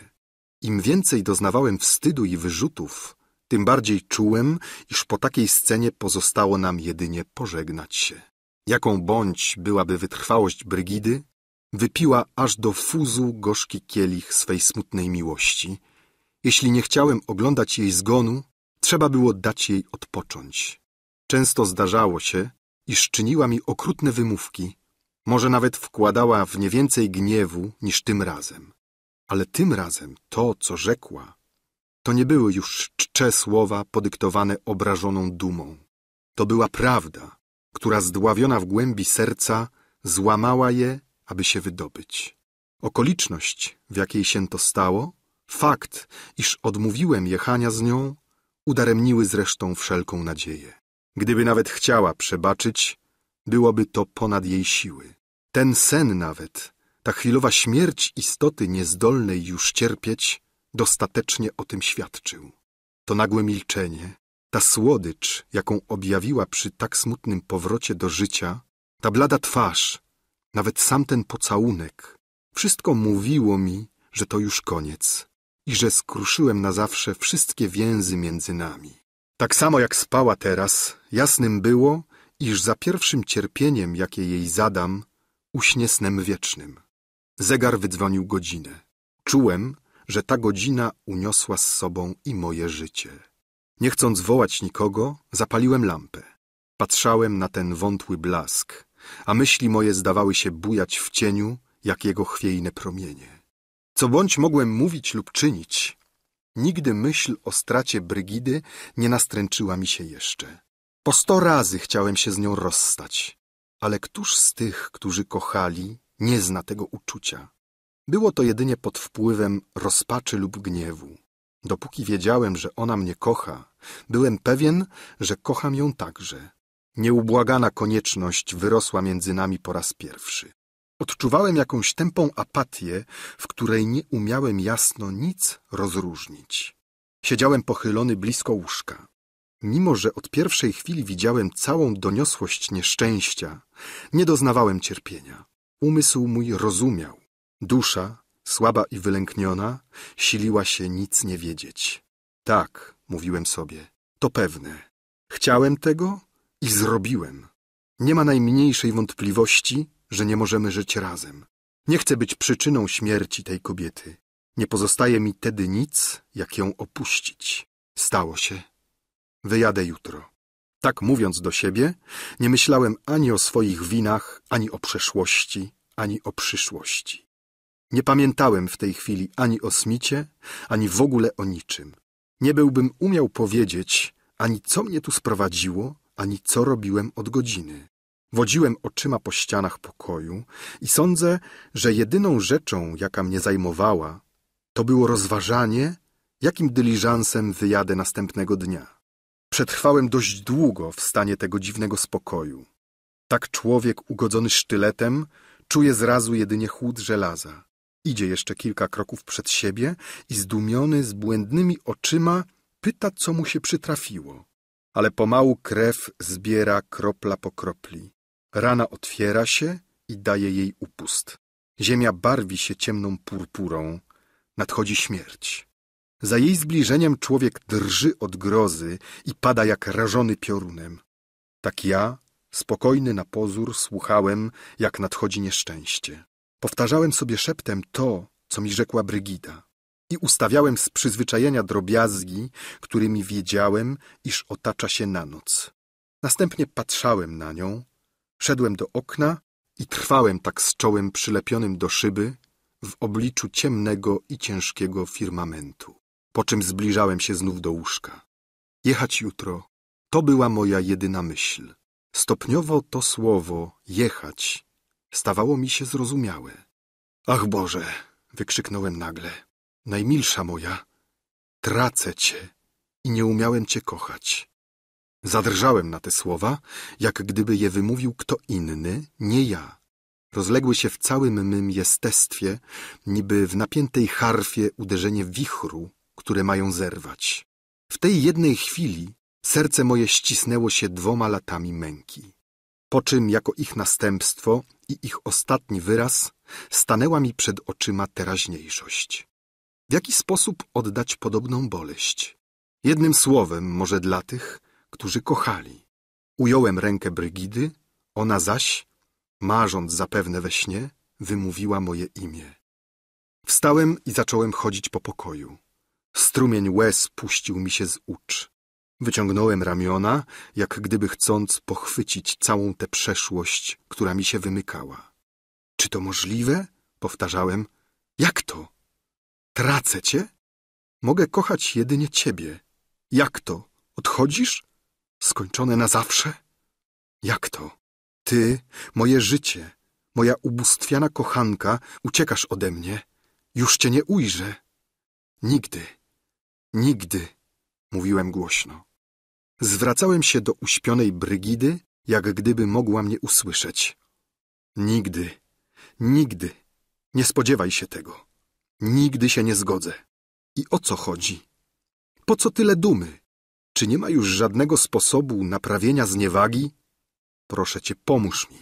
Im więcej doznawałem wstydu i wyrzutów, tym bardziej czułem, iż po takiej scenie pozostało nam jedynie pożegnać się. Jaką bądź byłaby wytrwałość Brygidy, wypiła aż do fuzu gorzki kielich swej smutnej miłości. Jeśli nie chciałem oglądać jej zgonu, trzeba było dać jej odpocząć. Często zdarzało się, iż czyniła mi okrutne wymówki, może nawet wkładała w nie więcej gniewu niż tym razem. Ale tym razem to, co rzekła, to nie były już czcze słowa podyktowane obrażoną dumą. To była prawda, która zdławiona w głębi serca złamała je, aby się wydobyć. Okoliczność, w jakiej się to stało, fakt, iż odmówiłem jechania z nią, udaremniły zresztą wszelką nadzieję. Gdyby nawet chciała przebaczyć, byłoby to ponad jej siły. Ten sen nawet, ta chwilowa śmierć istoty niezdolnej już cierpieć, dostatecznie o tym świadczył. To nagłe milczenie, ta słodycz, jaką objawiła przy tak smutnym powrocie do życia, ta blada twarz, nawet sam ten pocałunek, wszystko mówiło mi, że to już koniec i że skruszyłem na zawsze wszystkie więzy między nami. Tak samo jak spała teraz, jasnym było, iż za pierwszym cierpieniem, jakie jej zadam, uśnie snem wiecznym. Zegar wydzwonił godzinę. Czułem, że ta godzina uniosła z sobą i moje życie. Nie chcąc wołać nikogo, zapaliłem lampę. Patrzałem na ten wątły blask, a myśli moje zdawały się bujać w cieniu, jak jego chwiejne promienie. Co bądź mogłem mówić lub czynić, nigdy myśl o stracie Brygidy nie nastręczyła mi się jeszcze. Po sto razy chciałem się z nią rozstać, ale któż z tych, którzy kochali, nie zna tego uczucia? Było to jedynie pod wpływem rozpaczy lub gniewu. Dopóki wiedziałem, że ona mnie kocha, byłem pewien, że kocham ją także. Nieubłagana konieczność wyrosła między nami po raz pierwszy. Odczuwałem jakąś tępą apatię, w której nie umiałem jasno nic rozróżnić. Siedziałem pochylony blisko łóżka. Mimo, że od pierwszej chwili widziałem całą doniosłość nieszczęścia, nie doznawałem cierpienia. Umysł mój rozumiał. Dusza, słaba i wylękniona, siliła się nic nie wiedzieć. Tak, mówiłem sobie, to pewne. Chciałem tego i zrobiłem. Nie ma najmniejszej wątpliwości, że nie możemy żyć razem. Nie chcę być przyczyną śmierci tej kobiety. Nie pozostaje mi tedy nic, jak ją opuścić. Stało się. Wyjadę jutro. Tak mówiąc do siebie, nie myślałem ani o swoich winach, ani o przeszłości, ani o przyszłości. Nie pamiętałem w tej chwili ani o Smicie, ani w ogóle o niczym. Nie byłbym umiał powiedzieć, ani co mnie tu sprowadziło, ani co robiłem od godziny. Wodziłem oczyma po ścianach pokoju i sądzę, że jedyną rzeczą, jaka mnie zajmowała, to było rozważanie, jakim dyliżansem wyjadę następnego dnia. Przetrwałem dość długo w stanie tego dziwnego spokoju. Tak człowiek ugodzony sztyletem czuje zrazu jedynie chłód żelaza. Idzie jeszcze kilka kroków przed siebie i zdumiony, z błędnymi oczyma pyta, co mu się przytrafiło. Ale pomału krew zbiera kropla po kropli. Rana otwiera się i daje jej upust. Ziemia barwi się ciemną purpurą. Nadchodzi śmierć. Za jej zbliżeniem człowiek drży od grozy i pada jak rażony piorunem. Tak ja, spokojny na pozór, słuchałem, jak nadchodzi nieszczęście. Powtarzałem sobie szeptem to, co mi rzekła Brygida i ustawiałem z przyzwyczajenia drobiazgi, którymi wiedziałem, iż otacza się na noc. Następnie patrzałem na nią, szedłem do okna i trwałem tak z czołem przylepionym do szyby w obliczu ciemnego i ciężkiego firmamentu po czym zbliżałem się znów do łóżka. Jechać jutro to była moja jedyna myśl. Stopniowo to słowo jechać stawało mi się zrozumiałe. Ach Boże, wykrzyknąłem nagle, najmilsza moja, tracę cię i nie umiałem cię kochać. Zadrżałem na te słowa, jak gdyby je wymówił kto inny, nie ja. Rozległy się w całym mym jestestwie, niby w napiętej harfie uderzenie wichru, które mają zerwać. W tej jednej chwili serce moje ścisnęło się dwoma latami męki. Po czym, jako ich następstwo i ich ostatni wyraz, stanęła mi przed oczyma teraźniejszość. W jaki sposób oddać podobną boleść? Jednym słowem, może dla tych, którzy kochali. Ująłem rękę Brygidy, ona zaś, marząc zapewne we śnie, wymówiła moje imię. Wstałem i zacząłem chodzić po pokoju. Strumień łez puścił mi się z ucz. Wyciągnąłem ramiona, jak gdyby chcąc pochwycić całą tę przeszłość, która mi się wymykała. Czy to możliwe? Powtarzałem. Jak to? Tracę cię? Mogę kochać jedynie ciebie. Jak to? Odchodzisz? Skończone na zawsze? Jak to? Ty, moje życie, moja ubóstwiana kochanka, uciekasz ode mnie. Już cię nie ujrzę. Nigdy, nigdy, mówiłem głośno. Zwracałem się do uśpionej Brygidy, jak gdyby mogła mnie usłyszeć. Nigdy, nigdy, nie spodziewaj się tego. Nigdy się nie zgodzę. I o co chodzi? Po co tyle dumy? Czy nie ma już żadnego sposobu naprawienia zniewagi? Proszę cię, pomóż mi.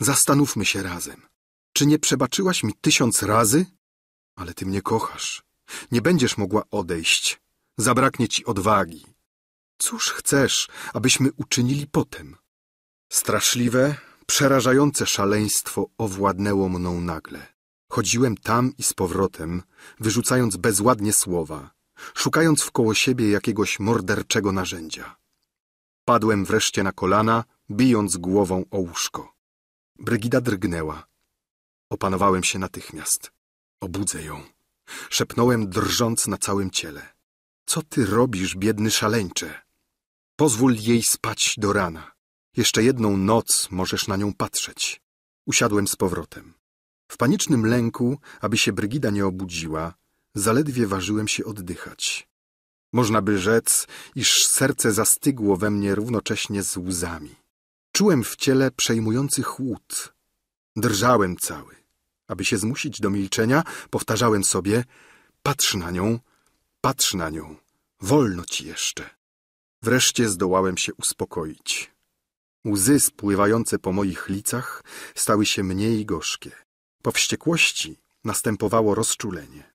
Zastanówmy się razem. Czy nie przebaczyłaś mi tysiąc razy? Ale ty mnie kochasz. Nie będziesz mogła odejść. Zabraknie ci odwagi. Cóż chcesz, abyśmy uczynili potem? Straszliwe, przerażające szaleństwo owładnęło mną nagle. Chodziłem tam i z powrotem, wyrzucając bezładnie słowa, szukając wkoło siebie jakiegoś morderczego narzędzia. Padłem wreszcie na kolana, bijąc głową o łóżko. Brygida drgnęła. Opanowałem się natychmiast. Obudzę ją. Szepnąłem, drżąc na całym ciele. Co ty robisz, biedny szaleńcze? Pozwól jej spać do rana. Jeszcze jedną noc możesz na nią patrzeć. Usiadłem z powrotem. W panicznym lęku, aby się Brygida nie obudziła, zaledwie ważyłem się oddychać. Można by rzec, iż serce zastygło we mnie równocześnie z łzami. Czułem w ciele przejmujący chłód. Drżałem cały. Aby się zmusić do milczenia, powtarzałem sobie patrz na nią, patrz na nią, wolno ci jeszcze. Wreszcie zdołałem się uspokoić. Łzy spływające po moich licach stały się mniej gorzkie. Po wściekłości następowało rozczulenie.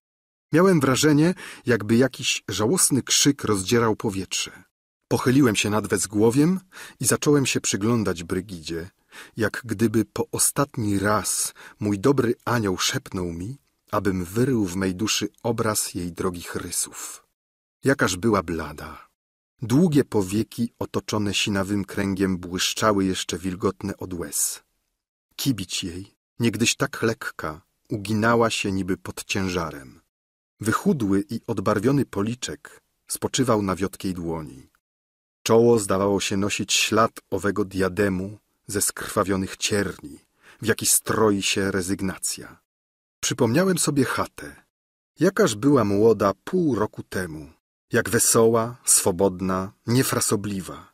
Miałem wrażenie, jakby jakiś żałosny krzyk rozdzierał powietrze. Pochyliłem się nad wezgłowiem i zacząłem się przyglądać Brygidzie, jak gdyby po ostatni raz mój dobry anioł szepnął mi, abym wyrył w mej duszy obraz jej drogich rysów. Jakaż była blada. Długie powieki otoczone sinawym kręgiem błyszczały jeszcze wilgotne od łez. Kibić jej, niegdyś tak lekka, uginała się niby pod ciężarem. Wychudły i odbarwiony policzek spoczywał na wiotkiej dłoni. Czoło zdawało się nosić ślad owego diademu ze skrwawionych cierni, w jaki stroi się rezygnacja. Przypomniałem sobie chatę. Jakaż była młoda pół roku temu, jak wesoła, swobodna, niefrasobliwa.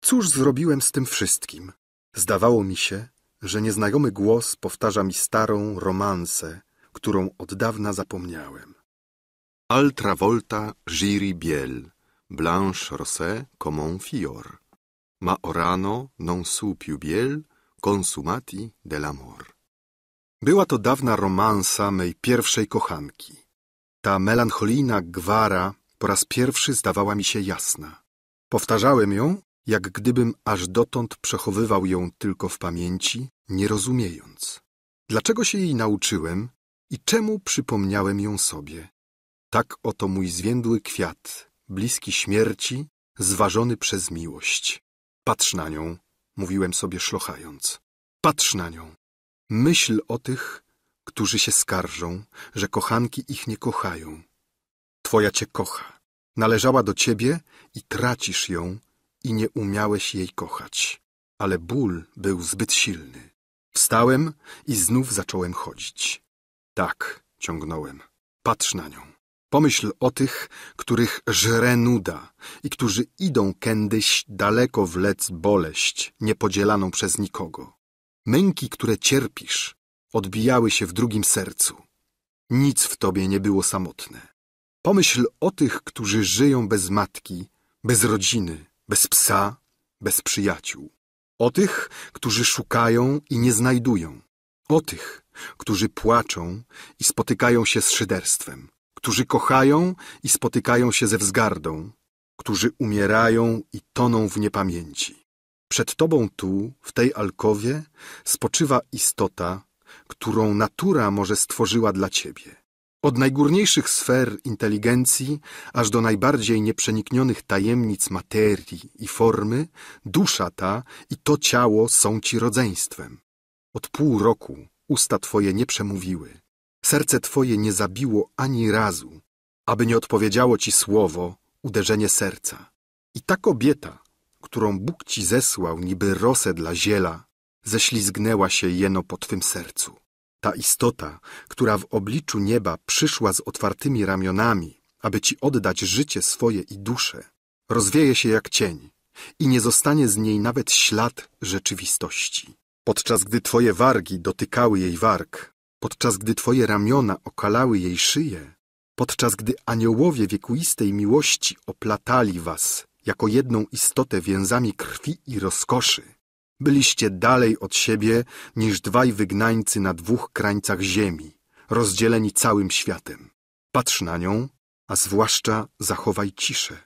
Cóż zrobiłem z tym wszystkim? Zdawało mi się, że nieznajomy głos powtarza mi starą romansę, którą od dawna zapomniałem. Altra volta giri biel, blanche rosé comme un fior. Ma orano non su più biel, consumati dell'amor. Była to dawna romansa mej pierwszej kochanki. Ta melancholijna gwara po raz pierwszy zdawała mi się jasna. Powtarzałem ją, jak gdybym aż dotąd przechowywał ją tylko w pamięci, nie rozumiejąc. Dlaczego się jej nauczyłem i czemu przypomniałem ją sobie? Tak oto mój zwiędły kwiat, bliski śmierci, zważony przez miłość. Patrz na nią, mówiłem sobie szlochając. Patrz na nią. Myśl o tych, którzy się skarżą, że kochanki ich nie kochają. Twoja cię kocha. Należała do ciebie i tracisz ją i nie umiałeś jej kochać. Ale ból był zbyt silny. Wstałem i znów zacząłem chodzić. Tak, ciągnąłem. Patrz na nią. Pomyśl o tych, których żre nuda i którzy idą kędyś daleko wlec boleść, niepodzielaną przez nikogo. Męki, które cierpisz, odbijały się w drugim sercu. Nic w tobie nie było samotne. Pomyśl o tych, którzy żyją bez matki, bez rodziny, bez psa, bez przyjaciół. O tych, którzy szukają i nie znajdują. O tych, którzy płaczą i spotykają się z szyderstwem. Którzy kochają i spotykają się ze wzgardą. Którzy umierają i toną w niepamięci. Przed tobą tu, w tej alkowie, spoczywa istota, którą natura może stworzyła dla ciebie. Od najgórniejszych sfer inteligencji, aż do najbardziej nieprzeniknionych tajemnic materii i formy, dusza ta i to ciało są ci rodzeństwem. Od pół roku usta twoje nie przemówiły, serce twoje nie zabiło ani razu, aby nie odpowiedziało ci słowo, uderzenie serca. I ta kobieta, którą Bóg ci zesłał niby rosę dla ziela, ześlizgnęła się jeno po twym sercu. Ta istota, która w obliczu nieba przyszła z otwartymi ramionami, aby ci oddać życie swoje i duszę, rozwieje się jak cień i nie zostanie z niej nawet ślad rzeczywistości. Podczas gdy twoje wargi dotykały jej warg, podczas gdy twoje ramiona okalały jej szyję, podczas gdy aniołowie wiekuistej miłości oplatali was jako jedną istotę więzami krwi i rozkoszy, byliście dalej od siebie niż dwaj wygnańcy na dwóch krańcach ziemi, rozdzieleni całym światem. Patrz na nią, a zwłaszcza zachowaj ciszę.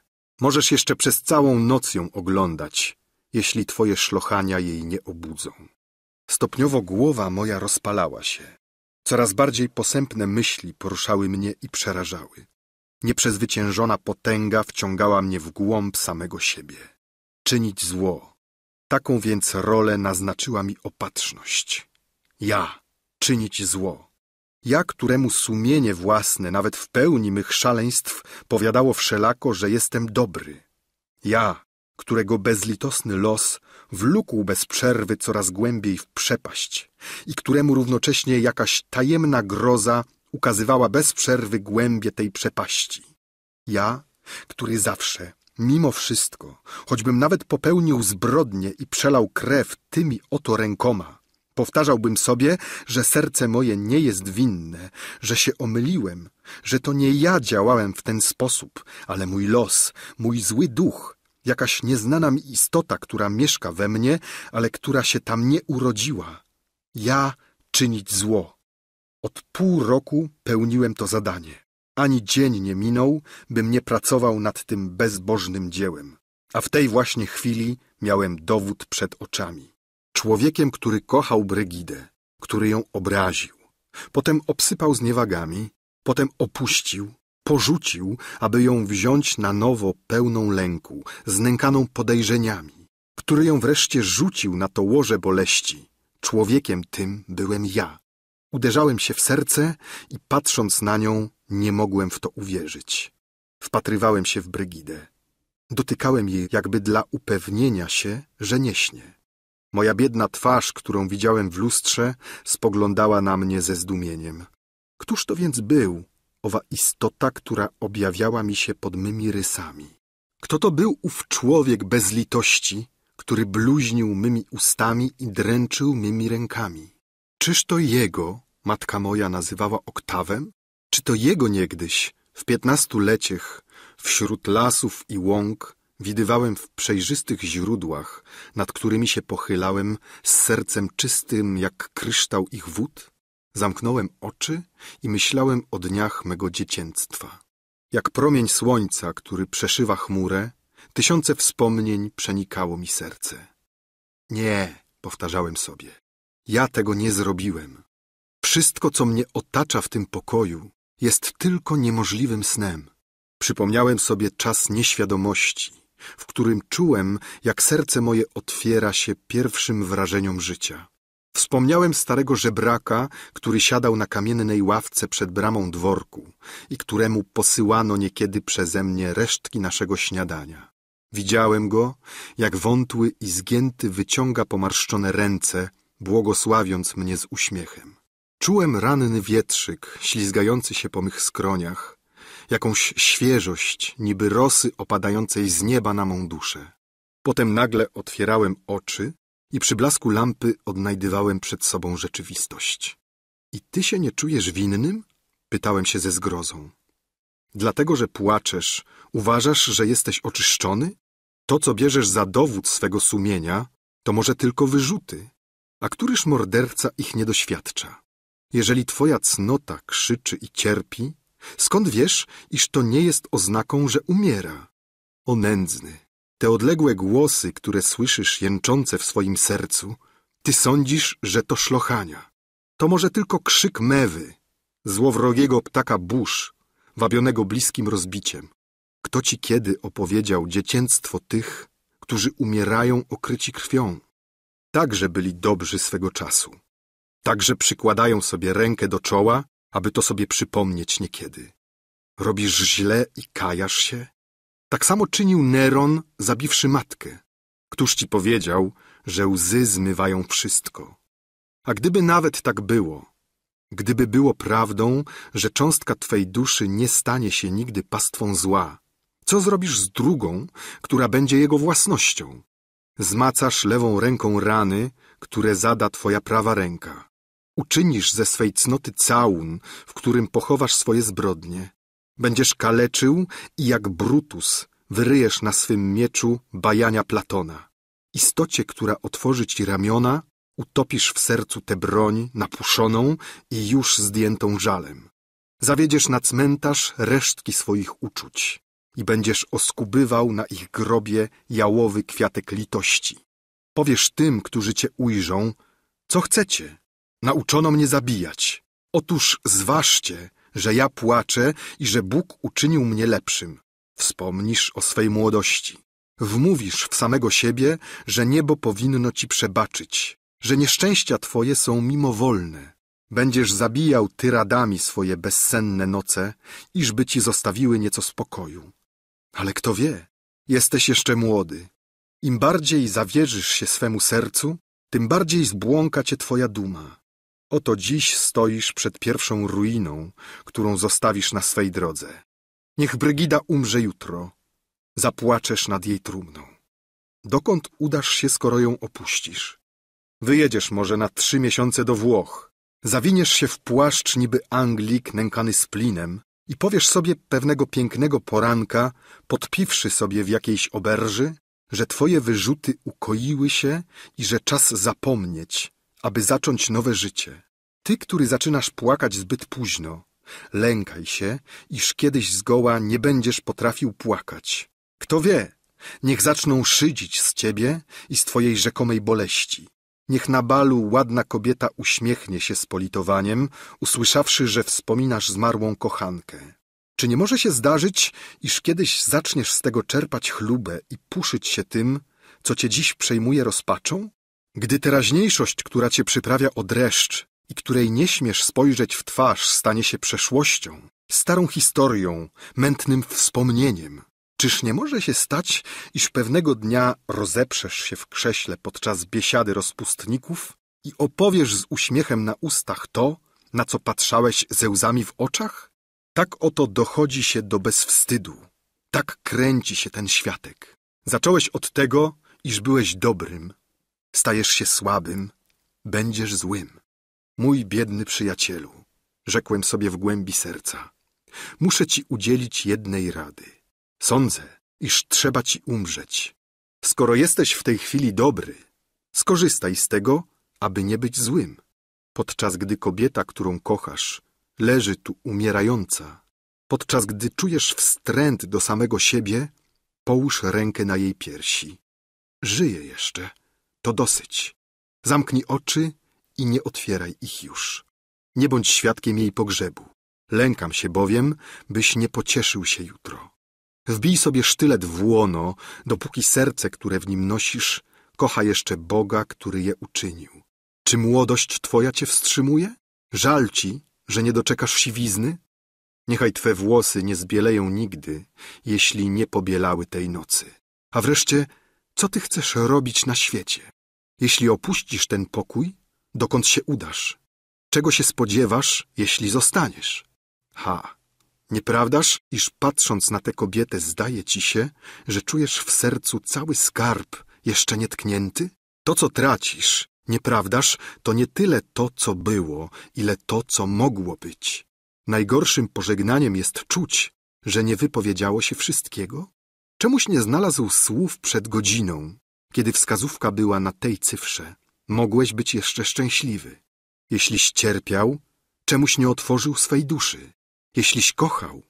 Możesz jeszcze przez całą noc ją oglądać, jeśli twoje szlochania jej nie obudzą. Stopniowo głowa moja rozpalała się. Coraz bardziej posępne myśli poruszały mnie i przerażały. Nieprzezwyciężona potęga wciągała mnie w głąb samego siebie. Czynić zło. Taką więc rolę naznaczyła mi opatrzność. Ja, czynić zło. Ja, któremu sumienie własne, nawet w pełni mych szaleństw, powiadało wszelako, że jestem dobry. Ja, którego bezlitosny los wlókł bez przerwy coraz głębiej w przepaść i któremu równocześnie jakaś tajemna groza ukazywała bez przerwy głębie tej przepaści. Ja, który zawsze, mimo wszystko, choćbym nawet popełnił zbrodnie i przelał krew tymi oto rękoma, powtarzałbym sobie, że serce moje nie jest winne, że się omyliłem, że to nie ja działałem w ten sposób, ale mój los, mój zły duch, jakaś nieznana mi istota, która mieszka we mnie, ale która się tam nie urodziła. Ja czynić zło. Od pół roku pełniłem to zadanie. Ani dzień nie minął, bym nie pracował nad tym bezbożnym dziełem. A w tej właśnie chwili miałem dowód przed oczami. Człowiekiem, który kochał Brygidę, który ją obraził, potem obsypał zniewagami, potem opuścił, porzucił, aby ją wziąć na nowo pełną lęku, znękaną podejrzeniami, który ją wreszcie rzucił na to łoże boleści. Człowiekiem tym byłem ja. Uderzałem się w serce i patrząc na nią, nie mogłem w to uwierzyć. Wpatrywałem się w Brygidę. Dotykałem jej jakby dla upewnienia się, że nie śnie. Moja biedna twarz, którą widziałem w lustrze, spoglądała na mnie ze zdumieniem. Któż to więc był, owa istota, która objawiała mi się pod mymi rysami? Kto to był ów człowiek bez litości, który bluźnił mymi ustami i dręczył mymi rękami? Czyż to jego matka moja nazywała Oktawem? Czy to jego niegdyś, w piętnastu leciech, wśród lasów i łąk, widywałem w przejrzystych źródłach, nad którymi się pochylałem, z sercem czystym jak kryształ ich wód? Zamknąłem oczy i myślałem o dniach mego dziecięctwa. Jak promień słońca, który przeszywa chmurę, tysiące wspomnień przenikało mi serce. Nie, powtarzałem sobie, ja tego nie zrobiłem. Wszystko, co mnie otacza w tym pokoju, jest tylko niemożliwym snem. Przypomniałem sobie czas nieświadomości, w którym czułem, jak serce moje otwiera się pierwszym wrażeniom życia. Wspomniałem starego żebraka, który siadał na kamiennej ławce przed bramą dworku i któremu posyłano niekiedy przeze mnie resztki naszego śniadania. Widziałem go, jak wątły i zgięty wyciąga pomarszczone ręce, błogosławiąc mnie z uśmiechem. Czułem ranny wietrzyk ślizgający się po mych skroniach, jakąś świeżość, niby rosy opadającej z nieba na mą duszę. Potem nagle otwierałem oczy i przy blasku lampy odnajdywałem przed sobą rzeczywistość. I ty się nie czujesz winnym? Pytałem się ze zgrozą. Dlatego, że płaczesz, uważasz, że jesteś oczyszczony? To, co bierzesz za dowód swego sumienia, to może tylko wyrzuty. A któryż morderca ich nie doświadcza? Jeżeli twoja cnota krzyczy i cierpi, skąd wiesz, iż to nie jest oznaką, że umiera? O nędzny, te odległe głosy, które słyszysz jęczące w swoim sercu, ty sądzisz, że to szlochania. To może tylko krzyk mewy. złowrogiego ptaka burz, wabionego bliskim rozbiciem. Kto ci kiedy opowiedział dziecięctwo tych, którzy umierają okryci krwią? Także byli dobrzy swego czasu. Także przykładają sobie rękę do czoła, aby to sobie przypomnieć niekiedy. Robisz źle i kajasz się? Tak samo czynił Neron, zabiwszy matkę. Któż ci powiedział, że łzy zmywają wszystko? A gdyby nawet tak było, gdyby było prawdą, że cząstka twej duszy nie stanie się nigdy pastwą zła, co zrobisz z drugą, która będzie jego własnością? Zmacasz lewą ręką rany, które zada twoja prawa ręka. Uczynisz ze swej cnoty całun, w którym pochowasz swoje zbrodnie. Będziesz kaleczył i jak Brutus wyryjesz na swym mieczu bajania Platona. Istocie, która otworzy ci ramiona, utopisz w sercu tę broń napuszoną i już zdjętą żalem. Zawiedziesz na cmentarz resztki swoich uczuć i będziesz oskubywał na ich grobie jałowy kwiatek litości. Powiesz tym, którzy cię ujrzą, co chcecie. Nauczono mnie zabijać. Otóż zważcie, że ja płaczę i że Bóg uczynił mnie lepszym. Wspomnisz o swej młodości. Wmówisz w samego siebie, że niebo powinno ci przebaczyć, że nieszczęścia twoje są mimowolne. Będziesz zabijał tyradami swoje bezsenne noce, iżby ci zostawiły nieco spokoju. Ale kto wie, jesteś jeszcze młody. Im bardziej zawierzysz się swemu sercu, tym bardziej zbłąka cię twoja duma. Oto dziś stoisz przed pierwszą ruiną, którą zostawisz na swej drodze. Niech Brygida umrze jutro. Zapłaczesz nad jej trumną. Dokąd udasz się, skoro ją opuścisz? Wyjedziesz może na trzy miesiące do Włoch. Zawiniesz się w płaszcz niby Anglik nękany splinem i powiesz sobie pewnego pięknego poranka, podpiwszy sobie w jakiejś oberży, że twoje wyrzuty ukoiły się i że czas zapomnieć, aby zacząć nowe życie. Ty, który zaczynasz płakać zbyt późno, lękaj się, iż kiedyś zgoła nie będziesz potrafił płakać. Kto wie, niech zaczną szydzić z ciebie i z twojej rzekomej boleści. Niech na balu ładna kobieta uśmiechnie się z politowaniem, usłyszawszy, że wspominasz zmarłą kochankę. Czy nie może się zdarzyć, iż kiedyś zaczniesz z tego czerpać chlubę i puszyć się tym, co cię dziś przejmuje rozpaczą? Gdy teraźniejszość, która cię przyprawia o dreszcz i której nie śmiesz spojrzeć w twarz, stanie się przeszłością, starą historią, mętnym wspomnieniem, czyż nie może się stać, iż pewnego dnia rozeprzesz się w krześle podczas biesiady rozpustników i opowiesz z uśmiechem na ustach to, na co patrzałeś ze łzami w oczach? Tak oto dochodzi się do bezwstydu. Tak kręci się ten światek. Zacząłeś od tego, iż byłeś dobrym, Stajesz się słabym, będziesz złym. Mój biedny przyjacielu, rzekłem sobie w głębi serca, muszę ci udzielić jednej rady. Sądzę, iż trzeba ci umrzeć. Skoro jesteś w tej chwili dobry, skorzystaj z tego, aby nie być złym. Podczas gdy kobieta, którą kochasz, leży tu umierająca, podczas gdy czujesz wstręt do samego siebie, połóż rękę na jej piersi. Żyje jeszcze. To dosyć. Zamknij oczy i nie otwieraj ich już. Nie bądź świadkiem jej pogrzebu. Lękam się bowiem, byś nie pocieszył się jutro. Wbij sobie sztylet w łono, dopóki serce, które w nim nosisz, kocha jeszcze Boga, który je uczynił. Czy młodość twoja cię wstrzymuje? Żal ci, że nie doczekasz siwizny? Niechaj twe włosy nie zbieleją nigdy, jeśli nie pobielały tej nocy. A wreszcie, co ty chcesz robić na świecie? Jeśli opuścisz ten pokój, dokąd się udasz? Czego się spodziewasz, jeśli zostaniesz? Ha, nieprawdaż, iż patrząc na tę kobietę zdaje ci się, że czujesz w sercu cały skarb jeszcze nietknięty? To, co tracisz, nieprawdaż, to nie tyle to, co było, ile to, co mogło być. Najgorszym pożegnaniem jest czuć, że nie wypowiedziało się wszystkiego? Czemuś nie znalazł słów przed godziną, kiedy wskazówka była na tej cyfrze, mogłeś być jeszcze szczęśliwy. Jeśliś cierpiał, czemuś nie otworzył swej duszy. Jeśliś kochał,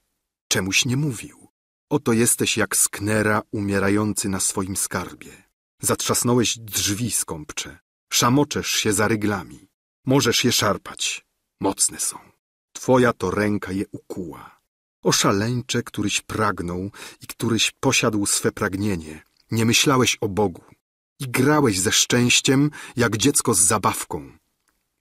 czemuś nie mówił. Oto jesteś jak sknera umierający na swoim skarbie. Zatrzasnąłeś drzwi skąpcze. Szamoczesz się za ryglami. Możesz je szarpać. Mocne są. Twoja to ręka je ukuła. O szaleńcze, któryś pragnął i któryś posiadł swe pragnienie, nie myślałeś o Bogu i grałeś ze szczęściem, jak dziecko z zabawką.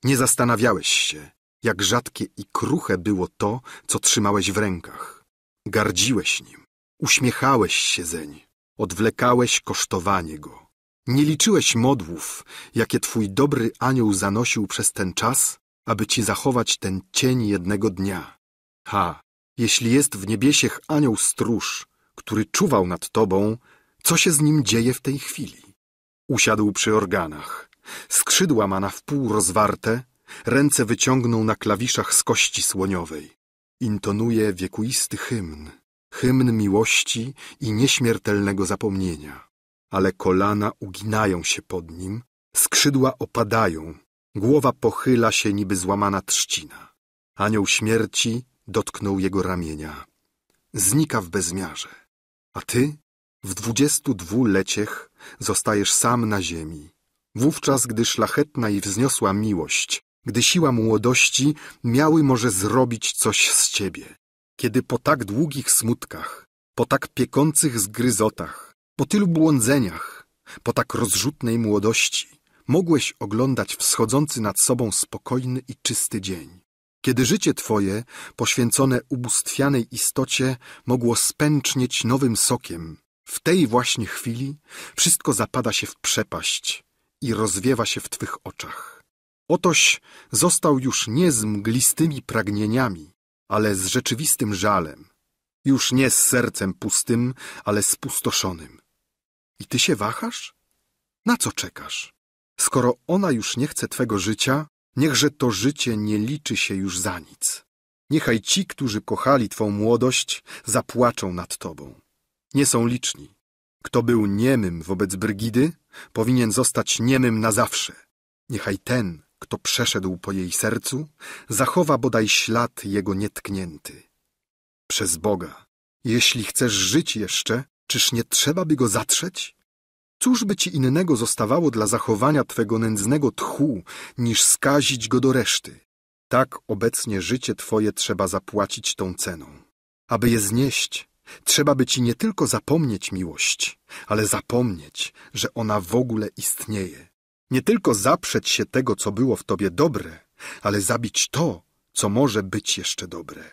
Nie zastanawiałeś się, jak rzadkie i kruche było to, co trzymałeś w rękach. Gardziłeś nim, uśmiechałeś się zeń, odwlekałeś kosztowanie go. Nie liczyłeś modłów, jakie twój dobry anioł zanosił przez ten czas, aby ci zachować ten cień jednego dnia. Ha, jeśli jest w niebiesiech anioł stróż, który czuwał nad tobą, co się z nim dzieje w tej chwili? Usiadł przy organach. Skrzydła ma na wpół rozwarte, ręce wyciągnął na klawiszach z kości słoniowej. Intonuje wiekuisty hymn, hymn miłości i nieśmiertelnego zapomnienia. Ale kolana uginają się pod nim, skrzydła opadają, głowa pochyla się niby złamana trzcina. Anioł śmierci dotknął jego ramienia. Znika w bezmiarze. A ty w dwudziestu dwu leciech zostajesz sam na ziemi. Wówczas, gdy szlachetna i wzniosła miłość, gdy siła młodości miały może zrobić coś z ciebie. Kiedy po tak długich smutkach, po tak piekących zgryzotach, po tylu błądzeniach, po tak rozrzutnej młodości, mogłeś oglądać wschodzący nad sobą spokojny i czysty dzień. Kiedy życie twoje, poświęcone ubóstwianej istocie, mogło spęcznieć nowym sokiem, w tej właśnie chwili wszystko zapada się w przepaść i rozwiewa się w twych oczach. Otoś został już nie z mglistymi pragnieniami, ale z rzeczywistym żalem. Już nie z sercem pustym, ale spustoszonym. I ty się wahasz? Na co czekasz? Skoro ona już nie chce twego życia, niechże to życie nie liczy się już za nic. Niechaj ci, którzy kochali twą młodość, zapłaczą nad tobą. Nie są liczni. Kto był niemym wobec Brygidy, powinien zostać niemym na zawsze. Niechaj ten, kto przeszedł po jej sercu, zachowa bodaj ślad jego nietknięty. Przez Boga, jeśli chcesz żyć jeszcze, czyż nie trzeba by go zatrzeć? Cóż by ci innego zostawało dla zachowania twego nędznego tchu, niż skazić go do reszty? Tak obecnie życie twoje trzeba zapłacić tą ceną. Aby je znieść, trzeba by ci nie tylko zapomnieć miłość, ale zapomnieć, że ona w ogóle istnieje. Nie tylko zaprzeć się tego, co było w tobie dobre, ale zabić to, co może być jeszcze dobre.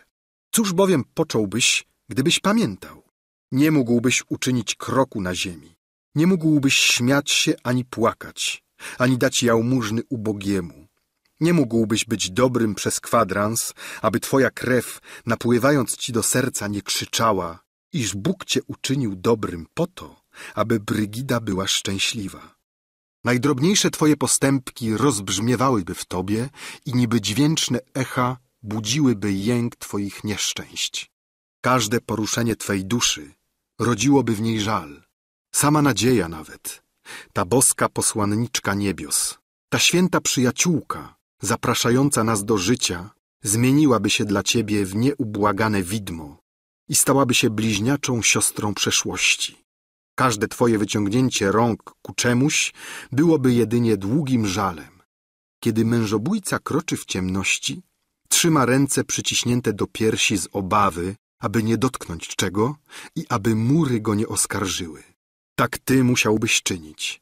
Cóż bowiem począłbyś, gdybyś pamiętał? Nie mógłbyś uczynić kroku na ziemi. Nie mógłbyś śmiać się ani płakać, ani dać jałmużny ubogiemu. Nie mógłbyś być dobrym przez kwadrans, aby twoja krew, napływając ci do serca, nie krzyczała, iż Bóg cię uczynił dobrym po to, aby Brygida była szczęśliwa. Najdrobniejsze twoje postępki rozbrzmiewałyby w tobie i niby dźwięczne echa budziłyby jęk twoich nieszczęść. Każde poruszenie twej duszy rodziłoby w niej żal. Sama nadzieja nawet, ta boska posłanniczka niebios, ta święta przyjaciółka, zapraszająca nas do życia, zmieniłaby się dla ciebie w nieubłagane widmo i stałaby się bliźniaczą siostrą przeszłości. Każde twoje wyciągnięcie rąk ku czemuś byłoby jedynie długim żalem. Kiedy mężobójca kroczy w ciemności, trzyma ręce przyciśnięte do piersi z obawy, aby nie dotknąć czego i aby mury go nie oskarżyły. Tak ty musiałbyś czynić.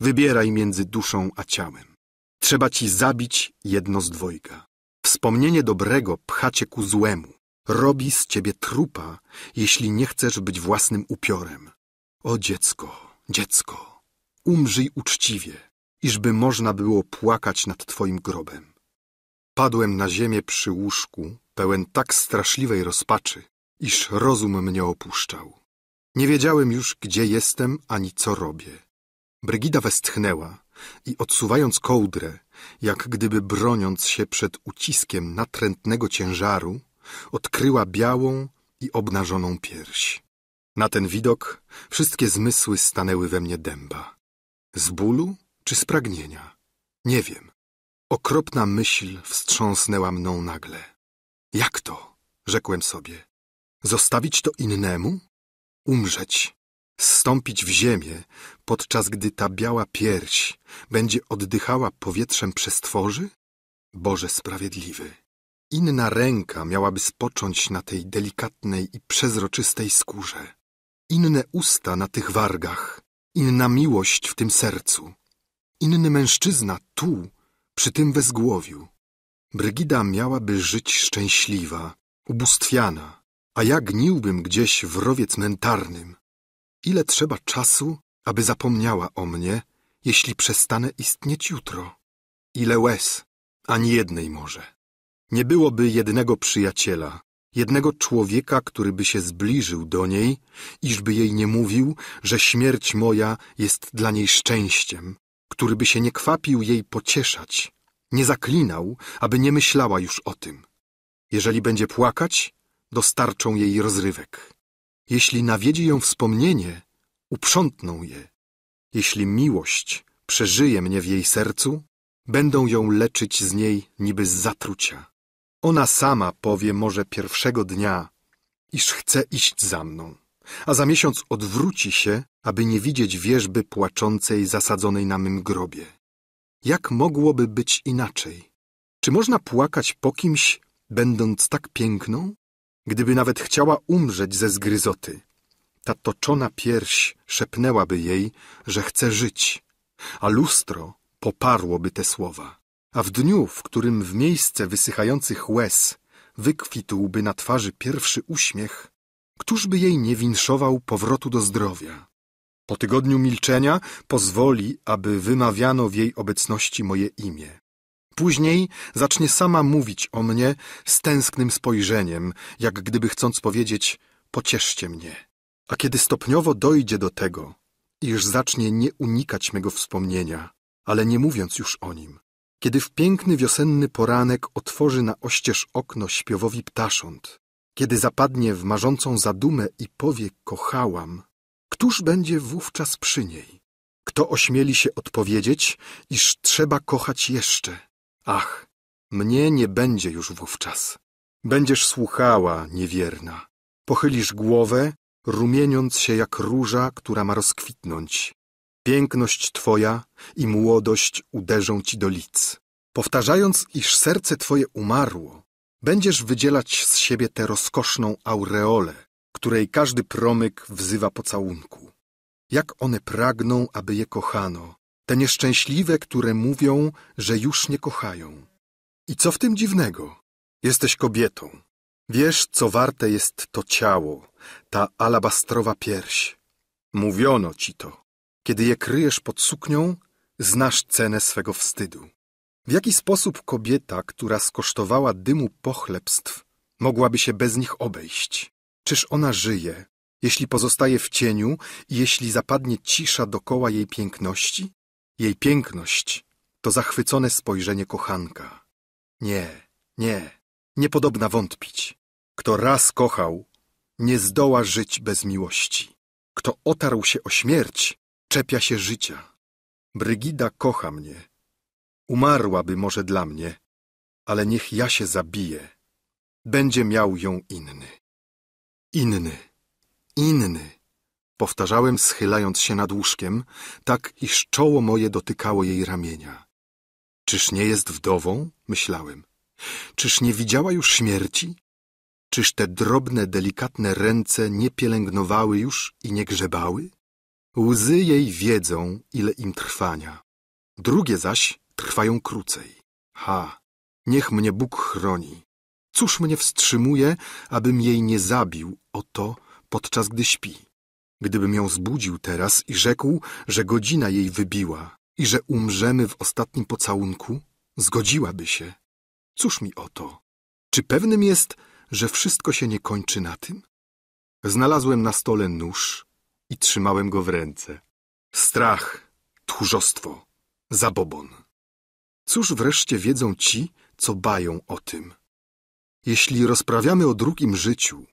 Wybieraj między duszą a ciałem. Trzeba ci zabić jedno z dwojga. Wspomnienie dobrego pcha cię ku złemu. Robi z ciebie trupa, jeśli nie chcesz być własnym upiorem. O dziecko, dziecko, umrzyj uczciwie, iżby można było płakać nad twoim grobem. Padłem na ziemię przy łóżku, pełen tak straszliwej rozpaczy, iż rozum mnie opuszczał. Nie wiedziałem już, gdzie jestem, ani co robię. Brygida westchnęła i odsuwając kołdrę, jak gdyby broniąc się przed uciskiem natrętnego ciężaru, odkryła białą i obnażoną pierś. Na ten widok wszystkie zmysły stanęły we mnie dęba. Z bólu czy z pragnienia? Nie wiem. Okropna myśl wstrząsnęła mną nagle. Jak to? rzekłem sobie. Zostawić to innemu? Umrzeć, zstąpić w ziemię, podczas gdy ta biała pierś będzie oddychała powietrzem przestworzy? Boże sprawiedliwy, Inna ręka miałaby spocząć na tej delikatnej i przezroczystej skórze. Inne usta na tych wargach, inna miłość w tym sercu. Inny mężczyzna tu, przy tym wezgłowiu. Brygida miałaby żyć szczęśliwa, ubóstwiana, a ja gniłbym gdzieś w rowie cmentarnym. Ile trzeba czasu, aby zapomniała o mnie, jeśli przestanę istnieć jutro? Ile łez, ani jednej może. Nie byłoby jednego przyjaciela, jednego człowieka, który by się zbliżył do niej, iżby jej nie mówił, że śmierć moja jest dla niej szczęściem, który by się nie kwapił jej pocieszać, nie zaklinał, aby nie myślała już o tym. Jeżeli będzie płakać, dostarczą jej rozrywek. Jeśli nawiedzi ją wspomnienie, uprzątną je. Jeśli miłość przeżyje mnie w jej sercu, będą ją leczyć z niej niby z zatrucia. Ona sama powie może pierwszego dnia, iż chce iść za mną, a za miesiąc odwróci się, aby nie widzieć wierzby płaczącej zasadzonej na mym grobie. Jak mogłoby być inaczej? Czy można płakać po kimś, będąc tak piękną? Gdyby nawet chciała umrzeć ze zgryzoty, ta toczona pierś szepnęłaby jej, że chce żyć, a lustro poparłoby te słowa. A w dniu, w którym w miejsce wysychających łez wykwitłby na twarzy pierwszy uśmiech, któż by jej nie winszował powrotu do zdrowia? Po tygodniu milczenia pozwoli, aby wymawiano w jej obecności moje imię. Później zacznie sama mówić o mnie z tęsknym spojrzeniem, jak gdyby chcąc powiedzieć pocieszcie mnie. A kiedy stopniowo dojdzie do tego, iż zacznie nie unikać mego wspomnienia, ale nie mówiąc już o nim, kiedy w piękny wiosenny poranek otworzy na oścież okno śpiewowi ptasząt, kiedy zapadnie w marzącą zadumę i powie kochałam, któż będzie wówczas przy niej? Kto ośmieli się odpowiedzieć, iż trzeba kochać jeszcze? Ach, mnie nie będzie już wówczas. Będziesz słuchała, niewierna. Pochylisz głowę, rumieniąc się jak róża, która ma rozkwitnąć. Piękność twoja i młodość uderzą ci do lic. Powtarzając, iż serce twoje umarło, będziesz wydzielać z siebie tę rozkoszną aureolę, której każdy promyk wzywa pocałunku. Jak one pragną, aby je kochano, te nieszczęśliwe, które mówią, że już nie kochają. I co w tym dziwnego? Jesteś kobietą. Wiesz, co warte jest to ciało, ta alabastrowa pierś. Mówiono ci to. Kiedy je kryjesz pod suknią, znasz cenę swego wstydu. W jaki sposób kobieta, która skosztowała dymu pochlebstw, mogłaby się bez nich obejść? Czyż ona żyje, jeśli pozostaje w cieniu i jeśli zapadnie cisza dokoła jej piękności? Jej piękność to zachwycone spojrzenie kochanka. Nie, nie, niepodobna wątpić. Kto raz kochał, nie zdoła żyć bez miłości. Kto otarł się o śmierć, czepia się życia. Brygida kocha mnie. Umarłaby może dla mnie, ale niech ja się zabiję. Będzie miał ją inny. Inny, inny. Powtarzałem, schylając się nad łóżkiem, tak iż czoło moje dotykało jej ramienia. Czyż nie jest wdową? Myślałem. Czyż nie widziała już śmierci? Czyż te drobne, delikatne ręce nie pielęgnowały już i nie grzebały? Łzy jej wiedzą, ile im trwania. Drugie zaś trwają krócej. Ha, niech mnie Bóg chroni. Cóż mnie wstrzymuje, abym jej nie zabił, oto, podczas gdy śpi? Gdybym ją zbudził teraz i rzekł, że godzina jej wybiła i że umrzemy w ostatnim pocałunku, zgodziłaby się. Cóż mi o to? Czy pewnym jest, że wszystko się nie kończy na tym? Znalazłem na stole nóż i trzymałem go w ręce. Strach, tchórzostwo, zabobon. Cóż wreszcie wiedzą ci, co bają o tym? Jeśli rozprawiamy o drugim życiu,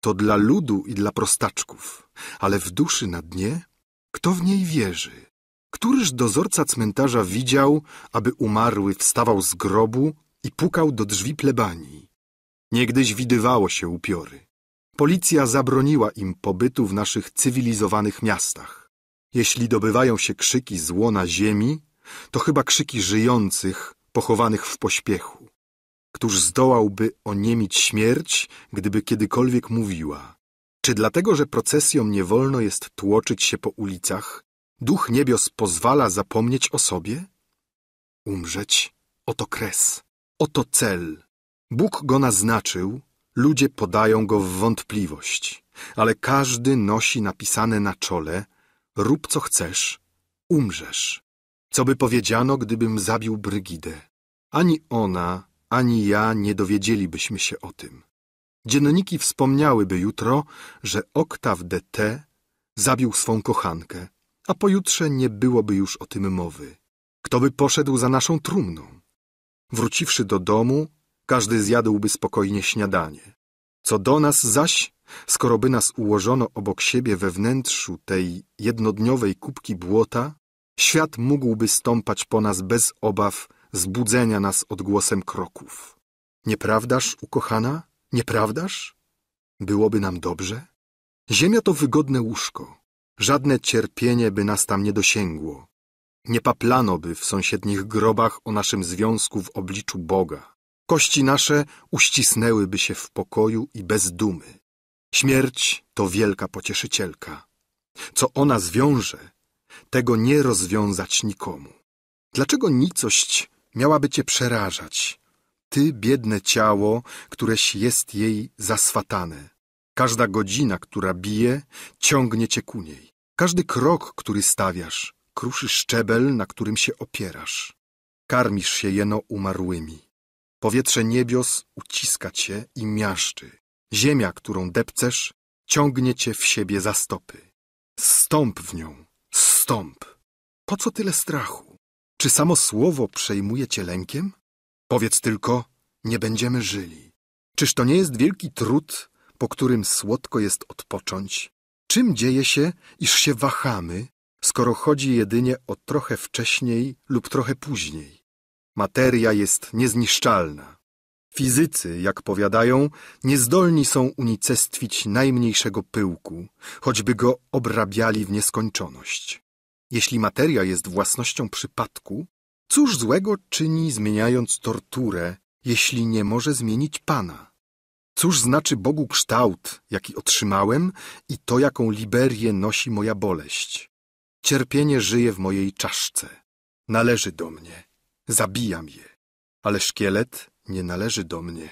to dla ludu i dla prostaczków, ale w duszy na dnie, kto w niej wierzy? Któryż dozorca cmentarza widział, aby umarły wstawał z grobu i pukał do drzwi plebanii? Niegdyś widywało się upiory. Policja zabroniła im pobytu w naszych cywilizowanych miastach. Jeśli dobywają się krzyki z łona ziemi, to chyba krzyki żyjących, pochowanych w pośpiechu. Któż zdołałby oniemić śmierć, gdyby kiedykolwiek mówiła? Czy dlatego, że procesjom nie wolno jest tłoczyć się po ulicach, duch niebios pozwala zapomnieć o sobie? Umrzeć, oto kres, oto cel. Bóg go naznaczył, ludzie podają go w wątpliwość, ale każdy nosi napisane na czole rób co chcesz, umrzesz. Co by powiedziano, gdybym zabił Brygidę? Ani ona, ani ja nie dowiedzielibyśmy się o tym. Dzienniki wspomniałyby jutro, że Oktaw de T zabił swą kochankę, a pojutrze nie byłoby już o tym mowy. Kto by poszedł za naszą trumną? Wróciwszy do domu, każdy zjadłby spokojnie śniadanie. Co do nas zaś, skoro by nas ułożono obok siebie we wnętrzu tej jednodniowej kubki błota, świat mógłby stąpać po nas bez obaw zbudzenia nas odgłosem kroków. Nieprawdaż, ukochana? Nieprawdaż? Byłoby nam dobrze? Ziemia to wygodne łóżko. Żadne cierpienie by nas tam nie dosięgło. Nie paplano by w sąsiednich grobach o naszym związku w obliczu Boga. Kości nasze uścisnęłyby się w pokoju i bez dumy. Śmierć to wielka pocieszycielka. Co ona zwiąże, tego nie rozwiązać nikomu. Dlaczego nicość miałaby cię przerażać? Ty, biedne ciało, któreś jest jej zaswatane. Każda godzina, która bije, ciągnie cię ku niej. Każdy krok, który stawiasz, kruszy szczebel, na którym się opierasz. Karmisz się jeno umarłymi. Powietrze niebios uciska cię i miażdży. Ziemia, którą depcesz, ciągnie cię w siebie za stopy. Stąp w nią, stąp. Po co tyle strachu? Czy samo słowo przejmuje cię lękiem? Powiedz tylko, nie będziemy żyli. Czyż to nie jest wielki trud, po którym słodko jest odpocząć? Czym dzieje się, iż się wahamy, skoro chodzi jedynie o trochę wcześniej lub trochę później? Materia jest niezniszczalna. Fizycy, jak powiadają, niezdolni są unicestwić najmniejszego pyłku, choćby go obrabiali w nieskończoność. Jeśli materia jest własnością przypadku, cóż złego czyni zmieniając torturę, jeśli nie może zmienić Pana? Cóż znaczy Bogu kształt, jaki otrzymałem i to, jaką liberię nosi moja boleść? Cierpienie żyje w mojej czaszce. Należy do mnie. Zabijam je. Ale szkielet nie należy do mnie.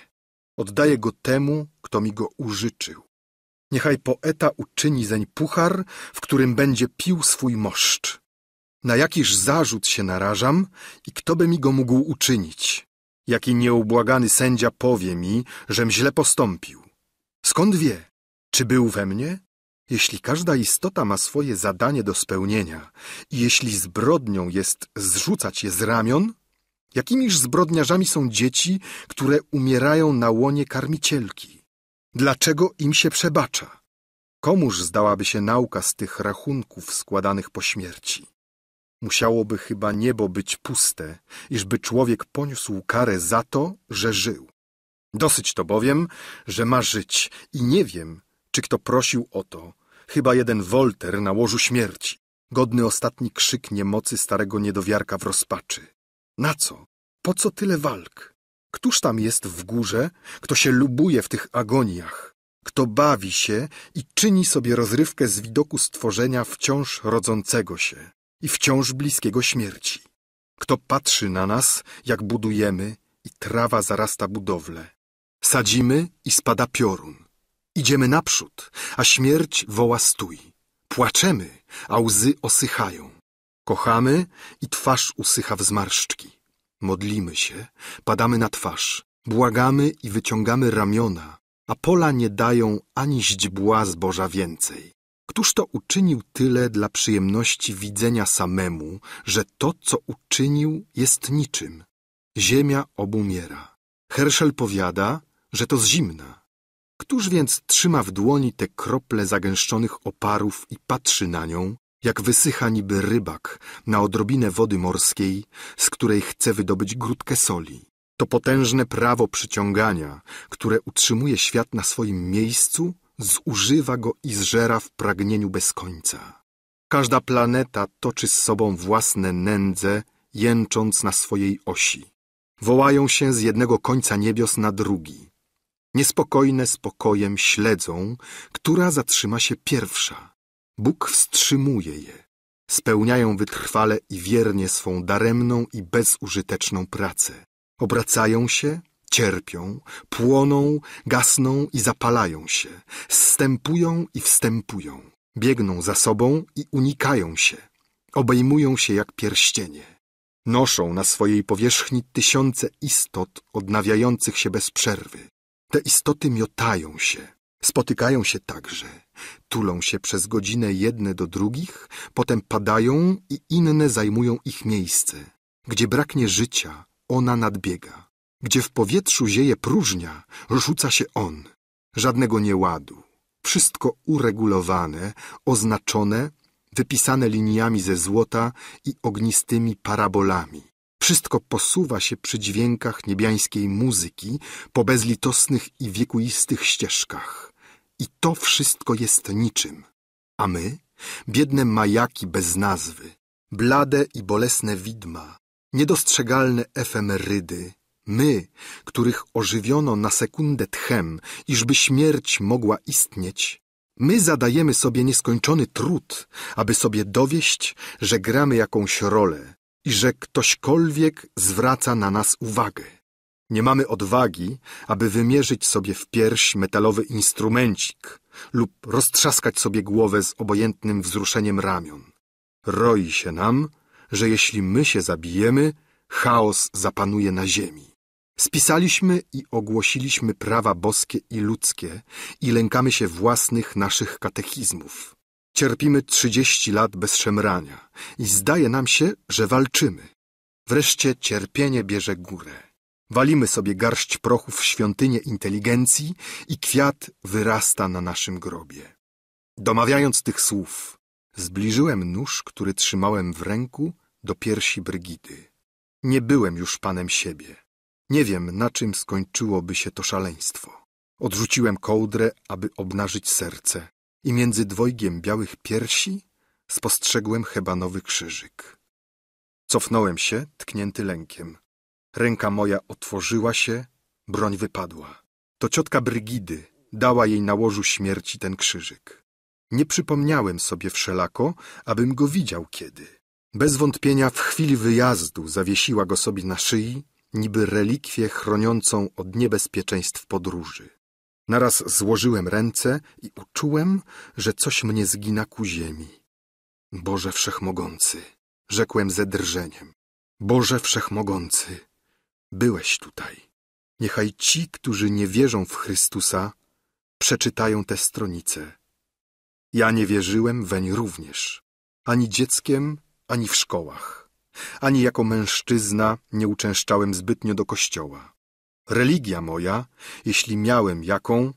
Oddaję go temu, kto mi go użyczył. Niechaj poeta uczyni zeń puchar, w którym będzie pił swój moszcz. Na jakiż zarzut się narażam i kto by mi go mógł uczynić? Jaki nieubłagany sędzia powie mi, żem źle postąpił? Skąd wie? Czy był we mnie? Jeśli każda istota ma swoje zadanie do spełnienia i jeśli zbrodnią jest zrzucać je z ramion, jakimiż zbrodniarzami są dzieci, które umierają na łonie karmicielki? Dlaczego im się przebacza? Komuż zdałaby się nauka z tych rachunków składanych po śmierci? Musiałoby chyba niebo być puste, iżby człowiek poniósł karę za to, że żył. Dosyć to bowiem, że ma żyć i nie wiem, czy kto prosił o to. Chyba jeden Wolter na łożu śmierci, godny ostatni krzyk niemocy starego niedowiarka w rozpaczy. Na co? Po co tyle walk? Któż tam jest w górze, kto się lubuje w tych agoniach, kto bawi się i czyni sobie rozrywkę z widoku stworzenia wciąż rodzącego się i wciąż bliskiego śmierci? Kto patrzy na nas, jak budujemy i trawa zarasta budowlę? Sadzimy i spada piorun. Idziemy naprzód, a śmierć woła stój. Płaczemy, a łzy osychają. Kochamy i twarz usycha w zmarszczki. Modlimy się, padamy na twarz, błagamy i wyciągamy ramiona, a pola nie dają ani źdźbła zboża więcej. Któż to uczynił tyle dla przyjemności widzenia samemu, że to, co uczynił, jest niczym? Ziemia obumiera. Herschel powiada, że to z zimna. Któż więc trzyma w dłoni te krople zagęszczonych oparów i patrzy na nią, jak wysycha niby rybak na odrobinę wody morskiej, z której chce wydobyć grudkę soli. To potężne prawo przyciągania, które utrzymuje świat na swoim miejscu, zużywa go i zżera w pragnieniu bez końca. Każda planeta toczy z sobą własne nędze, jęcząc na swojej osi. wołają się z jednego końca niebios na drugi. Niespokojne spokojem śledzą, która zatrzyma się pierwsza. Bóg wstrzymuje je. Spełniają wytrwale i wiernie swą daremną i bezużyteczną pracę. Obracają się, cierpią, płoną, gasną i zapalają się, zstępują i wstępują, biegną za sobą i unikają się, obejmują się jak pierścienie. Noszą na swojej powierzchni tysiące istot odnawiających się bez przerwy. Te istoty miotają się, spotykają się także, tulą się przez godzinę jedne do drugich, potem padają i inne zajmują ich miejsce. Gdzie braknie życia, ona nadbiega. Gdzie w powietrzu zieje próżnia, rzuca się on. Żadnego nieładu. Wszystko uregulowane, oznaczone, wypisane liniami ze złota i ognistymi parabolami. Wszystko posuwa się przy dźwiękach niebiańskiej muzyki po bezlitosnych i wiekuistych ścieżkach. I to wszystko jest niczym. A my, biedne majaki bez nazwy, blade i bolesne widma, niedostrzegalne efemerydy, my, których ożywiono na sekundę tchem, iżby śmierć mogła istnieć, my zadajemy sobie nieskończony trud, aby sobie dowieść, że gramy jakąś rolę i że ktośkolwiek zwraca na nas uwagę. Nie mamy odwagi, aby wymierzyć sobie w pierś metalowy instrumencik lub roztrzaskać sobie głowę z obojętnym wzruszeniem ramion. Roi się nam, że jeśli my się zabijemy, chaos zapanuje na ziemi. Spisaliśmy i ogłosiliśmy prawa boskie i ludzkie i lękamy się własnych naszych katechizmów. Cierpimy trzydzieści lat bez szemrania i zdaje nam się, że walczymy. Wreszcie cierpienie bierze górę. Walimy sobie garść prochu w świątynię inteligencji i kwiat wyrasta na naszym grobie. Domawiając tych słów, zbliżyłem nóż, który trzymałem w ręku, do piersi Brygidy. Nie byłem już panem siebie. Nie wiem, na czym skończyłoby się to szaleństwo. Odrzuciłem kołdrę, aby obnażyć serce i między dwojgiem białych piersi spostrzegłem hebanowy krzyżyk. Cofnąłem się, tknięty lękiem. Ręka moja otworzyła się, broń wypadła. To ciotka Brygidy dała jej na łożu śmierci ten krzyżyk. Nie przypomniałem sobie wszelako, abym go widział kiedy. Bez wątpienia w chwili wyjazdu zawiesiła go sobie na szyi, niby relikwię chroniącą od niebezpieczeństw podróży. Naraz złożyłem ręce i uczułem, że coś mnie zgina ku ziemi. Boże Wszechmogący, rzekłem ze drżeniem. Boże Wszechmogący, byłeś tutaj. Niechaj ci, którzy nie wierzą w Chrystusa, przeczytają tę stronicę. Ja nie wierzyłem weń również, ani dzieckiem, ani w szkołach. Ani jako mężczyzna nie uczęszczałem zbytnio do kościoła. Religia moja, jeśli miałem jaką,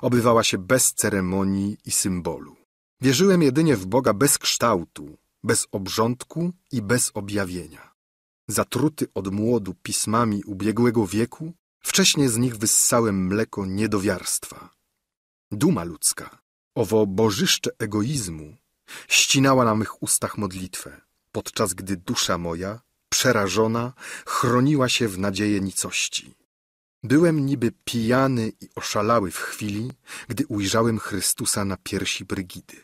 obywała się bez ceremonii i symbolu. Wierzyłem jedynie w Boga bez kształtu, bez obrządku i bez objawienia. Zatruty od młodu pismami ubiegłego wieku, wcześniej z nich wyssałem mleko niedowiarstwa. Duma ludzka, owo bożyszcze egoizmu, ścinała na mych ustach modlitwę, podczas gdy dusza moja, przerażona, chroniła się w nadzieję nicości. Byłem niby pijany i oszalały w chwili, gdy ujrzałem Chrystusa na piersi Brygidy.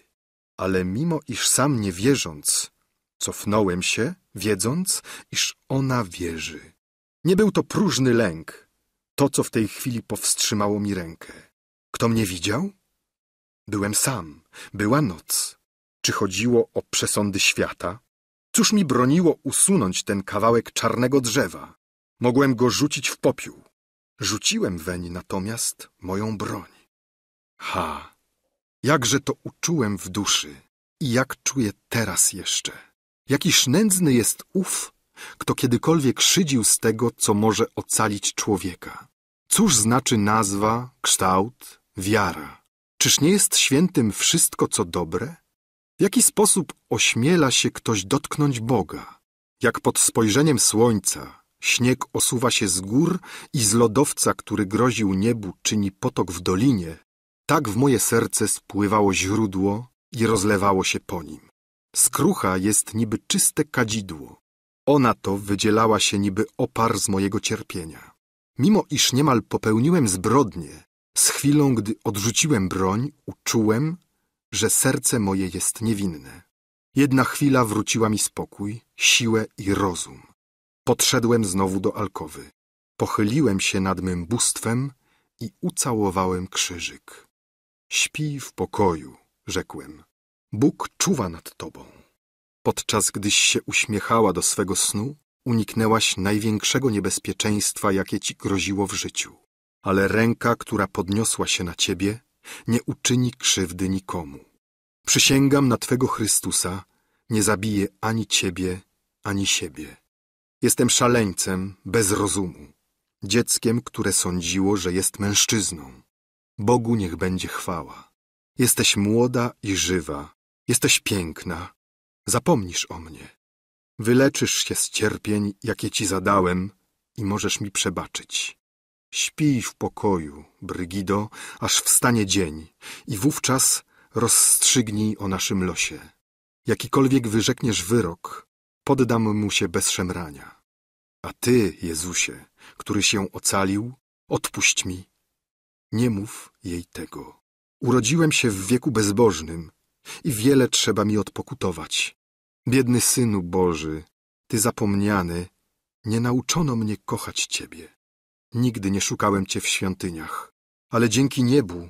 Ale mimo iż sam nie wierząc, cofnąłem się, wiedząc, iż ona wierzy. Nie był to próżny lęk, to co w tej chwili powstrzymało mi rękę. Kto mnie widział? Byłem sam, była noc. Czy chodziło o przesądy świata? Cóż mi broniło usunąć ten kawałek czarnego drzewa? Mogłem go rzucić w popiół. Rzuciłem weń natomiast moją broń. Ha! Jakże to uczułem w duszy i jak czuję teraz jeszcze. Jakiż nędzny jest ów, kto kiedykolwiek szydził z tego, co może ocalić człowieka. Cóż znaczy nazwa, kształt, wiara? Czyż nie jest świętym wszystko, co dobre? W jaki sposób ośmiela się ktoś dotknąć Boga? Jak pod spojrzeniem słońca śnieg osuwa się z gór i z lodowca, który groził niebu, czyni potok w dolinie, tak w moje serce spływało źródło i rozlewało się po nim. Skrucha jest niby czyste kadzidło. Ona to wydzielała się niby opar z mojego cierpienia. Mimo iż niemal popełniłem zbrodnię, z chwilą, gdy odrzuciłem broń, uczułem, że serce moje jest niewinne. Jedna chwila wróciła mi spokój, siłę i rozum. Podszedłem znowu do alkowy. Pochyliłem się nad mym bóstwem i ucałowałem krzyżyk. Śpi w pokoju, rzekłem. Bóg czuwa nad tobą. Podczas gdyś się uśmiechała do swego snu, uniknęłaś największego niebezpieczeństwa, jakie ci groziło w życiu. Ale ręka, która podniosła się na ciebie, nie uczyni krzywdy nikomu. Przysięgam na Twego Chrystusa, nie zabiję ani Ciebie, ani siebie. Jestem szaleńcem bez rozumu, dzieckiem, które sądziło, że jest mężczyzną. Bogu niech będzie chwała. Jesteś młoda i żywa, jesteś piękna, zapomnisz o mnie. Wyleczysz się z cierpień, jakie ci zadałem i możesz mi przebaczyć. Śpij w pokoju, Brygido, aż wstanie dzień i wówczas rozstrzygnij o naszym losie. Jakikolwiek wyrzekniesz wyrok, poddam mu się bez szemrania. A Ty, Jezusie, który się ocalił, odpuść mi. Nie mów jej tego. Urodziłem się w wieku bezbożnym i wiele trzeba mi odpokutować. Biedny Synu Boży, Ty zapomniany, nie nauczono mnie kochać Ciebie. Nigdy nie szukałem Cię w świątyniach, ale dzięki niebu,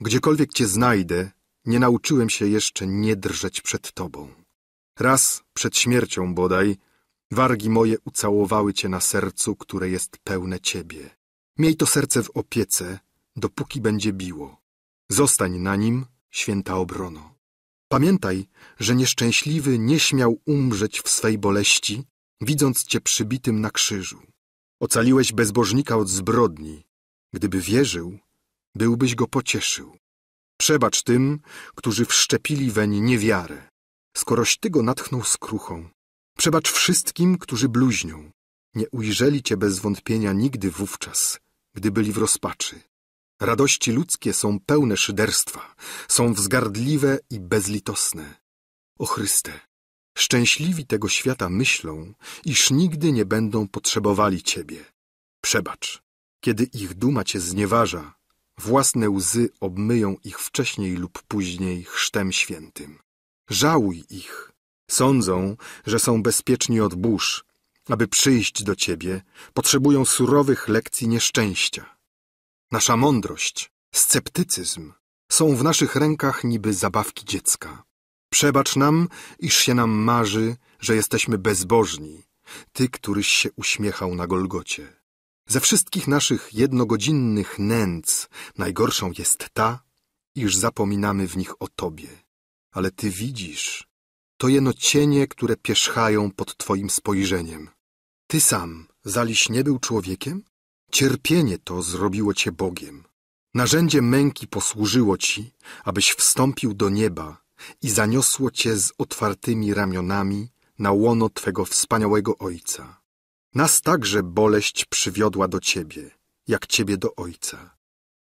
gdziekolwiek Cię znajdę, nie nauczyłem się jeszcze nie drżeć przed Tobą. Raz przed śmiercią bodaj wargi moje ucałowały Cię na sercu, które jest pełne Ciebie. Miej to serce w opiece, dopóki będzie biło. Zostań na nim, święta obrono. Pamiętaj, że nieszczęśliwy nie śmiał umrzeć w swej boleści, widząc Cię przybitym na krzyżu. Ocaliłeś bezbożnika od zbrodni. Gdyby wierzył, byłbyś go pocieszył. Przebacz tym, którzy wszczepili weń niewiarę, skoroś ty go natchnął skruchą. Przebacz wszystkim, którzy bluźnią. Nie ujrzeli cię bez wątpienia nigdy wówczas, gdy byli w rozpaczy. Radości ludzkie są pełne szyderstwa, są wzgardliwe i bezlitosne. O Chryste, szczęśliwi tego świata myślą, iż nigdy nie będą potrzebowali Ciebie. Przebacz, kiedy ich duma Cię znieważa, Własne łzy obmyją ich wcześniej lub później chrztem świętym. Żałuj ich. Sądzą, że są bezpieczni od burz. Aby przyjść do ciebie, potrzebują surowych lekcji nieszczęścia. Nasza mądrość, sceptycyzm są w naszych rękach niby zabawki dziecka. Przebacz nam, iż się nam marzy, że jesteśmy bezbożni, ty, któryś się uśmiechał na Golgocie. Ze wszystkich naszych jednogodzinnych nędz najgorszą jest ta, iż zapominamy w nich o Tobie. Ale Ty widzisz, to jeno cienie, które pierzchają pod Twoim spojrzeniem. Ty sam, zaliś nie był człowiekiem? Cierpienie to zrobiło Cię Bogiem. Narzędzie męki posłużyło Ci, abyś wstąpił do nieba i zaniosło Cię z otwartymi ramionami na łono Twego wspaniałego Ojca. Nas także boleść przywiodła do Ciebie, jak Ciebie do Ojca.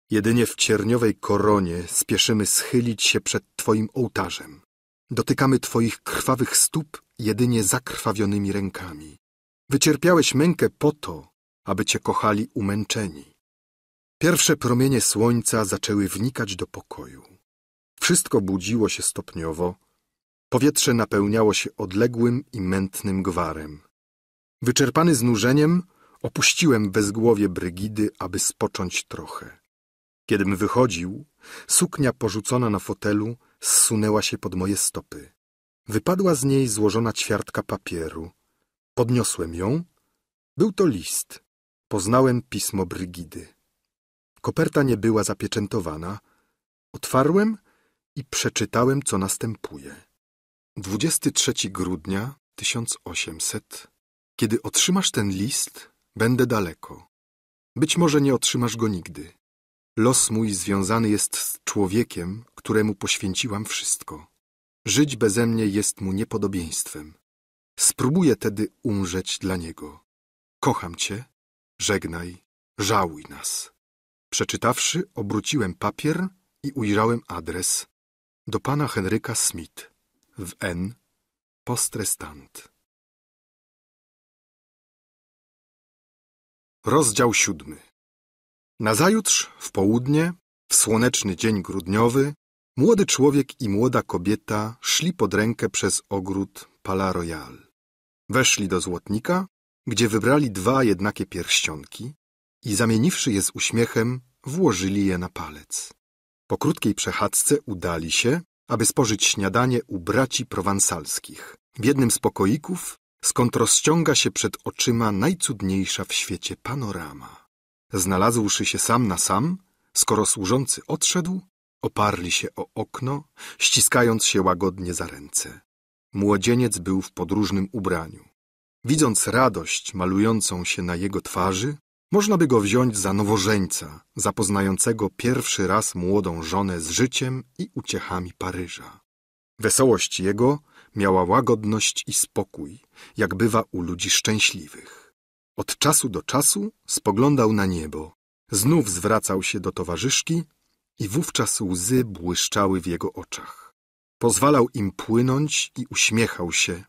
Jedynie w cierniowej koronie spieszymy schylić się przed Twoim ołtarzem. Dotykamy Twoich krwawych stóp jedynie zakrwawionymi rękami. Wycierpiałeś mękę po to, aby Cię kochali umęczeni. Pierwsze promienie słońca zaczęły wnikać do pokoju. Wszystko budziło się stopniowo. Powietrze napełniało się odległym i mętnym gwarem. Wyczerpany znużeniem, opuściłem bezgłowie Brygidy, aby spocząć trochę. Kiedym wychodził, suknia porzucona na fotelu zsunęła się pod moje stopy. Wypadła z niej złożona ćwiartka papieru. Podniosłem ją. Był to list. Poznałem pismo Brygidy. Koperta nie była zapieczętowana. Otwarłem i przeczytałem, co następuje. 23 grudnia 1800 kiedy otrzymasz ten list, będę daleko. Być może nie otrzymasz go nigdy. Los mój związany jest z człowiekiem, któremu poświęciłam wszystko. Żyć beze mnie jest mu niepodobieństwem. Spróbuję tedy umrzeć dla niego. Kocham cię, żegnaj, żałuj nas. Przeczytawszy, obróciłem papier i ujrzałem adres do pana Henryka Smith w N. Postrestant. Rozdział siódmy Nazajutrz, w południe, w słoneczny dzień grudniowy, młody człowiek i młoda kobieta szli pod rękę przez ogród Pala Royal. Weszli do złotnika, gdzie wybrali dwa jednakie pierścionki i zamieniwszy je z uśmiechem, włożyli je na palec. Po krótkiej przechadzce udali się, aby spożyć śniadanie u braci prowansalskich, w jednym z pokoików, skąd rozciąga się przed oczyma najcudniejsza w świecie panorama. Znalazłszy się sam na sam, skoro służący odszedł, oparli się o okno, ściskając się łagodnie za ręce. Młodzieniec był w podróżnym ubraniu. Widząc radość malującą się na jego twarzy, można by go wziąć za nowożeńca, zapoznającego pierwszy raz młodą żonę z życiem i uciechami Paryża. Wesołość jego miała łagodność i spokój, jak bywa u ludzi szczęśliwych. Od czasu do czasu spoglądał na niebo, znów zwracał się do towarzyszki i wówczas łzy błyszczały w jego oczach. Pozwalał im płynąć i uśmiechał się,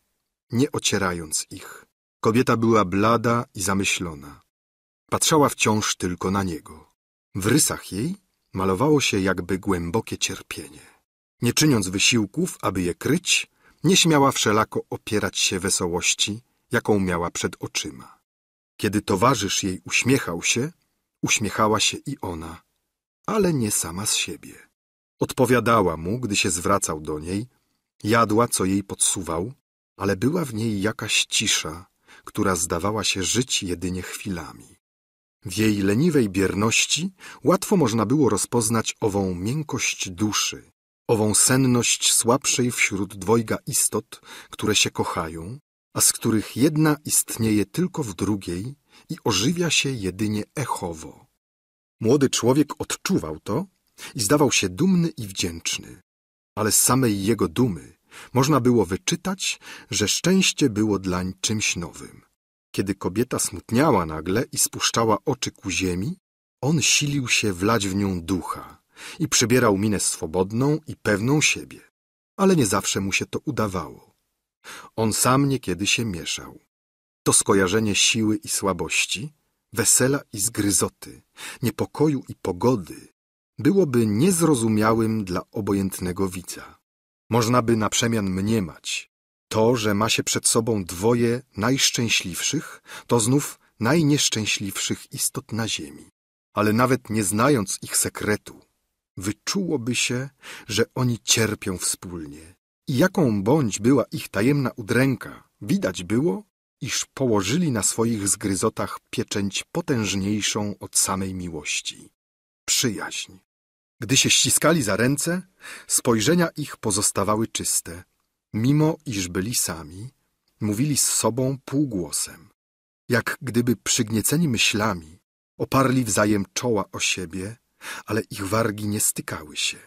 nie ocierając ich. Kobieta była blada i zamyślona. Patrzała wciąż tylko na niego. W rysach jej malowało się jakby głębokie cierpienie. Nie czyniąc wysiłków, aby je kryć, nie śmiała wszelako opierać się wesołości, jaką miała przed oczyma. Kiedy towarzysz jej uśmiechał się, uśmiechała się i ona, ale nie sama z siebie. Odpowiadała mu, gdy się zwracał do niej, jadła, co jej podsuwał, ale była w niej jakaś cisza, która zdawała się żyć jedynie chwilami. W jej leniwej bierności łatwo można było rozpoznać ową miękkość duszy, ową senność słabszej wśród dwojga istot, które się kochają, a z których jedna istnieje tylko w drugiej i ożywia się jedynie echowo. Młody człowiek odczuwał to i zdawał się dumny i wdzięczny, ale z samej jego dumy można było wyczytać, że szczęście było dlań czymś nowym. Kiedy kobieta smutniała nagle i spuszczała oczy ku ziemi, on silił się wlać w nią ducha i przybierał minę swobodną i pewną siebie, ale nie zawsze mu się to udawało. On sam niekiedy się mieszał. To skojarzenie siły i słabości, wesela i zgryzoty, niepokoju i pogody byłoby niezrozumiałym dla obojętnego widza. Można by na przemian mniemać, to, że ma się przed sobą dwoje najszczęśliwszych, to znów najnieszczęśliwszych istot na ziemi. Ale nawet nie znając ich sekretu, wyczułoby się, że oni cierpią wspólnie. I jaką bądź była ich tajemna udręka, widać było, iż położyli na swoich zgryzotach pieczęć potężniejszą od samej miłości. Przyjaźń. Gdy się ściskali za ręce, spojrzenia ich pozostawały czyste, mimo iż byli sami, mówili z sobą półgłosem, jak gdyby przygnieceni myślami, oparli wzajem czoła o siebie, ale ich wargi nie stykały się.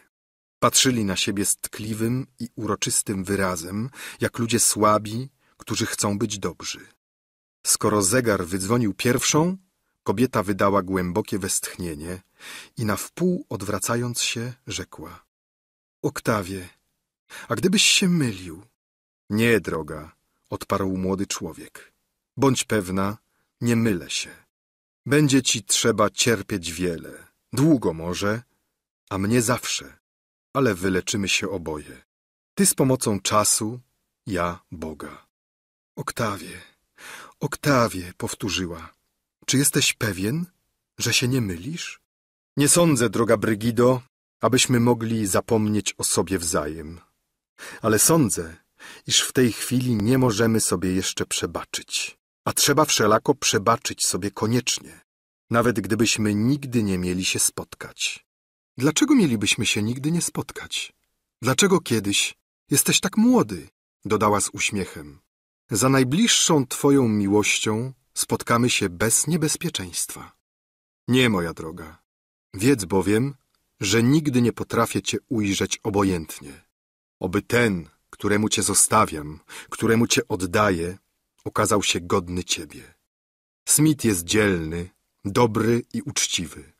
Patrzyli na siebie z tkliwym i uroczystym wyrazem, jak ludzie słabi, którzy chcą być dobrzy. Skoro zegar wydzwonił pierwszą, kobieta wydała głębokie westchnienie i na wpół odwracając się rzekła. Oktawie, a gdybyś się mylił? Nie, droga, odparł młody człowiek. Bądź pewna, nie mylę się. Będzie ci trzeba cierpieć wiele, długo może, a mnie zawsze, ale wyleczymy się oboje. Ty z pomocą czasu, ja Boga. Oktawie, Oktawie, powtórzyła. Czy jesteś pewien, że się nie mylisz? Nie sądzę, droga Brygido, abyśmy mogli zapomnieć o sobie wzajem. Ale sądzę, iż w tej chwili nie możemy sobie jeszcze przebaczyć. A trzeba wszelako przebaczyć sobie koniecznie, nawet gdybyśmy nigdy nie mieli się spotkać. Dlaczego mielibyśmy się nigdy nie spotkać? Dlaczego kiedyś? Jesteś tak młody, dodała z uśmiechem. Za najbliższą twoją miłością spotkamy się bez niebezpieczeństwa. Nie, moja droga. Wiedz bowiem, że nigdy nie potrafię cię ujrzeć obojętnie. Oby ten, któremu cię zostawiam, któremu cię oddaję, okazał się godny ciebie. Smith jest dzielny, dobry i uczciwy,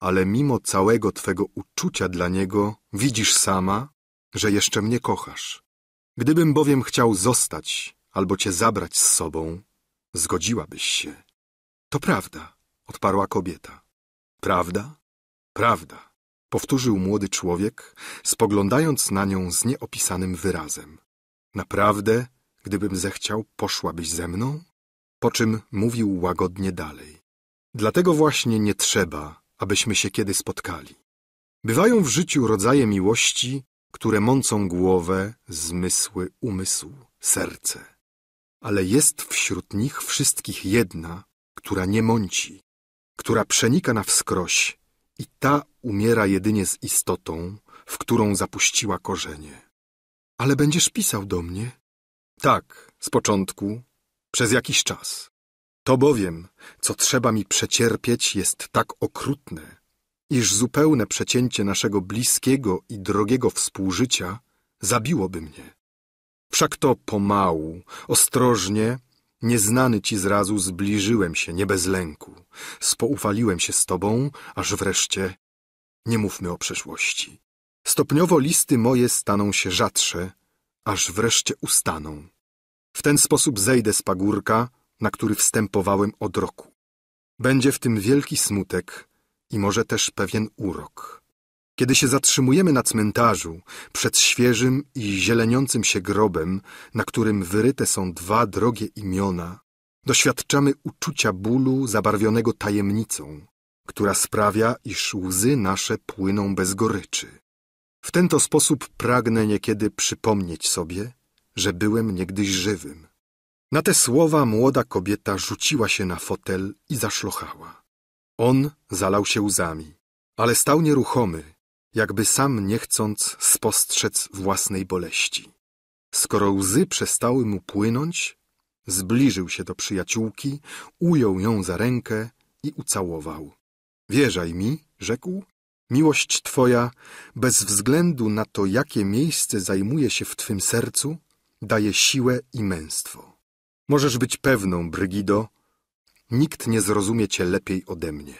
ale mimo całego twego uczucia dla niego widzisz sama, że jeszcze mnie kochasz. Gdybym bowiem chciał zostać albo cię zabrać z sobą, zgodziłabyś się. To prawda, odparła kobieta. Prawda? Prawda, powtórzył młody człowiek, spoglądając na nią z nieopisanym wyrazem. Naprawdę, gdybym zechciał, poszłabyś ze mną? Po czym mówił łagodnie dalej. Dlatego właśnie nie trzeba, abyśmy się kiedy spotkali. Bywają w życiu rodzaje miłości, które mącą głowę, zmysły, umysł, serce. Ale jest wśród nich wszystkich jedna, która nie mąci, która przenika na wskroś i ta umiera jedynie z istotą, w którą zapuściła korzenie. Ale będziesz pisał do mnie? Tak, z początku, przez jakiś czas. To bowiem, co trzeba mi przecierpieć, jest tak okrutne, iż zupełne przecięcie naszego bliskiego i drogiego współżycia zabiłoby mnie. Wszak to pomału, ostrożnie, nieznany ci zrazu zbliżyłem się, nie bez lęku. Spoufaliłem się z tobą, aż wreszcie nie mówmy o przeszłości. Stopniowo listy moje staną się rzadsze, aż wreszcie ustaną. W ten sposób zejdę z pagórka, na który wstępowałem od roku. Będzie w tym wielki smutek i może też pewien urok. Kiedy się zatrzymujemy na cmentarzu, przed świeżym i zieleniącym się grobem, na którym wyryte są dwa drogie imiona, doświadczamy uczucia bólu zabarwionego tajemnicą, która sprawia, iż łzy nasze płyną bez goryczy. W ten to sposób pragnę niekiedy przypomnieć sobie, że byłem niegdyś żywym. Na te słowa młoda kobieta rzuciła się na fotel i zaszlochała. On zalał się łzami, ale stał nieruchomy, jakby sam nie chcąc spostrzec własnej boleści. Skoro łzy przestały mu płynąć, zbliżył się do przyjaciółki, ujął ją za rękę i ucałował. Wierzaj mi, rzekł, miłość twoja, bez względu na to, jakie miejsce zajmuje się w twym sercu, daje siłę i męstwo. Możesz być pewną, Brygido, nikt nie zrozumie cię lepiej ode mnie.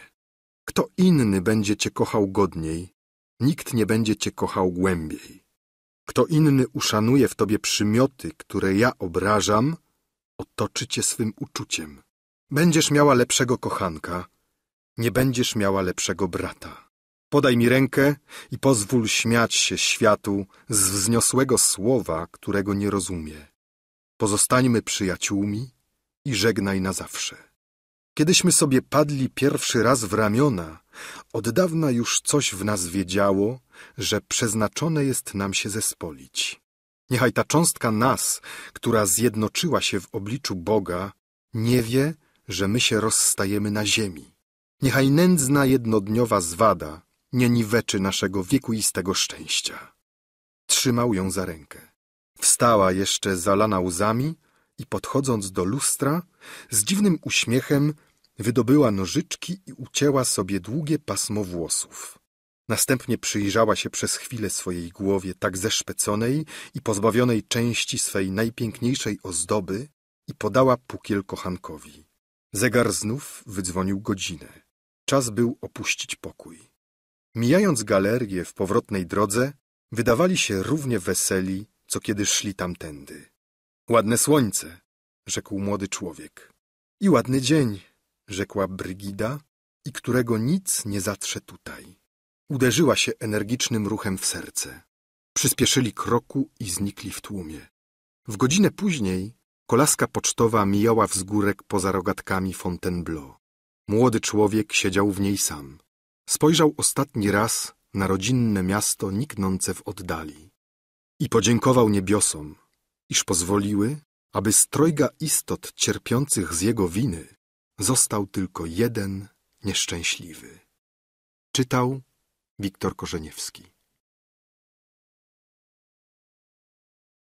Kto inny będzie cię kochał godniej, nikt nie będzie cię kochał głębiej. Kto inny uszanuje w tobie przymioty, które ja obrażam, otoczy cię swym uczuciem. Będziesz miała lepszego kochanka, nie będziesz miała lepszego brata. Podaj mi rękę i pozwól śmiać się światu z wzniosłego słowa, którego nie rozumie. Pozostańmy przyjaciółmi i żegnaj na zawsze. Kiedyśmy sobie padli pierwszy raz w ramiona, od dawna już coś w nas wiedziało, że przeznaczone jest nam się zespolić. Niechaj ta cząstka nas, która zjednoczyła się w obliczu Boga, nie wie, że my się rozstajemy na ziemi. Niechaj nędzna jednodniowa zwada nie niweczy naszego wiekuistego szczęścia. Trzymał ją za rękę. Wstała jeszcze zalana łzami i podchodząc do lustra, z dziwnym uśmiechem wydobyła nożyczki i ucięła sobie długie pasmo włosów. Następnie przyjrzała się przez chwilę swojej głowie tak zeszpeconej i pozbawionej części swej najpiękniejszej ozdoby i podała pukiel kochankowi. Zegar znów wydzwonił godzinę. Czas był opuścić pokój. Mijając galerię w powrotnej drodze, wydawali się równie weseli, co kiedy szli tamtędy. Ładne słońce, rzekł młody człowiek. I ładny dzień, rzekła Brygida, i którego nic nie zatrze tutaj. Uderzyła się energicznym ruchem w serce. Przyspieszyli kroku i znikli w tłumie. W godzinę później kolaska pocztowa mijała wzgórek poza rogatkami Fontainebleau. Młody człowiek siedział w niej sam. Spojrzał ostatni raz na rodzinne miasto niknące w oddali i podziękował niebiosom, iż pozwoliły, aby z trojga istot cierpiących z jego winy został tylko jeden nieszczęśliwy. Czytał Wiktor Korzeniewski